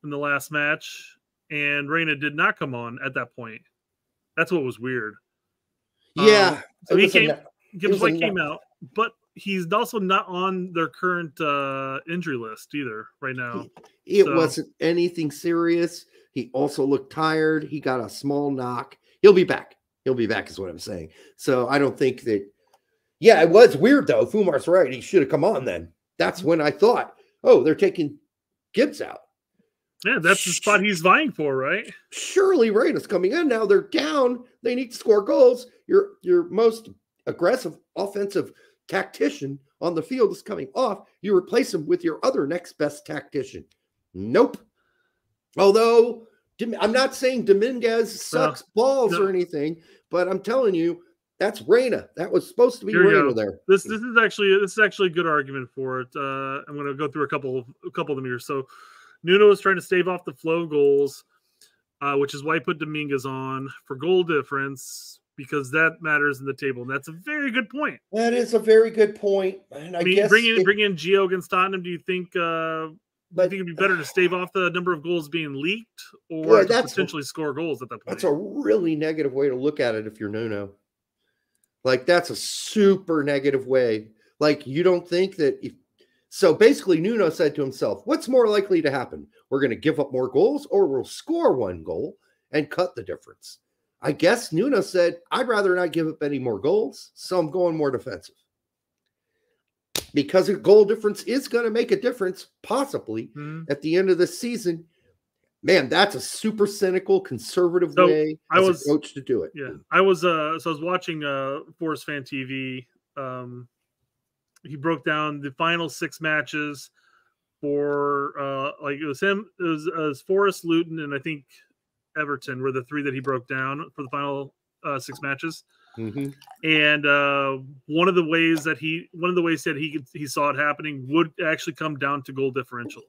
[SPEAKER 8] in the last match, and Reyna did not come on at that point. That's what was weird.
[SPEAKER 7] Yeah.
[SPEAKER 8] Um, so he came.
[SPEAKER 7] no-
[SPEAKER 8] Gibbs
[SPEAKER 7] was
[SPEAKER 8] White came
[SPEAKER 7] no-
[SPEAKER 8] out, but he's also not on their current uh, injury list either right now.
[SPEAKER 7] It
[SPEAKER 8] So-
[SPEAKER 7] wasn't anything serious. He also looked tired. He got a small knock. He'll be back. He'll be back, is what I'm saying. So I don't think that. Yeah, it was weird though. Fumar's right. He should have come on then. That's when I thought, oh, they're taking Gibbs out.
[SPEAKER 8] Yeah, that's the spot he's vying for, right?
[SPEAKER 7] Surely Raiders coming in now. They're down. They need to score goals. Your your most aggressive offensive tactician on the field is coming off. You replace him with your other next best tactician. Nope. Although I'm not saying Dominguez sucks balls
[SPEAKER 8] no.
[SPEAKER 7] or anything, but I'm telling you that's Reyna. That was supposed to be
[SPEAKER 8] Here you
[SPEAKER 7] Reyna
[SPEAKER 8] go.
[SPEAKER 7] there.
[SPEAKER 8] This this is actually this is actually a good argument for it. Uh, I'm going to go through a couple of a couple of them here. So Nuno is trying to stave off the flow goals, uh, which is why he put Dominguez on for goal difference because that matters in the table, and that's a very good point.
[SPEAKER 7] That is a very good point. And I,
[SPEAKER 8] I, mean,
[SPEAKER 7] guess
[SPEAKER 8] bring in
[SPEAKER 7] if-
[SPEAKER 8] bring in Gio against Tottenham. Do you think? Uh, do you think it'd be better to stave off the number of goals being leaked, or
[SPEAKER 7] Boy, that's-
[SPEAKER 8] potentially score goals at that point?
[SPEAKER 7] That's a really negative way to look at it if you're Nuno. Like that's a super negative way. Like you don't think that if so basically Nuno said to himself, what's more likely to happen? We're going to give up more goals or we'll score one goal and cut the difference. I guess Nuno said, I'd rather not give up any more goals, so I'm going more defensive. Because a goal difference is going to make a difference, possibly
[SPEAKER 8] Mhm.
[SPEAKER 7] at the end of the season. Man, that's a super cynical, conservative
[SPEAKER 8] So,
[SPEAKER 7] way
[SPEAKER 8] I
[SPEAKER 7] as
[SPEAKER 8] was-
[SPEAKER 7] coach to do it.
[SPEAKER 8] Yeah, I was uh so I was watching uh Forest Fan TV. Um he broke down the final six matches for uh like it was him, it was, uh, it was Forest, Luton, and I think Everton were the three that he broke down for the final uh six matches.
[SPEAKER 7] Mhm.
[SPEAKER 8] And uh one of the ways that he one of the ways that he could, he saw it happening would actually come down to goal differential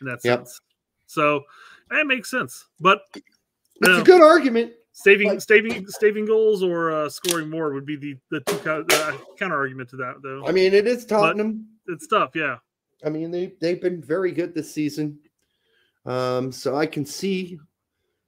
[SPEAKER 8] in that
[SPEAKER 7] Yep.
[SPEAKER 8] sense. So that makes sense. But
[SPEAKER 7] It's
[SPEAKER 8] uh,
[SPEAKER 7] a good argument.
[SPEAKER 8] Saving, staving, staving goals or uh, scoring more would be the the two uh, counter argument to that, though.
[SPEAKER 7] I mean, it is
[SPEAKER 8] But
[SPEAKER 7] Tottenham.
[SPEAKER 8] it's tough, yeah.
[SPEAKER 7] I mean, they they've been very good this season. Um, so I can see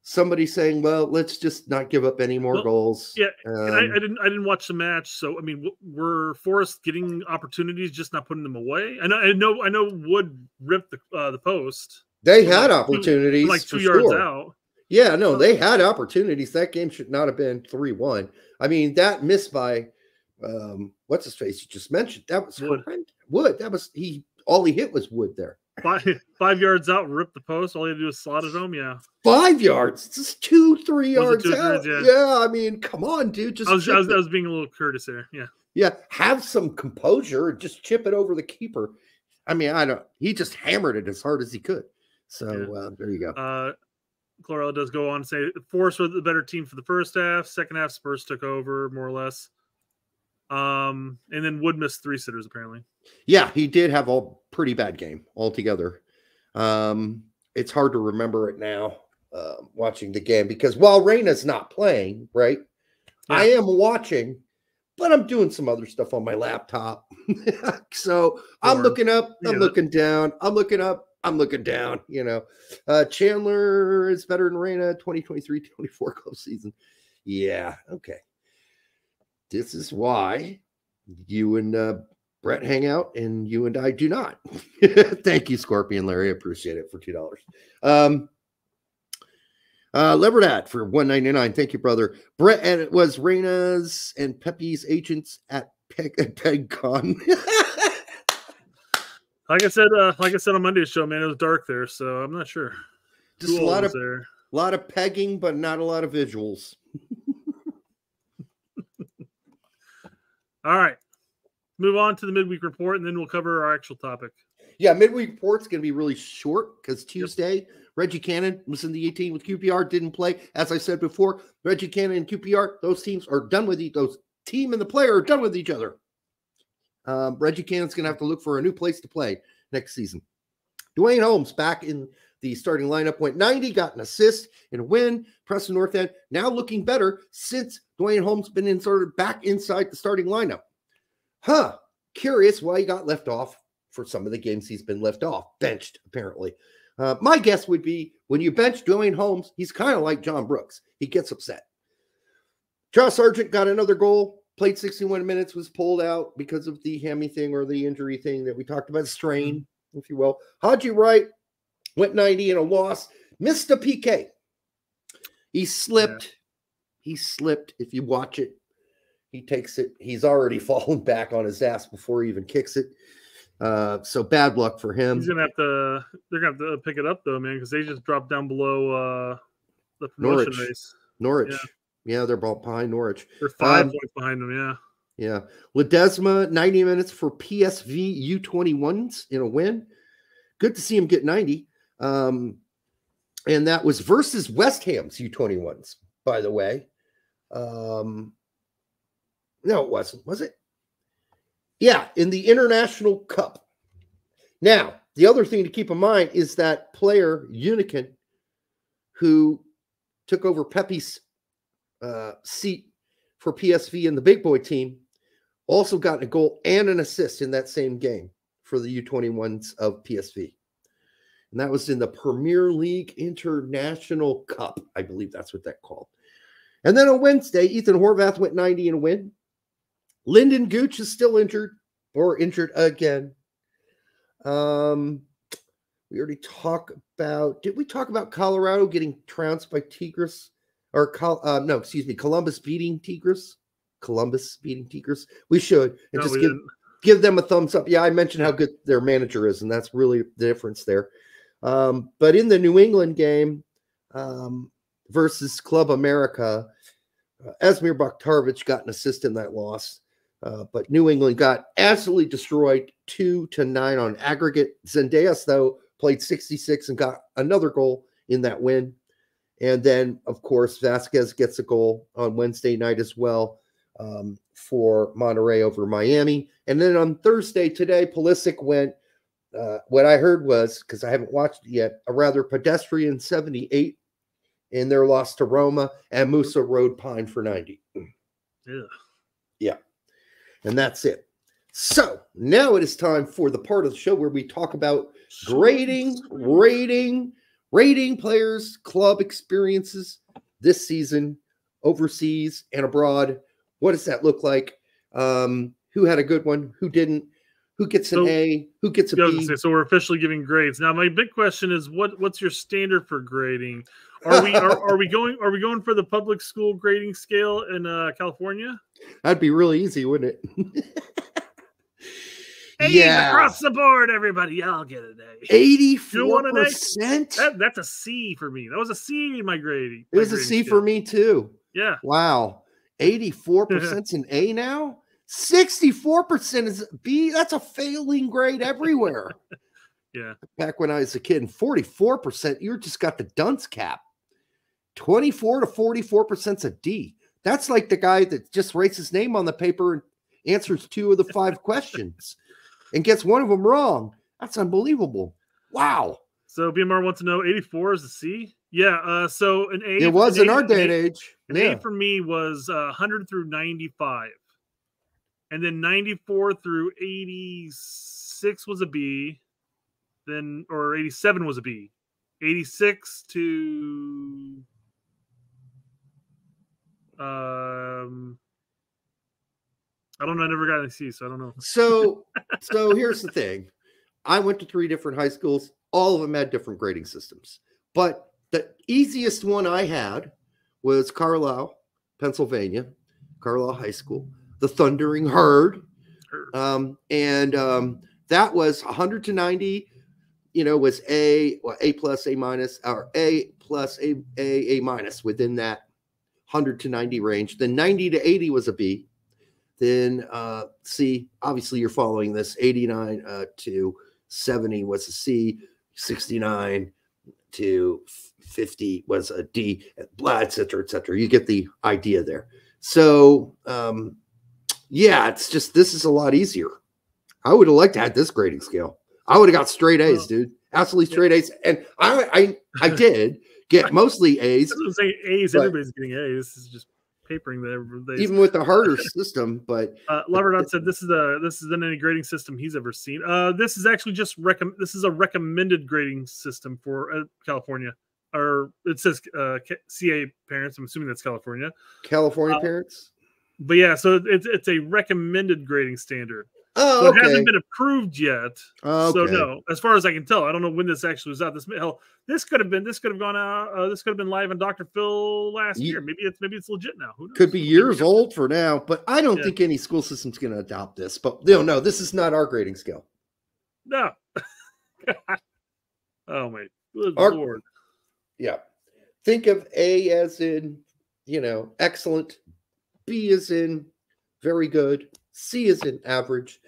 [SPEAKER 7] somebody saying, "Well, let's just not give up any more
[SPEAKER 8] Well,
[SPEAKER 7] goals."
[SPEAKER 8] Yeah, and I,
[SPEAKER 7] Um,
[SPEAKER 8] I didn't I didn't watch the match, so I mean, were Forest getting opportunities, just not putting them away? I know, I know, I know. Wood ripped the uh, the post.
[SPEAKER 7] They had
[SPEAKER 8] like
[SPEAKER 7] opportunities,
[SPEAKER 8] like two yards
[SPEAKER 7] sure.
[SPEAKER 8] out.
[SPEAKER 7] Yeah, no, they had opportunities. That game should not have been three-one. I mean, that miss by um, what's his face you just mentioned. That was
[SPEAKER 8] Wood.
[SPEAKER 7] Wood. That was he. All he hit was Wood there.
[SPEAKER 8] Five, five yards out, rip the post. All you do is slot it home. Yeah.
[SPEAKER 7] Five yards, It's just two, three
[SPEAKER 8] Was
[SPEAKER 7] yards
[SPEAKER 8] two,
[SPEAKER 7] out.
[SPEAKER 8] yeah.
[SPEAKER 7] yeah. I mean, come on, dude. Just
[SPEAKER 8] I was, I was. I was being a little courteous there. Yeah.
[SPEAKER 7] Yeah, have some composure and just chip it over the keeper. I mean, I don't. He just hammered it as hard as he could. So uh, there you go.
[SPEAKER 8] Uh, Chlorella does go on to say Force were the better team for the first half. Second half, Spurs took over more or less. Um, and then Wood missed three sitters apparently.
[SPEAKER 7] Yeah, he did have a pretty bad game altogether. Um, it's hard to remember it now uh, watching the game because while Reyna's not playing, right, I am watching, but I'm doing some other stuff on my laptop. so I'm looking up, I'm
[SPEAKER 8] that-
[SPEAKER 7] looking down, I'm looking up, I'm looking down. You know, uh, Chandler is better than Reyna 2023 24 close season. Yeah, okay. This is why you and uh, Brett hang out and you and I do not. Thank you, Scorpion Larry. I appreciate it for two dollars. Um, uh, Libertad for one ninety nine. Thank you, brother. Brett and it was Reyna's and Pepe's agents at Peg PegCon.
[SPEAKER 8] Like I said, uh, like I said on Monday's show, man, it was dark there, so I'm not sure.
[SPEAKER 7] Just
[SPEAKER 8] Who
[SPEAKER 7] a lot of
[SPEAKER 8] there.
[SPEAKER 7] a lot of pegging, but not a lot of visuals.
[SPEAKER 8] All right, move on to the midweek report, and then we'll cover our actual topic.
[SPEAKER 7] Yeah, midweek report's going to be really short because Tuesday, Reggie Cannon was in the 18 with QPR, didn't play. As I said before, Reggie Cannon and QPR, those teams are done with each those team and the player are done with each other. Um, Reggie Cannon's going to have to look for a new place to play next season. Duane Holmes back in the starting lineup went 90, got an assist and a win. Preston North End now looking better since Duane Holmes been inserted back inside the starting lineup. Huh. Curious why he got left off for some of the games he's been left off, benched apparently. Uh, my guess would be when you bench Duane Holmes, he's kind of like John Brooks. He gets upset. Charles Sargent got another goal, played 61 minutes, was pulled out because of the hammy thing or the injury thing that we talked about, strain, if you will. Haji Wright went 90 in a loss, missed a PK. He slipped. He slipped. If you watch it, he takes it. He's already fallen back on his ass before he even kicks it. Uh, so bad luck for him.
[SPEAKER 8] He's gonna have to. They're gonna have to pick it up though, man, because they just dropped down below uh, the promotion
[SPEAKER 7] Norwich.
[SPEAKER 8] race.
[SPEAKER 7] Norwich.
[SPEAKER 8] Yeah.
[SPEAKER 7] Yeah, they're ball behind Norwich.
[SPEAKER 8] They're five
[SPEAKER 7] Um,
[SPEAKER 8] points behind them. Yeah.
[SPEAKER 7] Yeah. Ledezma, 90 minutes for PSV U21s in a win. Good to see him get 90. Um, and that was versus West Ham's U21s, by the way. Um, no, it wasn't, was it? Yeah, in the International Cup. Now, the other thing to keep in mind is that player Unikin, who took over Pepe's uh, seat for PSV in the big boy team, also got a goal and an assist in that same game for the U21s of PSV. And that was in the Premier League International Cup. I believe that's what that called. And then on Wednesday, Ethan Horvath went 90 in a win. Lynden Gooch is still injured or injured again. Um, we already talked about, did we talk about Colorado getting trounced by Tigres? Or, uh, no, excuse me, Columbus beating Tigres? Columbus beating Tigres? We should. And
[SPEAKER 8] No,
[SPEAKER 7] just give,
[SPEAKER 8] didn't.
[SPEAKER 7] give them a thumbs up. Yeah, I mentioned how good their manager is, and that's really the difference there. Um, but in the New England game um, versus Club America, uh, Esmir Bajraktarević got an assist in that loss. Uh, but New England got absolutely destroyed, two to nine on aggregate. Zendejas, though, played 66 and got another goal in that win. And then, of course, Vazquez gets a goal on Wednesday night as well um, for Monterrey over Miami. And then on Thursday today, Pulisic went. Uh, what I heard was because I haven't watched it yet, a rather pedestrian 78 in their loss to Roma, and Musah rode Pine for 90.
[SPEAKER 8] Yeah.
[SPEAKER 7] Yeah. And that's it. So now it is time for the part of the show where we talk about grading, rating, rating players, club experiences this season, overseas and abroad. What does that look like? Um, who had a good one? Who didn't? Who gets an
[SPEAKER 8] So-
[SPEAKER 7] A? Who gets a
[SPEAKER 8] Yeah, I was
[SPEAKER 7] B?
[SPEAKER 8] say, so we're officially giving grades now. My big question is, what what's your standard for grading? Are we are, are we going are we going for the public school grading scale in uh, California?
[SPEAKER 7] That'd be really easy, wouldn't it? Yeah.
[SPEAKER 8] across the board, everybody. Yeah, I'll get an A.
[SPEAKER 7] Eighty-four
[SPEAKER 8] You want an A?
[SPEAKER 7] percent.
[SPEAKER 8] That, that's a C for me. That was a C in my grading.
[SPEAKER 7] It was a C for me too.
[SPEAKER 8] Yeah.
[SPEAKER 7] Wow. 84% is an A now? 64% is B. That's a failing grade everywhere.
[SPEAKER 8] Yeah.
[SPEAKER 7] Back when I was a kid, and 44%, you just got the dunce cap. 24 to 44% is a D. That's like the guy that just writes his name on the paper and answers two of the five questions and gets one of them wrong. That's unbelievable. Wow.
[SPEAKER 8] So BMR wants to know 84 is a C? Yeah. Uh, so an A.
[SPEAKER 7] It was
[SPEAKER 8] an
[SPEAKER 7] in
[SPEAKER 8] A-
[SPEAKER 7] our day and age.
[SPEAKER 8] An
[SPEAKER 7] Yeah.
[SPEAKER 8] A for me was uh, 100 through 95. And then 94 through 86 was a B. Then, or 87 was a B. 86 to. Um, I don't know. I never got a C, so I don't know.
[SPEAKER 7] So, so here's the thing. I went to three different high schools. All of them had different grading systems. But the easiest one I had was Carlisle, Pennsylvania, Carlisle High School, the Thundering Herd. Um, and um, that was 100 to 90, you know, was A, well, A plus, A minus, or A plus, A, A, A minus within that 100 to 90 range. Then 90 to 80 was a B. Then uh, C, obviously you're following this 89 uh, to 70 was a C, 69 to 50 was a D, blah, et cetera, et cetera. You get the idea there. So, um, yeah, it's just this is a lot easier. I would have liked to have this grading scale. I would have got straight A's, dude. Absolutely straight A's. And I I I did get mostly A's.
[SPEAKER 8] I was saying A's. Everybody's getting A's. This is just papering the A's.
[SPEAKER 7] even with the harder system, but
[SPEAKER 8] Uh, Laverdot said this is the this is than any grading system he's ever seen. Uh, this is actually just recommend. This is a recommended grading system for uh, California, or it says uh, Ca- CA parents. I'm assuming that's California.
[SPEAKER 7] California
[SPEAKER 8] Uh,
[SPEAKER 7] parents.
[SPEAKER 8] But yeah, so it's it's a recommended grading standard.
[SPEAKER 7] Oh,
[SPEAKER 8] so it
[SPEAKER 7] okay.
[SPEAKER 8] hasn't been approved yet. So
[SPEAKER 7] Okay.
[SPEAKER 8] no, as far as I can tell, I don't know when this actually was out. This hell, this could have been this could have gone out. Uh, this could have been live on Dr. Phil last
[SPEAKER 7] Ye-
[SPEAKER 8] year. Maybe it's maybe it's legit now. Who knows?
[SPEAKER 7] Could be years old for now, but I don't
[SPEAKER 8] Yeah.
[SPEAKER 7] think any school system's going to adopt this. But no, no, this is not our grading scale.
[SPEAKER 8] No. oh my
[SPEAKER 7] Our-
[SPEAKER 8] lord.
[SPEAKER 7] Yeah. Think of A as in, you know, excellent, B is in very good, C is in average,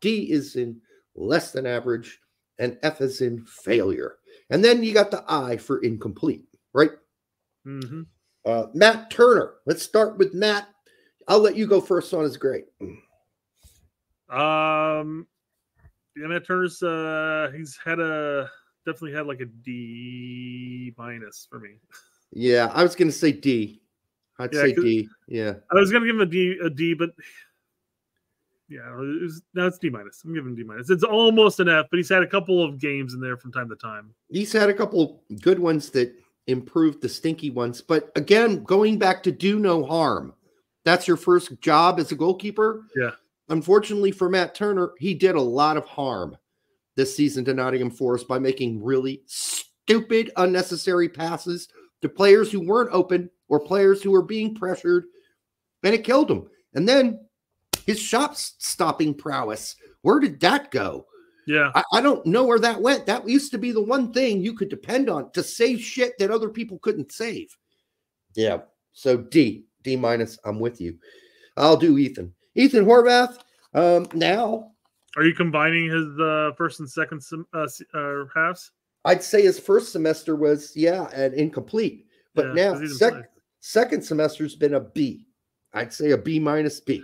[SPEAKER 7] D is in less than average, and F is in failure. And then you got the I for incomplete, right?
[SPEAKER 8] Mm-hmm.
[SPEAKER 7] Uh, Matt Turner. Let's start with Matt. I'll let you go first on his grade.
[SPEAKER 8] Um, yeah, Matt Turner's uh, he's had a definitely had like a D minus for me.
[SPEAKER 7] Yeah, I was going to say D. I'd
[SPEAKER 8] Yeah,
[SPEAKER 7] say D. Yeah.
[SPEAKER 8] I was gonna give him a D, a D, but yeah, it was, no, it's D minus. I'm giving him D minus. It's almost an F, but he's had a couple of games in there from time to time.
[SPEAKER 7] He's had a couple good ones that improved the stinky ones. But again, going back to do no harm, that's your first job as a goalkeeper.
[SPEAKER 8] Yeah.
[SPEAKER 7] Unfortunately for Matt Turner, he did a lot of harm this season to Nottingham Forest by making really stupid, unnecessary passes to players who weren't open or players who were being pressured, and it killed him. And then his shot stopping prowess, where did that go?
[SPEAKER 8] Yeah.
[SPEAKER 7] I, I don't know where that went. That used to be the one thing you could depend on to save shit that other people couldn't save. Yeah. So D, D minus. I'm with you. I'll do Ethan. Ethan Horvath. Um, now
[SPEAKER 8] Are you combining his uh, first and second sem- uh, uh, halves?
[SPEAKER 7] I'd say his first semester was yeah and incomplete, but
[SPEAKER 8] Yeah,
[SPEAKER 7] now
[SPEAKER 8] 'cause
[SPEAKER 7] sec-
[SPEAKER 8] play.
[SPEAKER 7] Second semester's been a B. I'd say a B minus B.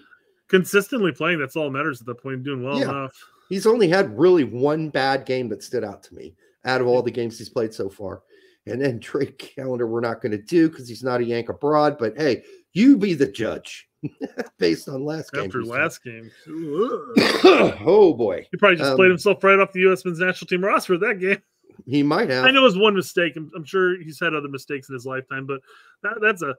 [SPEAKER 8] Consistently playing, that's all that matters at that point. Doing well
[SPEAKER 7] Yeah.
[SPEAKER 8] enough.
[SPEAKER 7] He's only had really one bad game that stood out to me out of all the games he's played so far. And then Drake Callender, we're not going to do because he's not a Yank abroad. But hey, you be the judge based on last game.
[SPEAKER 8] After last game,
[SPEAKER 7] oh boy,
[SPEAKER 8] he probably just
[SPEAKER 7] Um,
[SPEAKER 8] played himself right off the U.S. men's national team roster for that game.
[SPEAKER 7] He might have.
[SPEAKER 8] I know it was one mistake. I'm, I'm sure he's had other mistakes in his lifetime, but that, that's a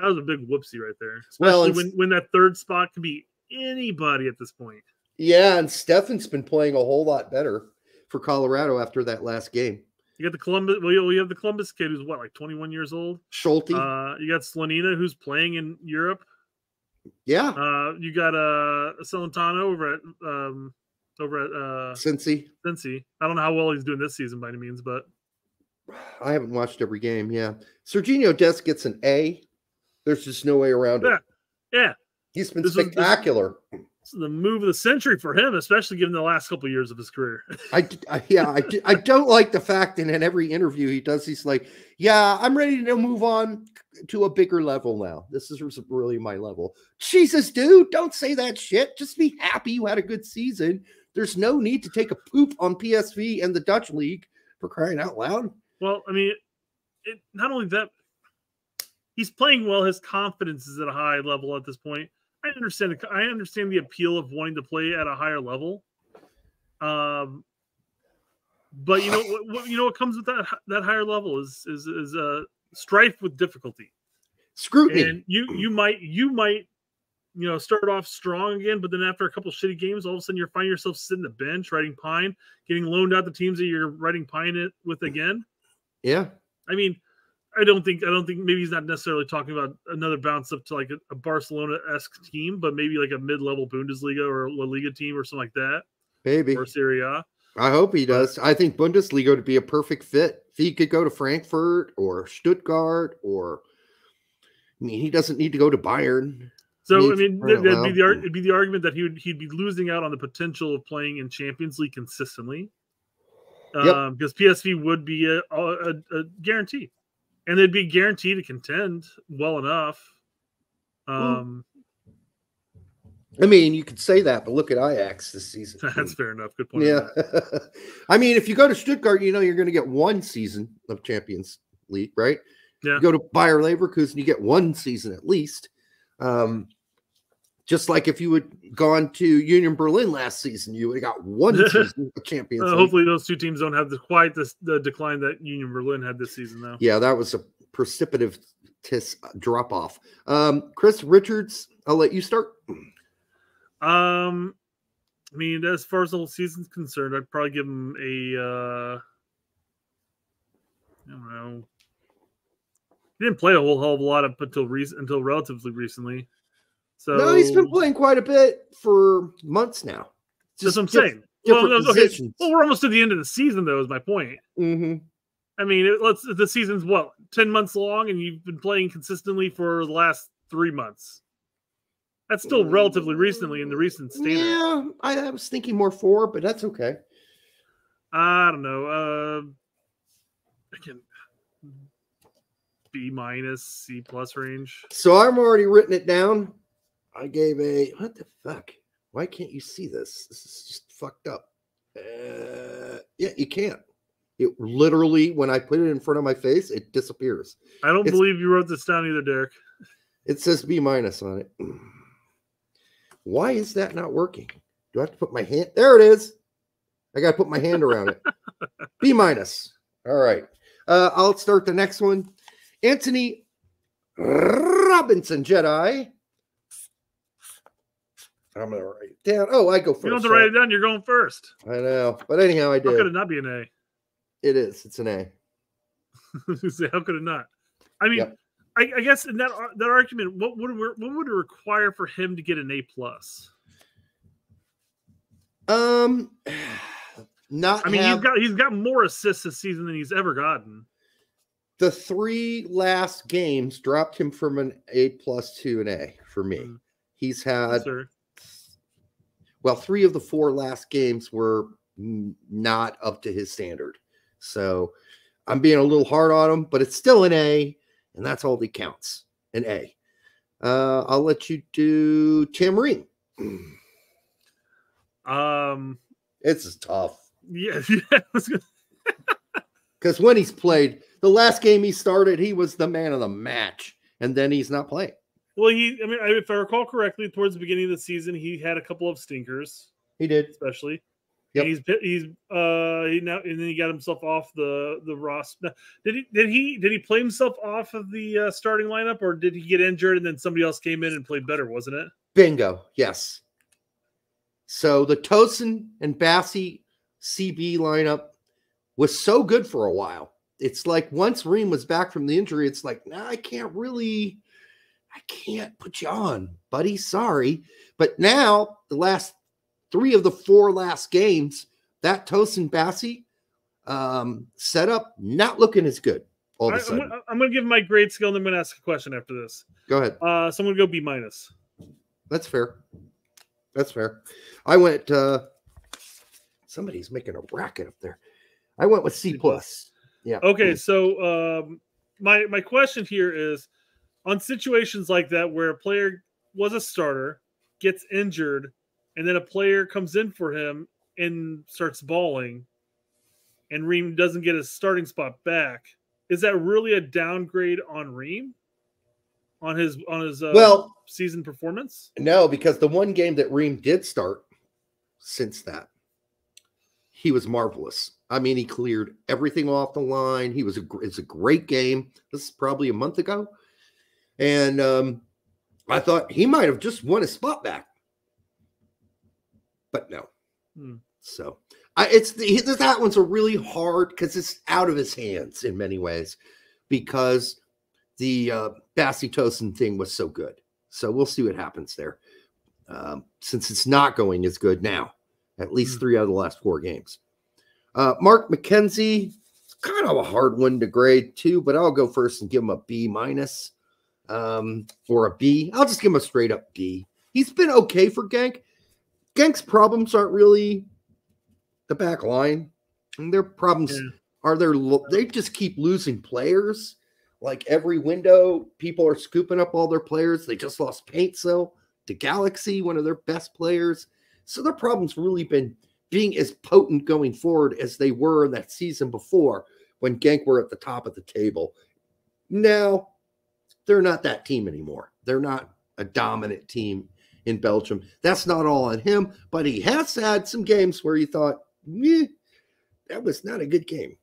[SPEAKER 8] that was a big whoopsie right there. Especially
[SPEAKER 7] Well,
[SPEAKER 8] when when that third spot could be anybody at this point.
[SPEAKER 7] Yeah, and Steffen's been playing a whole lot better for Colorado after that last game.
[SPEAKER 8] You got the Columbus. Well, you have the Columbus kid who's what, like 21 years old.
[SPEAKER 7] Schulte.
[SPEAKER 8] Uh, you got Slonina who's playing in Europe.
[SPEAKER 7] yeah,
[SPEAKER 8] Uh, you got uh Celentano over at um, over at uh
[SPEAKER 7] Cincy.
[SPEAKER 8] Cincy. I don't know how well he's doing this season by any means, but
[SPEAKER 7] I haven't watched every game. Yeah. Serginho Dest gets an A. There's just no way around it.
[SPEAKER 8] yeah, yeah.
[SPEAKER 7] He's been
[SPEAKER 8] This was- this-
[SPEAKER 7] spectacular.
[SPEAKER 8] The move of the century for him, especially given the last couple years of his career.
[SPEAKER 7] I yeah, I, I don't like the fact that in every interview he does, he's like, "Yeah, I'm ready to move on to a bigger level now. This is really my level." Jesus, dude, don't say that shit. Just be happy you had a good season. There's no need to take a poop on PSV and the Dutch league for crying out loud.
[SPEAKER 8] Well, I mean, it, not only that, he's playing well. His confidence is at a high level at this point. I understand. I understand the appeal of wanting to play at a higher level. Um, but you know what, what? You know what comes with that that higher level is is is uh, strife with difficulty.
[SPEAKER 7] Scrutiny.
[SPEAKER 8] And you you might you might you know start off strong again, but then after a couple shitty games, all of a sudden you find yourself sitting the bench, writing pine, getting loaned out the teams that you're writing pine it with again.
[SPEAKER 7] Yeah.
[SPEAKER 8] I mean, I don't think I don't think maybe he's not necessarily talking about another bounce up to like a, a Barcelona esque team, but maybe like a mid level Bundesliga or La Liga team or something like that,
[SPEAKER 7] Maybe.
[SPEAKER 8] or Serie A.
[SPEAKER 7] I hope he does. I think Bundesliga would be a perfect fit. If he could go to Frankfurt or Stuttgart or I mean, he doesn't need to go to Bayern.
[SPEAKER 8] So I mean, that'd be the ar- it'd be the argument that he would he'd be losing out on the potential of playing in Champions League consistently,
[SPEAKER 7] Yep.
[SPEAKER 8] um, because PSV would be a, a, a guarantee, and they'd be guaranteed to contend well enough. Um,
[SPEAKER 7] I mean, you could say that, but look at Ajax this season.
[SPEAKER 8] that's fair enough. Good point.
[SPEAKER 7] Yeah. I mean, if you go to Stuttgart, you know you're going to get one season of Champions League, right?
[SPEAKER 8] Yeah.
[SPEAKER 7] You go to Bayer Leverkusen, you get one season at least. Um, just like if you had gone to Union Berlin last season, you would have got one season of Champions
[SPEAKER 8] Uh, hopefully, those two teams don't have the quite the, the decline that Union Berlin had this season, though.
[SPEAKER 7] Yeah, that was a precipitous drop off. Um, Chris Richards, I'll let you start.
[SPEAKER 8] Um, I mean, as far as the whole season's concerned, I'd probably give him a. Uh, I don't know. He didn't play a whole hell of a lot up until recent, until relatively recently. So
[SPEAKER 7] no, he's been playing quite a bit for months now.
[SPEAKER 8] That's what I'm saying. Well, okay. well, we're almost to the end of the season, though. Is my point.
[SPEAKER 7] Mm-hmm.
[SPEAKER 8] I mean, it, let's the season's what ten months long, and you've been playing consistently for the last three months. That's still relatively recently in the recent standard.
[SPEAKER 7] Yeah, I, I was thinking more four, but that's okay.
[SPEAKER 8] I don't know. Uh, again, B minus, C plus range.
[SPEAKER 7] So I'm already written it down. I gave a what the fuck? Why can't you see this? This is just fucked up. Uh, yeah, you can't. It literally, when I put it in front of my face, it disappears.
[SPEAKER 8] I don't
[SPEAKER 7] It's-
[SPEAKER 8] believe you wrote this down either, Derek.
[SPEAKER 7] It says B minus on it. Why is that not working? Do I have to put my hand? There it is. I got to put my hand around it. B minus. All right. Uh, I'll start the next one. Antonee Robinson Jedi. I'm gonna write it down. Oh, I go first.
[SPEAKER 8] You don't have to write it down. You're going first.
[SPEAKER 7] I know, but anyhow, I did.
[SPEAKER 8] How could
[SPEAKER 7] did.
[SPEAKER 8] it not be an A?
[SPEAKER 7] It is. It's an A.
[SPEAKER 8] Say, How could it not? I mean,
[SPEAKER 7] Yep.
[SPEAKER 8] I, I guess in that that argument, what would it- what would it require for him to get an A plus?
[SPEAKER 7] Um, not.
[SPEAKER 8] I mean,
[SPEAKER 7] have-
[SPEAKER 8] he's got he's got more assists this season than he's ever gotten.
[SPEAKER 7] The three last games dropped him from an A plus to an A for me. He's had
[SPEAKER 8] Sir.
[SPEAKER 7] well, three of the four last games were not up to his standard. So I'm being a little hard on him, but it's still an A, and that's all that counts. An A. Uh, I'll let you do Tamarind.
[SPEAKER 8] Um,
[SPEAKER 7] It's tough
[SPEAKER 8] yeah, yeah. I was gonna-
[SPEAKER 7] because when he's played, the last game he started, he was the man of the match, and then he's not playing.
[SPEAKER 8] Well, he, I mean, if I recall correctly, towards the beginning of the season, he had a couple of stinkers,
[SPEAKER 7] He did.
[SPEAKER 8] especially.
[SPEAKER 7] Yep.
[SPEAKER 8] He's he's uh he now and then he got himself off the the roster. Did he did he did he play himself off of the uh, starting lineup or did he get injured and then somebody else came in and played better? Wasn't it?
[SPEAKER 7] Bingo. Yes. So the Tosin and Bassey CB lineup was so good for a while. It's like once Ream was back from the injury, it's like, nah, I can't really, I can't put you on, buddy. Sorry. But now the last three of the four last games, that Tosin Bassey um, setup not looking as good all of
[SPEAKER 8] I,
[SPEAKER 7] a
[SPEAKER 8] am
[SPEAKER 7] sudden.
[SPEAKER 8] gonna, I'm gonna give my grade scale, and I'm gonna ask a question after this.
[SPEAKER 7] Go ahead.
[SPEAKER 8] Uh, so I'm gonna go B minus.
[SPEAKER 7] That's fair. That's fair. I went. uh Somebody's making a racket up there. I went with C plus. Yeah.
[SPEAKER 8] Okay, so um, my my question here is on situations like that where a player was a starter, gets injured, and then a player comes in for him and starts balling, and Ream doesn't get his starting spot back. Is that really a downgrade on Ream? On his on his uh,
[SPEAKER 7] Well-
[SPEAKER 8] season performance?
[SPEAKER 7] No, because the one game that Ream did start since that, he was marvelous. I mean, he cleared everything off the line. He was a it's a great game. This is probably a month ago, and um, I thought he might have just won his spot back, but no.
[SPEAKER 8] Hmm.
[SPEAKER 7] So I, it's the, that one's a really hard because it's out of his hands in many ways because the uh, Tosin thing was so good. So we'll see what happens there. Um, since it's not going as good now, at least three out of the last four games. Uh, Mark McKenzie, it's kind of a hard one to grade too, but I'll go first and give him a B minus um, or a B. I'll just give him a straight up B. He's been okay for Genk. Genk's problems aren't really the back line. And their problems are their lo- they just keep losing players. Like every window, people are scooping up all their players. They just lost Paintsil to Galaxy, one of their best players. So their problem's really been being as potent going forward as they were in that season before when Genk were at the top of the table. Now they're not that team anymore. They're not a dominant team in Belgium. That's not all on him, but he has had some games where he thought, "Meh, that was not a good game.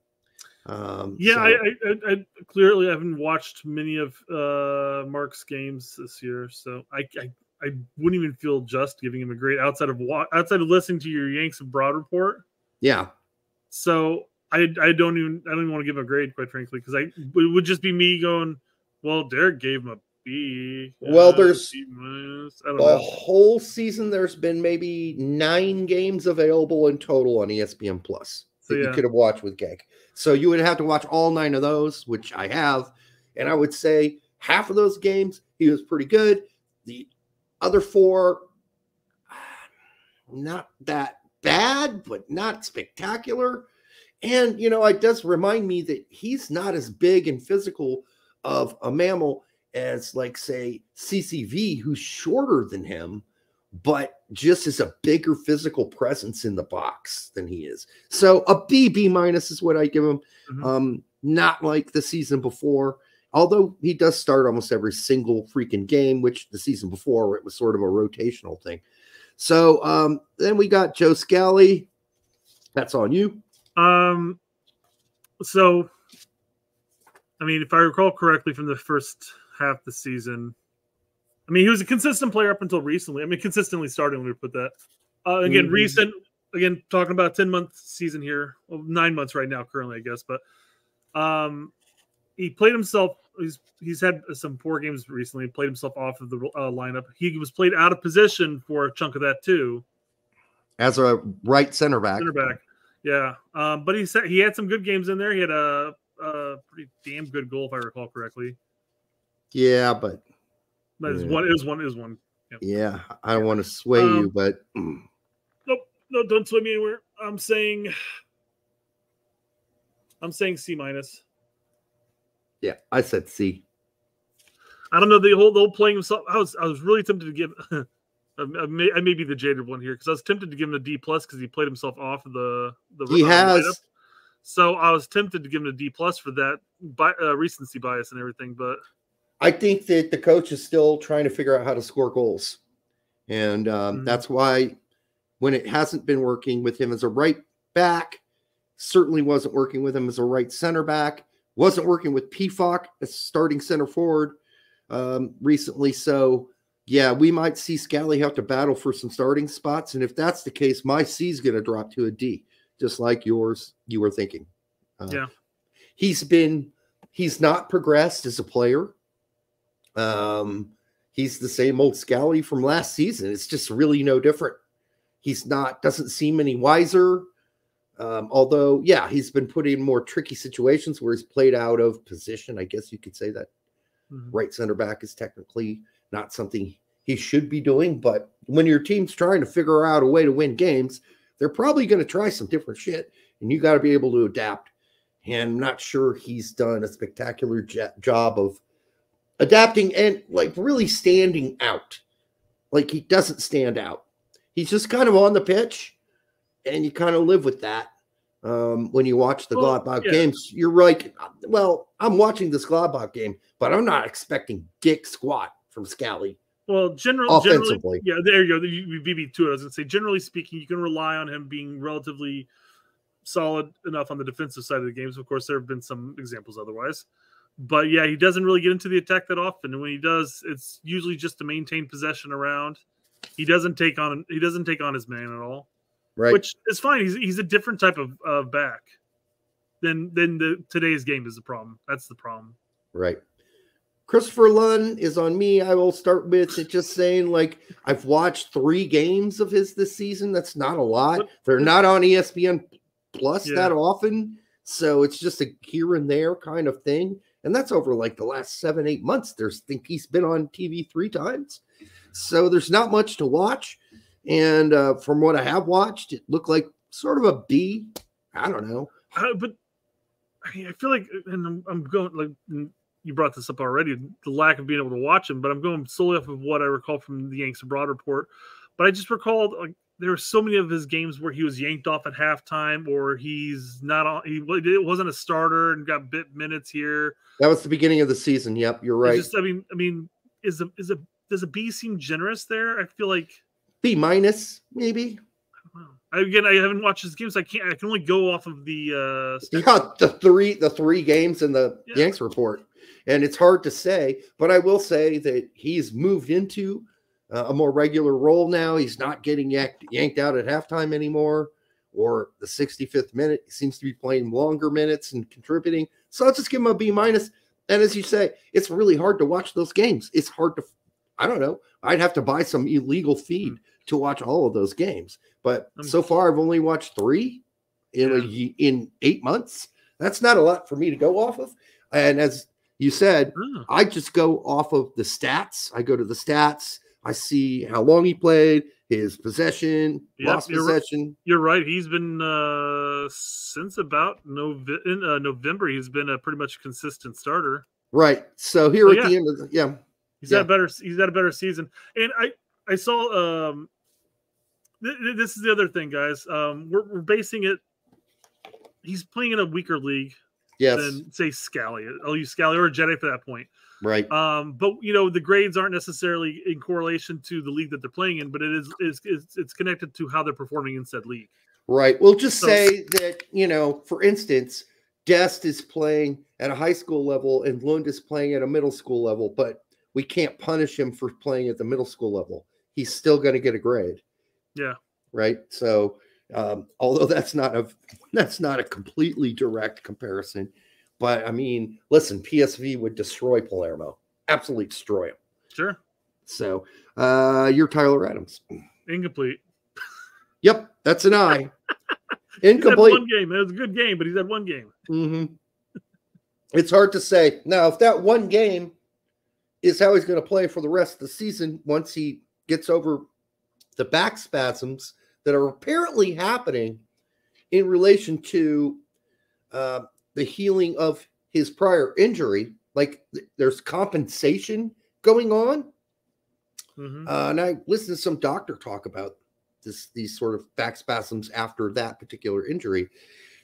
[SPEAKER 7] Um,
[SPEAKER 8] Yeah,
[SPEAKER 7] so-
[SPEAKER 8] I, I, I, I clearly haven't watched many of uh, Mark's games this year, so I, I, I wouldn't even feel just giving him a grade outside of outside of listening to your Yanks Abroad report.
[SPEAKER 7] yeah.
[SPEAKER 8] So I, I don't even I don't even want to give him a grade, quite frankly, because I it would just be me going, well, Derek gave him a B.
[SPEAKER 7] Well, there's the
[SPEAKER 8] know.
[SPEAKER 7] whole season. There's been maybe nine games available in total on ESPN Plus
[SPEAKER 8] So,
[SPEAKER 7] that you could have watched with Genk. So you would have to watch all nine of those, which I have, and I would say half of those games he was pretty good. The other four, not that bad, but not spectacular. And you know, it does remind me that he's not as big and physical of a mammal as, like, say, CCV, who's shorter than him, but just is a bigger physical presence in the box than he is. So a B, B minus is what I give him. Um, not like the season before, although he does start almost every single freaking game, which the season before it was sort of a rotational thing. So um, then we got Joe Scally. That's on you.
[SPEAKER 8] Um, so, I mean, if I recall correctly from the first half of the season, I mean, he was a consistent player up until recently. I mean, consistently starting, let me put that. Uh, again,
[SPEAKER 7] Mhm.
[SPEAKER 8] recent, again, talking about 10 month season here, well, nine months right now, currently, I guess, but um, he played himself. He's he's had some poor games recently. Played himself off of the uh, lineup. He was played out of position for a chunk of that too.
[SPEAKER 7] As a right center back.
[SPEAKER 8] Center back. Yeah. Um, but he said he had some good games in there. He had a, a pretty damn good goal, if I recall correctly.
[SPEAKER 7] Yeah, but
[SPEAKER 8] But
[SPEAKER 7] Yeah.
[SPEAKER 8] one. It was one. It was one. Yeah.
[SPEAKER 7] yeah, I don't want to sway you,
[SPEAKER 8] Um,
[SPEAKER 7] but mm,
[SPEAKER 8] Nope. No, don't sway me anywhere. I'm saying. I'm saying C minus.
[SPEAKER 7] Yeah, I said C.
[SPEAKER 8] I don't know the whole the whole playing himself. I was I was really tempted to give. I may, I may be the jaded one here because I was tempted to give him a D plus because he played himself off of the the.
[SPEAKER 7] He has.
[SPEAKER 8] lineup. So I was tempted to give him a D plus for that bi- uh, recency bias and everything, but
[SPEAKER 7] I think that the coach is still trying to figure out how to score goals. And um,
[SPEAKER 8] Mm-hmm.
[SPEAKER 7] that's why when it hasn't been working with him as a right back, certainly wasn't working with him as a right center back, wasn't working with Pefok as starting center forward um, recently. So, yeah, we might see Scally have to battle for some starting spots. And if that's the case, my C is going to drop to a D, just like yours, you were thinking. Uh,
[SPEAKER 8] yeah.
[SPEAKER 7] he's been he's not progressed as a player. Um, he's the same old Scally from last season. It's just really no different. he's not doesn't seem any wiser. Um, although, yeah, he's been put in more tricky situations where he's played out of position. I guess you could say that
[SPEAKER 8] Mhm.
[SPEAKER 7] right center back is technically not something he should be doing. But when your team's trying to figure out a way to win games, they're probably going to try some different shit, and you got to be able to adapt. And I'm not sure he's done a spectacular jo- job of adapting and like really standing out. Like he doesn't stand out. He's just kind of on the pitch, and you kind of live with that. Um, when you watch the
[SPEAKER 8] Well,
[SPEAKER 7] Gladbach
[SPEAKER 8] yeah.
[SPEAKER 7] games, you're like, well, I'm watching this Gladbach game, but I'm not expecting dick squat from Scally.
[SPEAKER 8] Well, general, generally, yeah, there you go. You, you beat me to it. I was going to say, generally speaking, you can rely on him being relatively solid enough on the defensive side of the games. Of course, there have been some examples otherwise, but yeah, he doesn't really get into the attack that often. And when he does, it's usually just to maintain possession around. He doesn't take on he doesn't take on his man at all,
[SPEAKER 7] Right.
[SPEAKER 8] which is fine. He's he's a different type of uh, back than than the today's game is the problem. That's the problem.
[SPEAKER 7] Right. Kristoffer Lund is on me. I will start with it just saying, like, I've watched three games of his this season. That's not a lot. They're not on ESPN Plus
[SPEAKER 8] Yeah.
[SPEAKER 7] that often. So it's just a here and there kind of thing. And that's over like the last seven, eight months. There's think he's been on TV three times. So there's not much to watch. And uh, from what I have watched, it looked like sort of a B. I don't know.
[SPEAKER 8] Uh, but I, mean, I feel like, and I'm, I'm going like mm, you brought this up already, the lack of being able to watch him. But I'm going solely off of what I recall from the Yanks Abroad report. But I just recalled like there were so many of his games where he was yanked off at halftime, or he's not on. He it wasn't a starter and got bit minutes here.
[SPEAKER 7] That was the beginning of the season. Yep, you're
[SPEAKER 8] It's
[SPEAKER 7] right.
[SPEAKER 8] Just, I mean, I mean, is a is a does a B seem generous there? I feel like
[SPEAKER 7] B minus, maybe.
[SPEAKER 8] again, I haven't watched his games. I can't. I can only go off of the. Uh,
[SPEAKER 7] Yeah, the three the three games in the
[SPEAKER 8] Yeah.
[SPEAKER 7] Yanks report, and it's hard to say. But I will say that he's moved into uh, a more regular role now. He's not getting yanked, yanked out at halftime anymore, or the 65th minute. He seems to be playing longer minutes and contributing. So I'll just give him a B minus. And as you say, it's really hard to watch those games. It's hard to, I don't know. I'd have to buy some illegal feed to watch all of those games. But
[SPEAKER 8] Um,
[SPEAKER 7] so far, I've only watched three in a in eight months. That's not a lot for me to go off of. And as you said,
[SPEAKER 8] Hmm.
[SPEAKER 7] I just go off of the stats. I go to the stats. I see how long he played, his possession,
[SPEAKER 8] Yep,
[SPEAKER 7] lost
[SPEAKER 8] you're right.
[SPEAKER 7] possession.
[SPEAKER 8] You're right. He's been uh since about Nove- in, uh, November. He's been a pretty much consistent starter.
[SPEAKER 7] Right. So here
[SPEAKER 8] So,
[SPEAKER 7] at
[SPEAKER 8] yeah.
[SPEAKER 7] the end of the yeah,
[SPEAKER 8] He's
[SPEAKER 7] Yeah.
[SPEAKER 8] had a better. He's had a better season. And I I saw um th- th- this is the other thing, guys. Um, we're, we're basing it. He's playing in a weaker league
[SPEAKER 7] Yes.
[SPEAKER 8] than say Scally. I'll use Scally or Jedi for that point.
[SPEAKER 7] right.
[SPEAKER 8] Um, but you know the grades aren't necessarily in correlation to the league that they're playing in, but it is is it's, it's connected to how they're performing in said league.
[SPEAKER 7] Right. We'll just
[SPEAKER 8] So-
[SPEAKER 7] say that, you know, for instance, Dest is playing at a high school level and Lund is playing at a middle school level, but we can't punish him for playing at the middle school level. He's still going to get a grade,
[SPEAKER 8] Yeah.
[SPEAKER 7] right? So, um, although that's not a that's not a completely direct comparison, but I mean, listen, PSV would destroy Palermo, absolutely destroy him.
[SPEAKER 8] Sure.
[SPEAKER 7] So, uh, you're Tyler Adams.
[SPEAKER 8] Incomplete.
[SPEAKER 7] Yep, that's an I. Incomplete.
[SPEAKER 8] one game. It was a good game, but he's had one game.
[SPEAKER 7] Mm-hmm. It's hard to say. Now, if that one game is how he's going to play for the rest of the season, once he gets over the back spasms that are apparently happening in relation to uh, the healing of his prior injury, like th- there's compensation going on.
[SPEAKER 8] Mhm.
[SPEAKER 7] Uh, and I listened to some doctor talk about this, these sort of back spasms after that particular injury.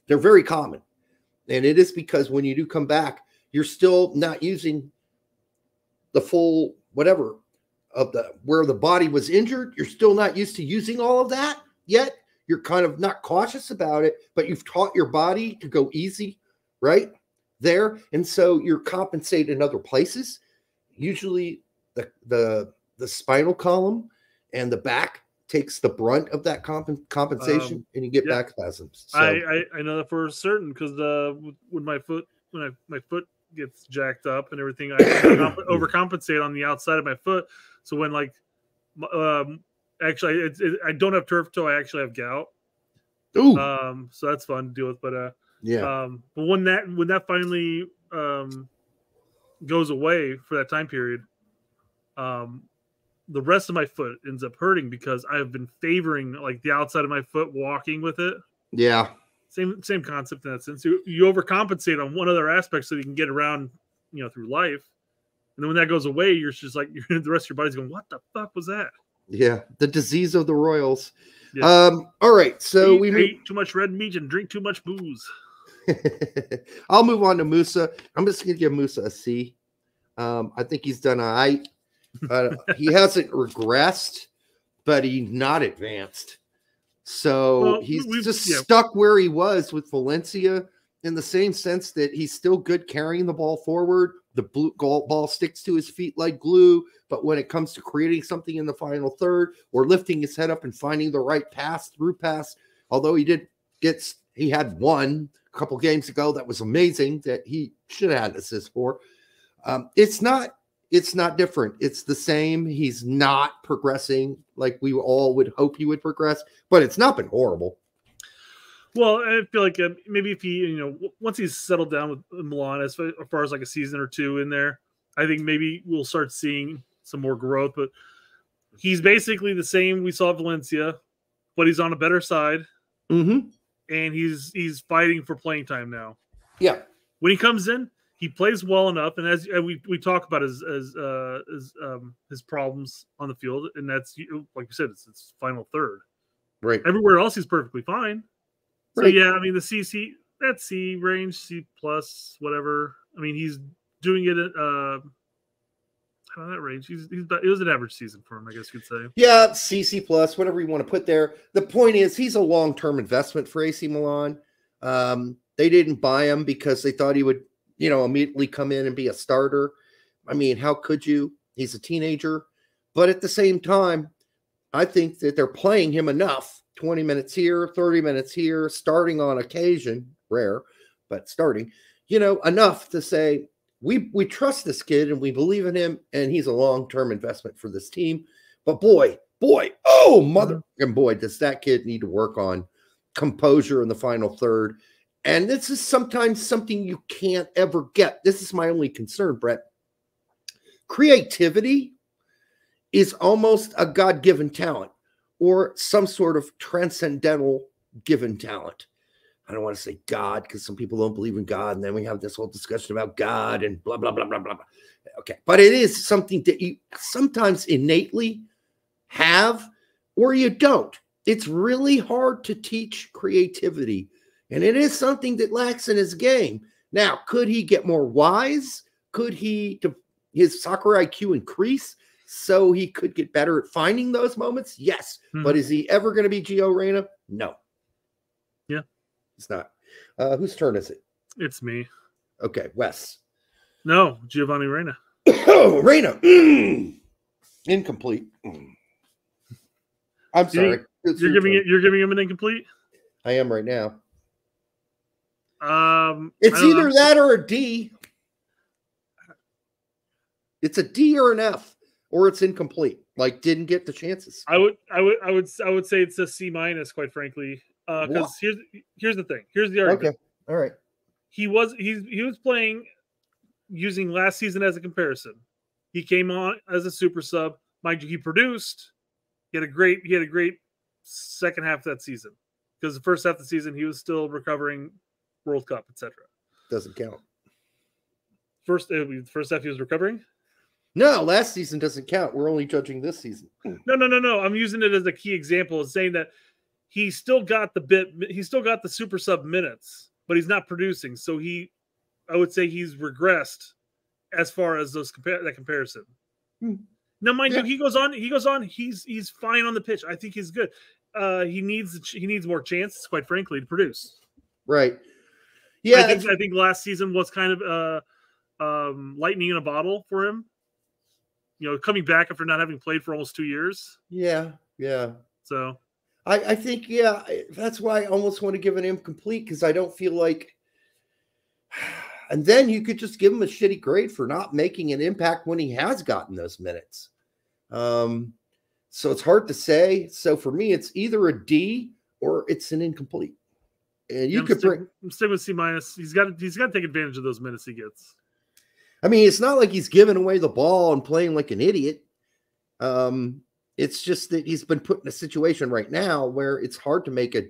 [SPEAKER 7] They're very common. And it is because when you do come back, you're still not using the full whatever of the where the body was injured. You're still not used to using all of that yet. You're kind of not cautious about it, but you've taught your body to go easy, right? There. And so you're compensated in other places. Usually the the the spinal column and the back takes the brunt of that comp- compensation
[SPEAKER 8] Um,
[SPEAKER 7] and you get
[SPEAKER 8] yeah.
[SPEAKER 7] back spasms. So,
[SPEAKER 8] I, I I know that for certain because uh, with- when my foot when I, my foot gets jacked up and everything, I overcompensate on the outside of my foot. So when like um, Actually, it's it, I don't have turf toe. I actually have gout.
[SPEAKER 7] Ooh.
[SPEAKER 8] Um, so that's fun to deal with. But uh,
[SPEAKER 7] Yeah.
[SPEAKER 8] Um, but when that when that finally um goes away for that time period, um, the rest of my foot ends up hurting because I have been favoring like the outside of my foot walking with it.
[SPEAKER 7] Yeah.
[SPEAKER 8] Same same concept in that sense. You, you overcompensate on one other aspect so you can get around, you know, through life. And then when that goes away, you're just like you're, the rest of your body's going, "What the fuck was that?"
[SPEAKER 7] Yeah. The disease of the royals.
[SPEAKER 8] Yeah.
[SPEAKER 7] Um, all right. So
[SPEAKER 8] eat,
[SPEAKER 7] we move,
[SPEAKER 8] eat too much red meat and drink too much booze.
[SPEAKER 7] I'll move on to Musah. I'm just gonna give Musah a C. Um, I think he's done all right. Uh, he hasn't regressed, but he's not advanced. So
[SPEAKER 8] Well,
[SPEAKER 7] he's just
[SPEAKER 8] yeah.
[SPEAKER 7] stuck where he was with Valencia in the same sense that he's still good carrying the ball forward. The blue goal ball sticks to his feet like glue, but when it comes to creating something in the final third or lifting his head up and finding the right pass through pass, although he did get he had one a couple games ago that was amazing that he should have had an assist for. Um, it's not it's not different. It's the same. He's not progressing like we all would hope he would progress, but it's not been horrible.
[SPEAKER 8] Well, I feel like uh, maybe if he, you know, once he's settled down with Milan, as as far as like a season or two in there, I think maybe we'll start seeing some more growth. But he's basically the same we saw at Valencia, but he's on a better side,
[SPEAKER 7] Mm-hmm.
[SPEAKER 8] and he's he's fighting for playing time now.
[SPEAKER 7] Yeah.
[SPEAKER 8] When he comes in, he plays well enough, and as and we we talk about his as uh, his um his problems on the field, and that's like you said, it's it's final third.
[SPEAKER 7] Right.
[SPEAKER 8] Everywhere else, he's perfectly fine. So
[SPEAKER 7] Right.
[SPEAKER 8] yeah, I mean the CC that C range, C plus, whatever. I mean he's doing it at uh, that range. He's he's it was an average season for him, I guess you could say.
[SPEAKER 7] Yeah, CC plus, whatever you want to put there. The point is, he's a long term investment for AC Milan. Um, they didn't buy him because they thought he would, you know, immediately come in and be a starter. I mean, how could you? He's a teenager, but at the same time, I think that they're playing him enough 20 minutes here, 30 minutes here, starting on occasion, rare, but starting, you know, enough to say, we we trust this kid and we believe in him, and he's a long-term investment for this team. But boy, boy, oh mother mm-hmm. and boy, does that kid need to work on composure in the final third. And this is sometimes something you can't ever get. This is my only concern, Brett. Creativity is almost a God given talent or some sort of transcendental given talent. I don't want to say God because some people don't believe in God. And then we have this whole discussion about God and blah, blah, blah, blah, blah. blah. Okay. But it is something that you sometimes innately have or you don't. It's really hard to teach creativity. And it is something that lacks in his game. Now, could he get more wise? Could he, to his soccer IQ increase so he could get better at finding those moments? Yes. But
[SPEAKER 8] Mhm.
[SPEAKER 7] is he ever going to be Gio Reyna? No.
[SPEAKER 8] Yeah.
[SPEAKER 7] It's not. Uh, whose turn is it?
[SPEAKER 8] It's me.
[SPEAKER 7] Okay, Wes.
[SPEAKER 8] No, Giovanni Reyna.
[SPEAKER 7] oh, Reyna. Mm. Incomplete. Mm. I'm sorry.
[SPEAKER 8] You're giving it. You're giving him an incomplete.
[SPEAKER 7] I am right now.
[SPEAKER 8] Um,
[SPEAKER 7] It's
[SPEAKER 8] don't know.
[SPEAKER 7] either that or a D. It's a D or an F, or it's incomplete. Like didn't get the chances.
[SPEAKER 8] I would, I would, I would, I would say it's a C minus, quite frankly. Uh because
[SPEAKER 7] What?
[SPEAKER 8] here's here's the thing. Here's the argument.
[SPEAKER 7] Okay. All right.
[SPEAKER 8] He was he's he was playing using last season as a comparison. He came on as a super sub. Mind you, he produced. He had a great he had a great second half of that season because the first half of the season he was still recovering World Cup, etc.
[SPEAKER 7] Doesn't count.
[SPEAKER 8] First uh, first half he was recovering.
[SPEAKER 7] No, last season doesn't count. We're only judging this season.
[SPEAKER 8] No, no, no, no. I'm using it as a key example of saying that he still got the bit, he still got the super sub minutes, but he's not producing. So he, I would say he's regressed as far as those compare that comparison.
[SPEAKER 7] Hmm.
[SPEAKER 8] Now, mind you, he goes on, he goes on, he's he's fine on the pitch. I think he's good. Uh, he needs he needs more chances, quite frankly, to produce.
[SPEAKER 7] Right. Yeah.
[SPEAKER 8] I think I think last season was kind of uh um lightning in a bottle for him. You know, coming back after not having played for almost two years.
[SPEAKER 7] Yeah. Yeah.
[SPEAKER 8] So
[SPEAKER 7] I, I think, yeah, that's why I almost want to give an incomplete because I don't feel like. And then you could just give him a shitty grade for not making an impact when he has gotten those minutes. Um, So it's hard to say. So for me, it's either a D or it's an incomplete. And you
[SPEAKER 8] Yeah,
[SPEAKER 7] could
[SPEAKER 8] stick-
[SPEAKER 7] bring.
[SPEAKER 8] I'm sticking with C minus. He's got he's got to take advantage of those minutes he gets.
[SPEAKER 7] I mean, it's not like he's giving away the ball and playing like an idiot. Um, it's just that he's been put in a situation right now where it's hard to make a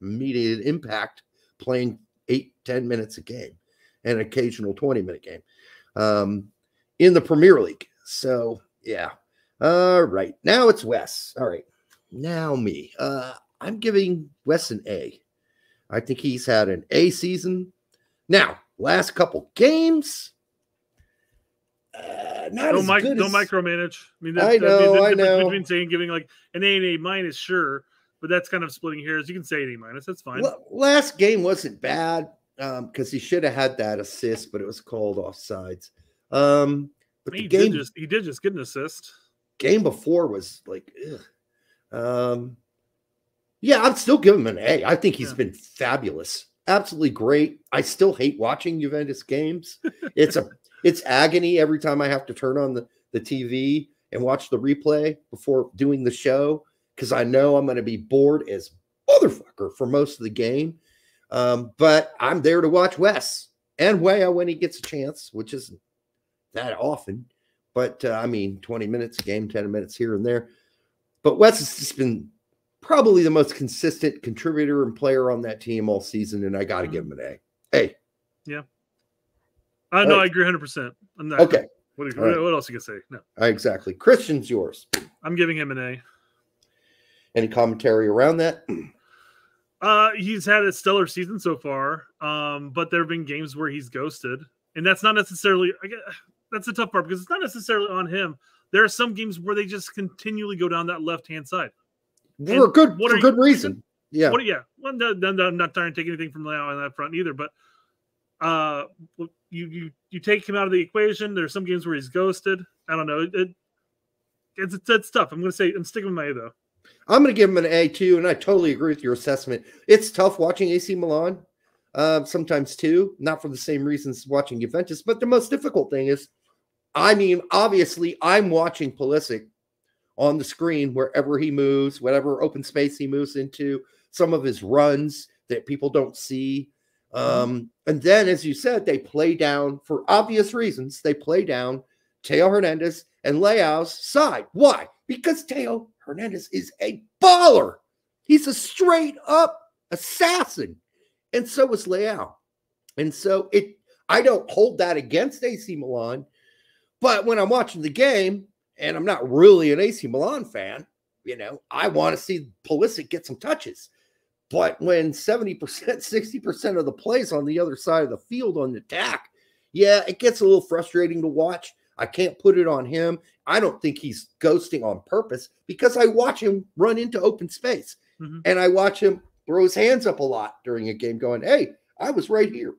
[SPEAKER 7] immediate impact playing eight, 10 minutes a game, an occasional 20 minute game um, in the Premier League. So, yeah. All right. Now it's Wes. All right. Now me. Uh, I'm giving Wes an A. I think he's had an A season. Now, last couple games, uh, not
[SPEAKER 8] don't
[SPEAKER 7] as
[SPEAKER 8] mic,
[SPEAKER 7] good
[SPEAKER 8] don't
[SPEAKER 7] as-
[SPEAKER 8] micromanage. I mean,
[SPEAKER 7] I
[SPEAKER 8] that'd
[SPEAKER 7] know,
[SPEAKER 8] the
[SPEAKER 7] I know.
[SPEAKER 8] Between saying giving like an A and A minus, sure, but that's kind of splitting hairs. You can say an A minus. That's fine.
[SPEAKER 7] La- last game wasn't bad because he should have had that assist, but it was called offsides. Um, but
[SPEAKER 8] he
[SPEAKER 7] the
[SPEAKER 8] did
[SPEAKER 7] game
[SPEAKER 8] just he did just get an assist.
[SPEAKER 7] game before was like, ugh. um, yeah, I'm still giving him an A. I think he's been fabulous, absolutely great. I still hate watching Juventus games. It's a it's agony every time I have to turn on the the TV and watch the replay before doing the show because I know I'm going to be bored as motherfucker for most of the game. Um, but I'm there to watch Wes and Weah when he gets a chance, which isn't that often. But uh, I mean, 20 minutes a game, 10 minutes here and there. But Wes has just been probably the most consistent contributor and player on that team all season, and I got to give him an A. Hey,
[SPEAKER 8] Yeah. I know.
[SPEAKER 7] All
[SPEAKER 8] I agree 100. percent I'm not
[SPEAKER 7] Okay.
[SPEAKER 8] What, do you-
[SPEAKER 7] All right.
[SPEAKER 8] what else you can say? No,
[SPEAKER 7] exactly. Christian's yours.
[SPEAKER 8] I'm giving him an A.
[SPEAKER 7] Any commentary around that?
[SPEAKER 8] Uh, he's had a stellar season so far. Um, but there have been games where he's ghosted, and that's not necessarily. I guess, that's the tough part because it's not necessarily on him. There are some games where they just continually go down that left hand side.
[SPEAKER 7] For
[SPEAKER 8] And
[SPEAKER 7] good
[SPEAKER 8] what
[SPEAKER 7] for good
[SPEAKER 8] you-
[SPEAKER 7] reason. Yeah.
[SPEAKER 8] What, yeah. Well, no, no, no, I'm not trying to take anything from Leao on that front either, but uh, you you you take him out of the equation. There's some games where he's ghosted. I don't know. It, it it's, it's it's tough. I'm gonna say I'm sticking with my A though.
[SPEAKER 7] I'm going to give him an A too, and I totally agree with your assessment. It's tough watching AC Milan uh, sometimes too, not for the same reasons watching Juventus. But the most difficult thing is, I mean, obviously, I'm watching Pulisic on the screen wherever he moves, whatever open space he moves into, some of his runs that people don't see. Um, and then, as you said, they play down for obvious reasons. They play down Theo Hernandez and Leao's side. Why? Because Theo Hernandez is a baller. He's a straight up assassin. And so is Leao. And so it I don't hold that against AC Milan, but when I'm watching the game and I'm not really an AC Milan fan, you know, I want to see Pulisic get some touches. But when 70%, 60% of the plays on the other side of the field on the attack, yeah, it gets a little frustrating to watch. I can't put it on him. I don't think he's ghosting on purpose because I watch him run into open space
[SPEAKER 8] Mhm.
[SPEAKER 7] and I watch him throw his hands up a lot during a game, going, Hey, I was right here.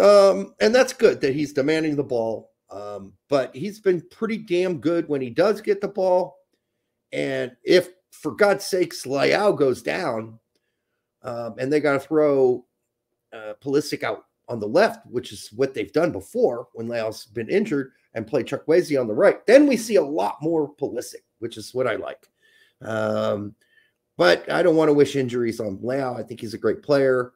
[SPEAKER 7] Um, and that's good that he's demanding the ball. Um, but he's been pretty damn good when he does get the ball. And if, for God's sakes, Leao goes down, um, and they got to throw uh, Pulisic out on the left, which is what they've done before when Leao's been injured, and play Chukwueze on the right, then we see a lot more Pulisic, which is what I like. Um, but I don't want to wish injuries on Leao. I think he's a great player.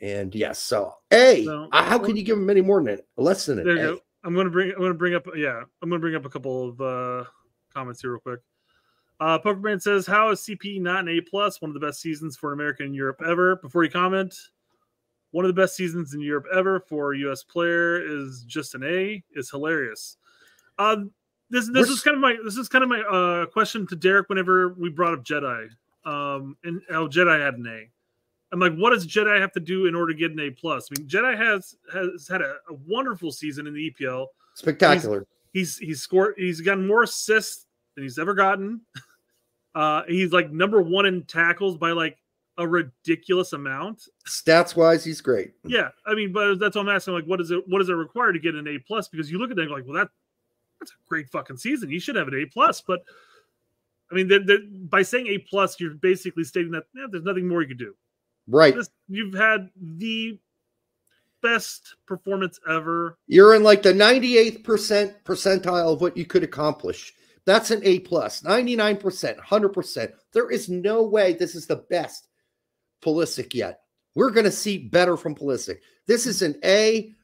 [SPEAKER 7] And yes, so A, uh, how can you give him any more than less than an
[SPEAKER 8] There
[SPEAKER 7] A?
[SPEAKER 8] you go. I'm gonna bring. I'm gonna bring up. Yeah, I'm gonna bring up a couple of uh, comments here real quick. Uh, Pokerman says, "How is CP not an A plus? One of the best seasons for an American in Europe ever." Before you comment, one of the best seasons in Europe ever for a U.S. player is just an A. Is hilarious. Um, this this is kind of my this is kind of my uh question to Derek whenever we brought up Jedi. Um, and how Jedi had an A. I'm like, what does Jedi have to do in order to get an A plus? I mean, Jedi has has had a, a wonderful season in the EPL.
[SPEAKER 7] Spectacular.
[SPEAKER 8] He's he's scored. He's gotten more assists than he's ever gotten. Uh, he's like number one in tackles by like a ridiculous amount.
[SPEAKER 7] Stats wise, he's great.
[SPEAKER 8] Yeah, I mean, but that's what I'm asking. Like, what is it? What is it required to get an A plus? Because you look at them like, well, that that's a great fucking season. You should have an A plus. But I mean, they're, they're, by saying A plus, you're basically stating that there's nothing more you could do.
[SPEAKER 7] Right.
[SPEAKER 8] This, you've had the best performance ever.
[SPEAKER 7] You're in like the 98th percent percentile of what you could accomplish. That's an A plus, 99%, 100%. There is no way this is the best Pulisic yet. We're going to see better from Pulisic. This is an A,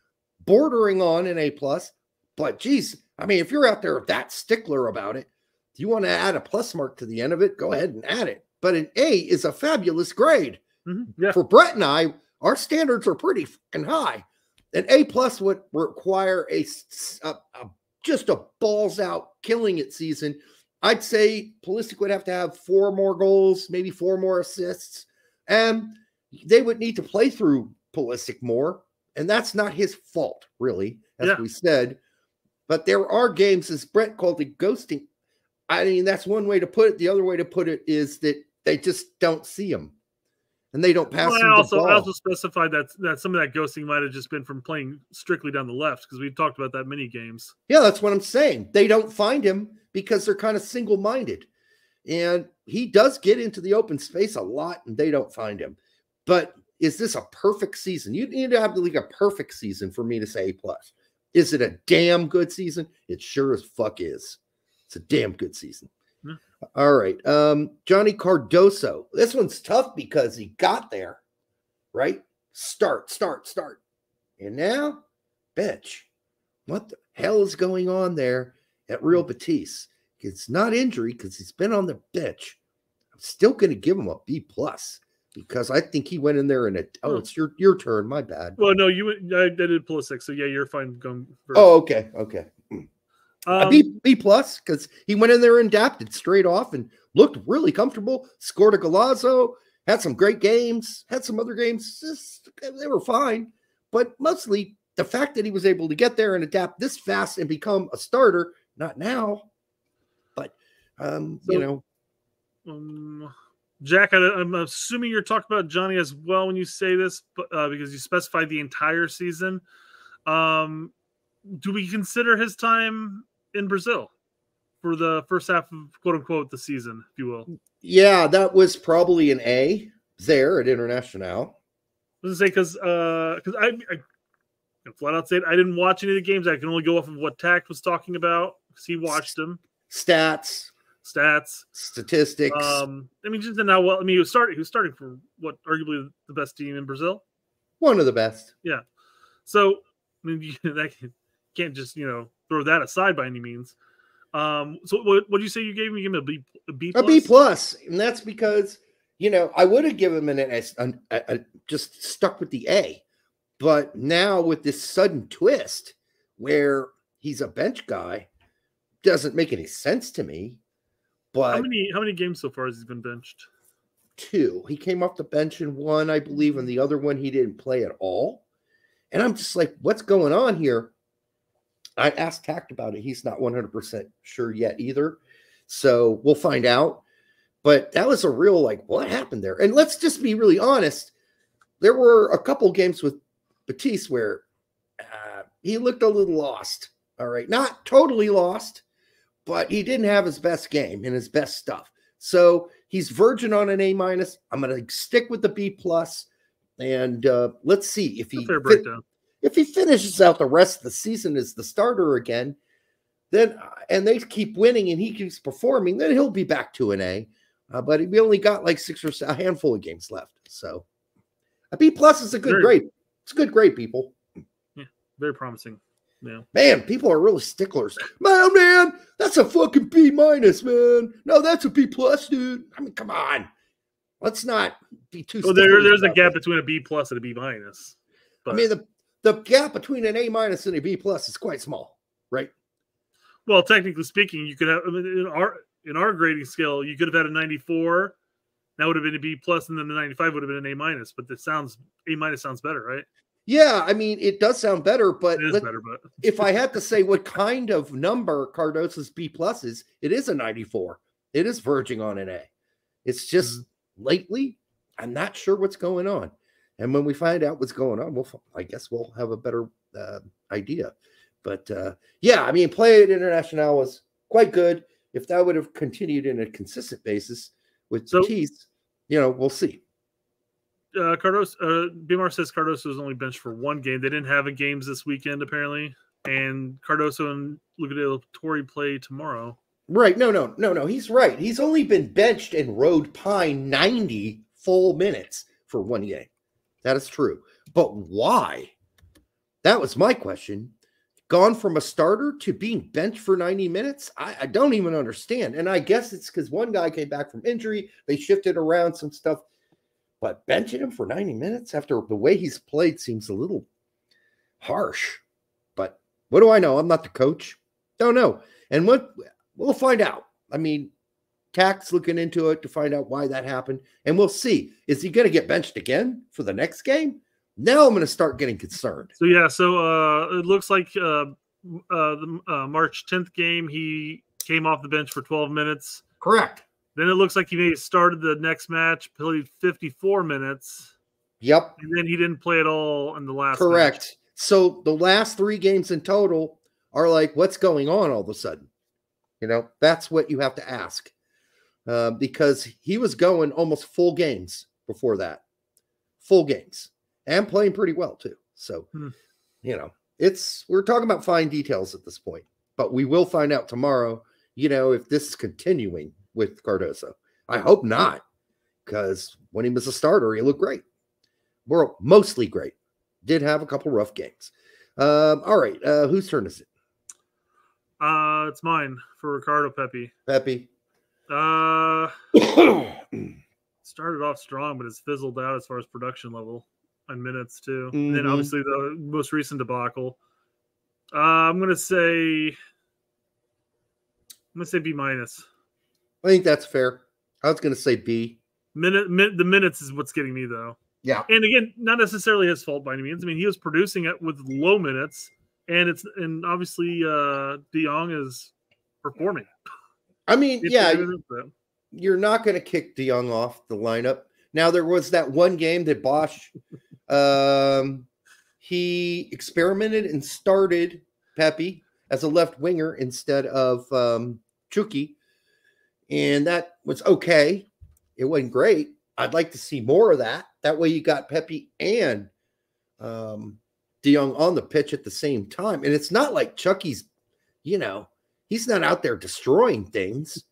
[SPEAKER 7] bordering on an A plus, but geez, I mean, if you're out there that stickler about it, you want to add a plus mark to the end of it, go ahead and add it. But an A is a fabulous grade. Mm-hmm.
[SPEAKER 8] Yeah.
[SPEAKER 7] For Brett and I, our standards are pretty fucking high. An A plus would require a just a balls out killing it season. I'd say Pulisic would have to have four more goals, maybe four more assists, and they would need to play through Pulisic more. And that's not his fault, really, as
[SPEAKER 8] Yeah.
[SPEAKER 7] we said. But there are games, as Brett called it, ghosting. I mean, that's one way to put it. The other way to put it is that they just don't see him, and they don't pass
[SPEAKER 8] Well, I
[SPEAKER 7] the
[SPEAKER 8] also I also specified that that some of that ghosting might have just been from playing strictly down the left because we've talked about that many games.
[SPEAKER 7] Yeah, that's what I'm saying. They don't find him because they're kind of single minded. And he does get into the open space a lot and they don't find him. But is this a perfect season? You need to have the league a perfect season for me to say A plus. Is it a damn good season? It sure as fuck is. It's a damn good season.
[SPEAKER 8] Yeah.
[SPEAKER 7] All right. Um, Johnny Cardoso. This one's tough because he got there, right? Start, start, start. And now, bitch, what the hell is going on there at Real Betis? It's not injury because he's been on the bench. I'm still going to give him a B plus because I think he went in there and it. Oh,
[SPEAKER 8] Hmm.
[SPEAKER 7] it's your your turn. My bad.
[SPEAKER 8] Well, no, you went- I, I did Pulisic, so yeah, you're fine going. First.
[SPEAKER 7] Oh, okay, okay. Mm. a
[SPEAKER 8] Um,
[SPEAKER 7] B B plus because he went in there and adapted straight off and looked really comfortable. Scored a golazo. Had some great games. Had some other games. Just, they were fine, but mostly the fact that he was able to get there and adapt this fast and become a starter. Not now, but um, you know,
[SPEAKER 8] Um, Jack, I, I'm assuming you're talking about Johnny as well when you say this, but uh, because you specified the entire season. Um, do we consider his time in Brazil for the first half of quote unquote the season, if you will?
[SPEAKER 7] yeah, that was probably an A there at International.
[SPEAKER 8] I was gonna say because because I, I can flat out say it, I didn't watch any of the games. I can only go off of what Tact was talking about because he watched them.
[SPEAKER 7] Stats,
[SPEAKER 8] stats,
[SPEAKER 7] statistics.
[SPEAKER 8] Um, I mean, just now. well. I mean, he was starting. He was starting for what arguably the best team in Brazil.
[SPEAKER 7] One of the best.
[SPEAKER 8] Yeah. So I mean, you, that can't just you know throw that aside by any means. Um. So what what you say you gave me? You gave him a B a B
[SPEAKER 7] A B plus, and that's because you know I would have given him an S, an, a, a- just stuck with the A, but now with this sudden twist where he's a bench guy, doesn't make any sense to me. But
[SPEAKER 8] How many how many games so far has he been benched?
[SPEAKER 7] two, he came off the bench in one, I believe, and the other one he didn't play at all. And I'm just like, what's going on here? I asked Tact about it. He's not 100% sure yet either. So we'll find out. But that was a real, like, what happened there? And let's just be really honest. There were a couple games with Betis where uh, he looked a little lost. All right. Not totally lost, but he didn't have his best game and his best stuff. So he's virgin on an A minus. I'm going to stick with the B plus, and uh, let's see if he
[SPEAKER 8] Fair
[SPEAKER 7] fit-
[SPEAKER 8] breakdown.
[SPEAKER 7] If he finishes out the rest of the season as the starter again, then and they keep winning and he keeps performing, then he'll be back to an A. Uh, but we only got like six or a handful of games left, so a B plus is a good
[SPEAKER 8] Very-
[SPEAKER 7] grade. It's a good grade, people.
[SPEAKER 8] Yeah, very promising. Yeah.
[SPEAKER 7] Man, people are really sticklers. Man, man, that's a fucking B minus, man. No, that's a B plus, dude. I mean, come on. Let's not be too.
[SPEAKER 8] Well, there, there's a gap
[SPEAKER 7] this.
[SPEAKER 8] between a B plus and a B minus.
[SPEAKER 7] I mean, the the gap between an A minus and a B plus is quite small, right?
[SPEAKER 8] Well, technically speaking, you could have I mean, in our in our grading scale, you could have had a 94. That would have been a B plus, and then the 95 would have been an A minus. But this sounds A minus sounds better, right?
[SPEAKER 7] Yeah, I mean, it does sound better, but
[SPEAKER 8] It is
[SPEAKER 7] let-
[SPEAKER 8] better, but
[SPEAKER 7] if I had to say what kind of number Cardoso's B plus is, it is a 94. It is verging on an A. It's just
[SPEAKER 8] Mm-hmm.
[SPEAKER 7] lately, I'm not sure what's going on. And when we find out what's going on, we'll, I guess we'll have a better uh, idea. But uh, yeah, I mean, play at International was quite good. If that would have continued in a consistent basis with
[SPEAKER 8] So-
[SPEAKER 7] Betis, you know, we'll see.
[SPEAKER 8] uh, Cardoso, uh, Bimar says Cardoso was only benched for one game. They didn't have a games this weekend apparently, and Cardoso and la Torre play tomorrow.
[SPEAKER 7] Right. No, no, no, no. He's right. He's only been benched and rode pine 90 full minutes for one game. That is true. But why? That was my question. Gone from a starter to being benched for 90 minutes? I, I don't even understand. And I guess it's because one guy came back from injury. They shifted around some stuff. But benching him for 90 minutes after the way he's played seems a little harsh. But what do I know? I'm not the coach. Don't know. And what we'll find out. I mean, TAC's looking into it to find out why that happened. And we'll see. Is he going to get benched again for the next game? Now I'm going to start getting concerned.
[SPEAKER 8] So yeah, so uh, it looks like uh, uh, the uh, March 10th game he came off the bench for 12 minutes.
[SPEAKER 7] Correct.
[SPEAKER 8] Then it looks like he may have started the next match, played 54 minutes,
[SPEAKER 7] Yep.
[SPEAKER 8] and then he didn't play at all in the last.
[SPEAKER 7] Correct.
[SPEAKER 8] match.
[SPEAKER 7] So the last three games in total are like, what's going on all of a sudden? You know, that's what you have to ask. Uh, because he was going almost full games before that, full games, and playing pretty well too. So,
[SPEAKER 8] Hmm.
[SPEAKER 7] you know, it's we're talking about fine details at this point, but we will find out tomorrow. You know, if this is continuing with Cardoso, I hope not, because when he was a starter, he looked great. Well, mostly great. Did have a couple rough games. Um, all right, uh, whose turn is it?
[SPEAKER 8] Uh, it's mine for Ricardo Pepi.
[SPEAKER 7] Pepi.
[SPEAKER 8] Uh, started off strong, but it's fizzled out as far as production level and minutes too. And then obviously the most recent debacle. Uh, I'm gonna say, I'm gonna say B minus.
[SPEAKER 7] I think that's fair. I was going to say B.
[SPEAKER 8] Minute, min, the minutes is what's getting me though.
[SPEAKER 7] Yeah.
[SPEAKER 8] And again, not necessarily his fault by any means. I mean, he was producing it with low minutes, and it's and obviously uh De Jong is performing.
[SPEAKER 7] I mean,
[SPEAKER 8] It's
[SPEAKER 7] yeah,
[SPEAKER 8] a good input.
[SPEAKER 7] you're not going to kick De Jong off the lineup. Now there was that one game that Bosz, um, he experimented and started Pepi as a left winger instead of um, Chucky, and that was okay. It wasn't great. I'd like to see more of that. That way, you got Pepi and um, De Jong on the pitch at the same time, and it's not like Chucky's, you know, he's not out there destroying things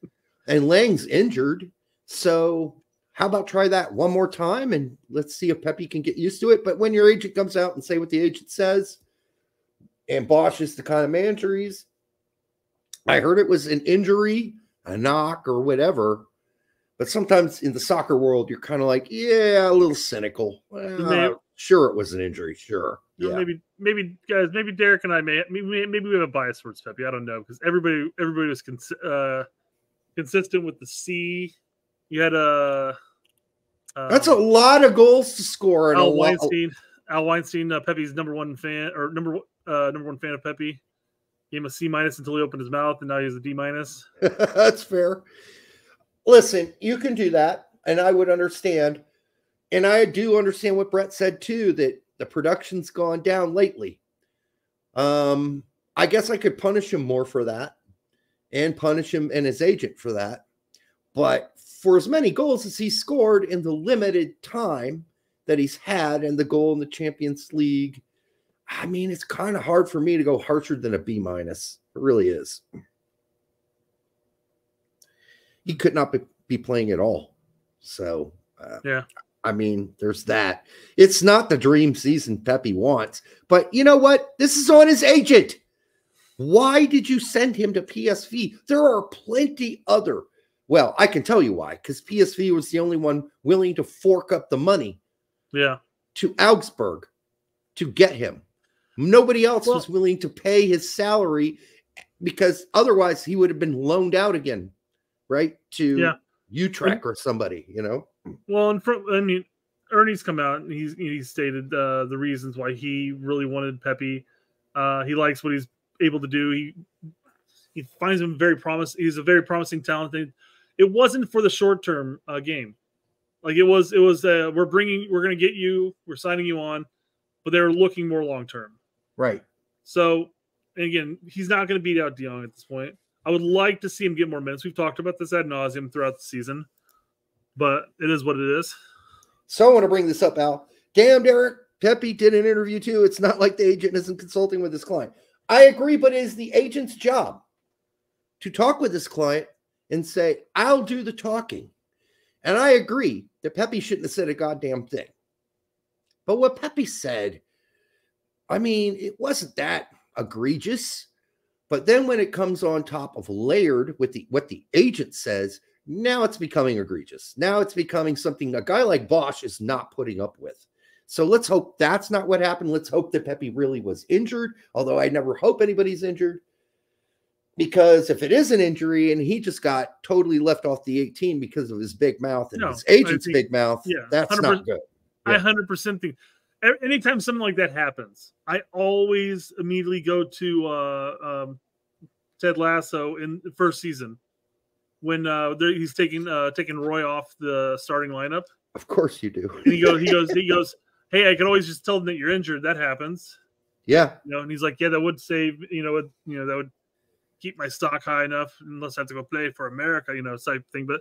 [SPEAKER 7] and Lang's injured. So how about try that one more time and let's see if Pepi can get used to it. But when your agent comes out and say what the agent says, and Bosz is the kind of manager he's, I heard it was an injury, a knock, or whatever. But sometimes in the soccer world, you're kind of like, yeah, a little cynical. Well, sure, it was an injury. Sure. Yeah.
[SPEAKER 8] Maybe, maybe guys, maybe Derek and I may, maybe, maybe we have a bias towards Pepi. I don't know because everybody, everybody was cons- uh, consistent with the C. You had a. Uh,
[SPEAKER 7] That's a lot of goals to score.
[SPEAKER 8] Al Weinstein. Al Weinstein, uh, Pepi's number one fan or number one- uh, number one fan of Pepi. Gave him a C minus until he opened his mouth, and now he's a D minus.
[SPEAKER 7] That's fair. Listen, you can do that, and I would understand. And I do understand what Brett said too that the production's gone down lately. Um, I guess I could punish him more for that and punish him and his agent for that. But for as many goals as he scored in the limited time that he's had and the goal in the Champions League, I mean, it's kind of hard for me to go harsher than a B minus. It really is. He could not be, be playing at all. So, uh,
[SPEAKER 8] Yeah.
[SPEAKER 7] I mean, there's that. It's not the dream season Pepi wants, but you know what? This is on his agent. Why did you send him to PSV? There are plenty other. Well, I can tell you why, because PSV was the only one willing to fork up the money
[SPEAKER 8] Yeah.
[SPEAKER 7] to Augsburg to get him. Nobody else was willing to pay his salary because otherwise he would have been loaned out again, right? To
[SPEAKER 8] Yeah.
[SPEAKER 7] Utrecht or somebody, you know?
[SPEAKER 8] Well, and from I mean, Earnie's come out and he's he's stated uh, the reasons why he really wanted Pepi. Uh, he likes what he's able to do. He he finds him very promise. He's a very promising talent. It- It wasn't for the short term uh, game. Like it was, it was. Uh, we're bringing, we're going to get you. We're signing you on, but they were looking more long term.
[SPEAKER 7] Right.
[SPEAKER 8] So and again, he's not going to beat out De Jong at this point. I would like to see him get more minutes. We've talked about this ad nauseum throughout the season, but it is what it is.
[SPEAKER 7] So I want to bring this up, Al. Damn, Derek. Pepi did an interview too. It's not like the agent isn't consulting with his client. I agree, but it is the agent's job to talk with his client and say, I'll do the talking. And I agree that Pepi shouldn't have said a goddamn thing. But what Pepi said, I mean, it wasn't that egregious. But then when it comes on top of layered with the what the agent says, now it's becoming egregious. Now it's becoming something a guy like Bosz is not putting up with. So let's hope that's not what happened. Let's hope that Pepi really was injured, although I never hope anybody's injured. Because if it is an injury and he just got totally left off the 18 because of his big mouth and
[SPEAKER 8] No,
[SPEAKER 7] his agent's
[SPEAKER 8] think-
[SPEAKER 7] big mouth,
[SPEAKER 8] yeah,
[SPEAKER 7] that's
[SPEAKER 8] 100%
[SPEAKER 7] not good.
[SPEAKER 8] I 100% think anytime something like that happens, I always immediately go to uh, um, Ted Lasso in the first season when uh, he's taking uh, taking Roy off the starting lineup,
[SPEAKER 7] Of course you do.
[SPEAKER 8] and he goes, he goes, he goes, "Hey, I can always just tell them that you're injured. That happens."
[SPEAKER 7] Yeah.
[SPEAKER 8] You know, and he's like, "Yeah, that would save. You know, would, you know, that would keep my stock high enough unless I have to go play for America. You know, type thing." But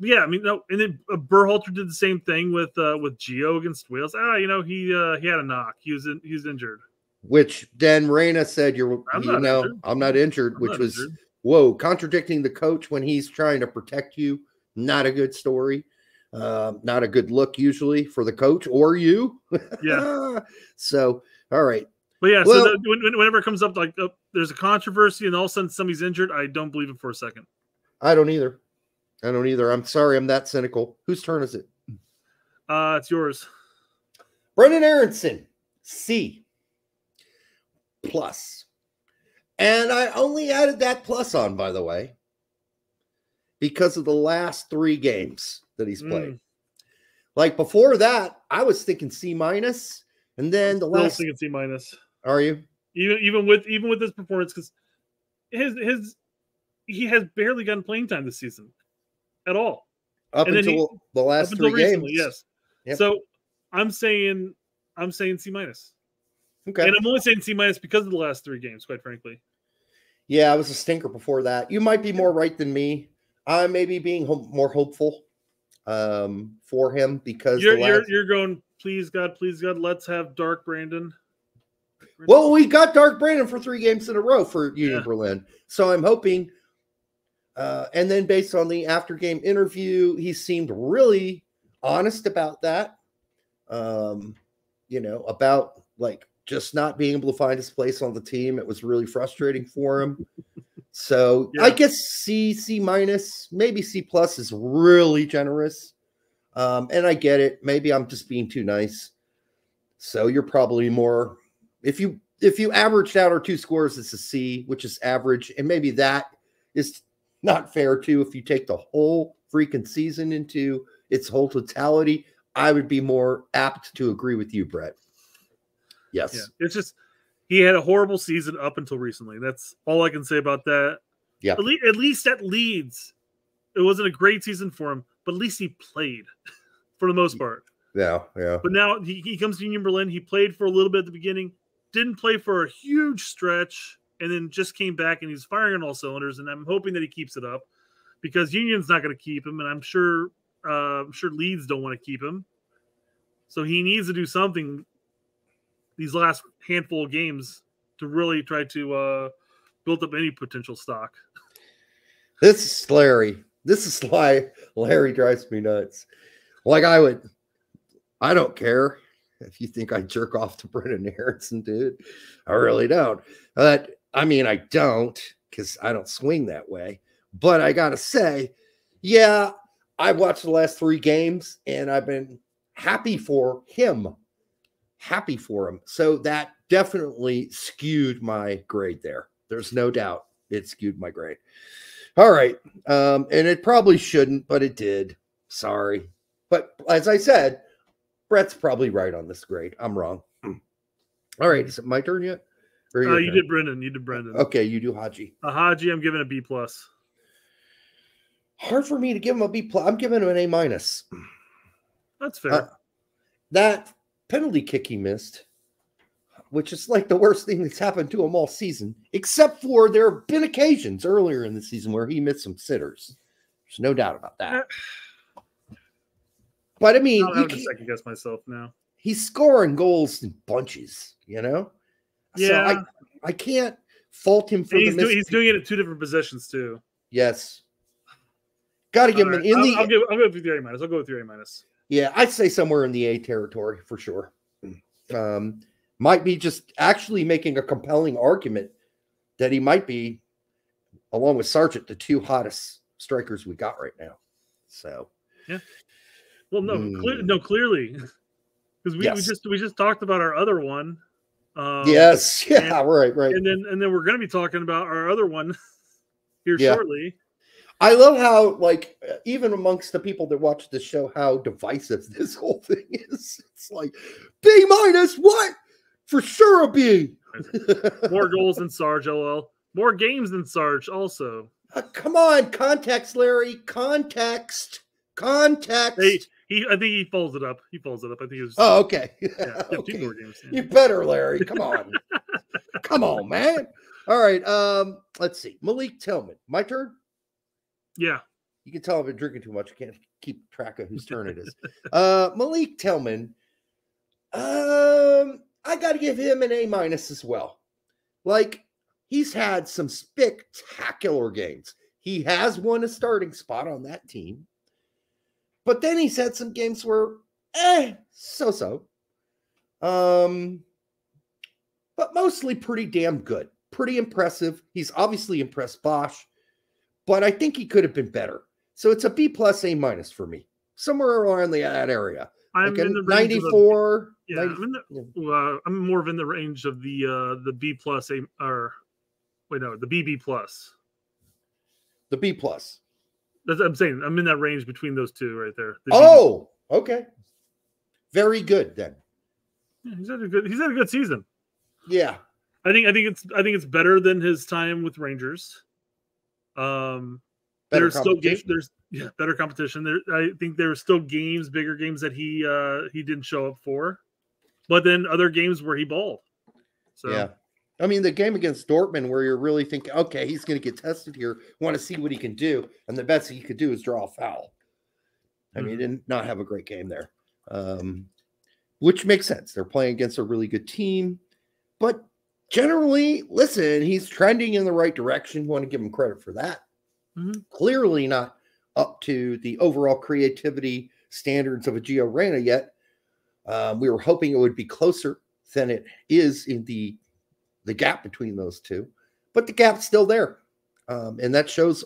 [SPEAKER 8] yeah, I mean, no, and then uh, Berhalter did the same thing with uh, with Gio against Wales. Ah, you know, he uh, he had a knock. He was in, he was injured.
[SPEAKER 7] Which then Reyna said, "You're,
[SPEAKER 8] I'm
[SPEAKER 7] you know,
[SPEAKER 8] injured.
[SPEAKER 7] I'm not injured,"
[SPEAKER 8] I'm
[SPEAKER 7] which
[SPEAKER 8] not
[SPEAKER 7] was
[SPEAKER 8] injured.
[SPEAKER 7] Whoa, contradicting the coach when he's trying to protect you. Not a good story. Um, not a good look usually for the coach or you.
[SPEAKER 8] Yeah.
[SPEAKER 7] so, all right.
[SPEAKER 8] But yeah,
[SPEAKER 7] Well-
[SPEAKER 8] so the, when, when- whenever it comes up like uh, there's a controversy and all of a sudden somebody's injured, I don't believe it for a second.
[SPEAKER 7] I don't either. I don't either. I'm sorry. I'm that cynical. Whose turn is it?
[SPEAKER 8] Uh, it's yours.
[SPEAKER 7] Brendan Aronson, C plus. And I only added that plus on, by the way, because of the last three games that he's played.
[SPEAKER 8] Mm.
[SPEAKER 7] Like before that, I was thinking C minus, and then the last.
[SPEAKER 8] thinking C minus.
[SPEAKER 7] Are you?
[SPEAKER 8] Even even with even with his performance, because his his he has barely gotten playing time this season at all.
[SPEAKER 7] Up
[SPEAKER 8] And then he-
[SPEAKER 7] until the last three
[SPEAKER 8] recently,
[SPEAKER 7] games.
[SPEAKER 8] yes.
[SPEAKER 7] Yep.
[SPEAKER 8] So I'm saying I'm saying C minus.
[SPEAKER 7] Okay.
[SPEAKER 8] And I'm only saying C minus because of the last three games, quite frankly.
[SPEAKER 7] Yeah, I was a stinker before that. You might be more right than me. I may be being ho- more hopeful um, for him because
[SPEAKER 8] You're
[SPEAKER 7] the
[SPEAKER 8] you're you're going, please God, please God, let's have Dark Brandon.
[SPEAKER 7] Well, we got Dark Brandon for three games in a row for Union Berlin. So I'm hoping. Uh, and then based on the after game interview, he seemed really honest about that. Um, you know, about like just not being able to find his place on the team. It was really frustrating for him. So I guess C, C minus, maybe C plus is really generous. Um, and I get it. Maybe I'm just being too nice. So you're probably more if you if you averaged out our two scores, it's a C, which is average, and maybe that is not fair too. If you take the whole freaking season into its whole totality, I would be more apt to agree with you, Brett. Yes.
[SPEAKER 8] Yeah, it's just he had a horrible season up until recently. That's all I can say about that.
[SPEAKER 7] Yeah.
[SPEAKER 8] At, le- at least at Leeds, it wasn't a great season for him, but at least he played for the most part.
[SPEAKER 7] Yeah, yeah.
[SPEAKER 8] But now he, he comes to Union Berlin. He played for a little bit at the beginning, didn't play for a huge stretch, and then just came back and he's firing on all cylinders. And I'm hoping that he keeps it up because Union's not going to keep him, and I'm sure uh, I'm sure Leeds don't want to keep him. So he needs to do something these last handful of games to really try to uh, build up any potential stock.
[SPEAKER 7] This is Larry. This is why Larry drives me nuts. Like I would, I don't care if you think I jerk off to Brendan Aronson, dude. I really don't. But I mean, I don't because I don't swing that way. But I gotta say, yeah, I watched the last three games and I've been happy for him. Happy for him. So that definitely skewed my grade there. There's no doubt it skewed my grade. All right. Um, and it probably shouldn't, but it did. Sorry. But as I said, Brett's probably right on this grade. I'm wrong. All right. Is it my turn yet? Or
[SPEAKER 8] Uh, you
[SPEAKER 7] turn?
[SPEAKER 8] did Brendan. You did Brendan.
[SPEAKER 7] Okay, you do Haji.
[SPEAKER 8] A Haji, I'm giving a B plus.
[SPEAKER 7] Hard for me to give him a B plus. I'm giving him an A minus.
[SPEAKER 8] That's fair.
[SPEAKER 7] Uh, that penalty kick he missed, which is like the worst thing that's happened to him all season, except for there have been occasions earlier in the season where he missed some sitters. There's no doubt about that. Uh, but I mean,
[SPEAKER 8] to
[SPEAKER 7] can't-
[SPEAKER 8] second guess myself now.
[SPEAKER 7] he's scoring goals in bunches, you know? So
[SPEAKER 8] Yeah.
[SPEAKER 7] I, I can't fault him for
[SPEAKER 8] he's,
[SPEAKER 7] the
[SPEAKER 8] do, he's doing it at two different positions too.
[SPEAKER 7] Yes. Got to give him an in
[SPEAKER 8] I'll,
[SPEAKER 7] the
[SPEAKER 8] I'll, give, I'll go with the A minus. I'll go with the A minus.
[SPEAKER 7] Yeah, I'd say somewhere in the A territory for sure. Um, might be just actually making a compelling argument that he might be, along with Sargent, the two hottest strikers we got right now. So
[SPEAKER 8] Yeah. Well, no, cle-
[SPEAKER 7] Hmm.
[SPEAKER 8] no, clearly, because we, we just we just talked about our other one. Um,
[SPEAKER 7] yes, yeah,
[SPEAKER 8] and-
[SPEAKER 7] right, right.
[SPEAKER 8] And then and then we're going to be talking about our other one here
[SPEAKER 7] Yeah.
[SPEAKER 8] shortly.
[SPEAKER 7] I love how, like, even amongst the people that watch the show, how divisive this whole thing is. It's like B minus, what? For sure a B.
[SPEAKER 8] More goals than Sarge, lol. More games than Sarge, also.
[SPEAKER 7] Uh, come on, context, Larry. Context. Context.
[SPEAKER 8] He, he, I think he folds it up. He folds it up. I think it was.
[SPEAKER 7] Oh, okay.
[SPEAKER 8] Yeah,
[SPEAKER 7] Okay.
[SPEAKER 8] more games. yeah.
[SPEAKER 7] You better, Larry. Come on. Come on, man. All right. Um, let's see. Malik Tillman. My turn.
[SPEAKER 8] Yeah.
[SPEAKER 7] You can tell I've been drinking too much. I can't keep track of whose turn it is. Uh Malik Tillman. Um, I gotta give him an A minus as well. Like he's had some spectacular games. He has won a starting spot on that team. But then he's had some games where eh, so-so. Um, but mostly pretty damn good. Pretty impressive. He's obviously impressed Bosz, but I think he could have been better. So it's a B plus A minus for me, somewhere around the, that area.
[SPEAKER 8] I'm
[SPEAKER 7] Like
[SPEAKER 8] in the range of
[SPEAKER 7] 94.
[SPEAKER 8] Yeah,
[SPEAKER 7] 90
[SPEAKER 8] I'm, the, uh, I'm more of in the range of the uh the B plus A or wait no the BB plus.
[SPEAKER 7] the B plus.
[SPEAKER 8] That's I'm saying I'm in that range between those two right there. The BB.
[SPEAKER 7] Oh, okay. Very good then.
[SPEAKER 8] Yeah, he's had a good he's had a good season.
[SPEAKER 7] Yeah.
[SPEAKER 8] I think I think it's I think it's better than his time with Rangers. Um,
[SPEAKER 7] Better
[SPEAKER 8] there's still games. There's yeah, better competition. There, I think there there's still games, bigger games that he uh he didn't show up for, but then other games where he balled. So
[SPEAKER 7] Yeah. I mean, the game against Dortmund, where you're really thinking, okay, he's going to get tested here, want to see what he can do. And the best he could do is draw a foul. I mean, he did not have a great game there, um, which makes sense. They're playing against a really good team. But generally, listen, he's trending in the right direction. You Want to give him credit for that.
[SPEAKER 8] Mhm.
[SPEAKER 7] Clearly not up to the overall creativity standards of a Gio Reyna yet. Um, we were hoping it would be closer than it is in the the gap between those two, but the gap's still there, um, and that shows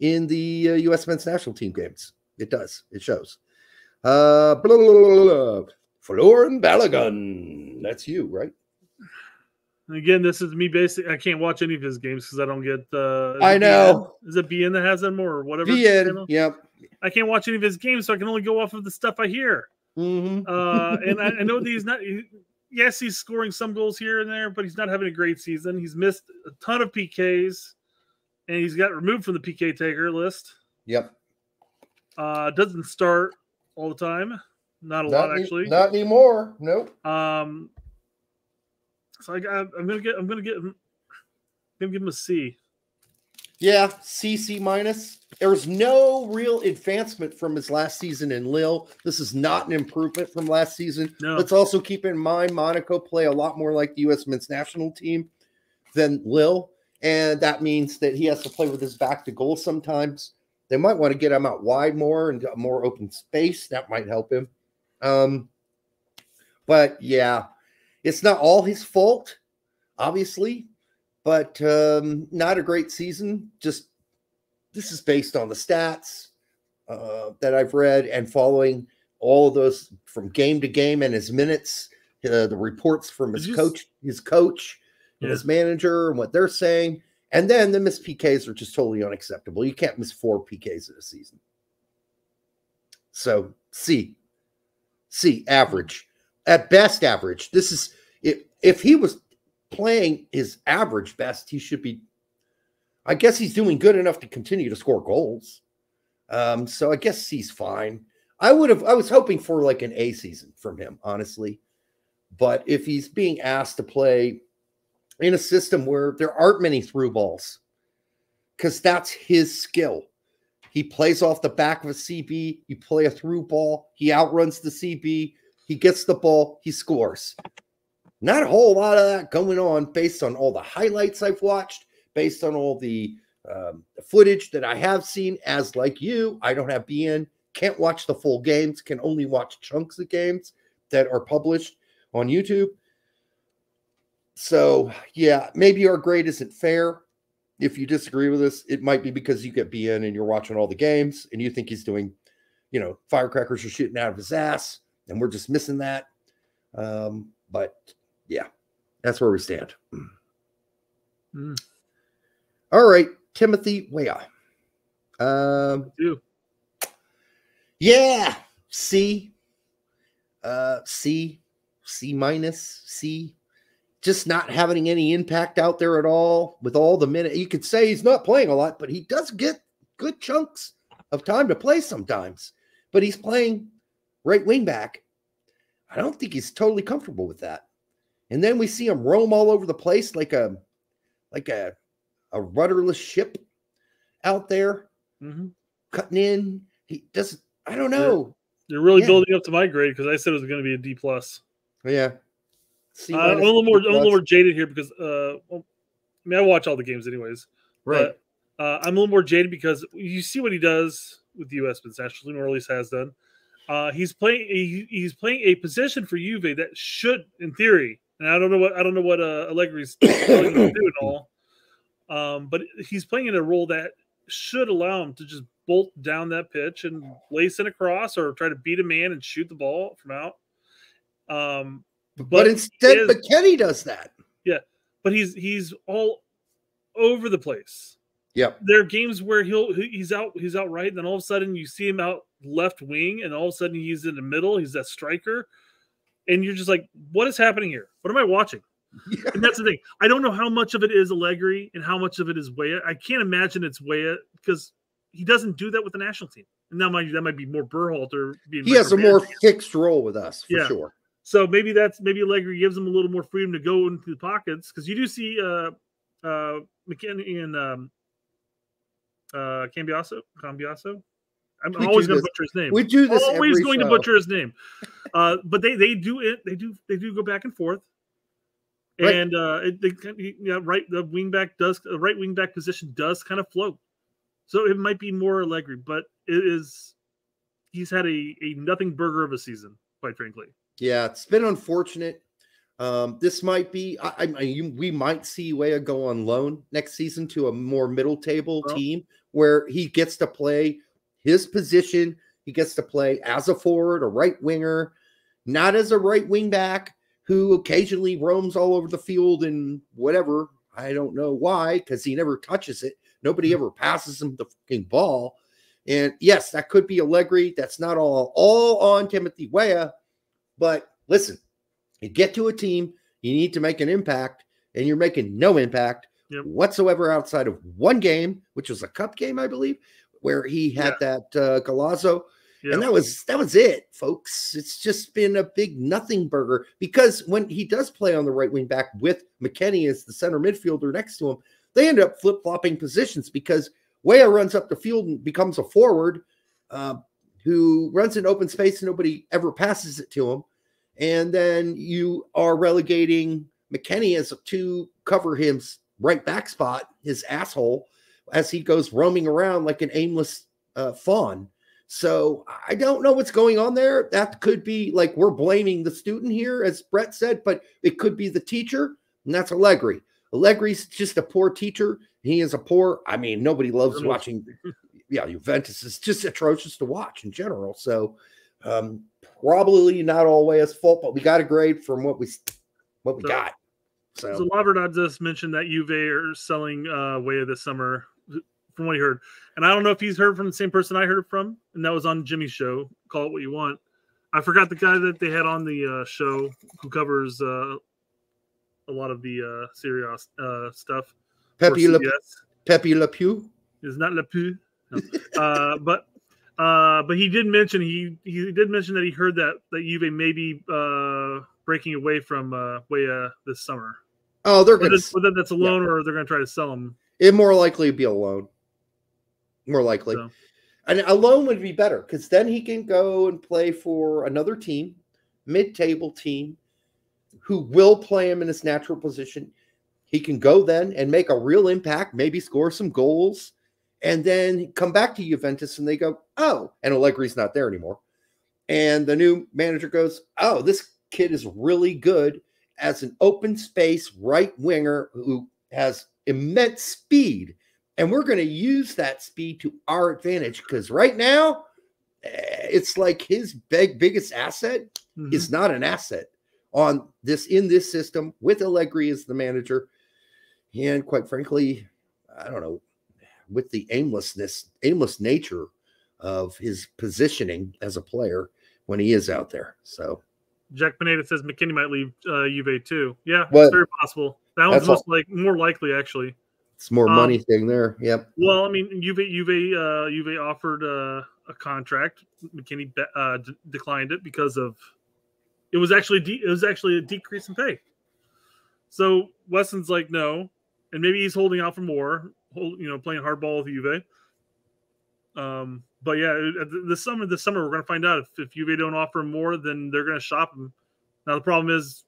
[SPEAKER 7] in the uh, U.S. men's national team games. It does. It shows. Uh, blah, blah, blah, blah, blah. Folarin Balogun. That's you, right?
[SPEAKER 8] And again, this is me. Basically, I can't watch any of his games because I don't get. Uh,
[SPEAKER 7] I
[SPEAKER 8] it beIN?
[SPEAKER 7] know.
[SPEAKER 8] Is it beIN that has them or whatever? Channel?
[SPEAKER 7] Yep.
[SPEAKER 8] I can't watch any of his games, so I can only go off of the stuff I hear.
[SPEAKER 7] Mhm.
[SPEAKER 8] Uh, and I, I know that he's not. he- yes, he's scoring some goals here and there, but he's not having a great season. He's missed a ton of PKs, and he's got removed from the PK taker list.
[SPEAKER 7] Yep.
[SPEAKER 8] Uh, doesn't start all the time. Not a
[SPEAKER 7] Not
[SPEAKER 8] lot
[SPEAKER 7] any-
[SPEAKER 8] actually.
[SPEAKER 7] Not anymore. Nope.
[SPEAKER 8] Um, so I got, I'm gonna get. I'm gonna get. I'm gonna give him a C.
[SPEAKER 7] Yeah, CC minus. There was no real advancement from his last season in Lille. This is not an improvement from last season.
[SPEAKER 8] No.
[SPEAKER 7] Let's also keep in mind Monaco play a lot more like the U.S. men's national team than Lille, and that means that he has to play with his back to goal sometimes. They might want to get him out wide more and get more open space. That might help him. Um, but yeah, it's not all his fault, obviously but um, not a great season. Just this is based on the stats uh, that I've read and following all of those from game to game and his minutes, uh, the reports from his coach, his coach, and
[SPEAKER 8] Yeah.
[SPEAKER 7] his manager, and what they're saying. And then the missed PKs are just totally unacceptable. You can't miss four PKs in a season. So C, C average, at best average. This is if if he was playing his average best, he should be. I guess he's doing good enough to continue to score goals. Um, so I guess he's fine. I would have. I was hoping for like an A season from him, honestly. But if he's being asked to play in a system where there aren't many through balls, because that's his skill. He plays off the back of a CB. You play a through ball. He outruns the CB. He gets the ball. He scores. not a whole lot of that going on based on all the highlights I've watched, based on all the um, footage that I have seen. As like you, I don't have beIN, can't watch the full games, can only watch chunks of games that are published on YouTube. So, yeah, maybe our grade isn't fair. If you disagree with us, it might be because you get beIN and you're watching all the games and you think he's doing, you know, firecrackers are shooting out of his ass, and we're just missing that. Um, but yeah, that's where we stand.
[SPEAKER 8] Mm.
[SPEAKER 7] All right, Timothy Weah. Um, yeah, C, uh, C, C minus, C. Just not having any impact out there at all with all the minute. You could say he's not playing a lot, but he does get good chunks of time to play sometimes. But he's playing right wing back. I don't think he's totally comfortable with that. And then we see him roam all over the place like a like a a rudderless ship out there,
[SPEAKER 8] Mm-hmm.
[SPEAKER 7] cutting in. He doesn't. I don't know.
[SPEAKER 8] You're really
[SPEAKER 7] Yeah.
[SPEAKER 8] building up to my grade because I said it was going to be a D plus.
[SPEAKER 7] Yeah. C
[SPEAKER 8] Uh, I'm a little more,
[SPEAKER 7] D
[SPEAKER 8] I'm a little more jaded here because, uh, well, I mean, I watch all the games anyways.
[SPEAKER 7] Right.
[SPEAKER 8] But, uh, I'm a little more jaded because you see what he does with the U.S. men's national team, or at least has done. Uh, he's playing. He, he's playing a position for Juve that should, in theory, and I don't know what I don't know what uh, Allegri's telling him to do and all. Um, but he's playing in a role that should allow him to just bolt down that pitch and lace it across, or try to beat a man and shoot the ball from out. Um,
[SPEAKER 7] But, instead,
[SPEAKER 8] is-
[SPEAKER 7] McKennie does that.
[SPEAKER 8] yeah, but he's he's all over the place.
[SPEAKER 7] Yeah,
[SPEAKER 8] There are games where he'll he's out he's out right, and then all of a sudden you see him out left wing, and all of a sudden he's in the middle. He's that striker, and you're just like, what is happening here? What am I watching? And that's the thing. I don't know how much of it is Allegri and how much of it is Weah. I can't imagine it's Weah because he doesn't do that with the national team. And that might that might be more Berhalter being
[SPEAKER 7] He has a more fixed role with us for
[SPEAKER 8] Yeah.
[SPEAKER 7] sure.
[SPEAKER 8] So maybe that's maybe Allegri gives him a little more freedom to go into the pockets because you do see uh uh McKennie and um uh Cambiaso Cambiaso. I'm
[SPEAKER 7] We
[SPEAKER 8] always going to butcher his name.
[SPEAKER 7] we do this
[SPEAKER 8] Always going to butcher his name. Uh, but they they do it. They do they do go back and forth.
[SPEAKER 7] Right.
[SPEAKER 8] And uh, it, they yeah, right. The wing back does the right wing back position does kind of float, so it might be more Allegri, but it is he's had a a nothing burger of a season, quite frankly.
[SPEAKER 7] Yeah, it's been unfortunate. Um, this might be. I, I you- we might see Weah go on loan next season to a more middle table
[SPEAKER 8] Well-
[SPEAKER 7] team where he gets to play his position. He gets to play as a forward, a right winger, not as a right wing back who occasionally roams all over the field and whatever. I don't know why, because he never touches it. Nobody mm-hmm. ever passes him the fucking ball. And yes, that could be Allegri. That's not all all on Timothy Weah. But listen, you get to a team, you need to make an impact, and you're making no impact
[SPEAKER 8] Yep.
[SPEAKER 7] whatsoever outside of one game, which was a cup game, I believe, where he had that uh, golazo.
[SPEAKER 8] Yeah.
[SPEAKER 7] And that was that was it, folks. It's just been a big nothing burger because when he does play on the right wing back with McKennie as the center midfielder next to him, they end up flip flopping positions because Weah runs up the field and becomes a forward uh, who runs in open space and nobody ever passes it to him. And then you are relegating McKennie as to cover his right back spot, his asshole, as he goes roaming around like an aimless uh, fawn. So I don't know what's going on there. That could be like we're blaming the student here, as Brett said, but it could be the teacher, and that's Allegri. Allegri's just a poor teacher. He is a poor. I mean, nobody loves watching. Yeah, Juventus is just atrocious to watch in general. So um, probably not all Weah's fault, but we got a grade from what we what we
[SPEAKER 8] So-
[SPEAKER 7] got.
[SPEAKER 8] So,
[SPEAKER 7] So
[SPEAKER 8] Laverdad just mentioned that Juve are selling uh Way of this summer, from what he heard. And I don't know if he's heard from the same person I heard it from, and that was on Jimmy's show. Call it what you want. I forgot the guy that they had on the uh, show who covers uh, a lot of the uh, Serie uh, stuff.
[SPEAKER 7] Pepe Le. Pepe Le Pew.
[SPEAKER 8] is not Le Pu. No. uh, but uh, but he did mention he he did mention that he heard that that Juve may be uh, breaking away from uh, this summer.
[SPEAKER 7] Oh, they're
[SPEAKER 8] Whether,
[SPEAKER 7] gonna.
[SPEAKER 8] whether that's a loan or they're going to try to sell him.
[SPEAKER 7] It more likely be a loan. More likely.
[SPEAKER 8] So-
[SPEAKER 7] And a loan would be better because then he can go and play for another team, mid-table team, who will play him in his natural position. He can go then and make a real impact, maybe score some goals, and then come back to Juventus and they go, oh, and Allegri's not there anymore. And the new manager goes, oh, this kid is really good as an open space right winger who has immense speed. And we're going to use that speed to our advantage because right now, eh, it's like his big, biggest asset
[SPEAKER 8] Mhm.
[SPEAKER 7] is not an asset on this in this system with Allegri as the manager. And quite frankly, I don't know, with the aimlessness, aimless nature of his positioning as a player when he is out there. So
[SPEAKER 8] Jack Pineda says McKennie might leave uh, Juve too. Yeah,
[SPEAKER 7] What?
[SPEAKER 8] it's very possible. That one's most
[SPEAKER 7] all-
[SPEAKER 8] like more likely actually.
[SPEAKER 7] It's more
[SPEAKER 8] Um,
[SPEAKER 7] money thing there. Yep.
[SPEAKER 8] Well, I mean, Juve Juve uh, Juve offered uh, a contract. McKennie uh, d- declined it because of it was actually de- it was actually a decrease in pay. So Weston's like no, and maybe he's holding out for more. Hold, you know, playing hardball with Juve. Um, but yeah, this summer, this summer we're gonna find out if if Juve don't offer him more, then they're gonna shop him. Now the problem is,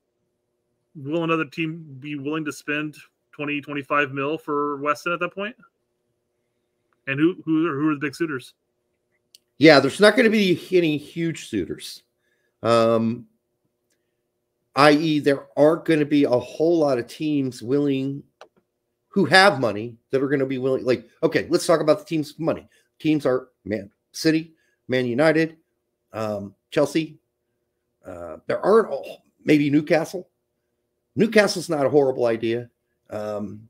[SPEAKER 8] will another team be willing to spend 20, 25 mil for Weston at that point? And who who are, who are the big suitors?
[SPEAKER 7] Yeah, there's not going to be any huge suitors. Um, i.e., there aren't going to be a whole lot of teams willing who have money that are going to be willing. Like, okay, let's talk about the teams money. Teams are Man City, Man United, um, Chelsea. Uh, there aren't all, maybe Newcastle. Newcastle's not a horrible idea. Um,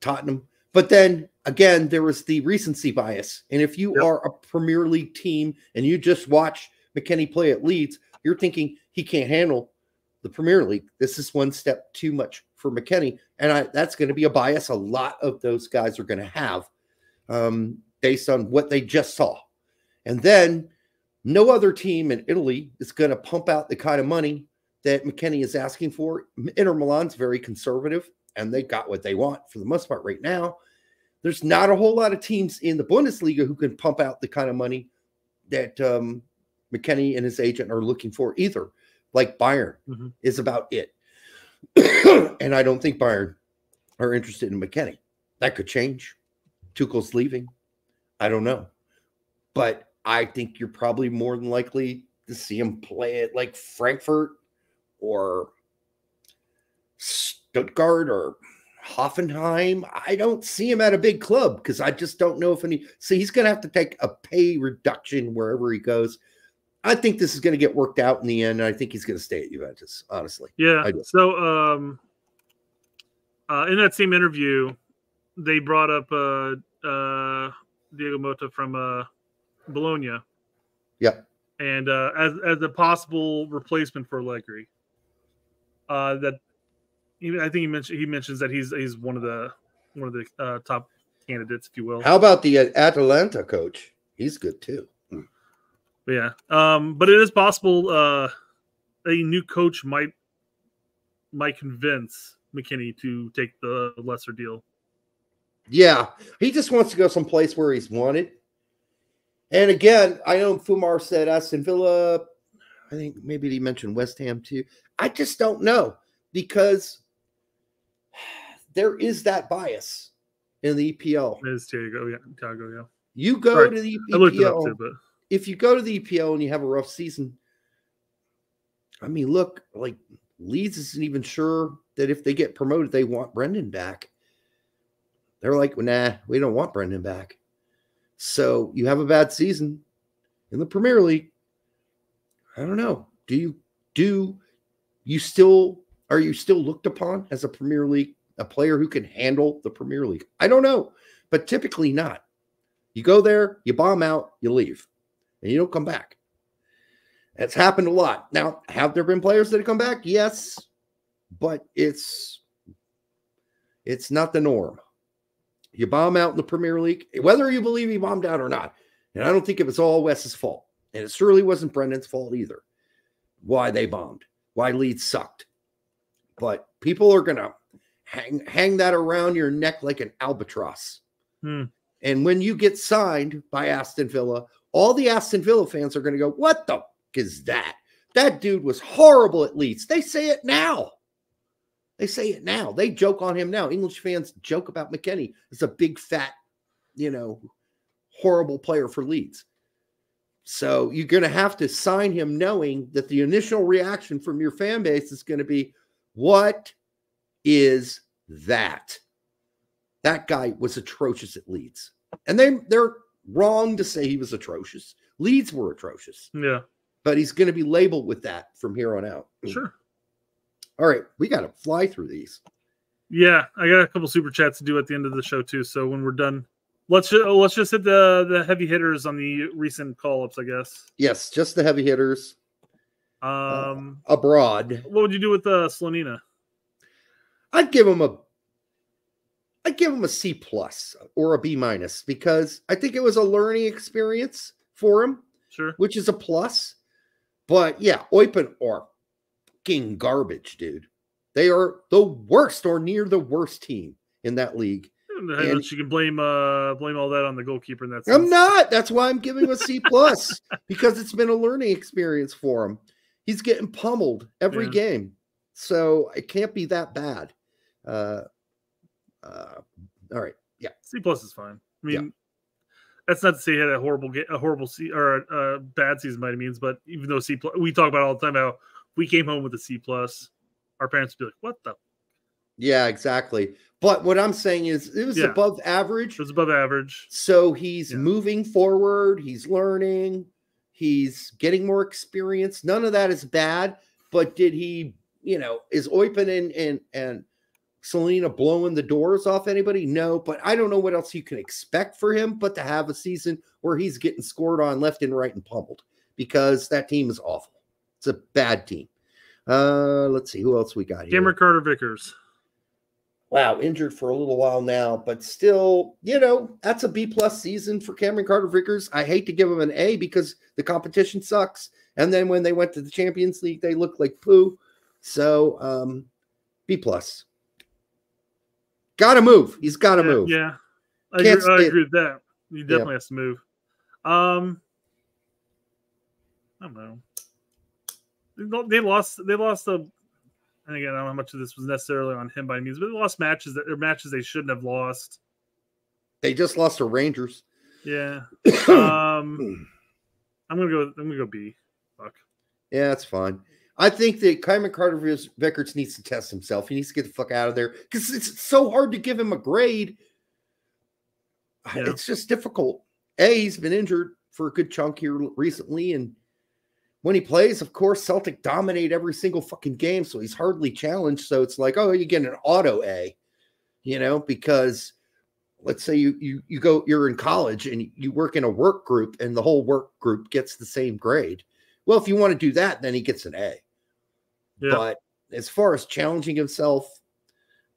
[SPEAKER 7] Tottenham, but then again, there was the recency bias. And if you are a Premier League team and you just watch McKennie play at Leeds, you're thinking he can't handle the Premier League. This is one step too much for McKennie. And I, that's going to be a bias a lot of those guys are going to have um, based on what they just saw. And then no other team in Italy is going to pump out the kind of money that McKennie is asking for. Inter Milan's very conservative and they got what they want for the most part right now. There's not a whole lot of teams in the Bundesliga who can pump out the kind of money that um, McKennie and his agent are looking for either. Like Bayern
[SPEAKER 8] Mhm.
[SPEAKER 7] is about it. and I don't think Bayern are interested in McKennie. That could change. Tuchel's leaving. I don't know. But I think you're probably more than likely to see him play at like Frankfurt or Stuttgart or Hoffenheim. I don't see him at a big club because I just don't know if any. See, he's going to have to take a pay reduction wherever he goes. I think this is going to get worked out in the end. and I think he's going to stay at Juventus, honestly.
[SPEAKER 8] Yeah. So um uh in that same interview, they brought up uh uh Diego Motta from uh Bologna
[SPEAKER 7] Yeah.
[SPEAKER 8] and uh as as a possible replacement for Allegri. Uh that I think he mentioned he mentions that he's he's one of the one of the uh, top candidates, if you will.
[SPEAKER 7] How about the uh, Atalanta coach? He's good too.
[SPEAKER 8] But yeah. Um, but it is possible uh a new coach might might convince McKennie to take the lesser deal.
[SPEAKER 7] Yeah, he just wants to go someplace where he's wanted. And again, I know Fumar said Aston Villa. I think maybe he mentioned West Ham too. I just don't know because there is that bias in the EPL.
[SPEAKER 8] It is Thiago, yeah, Thiago, yeah.
[SPEAKER 7] You go
[SPEAKER 8] Sorry,
[SPEAKER 7] to the
[SPEAKER 8] I looked it up
[SPEAKER 7] EPL.
[SPEAKER 8] too, but
[SPEAKER 7] if you go to the EPL and you have a rough season, I mean, look, like Leeds isn't even sure that if they get promoted, they want Brendan back. They're like, nah, we don't want Brendan back. So you have a bad season in the Premier League. I don't know. Do you do you still are you still looked upon as a Premier League a player who can handle the Premier League? I don't know, but typically not. You go there, you bomb out, you leave, and you don't come back. It's happened a lot. Now, have there been players that have come back? Yes, but it's it's not the norm. You bomb out in the Premier League, whether you believe he bombed out or not. And I don't think it was all Wes's fault. And it surely wasn't Brendan's fault either. Why they bombed, why Leeds sucked. But people are gonna hang hang that around your neck like an albatross.
[SPEAKER 8] Hmm.
[SPEAKER 7] And when you get signed by Aston Villa, all the Aston Villa fans are going to go, What the is that? That dude was horrible at Leeds. They say it now. They say it now. They joke on him now. English fans joke about McKennie as a big fat, you know, horrible player for Leeds. So you're going to have to sign him knowing that the initial reaction from your fan base is going to be, what is that? That guy was atrocious at Leeds. And they they're wrong to say he was atrocious. Leeds were atrocious.
[SPEAKER 8] Yeah.
[SPEAKER 7] But he's going to be labeled with that from here on out.
[SPEAKER 8] Sure.
[SPEAKER 7] All right, we got to fly through these.
[SPEAKER 8] Yeah, I got a couple super chats to do at the end of the show too. So when we're done, let's just, oh, let's just hit the the heavy hitters on the recent call ups, I guess.
[SPEAKER 7] Yes, just the heavy hitters
[SPEAKER 8] Um,
[SPEAKER 7] abroad.
[SPEAKER 8] what would you do with uh, Slonina?
[SPEAKER 7] I'd give him a I'd give him a C plus or a B minus because I think it was a learning experience for him,
[SPEAKER 8] Sure.
[SPEAKER 7] which is a plus. But yeah, Eupen are fucking garbage, dude. They are the worst or near the worst team in that league.
[SPEAKER 8] And you can blame uh blame all that on the goalkeeper in that sense.
[SPEAKER 7] I'm not. That's why I'm giving a C plus because it's been a learning experience for him. He's getting pummeled every
[SPEAKER 8] Yeah.
[SPEAKER 7] game, so it can't be that bad. Uh, uh, all right, yeah,
[SPEAKER 8] C plus is fine. I
[SPEAKER 7] Yeah.
[SPEAKER 8] mean, that's not to say he had a horrible a horrible C or a, a bad season by any means, but even though C plus, we talk about all the time how we came home with a C plus, our parents would be like, "What the?"
[SPEAKER 7] yeah, exactly. But what I'm saying is, it was
[SPEAKER 8] Yeah.
[SPEAKER 7] above average.
[SPEAKER 8] It was above average.
[SPEAKER 7] So he's moving forward. He's learning. He's getting more experience. None of that is bad. But did he, you know, is Eupen and and and Slonina blowing the doors off anybody? No. But I don't know what else you can expect for him, but to have a season where he's getting scored on left and right and pummeled because that team is awful. It's a bad team. Uh, let's see who else we got here.
[SPEAKER 8] Cameron Carter Vickers.
[SPEAKER 7] Wow, injured for a little while now, but still, you know, that's a B plus season for Cameron Carter Vickers. I hate to give him an A because the competition sucks. And then when they went to the Champions League, they looked like poo. So um B plus. Gotta move. He's gotta
[SPEAKER 8] yeah,
[SPEAKER 7] move.
[SPEAKER 8] Yeah, I, agree, I agree with that. He definitely has to move. Um, I don't know. They They lost. They lost the. And again, I don't know how much of this was necessarily on him by means, but they lost matches that or matches they shouldn't have lost.
[SPEAKER 7] They just lost to Rangers.
[SPEAKER 8] Yeah. Um, I'm gonna go. I'm gonna go B. Fuck.
[SPEAKER 7] Yeah, that's fine. I think that Cameron Carter Vic- Vickers needs to test himself. He needs to get the fuck out of there because it's so hard to give him a grade. It's just difficult. A, he's been injured for a good chunk here recently, and when he plays, of course, Celtic dominate every single fucking game, so he's hardly challenged. So it's like, oh, you get an auto A, you know, because let's say you you you go you're in college and you work in a work group, and the whole work group gets the same grade. Well, if you want to do that, then he gets an A.
[SPEAKER 8] Yeah.
[SPEAKER 7] But as far as challenging himself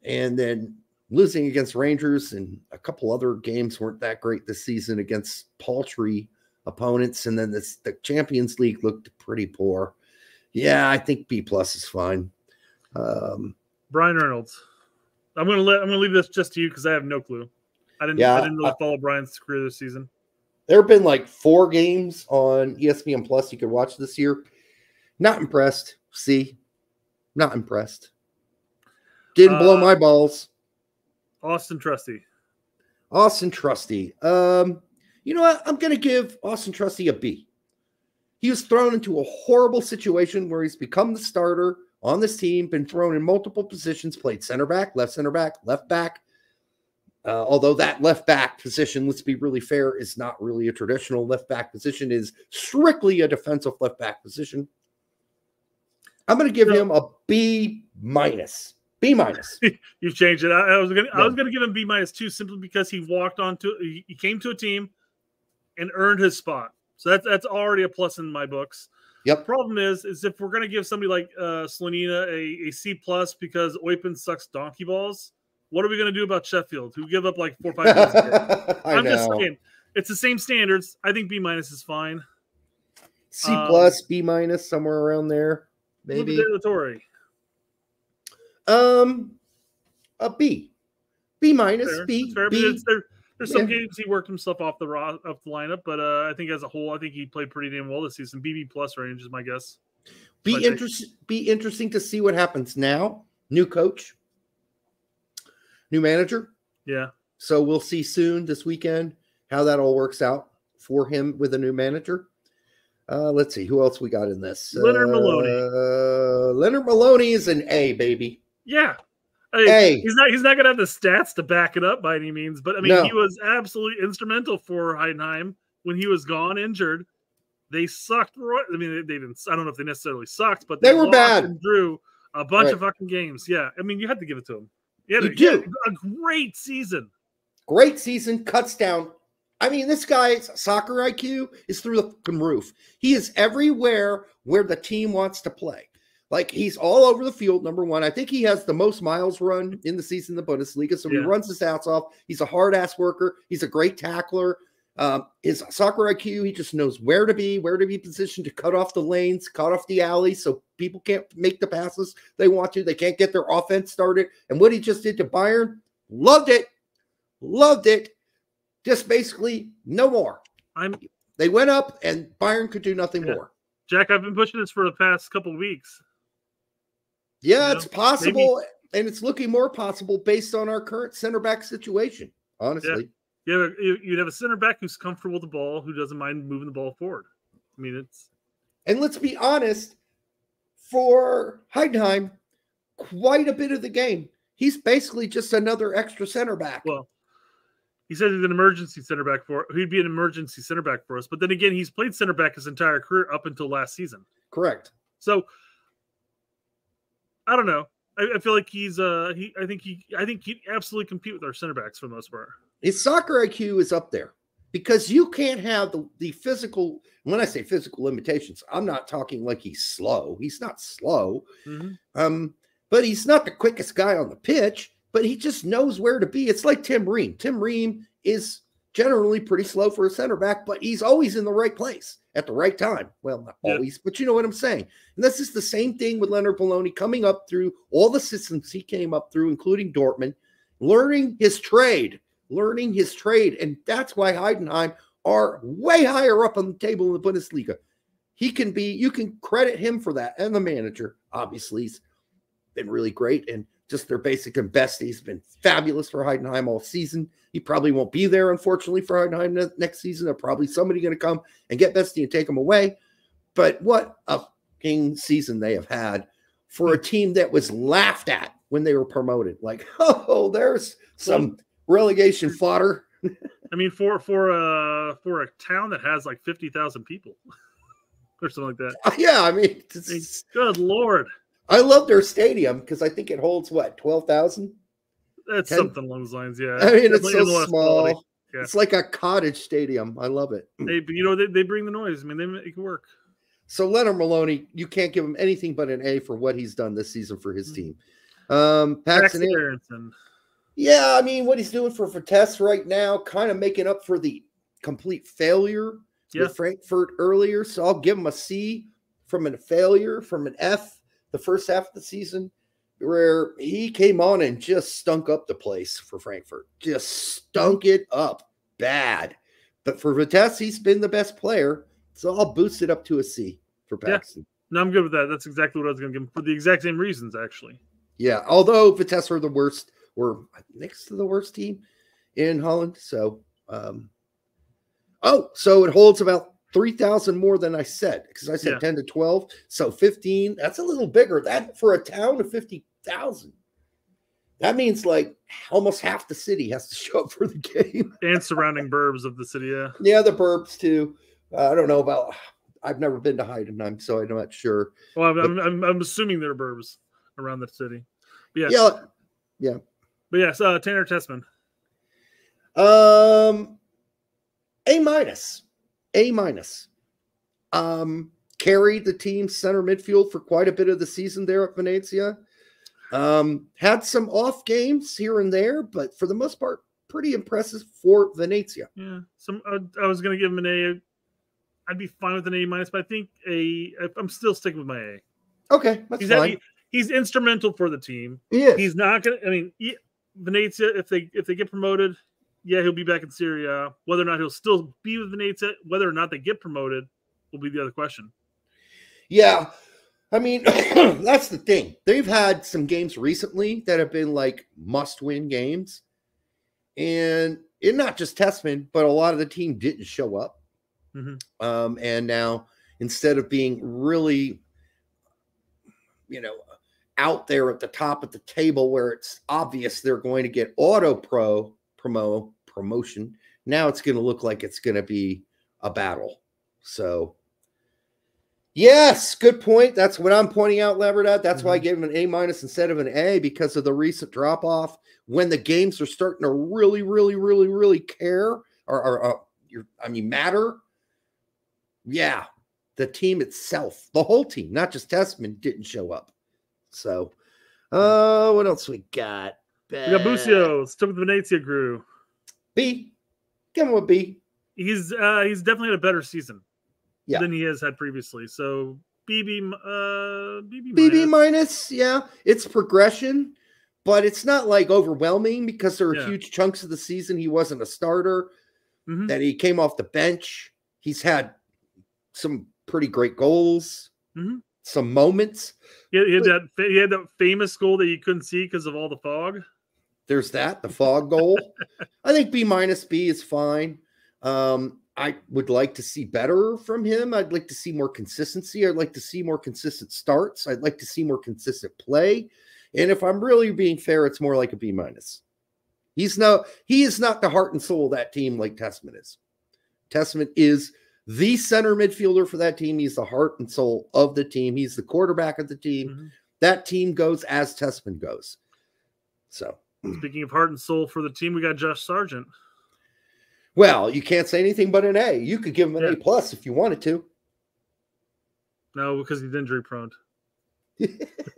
[SPEAKER 7] and then losing against Rangers and a couple other games weren't that great this season against paltry opponents. And then this the Champions League looked pretty poor. Yeah, I think B plus is fine. Um,
[SPEAKER 8] Bryan Reynolds. I'm gonna let. I'm gonna leave this just to you because I have no clue. I didn't.
[SPEAKER 7] Yeah,
[SPEAKER 8] I didn't really
[SPEAKER 7] I-
[SPEAKER 8] follow Bryan's career this season.
[SPEAKER 7] there have been like four games on ESPN Plus you could watch this year. Not impressed. See, not impressed. Didn't blow
[SPEAKER 8] Uh,
[SPEAKER 7] my balls.
[SPEAKER 8] Austin Trusty.
[SPEAKER 7] Austin Trusty. Um, you know what? I'm going to give Austin Trusty a B. He was thrown into a horrible situation where he's become the starter on this team, been thrown in multiple positions, played center back, left center back, left back. Uh, although that left back position, let's be really fair, is not really a traditional left back position, is strictly a defensive left back position. I'm going to give him a B minus. B minus.
[SPEAKER 8] You've changed it. I, I was gonna. I
[SPEAKER 7] Yeah.
[SPEAKER 8] was gonna give him B minus two simply because he walked onto. He, he came to a team, and earned his spot. So that's that's already a plus in my books.
[SPEAKER 7] Yep.
[SPEAKER 8] Problem is, is if we're gonna give somebody like uh Slonina a, a C plus because Eupen sucks donkey balls, what are we gonna do about Sheffield, who give up like four or five? goals a game?
[SPEAKER 7] I
[SPEAKER 8] I'm just
[SPEAKER 7] know.
[SPEAKER 8] saying, it's the same standards. I think B minus is fine.
[SPEAKER 7] C
[SPEAKER 8] Um,
[SPEAKER 7] plus, B minus, somewhere around there, maybe. Um, a B, B minus,
[SPEAKER 8] Fair,
[SPEAKER 7] B, B.
[SPEAKER 8] it's- there's some
[SPEAKER 7] Yeah.
[SPEAKER 8] games he worked himself off the ro- off the lineup, but uh, I think as a whole, I think he played pretty damn well this season. BB plus range is my guess.
[SPEAKER 7] Be
[SPEAKER 8] But they-
[SPEAKER 7] interesting. Be interesting to see what happens now. New coach, new manager.
[SPEAKER 8] Yeah.
[SPEAKER 7] So we'll see soon this weekend how that all works out for him with a new manager. Uh, let's see who else we got in this.
[SPEAKER 8] Lennard Maloney.
[SPEAKER 7] Uh, Lennard Maloney is an A baby.
[SPEAKER 8] Yeah. Hey,
[SPEAKER 7] Hey.
[SPEAKER 8] he's not he's not gonna have the stats to back it up by any means, but I mean
[SPEAKER 7] No.
[SPEAKER 8] he was absolutely instrumental for Heidenheim when he was gone injured. They sucked. ro- I mean, they, they didn't. I don't know if they necessarily sucked, but
[SPEAKER 7] They were bad.
[SPEAKER 8] and drew a bunch
[SPEAKER 7] Right.
[SPEAKER 8] of fucking games. Yeah, I mean, you had to give it to him. He had
[SPEAKER 7] You
[SPEAKER 8] a,
[SPEAKER 7] do.
[SPEAKER 8] a great season.
[SPEAKER 7] Great season, cuts down. I mean, this guy's soccer IQ is through the fucking roof. He is everywhere where the team wants to play. Like he's all over the field. Number one, I think he has the most miles run in the season in the Bundesliga. So he runs his ass off. He's a hard ass worker. He's a great tackler. Um, his soccer IQ, he just knows where to be, where to be positioned to cut off the lanes, cut off the alleys, so people can't make the passes they want to. They can't get their offense started. And what he just did to Bayern, loved it, loved it. Just basically no more.
[SPEAKER 8] I'm
[SPEAKER 7] They went up, and Bayern could do nothing
[SPEAKER 8] Yeah.
[SPEAKER 7] more.
[SPEAKER 8] Jack. I've been pushing this for the past couple weeks.
[SPEAKER 7] Yeah,
[SPEAKER 8] You
[SPEAKER 7] it's
[SPEAKER 8] know,
[SPEAKER 7] possible, and it's looking more possible based on our current center back situation. Honestly,
[SPEAKER 8] you have a, you'd have a center back who's comfortable with the ball, who doesn't mind moving the ball forward. I mean, it's
[SPEAKER 7] and let's be honest, for Heidenheim, quite a bit of the game, he's basically just another extra center back.
[SPEAKER 8] well. He said he's an emergency center back for. He'd be an emergency center back for us, but then again, he's played center back his entire career up until last season.
[SPEAKER 7] Correct.
[SPEAKER 8] So I don't know. I, I feel like he's uh he. I think he. I think he absolutely compete with our center backs for the most part.
[SPEAKER 7] His soccer IQ is up there because you can't have the, the physical. When I say physical limitations, I'm not talking like he's slow. He's not slow.
[SPEAKER 8] Mhm.
[SPEAKER 7] Um, but he's not the quickest guy on the pitch, but he just knows where to be. It's like Tim Ream. Tim Ream is generally pretty slow for a center back, but he's always in the right place at the right time. Well, not
[SPEAKER 8] Yeah.
[SPEAKER 7] always, but you know what I'm saying. And this is the same thing with Lennard Maloney coming up through all the systems he came up through, including Dortmund, learning his trade, learning his trade. And that's why Heidenheim are way higher up on the table in the Bundesliga. He can be, you can credit him for that. And the manager, obviously, has been really great. And just their basic and best. He's been fabulous for Heidenheim all season. He probably won't be there, unfortunately, for Heidenheim ne- next season. There's probably somebody going to come and get Beste and take him away. But what a fucking season they have had for a team that was laughed at when they were promoted. Like, oh, there's some relegation fodder.
[SPEAKER 8] I mean, for for uh for a town that has like fifty thousand people or something like that.
[SPEAKER 7] Yeah, I mean, it's-
[SPEAKER 8] I mean, good lord,
[SPEAKER 7] I love their stadium because I think it holds what twelve thousand.
[SPEAKER 8] that's
[SPEAKER 7] Ten-
[SPEAKER 8] something along those lines. Yeah,
[SPEAKER 7] I mean, it's
[SPEAKER 8] Definitely
[SPEAKER 7] so small.
[SPEAKER 8] Yeah.
[SPEAKER 7] It's like a cottage stadium. I love it.
[SPEAKER 8] They, but you know, they, they bring the noise. I mean, they make it work.
[SPEAKER 7] So Lennard Maloney, you can't give him anything but an A for what he's done this season for
[SPEAKER 8] Mm.
[SPEAKER 7] his team. Um,
[SPEAKER 8] Paxten,
[SPEAKER 7] Paxten
[SPEAKER 8] Aaronson.
[SPEAKER 7] yeah, I mean, what he's doing for Vitesse right now, kind of making up for the complete failure
[SPEAKER 8] Yeah.
[SPEAKER 7] with Frankfurt earlier. So I'll give him a C from a failure, from an F the first half of the season, where he came on and just stunk up the place for Frankfurt, just stunk it up bad. But for Vitesse, he's been the best player. So I'll boost it up to a C for
[SPEAKER 8] Yeah. No, I'm good with that. That's exactly what I was going to give him for the exact same reasons, actually.
[SPEAKER 7] Yeah, although Vitesse were the worst, were next to the worst team in Holland. So, um, oh, so it holds about 3,000 more than I said because I said
[SPEAKER 8] Yeah.
[SPEAKER 7] 10 to 12. So 15, that's a little bigger. That for a town of 50,000. That means like almost half the city has to show up for the game.
[SPEAKER 8] And surrounding burbs of the city. Yeah.
[SPEAKER 7] yeah, the burbs too. Uh, I don't know about, I've never been to Heidenheim, so I'm not sure.
[SPEAKER 8] Well, I'm, I'm, I'm, I'm assuming they're burbs around the city. But yes.
[SPEAKER 7] Yeah, yeah.
[SPEAKER 8] But yes, uh, Tanner Tessmann.
[SPEAKER 7] Um, A minus, A minus. Um, carried the team center midfield for quite a bit of the season there at Venezia. Um, had some off games here and there, but for the most part, pretty impressive for Venezia.
[SPEAKER 8] Yeah. Some uh, I was going to give him an A. I'd be fine with an A minus, but I think a. I'm still sticking with my A.
[SPEAKER 7] Okay, that's
[SPEAKER 8] he's
[SPEAKER 7] fine.
[SPEAKER 8] he's instrumental for the team.
[SPEAKER 7] He.
[SPEAKER 8] He's not gonna. I mean, he- Venezia. If they if they get promoted, yeah, he'll be back in Serie A. Whether or not he'll still be with Venezia, whether or not they get promoted, will be the other question.
[SPEAKER 7] Yeah. I mean, that's the thing. They've had some games recently that have been like must-win games, and it not just Tessmann, but a lot of the team didn't show up.
[SPEAKER 8] Mhm.
[SPEAKER 7] Um, and now instead of being really, you know, out there at the top of the table where it's obvious they're going to get auto pro promo promotion, now it's going to look like it's going to be a battle. So, yes, good point. That's what I'm pointing out, Leverdad. That's why I gave him an A minus instead of an A because of the recent drop off. When the games are starting to really, really, really, really care or, or, I mean, matter. Yeah, the team itself, the whole team, not just Tessmann, didn't show up. So, uh, what else we got?
[SPEAKER 8] We got Busio, stuck with the Venezia crew.
[SPEAKER 7] B. Give him a B.
[SPEAKER 8] He's uh he's definitely had a better season
[SPEAKER 7] Yeah.
[SPEAKER 8] than he has had previously. So BB uh BB
[SPEAKER 7] BB
[SPEAKER 8] minus.
[SPEAKER 7] minus, yeah, it's progression, but it's not like overwhelming because there are
[SPEAKER 8] Yeah.
[SPEAKER 7] huge chunks of the season he wasn't a starter,
[SPEAKER 8] Mhm.
[SPEAKER 7] that he came off the bench. He's had some pretty great goals,
[SPEAKER 8] Mhm.
[SPEAKER 7] some moments.
[SPEAKER 8] He had, he had that he had that famous goal that you couldn't see because of all the fog.
[SPEAKER 7] There's that, the fog goal. I think B minus B is fine. Um, I would like to see better from him. I'd like to see more consistency. I'd like to see more consistent starts. I'd like to see more consistent play. And if I'm really being fair, it's more like a B minus. He's no, he is not the heart and soul of that team like Tessmann is. Tessmann is the center midfielder for that team. He's the heart and soul of the team. He's the quarterback of the team. That team goes as Tessmann goes. So
[SPEAKER 8] Speaking of heart and soul for the team, we got Josh Sargent.
[SPEAKER 7] Well, you can't say anything but an A. You could give him an A plus if you wanted to.
[SPEAKER 8] No, because he's injury prone.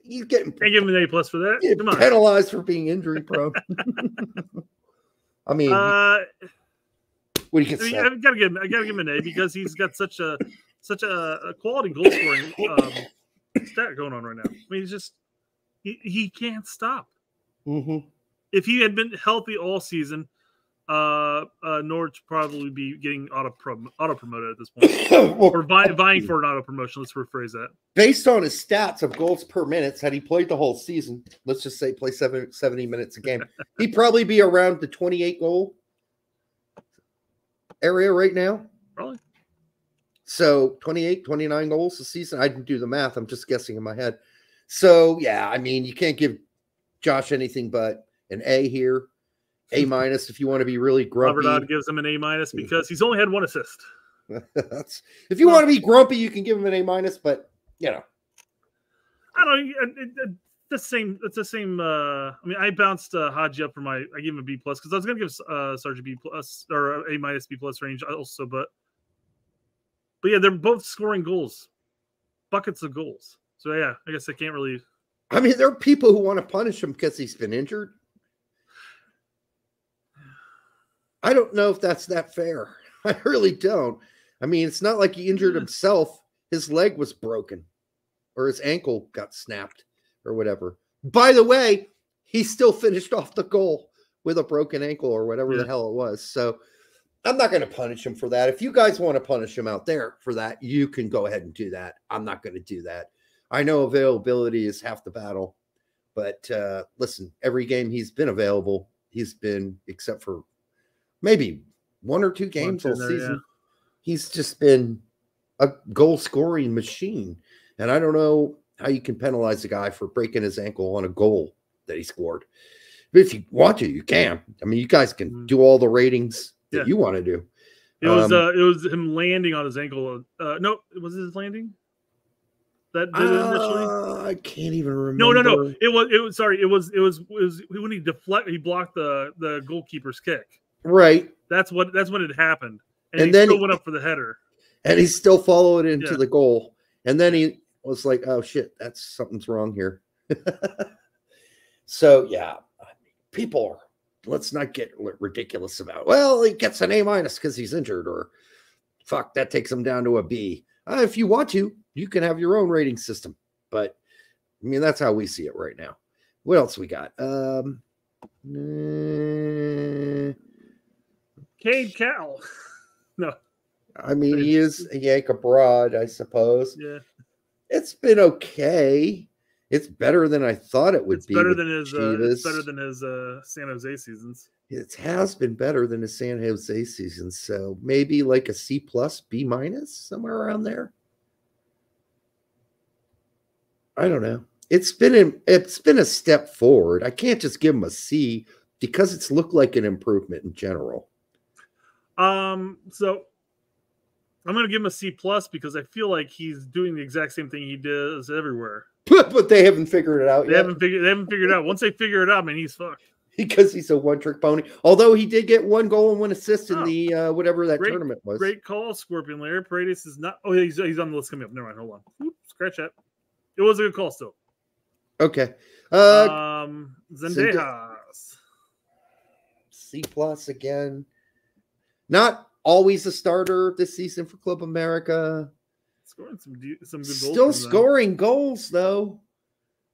[SPEAKER 7] you getting
[SPEAKER 8] can't give him an A plus for that.
[SPEAKER 7] Get
[SPEAKER 8] Come on.
[SPEAKER 7] penalized for being injury prone. I mean,
[SPEAKER 8] Uh,
[SPEAKER 7] what do you
[SPEAKER 8] I, mean,
[SPEAKER 7] say?
[SPEAKER 8] I gotta give him. I gotta give him an A because he's got such a such a, a quality goal scoring um, stat going on right now. I mean, he's just he, he can't stop.
[SPEAKER 7] Mhm.
[SPEAKER 8] If he had been healthy all season, uh, uh, Norwich probably be getting auto prom- auto promoted at this point,
[SPEAKER 7] Well,
[SPEAKER 8] or vi- vying for an auto promotion. Let's rephrase that.
[SPEAKER 7] Based on his stats of goals per minutes, had he played the whole season, let's just say play seven, 70 minutes a game, he'd probably be around the 28 goal area right now.
[SPEAKER 8] Probably.
[SPEAKER 7] So 28, 29 goals a season. I didn't do the math. I'm just guessing in my head. So yeah, I mean, you can't give Josh anything but an A here, A minus if you want to be really grumpy.
[SPEAKER 8] Robert Odd gives him an A minus because he's only had one assist.
[SPEAKER 7] That's if you want to be grumpy, you can give him an A minus, but you know,
[SPEAKER 8] I don't. know, it- it- it- the same. It's the same. Uh, I mean, I bounced uh, Haji up for my. I gave him a B plus because I was gonna give uh, Sargent B plus or A minus B plus range also, but but yeah, they're both scoring goals, buckets of goals. So yeah, I guess I can't really.
[SPEAKER 7] I mean, there are people who want to punish him because he's been injured. I don't know if that's that fair. I really don't. I mean, it's not like he injured himself. His leg was broken or his ankle got snapped or whatever. By the way, he still finished off the goal with a broken ankle or whatever the hell it was. So I'm not going to punish him for that. If you guys want to punish him out there for that, you can go ahead and do that. I'm not going to do that. I know availability is half the battle, but uh, listen, every game he's been available, he's been, except for maybe one or two games all season,
[SPEAKER 8] yeah.
[SPEAKER 7] he's just been a goal scoring machine. And I don't know how you can penalize a guy for breaking his ankle on a goal that he scored. But if you want to, you can. I mean, you guys can do all the ratings that.
[SPEAKER 8] Yeah.
[SPEAKER 7] you want to do.
[SPEAKER 8] It was
[SPEAKER 7] Um,
[SPEAKER 8] uh, it was him landing on his ankle. Uh, no, was it his landing? That did it initially.
[SPEAKER 7] Uh, I can't even remember.
[SPEAKER 8] No, no, no. It was. It was. Sorry. It was. It was. It was when he deflect. He blocked the the goalkeeper's kick.
[SPEAKER 7] Right.
[SPEAKER 8] That's what. That's when it happened. And,
[SPEAKER 7] And
[SPEAKER 8] he
[SPEAKER 7] then
[SPEAKER 8] still
[SPEAKER 7] he-
[SPEAKER 8] went up for the header.
[SPEAKER 7] and he still followed it into
[SPEAKER 8] Yeah.
[SPEAKER 7] the goal. And then he was like, "Oh shit, that's something's wrong here." so yeah, people, are- let's not get ridiculous about. Well, he gets an A minus because he's injured, or fuck, that takes him down to a B. Uh, if you want to, you can have your own rating system, but I mean that's how we see it right now. What else we got? Um,
[SPEAKER 8] Cade Cowell. no.
[SPEAKER 7] I mean, he is a yank abroad, I suppose.
[SPEAKER 8] Yeah.
[SPEAKER 7] It's been okay. It's better than I thought it would
[SPEAKER 8] It's
[SPEAKER 7] be.
[SPEAKER 8] better than his. Uh, it's better than his uh, San Jose seasons.
[SPEAKER 7] it has been better than the San Jose season. So maybe like a C plus, B minus, somewhere around there. I don't know. It's been it's been a step forward. I can't just give him a C because it's looked like an improvement in general.
[SPEAKER 8] Um, so I'm gonna give him a C plus because I feel like he's doing the exact same thing he does everywhere.
[SPEAKER 7] but they haven't figured it out
[SPEAKER 8] They
[SPEAKER 7] yet
[SPEAKER 8] haven't figured. They haven't figured it out. Once they figure it out, man, he's fucked.
[SPEAKER 7] because he's a one trick pony. Although he did get one goal and one assist in
[SPEAKER 8] Oh.
[SPEAKER 7] the uh, whatever that
[SPEAKER 8] Great,
[SPEAKER 7] tournament was.
[SPEAKER 8] great call, Scorpion Lair. Paredes is not. Oh, he's he's on the list coming up. Never mind. Hold on. Oop, scratch that. It was a good call still.
[SPEAKER 7] Okay. Uh,
[SPEAKER 8] um, Zendejas.
[SPEAKER 7] C plus again. Not always a starter this season for Club America.
[SPEAKER 8] Scoring some some good.
[SPEAKER 7] Still
[SPEAKER 8] them.
[SPEAKER 7] scoring goals though.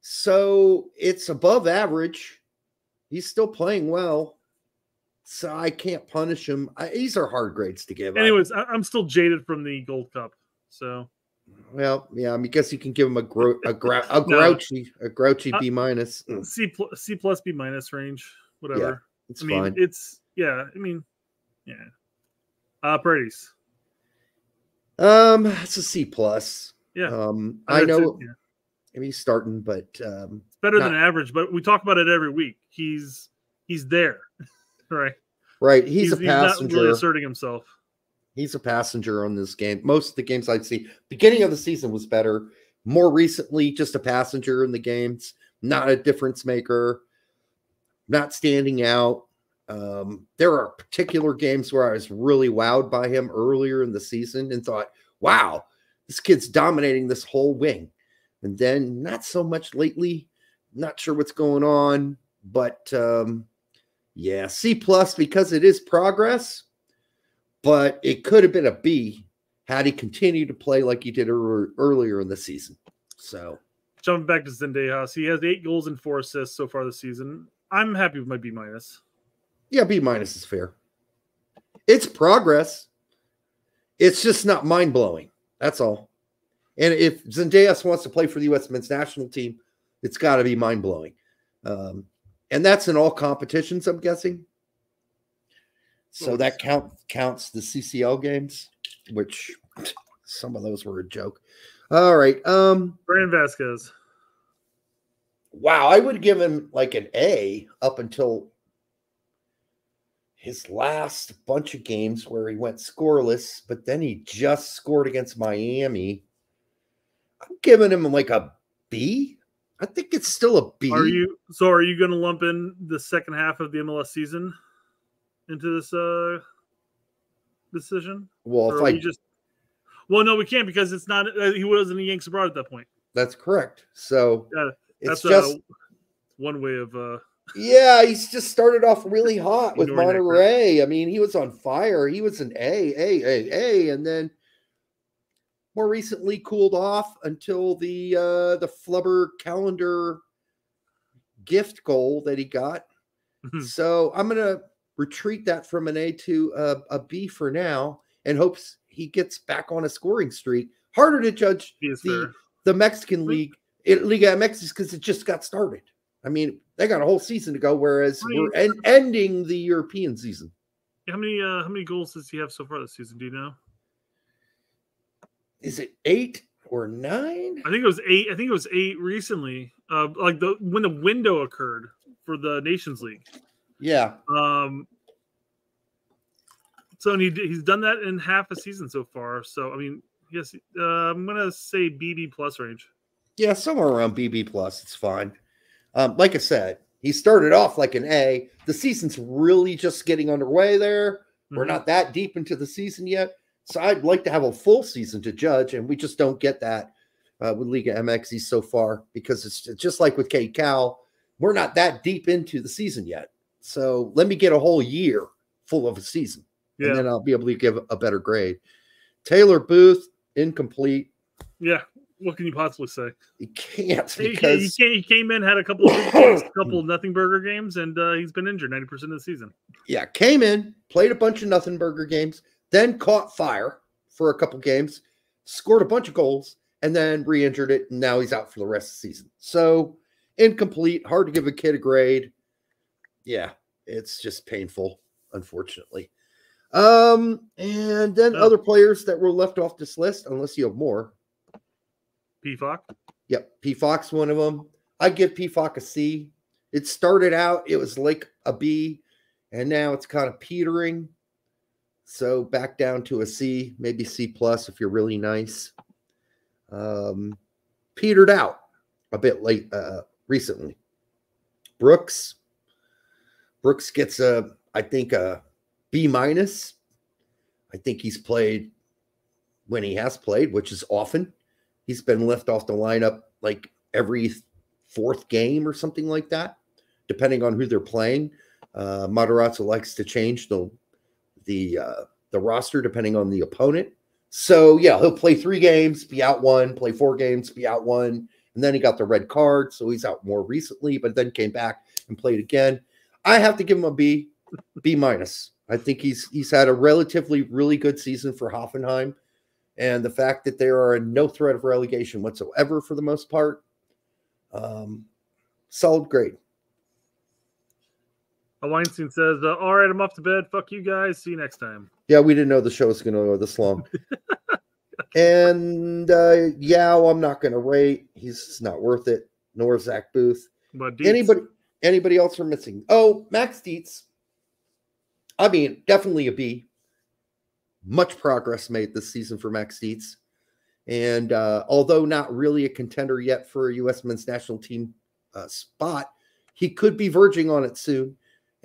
[SPEAKER 7] So it's above average. He's still playing well. So I can't punish him. I, these are hard grades to give.
[SPEAKER 8] Anyways, I, I'm still jaded from the Gold Cup. So
[SPEAKER 7] well, yeah, I mean, guess you can give him a gro- a, a
[SPEAKER 8] No.
[SPEAKER 7] grouchy a grouchy
[SPEAKER 8] Uh,
[SPEAKER 7] B minus. Mm,
[SPEAKER 8] C plus C plus B minus range, whatever.
[SPEAKER 7] it's
[SPEAKER 8] I mean,
[SPEAKER 7] fine.
[SPEAKER 8] it's yeah. I mean, yeah. Uh, Paredes.
[SPEAKER 7] Um, it's a C plus.
[SPEAKER 8] Yeah.
[SPEAKER 7] Um, I
[SPEAKER 8] it,
[SPEAKER 7] know
[SPEAKER 8] yeah.
[SPEAKER 7] I mean, he's starting, but um,
[SPEAKER 8] It's better
[SPEAKER 7] not-
[SPEAKER 8] than average, but we talk about it every week. He's he's there, right?
[SPEAKER 7] right. He's, a
[SPEAKER 8] not
[SPEAKER 7] passenger.
[SPEAKER 8] really asserting himself.
[SPEAKER 7] He's a passenger on this game. Most of the games I'd see, beginning of the season was better. More recently, just a passenger in the games, not a difference maker, not standing out. Um, there are particular games where I was really wowed by him earlier in the season and thought, wow, this kid's dominating this whole wing. And then not so much lately. Not sure what's going on, but um, yeah, C plus because it is progress but it could have been a B had he continued to play like he did ear- earlier in the season. So
[SPEAKER 8] Jumping back to Zendejas, he has eight goals and four assists so far this season. I'm happy with my B minus.
[SPEAKER 7] Yeah, B minus is fair. It's progress. It's just not mind blowing. That's all. And if Zendejas wants to play for the U.S. men's national team, it's got to be mind blowing. Um, and that's in all competitions, I'm guessing. So that count counts the CCL games, which some of those were a joke. All right. Um,
[SPEAKER 8] Brandon Vazquez.
[SPEAKER 7] wow, I would give him like an A up until his last bunch of games where he went scoreless, but then he just scored against Miami. I'm giving him like a B. I think it's still a B.
[SPEAKER 8] Are you so? Are you going to lump in the second half of the MLS season into this uh decision?
[SPEAKER 7] Well,
[SPEAKER 8] Or
[SPEAKER 7] if I
[SPEAKER 8] just well, no, we can't because it's not. Uh, he wasn't a Yanks abroad at that point.
[SPEAKER 7] that's correct. So
[SPEAKER 8] Yeah,
[SPEAKER 7] it's
[SPEAKER 8] that's
[SPEAKER 7] just
[SPEAKER 8] uh, one way of. uh
[SPEAKER 7] Yeah, he's just started off really hot with
[SPEAKER 8] Ignoring that crap.
[SPEAKER 7] Monterrey. I mean, he was on fire. He was an A, A, A, A, and then more recently cooled off until the uh the flubber Callender gift goal that he got. so I'm gonna retreat that from an A to a, a B for now, and hopes he gets back on a scoring streak. Harder to judge
[SPEAKER 8] is
[SPEAKER 7] the
[SPEAKER 8] fair.
[SPEAKER 7] the Mexican league, it, Liga MX, because it just got started. I mean, they got a whole season to go, whereas we're en- ending the European season.
[SPEAKER 8] How many uh how many goals does he have so far this season? Do you know?
[SPEAKER 7] Is it eight or nine?
[SPEAKER 8] I think it was eight. I think it was eight recently. Uh, like the when the window occurred for the Nations League.
[SPEAKER 7] Yeah.
[SPEAKER 8] Um. So and he he's done that in half a season so far. So I mean, yes, uh, I'm gonna say BB plus range.
[SPEAKER 7] Yeah, somewhere around BB plus. It's fine. Um, like I said, he started off like an A. The season's really just getting underway there. We're
[SPEAKER 8] Mhm.
[SPEAKER 7] not that deep into the season yet. So I'd like to have a full season to judge, and we just don't get that uh, with Liga MXE so far because it's, it's just like with K Cal. We're not that deep into the season yet. So let me get a whole year full of a season,
[SPEAKER 8] Yeah.
[SPEAKER 7] and then I'll be able to give a better grade. Taylor Booth, incomplete.
[SPEAKER 8] Yeah. What can you possibly say?
[SPEAKER 7] He can't
[SPEAKER 8] He, he,
[SPEAKER 7] because
[SPEAKER 8] came, he came in, had a couple of games, a couple of nothing burger games, and uh, he's been injured ninety percent of the season.
[SPEAKER 7] yeah, came in, played a bunch of nothing burger games, then caught fire for a couple games, scored a bunch of goals, and then re-injured it, and now he's out for the rest of the season. So incomplete, hard to give a kid a grade. Yeah, it's just painful, unfortunately. Um, and then
[SPEAKER 8] Oh.
[SPEAKER 7] other players that were left off this list, unless you have more.
[SPEAKER 8] Pefok.
[SPEAKER 7] Yep, Pefok, one of them. I give Pefok a C. It started out, it was like a B, and now it's kind of petering. So back down to a C, maybe C plus if you're really nice. Um, petered out a bit late uh, recently. Brooks, Brooks gets a, I think a B minus. I think he's played when he has played, which is often. He's been left off the lineup like every fourth game or something like that, depending on who they're playing. Uh, Matarazzo likes to change the the uh, the roster depending on the opponent. So yeah, he'll play three games, be out one, play four games, be out one, and then he got the red card, so he's out more recently, but then came back and played again. I have to give him a B, B minus. I think he's he's had a relatively really good season for Hoffenheim, and the fact that there are no threat of relegation whatsoever for the most part, um, solid grade.
[SPEAKER 8] Uh, Weinstein says, uh, "All right, I'm off to bed. Fuck you guys. See you next time."
[SPEAKER 7] Yeah, we didn't know the show was going to go this long. and uh, Yao, I'm not going to rate. He's not worth it. Nor Zach Booth.
[SPEAKER 8] But Dietz-
[SPEAKER 7] Anybody, anybody else are missing? Oh, Max Dietz. I mean, definitely a B. Much progress made this season for Max Dietz. And uh, although not really a contender yet for a U.S. men's national team uh, spot, he could be verging on it soon,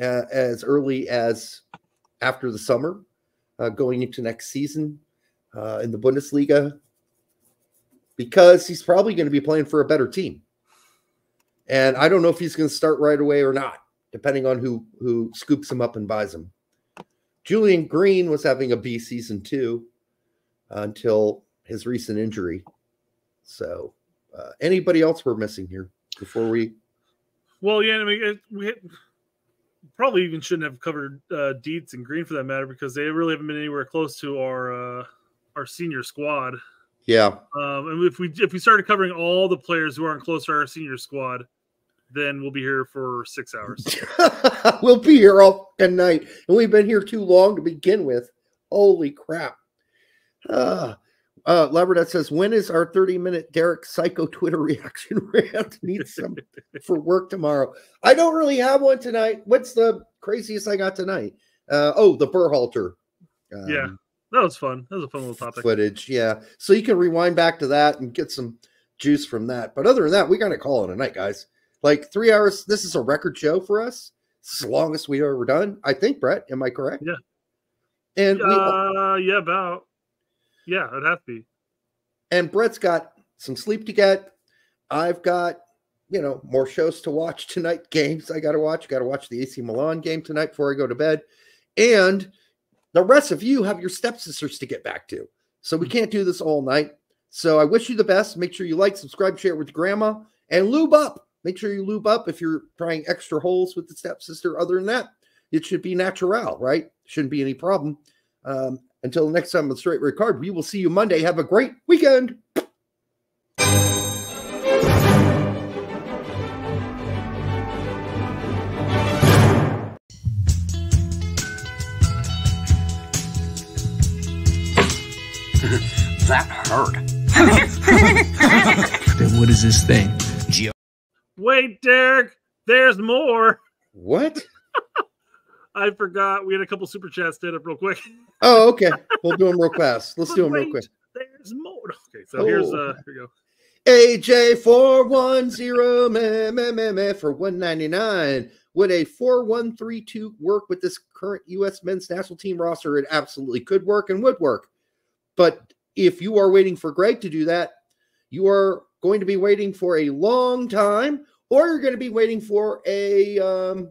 [SPEAKER 7] uh, as early as after the summer, uh, going into next season uh, in the Bundesliga, because he's probably going to be playing for a better team. And I don't know if he's going to start right away or not, depending on who who scoops him up and buys him. Julian Green was having a B season too until his recent injury. So, uh, anybody else we're missing here before we?
[SPEAKER 8] Well, yeah, I mean, it, we probably even shouldn't have covered uh, Dietz and Green for that matter because they really haven't been anywhere close to our uh, our senior squad.
[SPEAKER 7] Yeah,
[SPEAKER 8] Um, and if we if we started covering all the players who aren't close to our senior squad, then we'll be here for six hours.
[SPEAKER 7] we'll be here all fucking night, and we've been here too long to begin with. Holy crap! Uh, uh, Labradette says, "When is our thirty-minute Derek Psycho Twitter reaction rant? Need some for work tomorrow. I don't really have one tonight. What's the craziest I got tonight? Uh, oh, the Berhalter.
[SPEAKER 8] yeah,
[SPEAKER 7] um,
[SPEAKER 8] that was fun. That was a fun little topic.
[SPEAKER 7] footage. Yeah, so you can rewind back to that and get some juice from that. But other than that, we got to call it a night, guys. Like three hours. This is a record show for us. This is the longest we've ever done. I think, Brett. Am I correct?
[SPEAKER 8] Yeah.
[SPEAKER 7] And we,
[SPEAKER 8] Uh, yeah, about yeah, it'd have to be.
[SPEAKER 7] and Brett's got some sleep to get. I've got, you know, more shows to watch tonight. Games I got to watch. Got to watch the AC Milan game tonight before I go to bed. And the rest of you have your stepsisters to get back to. So we can't do this all night. So I wish you the best. Make sure you like, subscribe, share it with grandma, and lube up. Make sure you lube up if you're trying extra holes with the stepsister. Other than that, it should be natural, right? Shouldn't be any problem. Um, until the next time on Straight Red Card, we will see you Monday. Have a great weekend.
[SPEAKER 2] that hurt.
[SPEAKER 3] Then what is this thing?
[SPEAKER 8] Wait, Derek, there's more.
[SPEAKER 7] What?
[SPEAKER 8] I forgot. We had a couple super chats did up real quick.
[SPEAKER 7] Oh, okay. We'll do them real fast. Let's do them real quick.
[SPEAKER 8] There's more. Okay, so here's
[SPEAKER 7] Oh.
[SPEAKER 8] uh here we go.
[SPEAKER 7] AJ four one zero for one ninety nine. Would a four one three two work with this current U.S. men's national team roster? It absolutely could work and would work. But if you are waiting for Gregg to do that, you are going to be waiting for a long time, or you're going to be waiting for a um,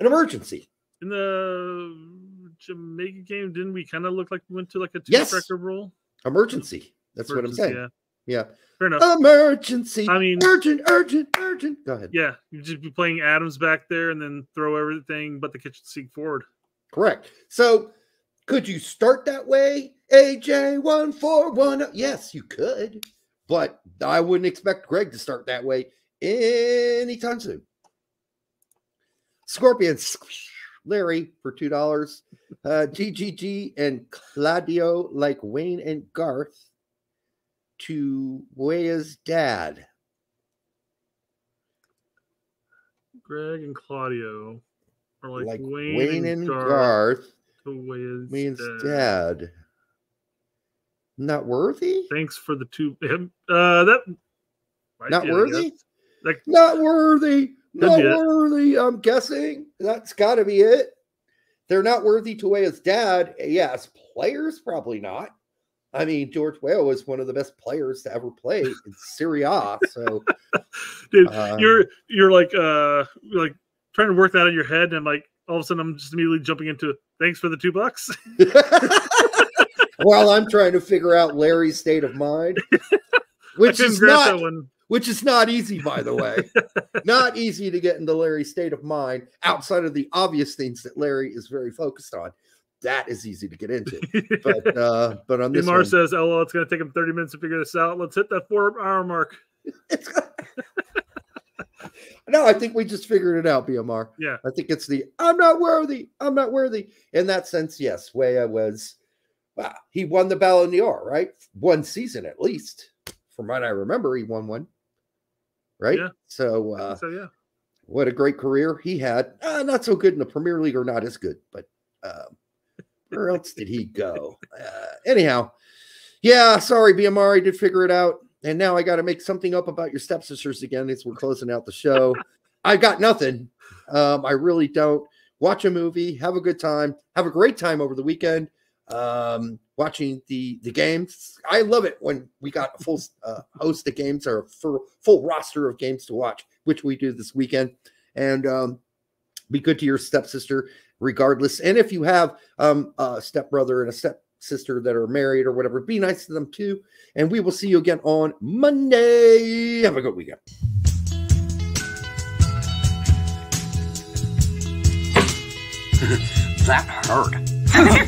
[SPEAKER 7] an emergency.
[SPEAKER 8] In the Jamaica game, didn't we kind of look like we went to like a two
[SPEAKER 7] Yes.
[SPEAKER 8] record roll?
[SPEAKER 7] Emergency. That's what I'm saying.
[SPEAKER 8] yeah.
[SPEAKER 7] Yeah.
[SPEAKER 8] Fair enough.
[SPEAKER 7] Emergency.
[SPEAKER 8] I mean-
[SPEAKER 7] urgent, urgent, urgent. Go ahead.
[SPEAKER 8] Yeah, you just be playing Adams back there and then throw everything but the kitchen sink forward.
[SPEAKER 7] Correct. So, could you start that way AJ141. Yes, you could, but I wouldn't expect Gregg to start that way anytime soon. Scorpions, Larry for $2. Uh, GGG and Claudio like Wayne and Garth to Weah's dad.
[SPEAKER 8] Gregg and Claudio are like,
[SPEAKER 7] Like
[SPEAKER 8] Wayne,
[SPEAKER 7] Wayne,
[SPEAKER 8] and, Garth.
[SPEAKER 7] Garth.
[SPEAKER 8] to Wayne's dad.
[SPEAKER 7] dad. Not worthy?
[SPEAKER 8] Thanks for the two. him- Uh, that
[SPEAKER 7] Not worthy?
[SPEAKER 8] Like
[SPEAKER 7] Not worthy. Not worthy. I'm guessing that's got to be it. They're not worthy to Weah's dad. Yes, players probably not. I mean, George Weah was one of the best players to ever play in Serie A. So,
[SPEAKER 8] dude,
[SPEAKER 7] uh,
[SPEAKER 8] you're you're like uh like trying to work that in your head, and like all of a sudden I'm just immediately jumping into thanks for the two bucks.
[SPEAKER 7] while I'm trying to figure out Larry's state of mind, which is not which is not easy, by the way. not easy to get into Larry's state of mind outside of the obvious things that Larry is very focused on. That is easy to get into. But uh but on this
[SPEAKER 8] Mar says, "Oh, it's going to take him 30 minutes to figure this out. Let's hit that four hour mark."
[SPEAKER 7] no, I think we just figured it out, BMR.
[SPEAKER 8] Yeah.
[SPEAKER 7] I think it's the I'm not worthy. I'm not worthy. In that sense, yes, Weah was wow, he won the Ballon d'Or, right? One season at least. From what I remember, he won one. Right?
[SPEAKER 8] Yeah.
[SPEAKER 7] So uh
[SPEAKER 8] So yeah,
[SPEAKER 7] what a great career he had. Uh, not so good in the Premier League, or not as good, but um, where else did he go? Uh, anyhow, yeah, sorry, BMR, I did figure it out, and now I got to make something up about your stepsisters again as we're closing out the show. I got nothing. Um, I really don't. Watch a movie, have a good time, have a great time over the weekend. Um, watching the the games. I love it when we got a full uh, host of games or a full, full roster of games to watch, which we do this weekend. And um, be good to your stepsister, regardless. And if you have um, a stepbrother and a stepsister that are married or whatever, be nice to them too. And we will see you again on Monday. Have a good weekend.
[SPEAKER 2] that hurt.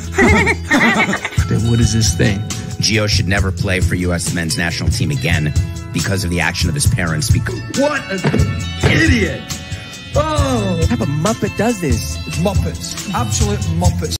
[SPEAKER 3] Then what is this thing?
[SPEAKER 2] Gio should never play for U.S. men's national team again because of the action of his parents. Because
[SPEAKER 3] What an idiot! Oh! What type of Muppet does this?
[SPEAKER 15] Muppets. Absolute Muppets.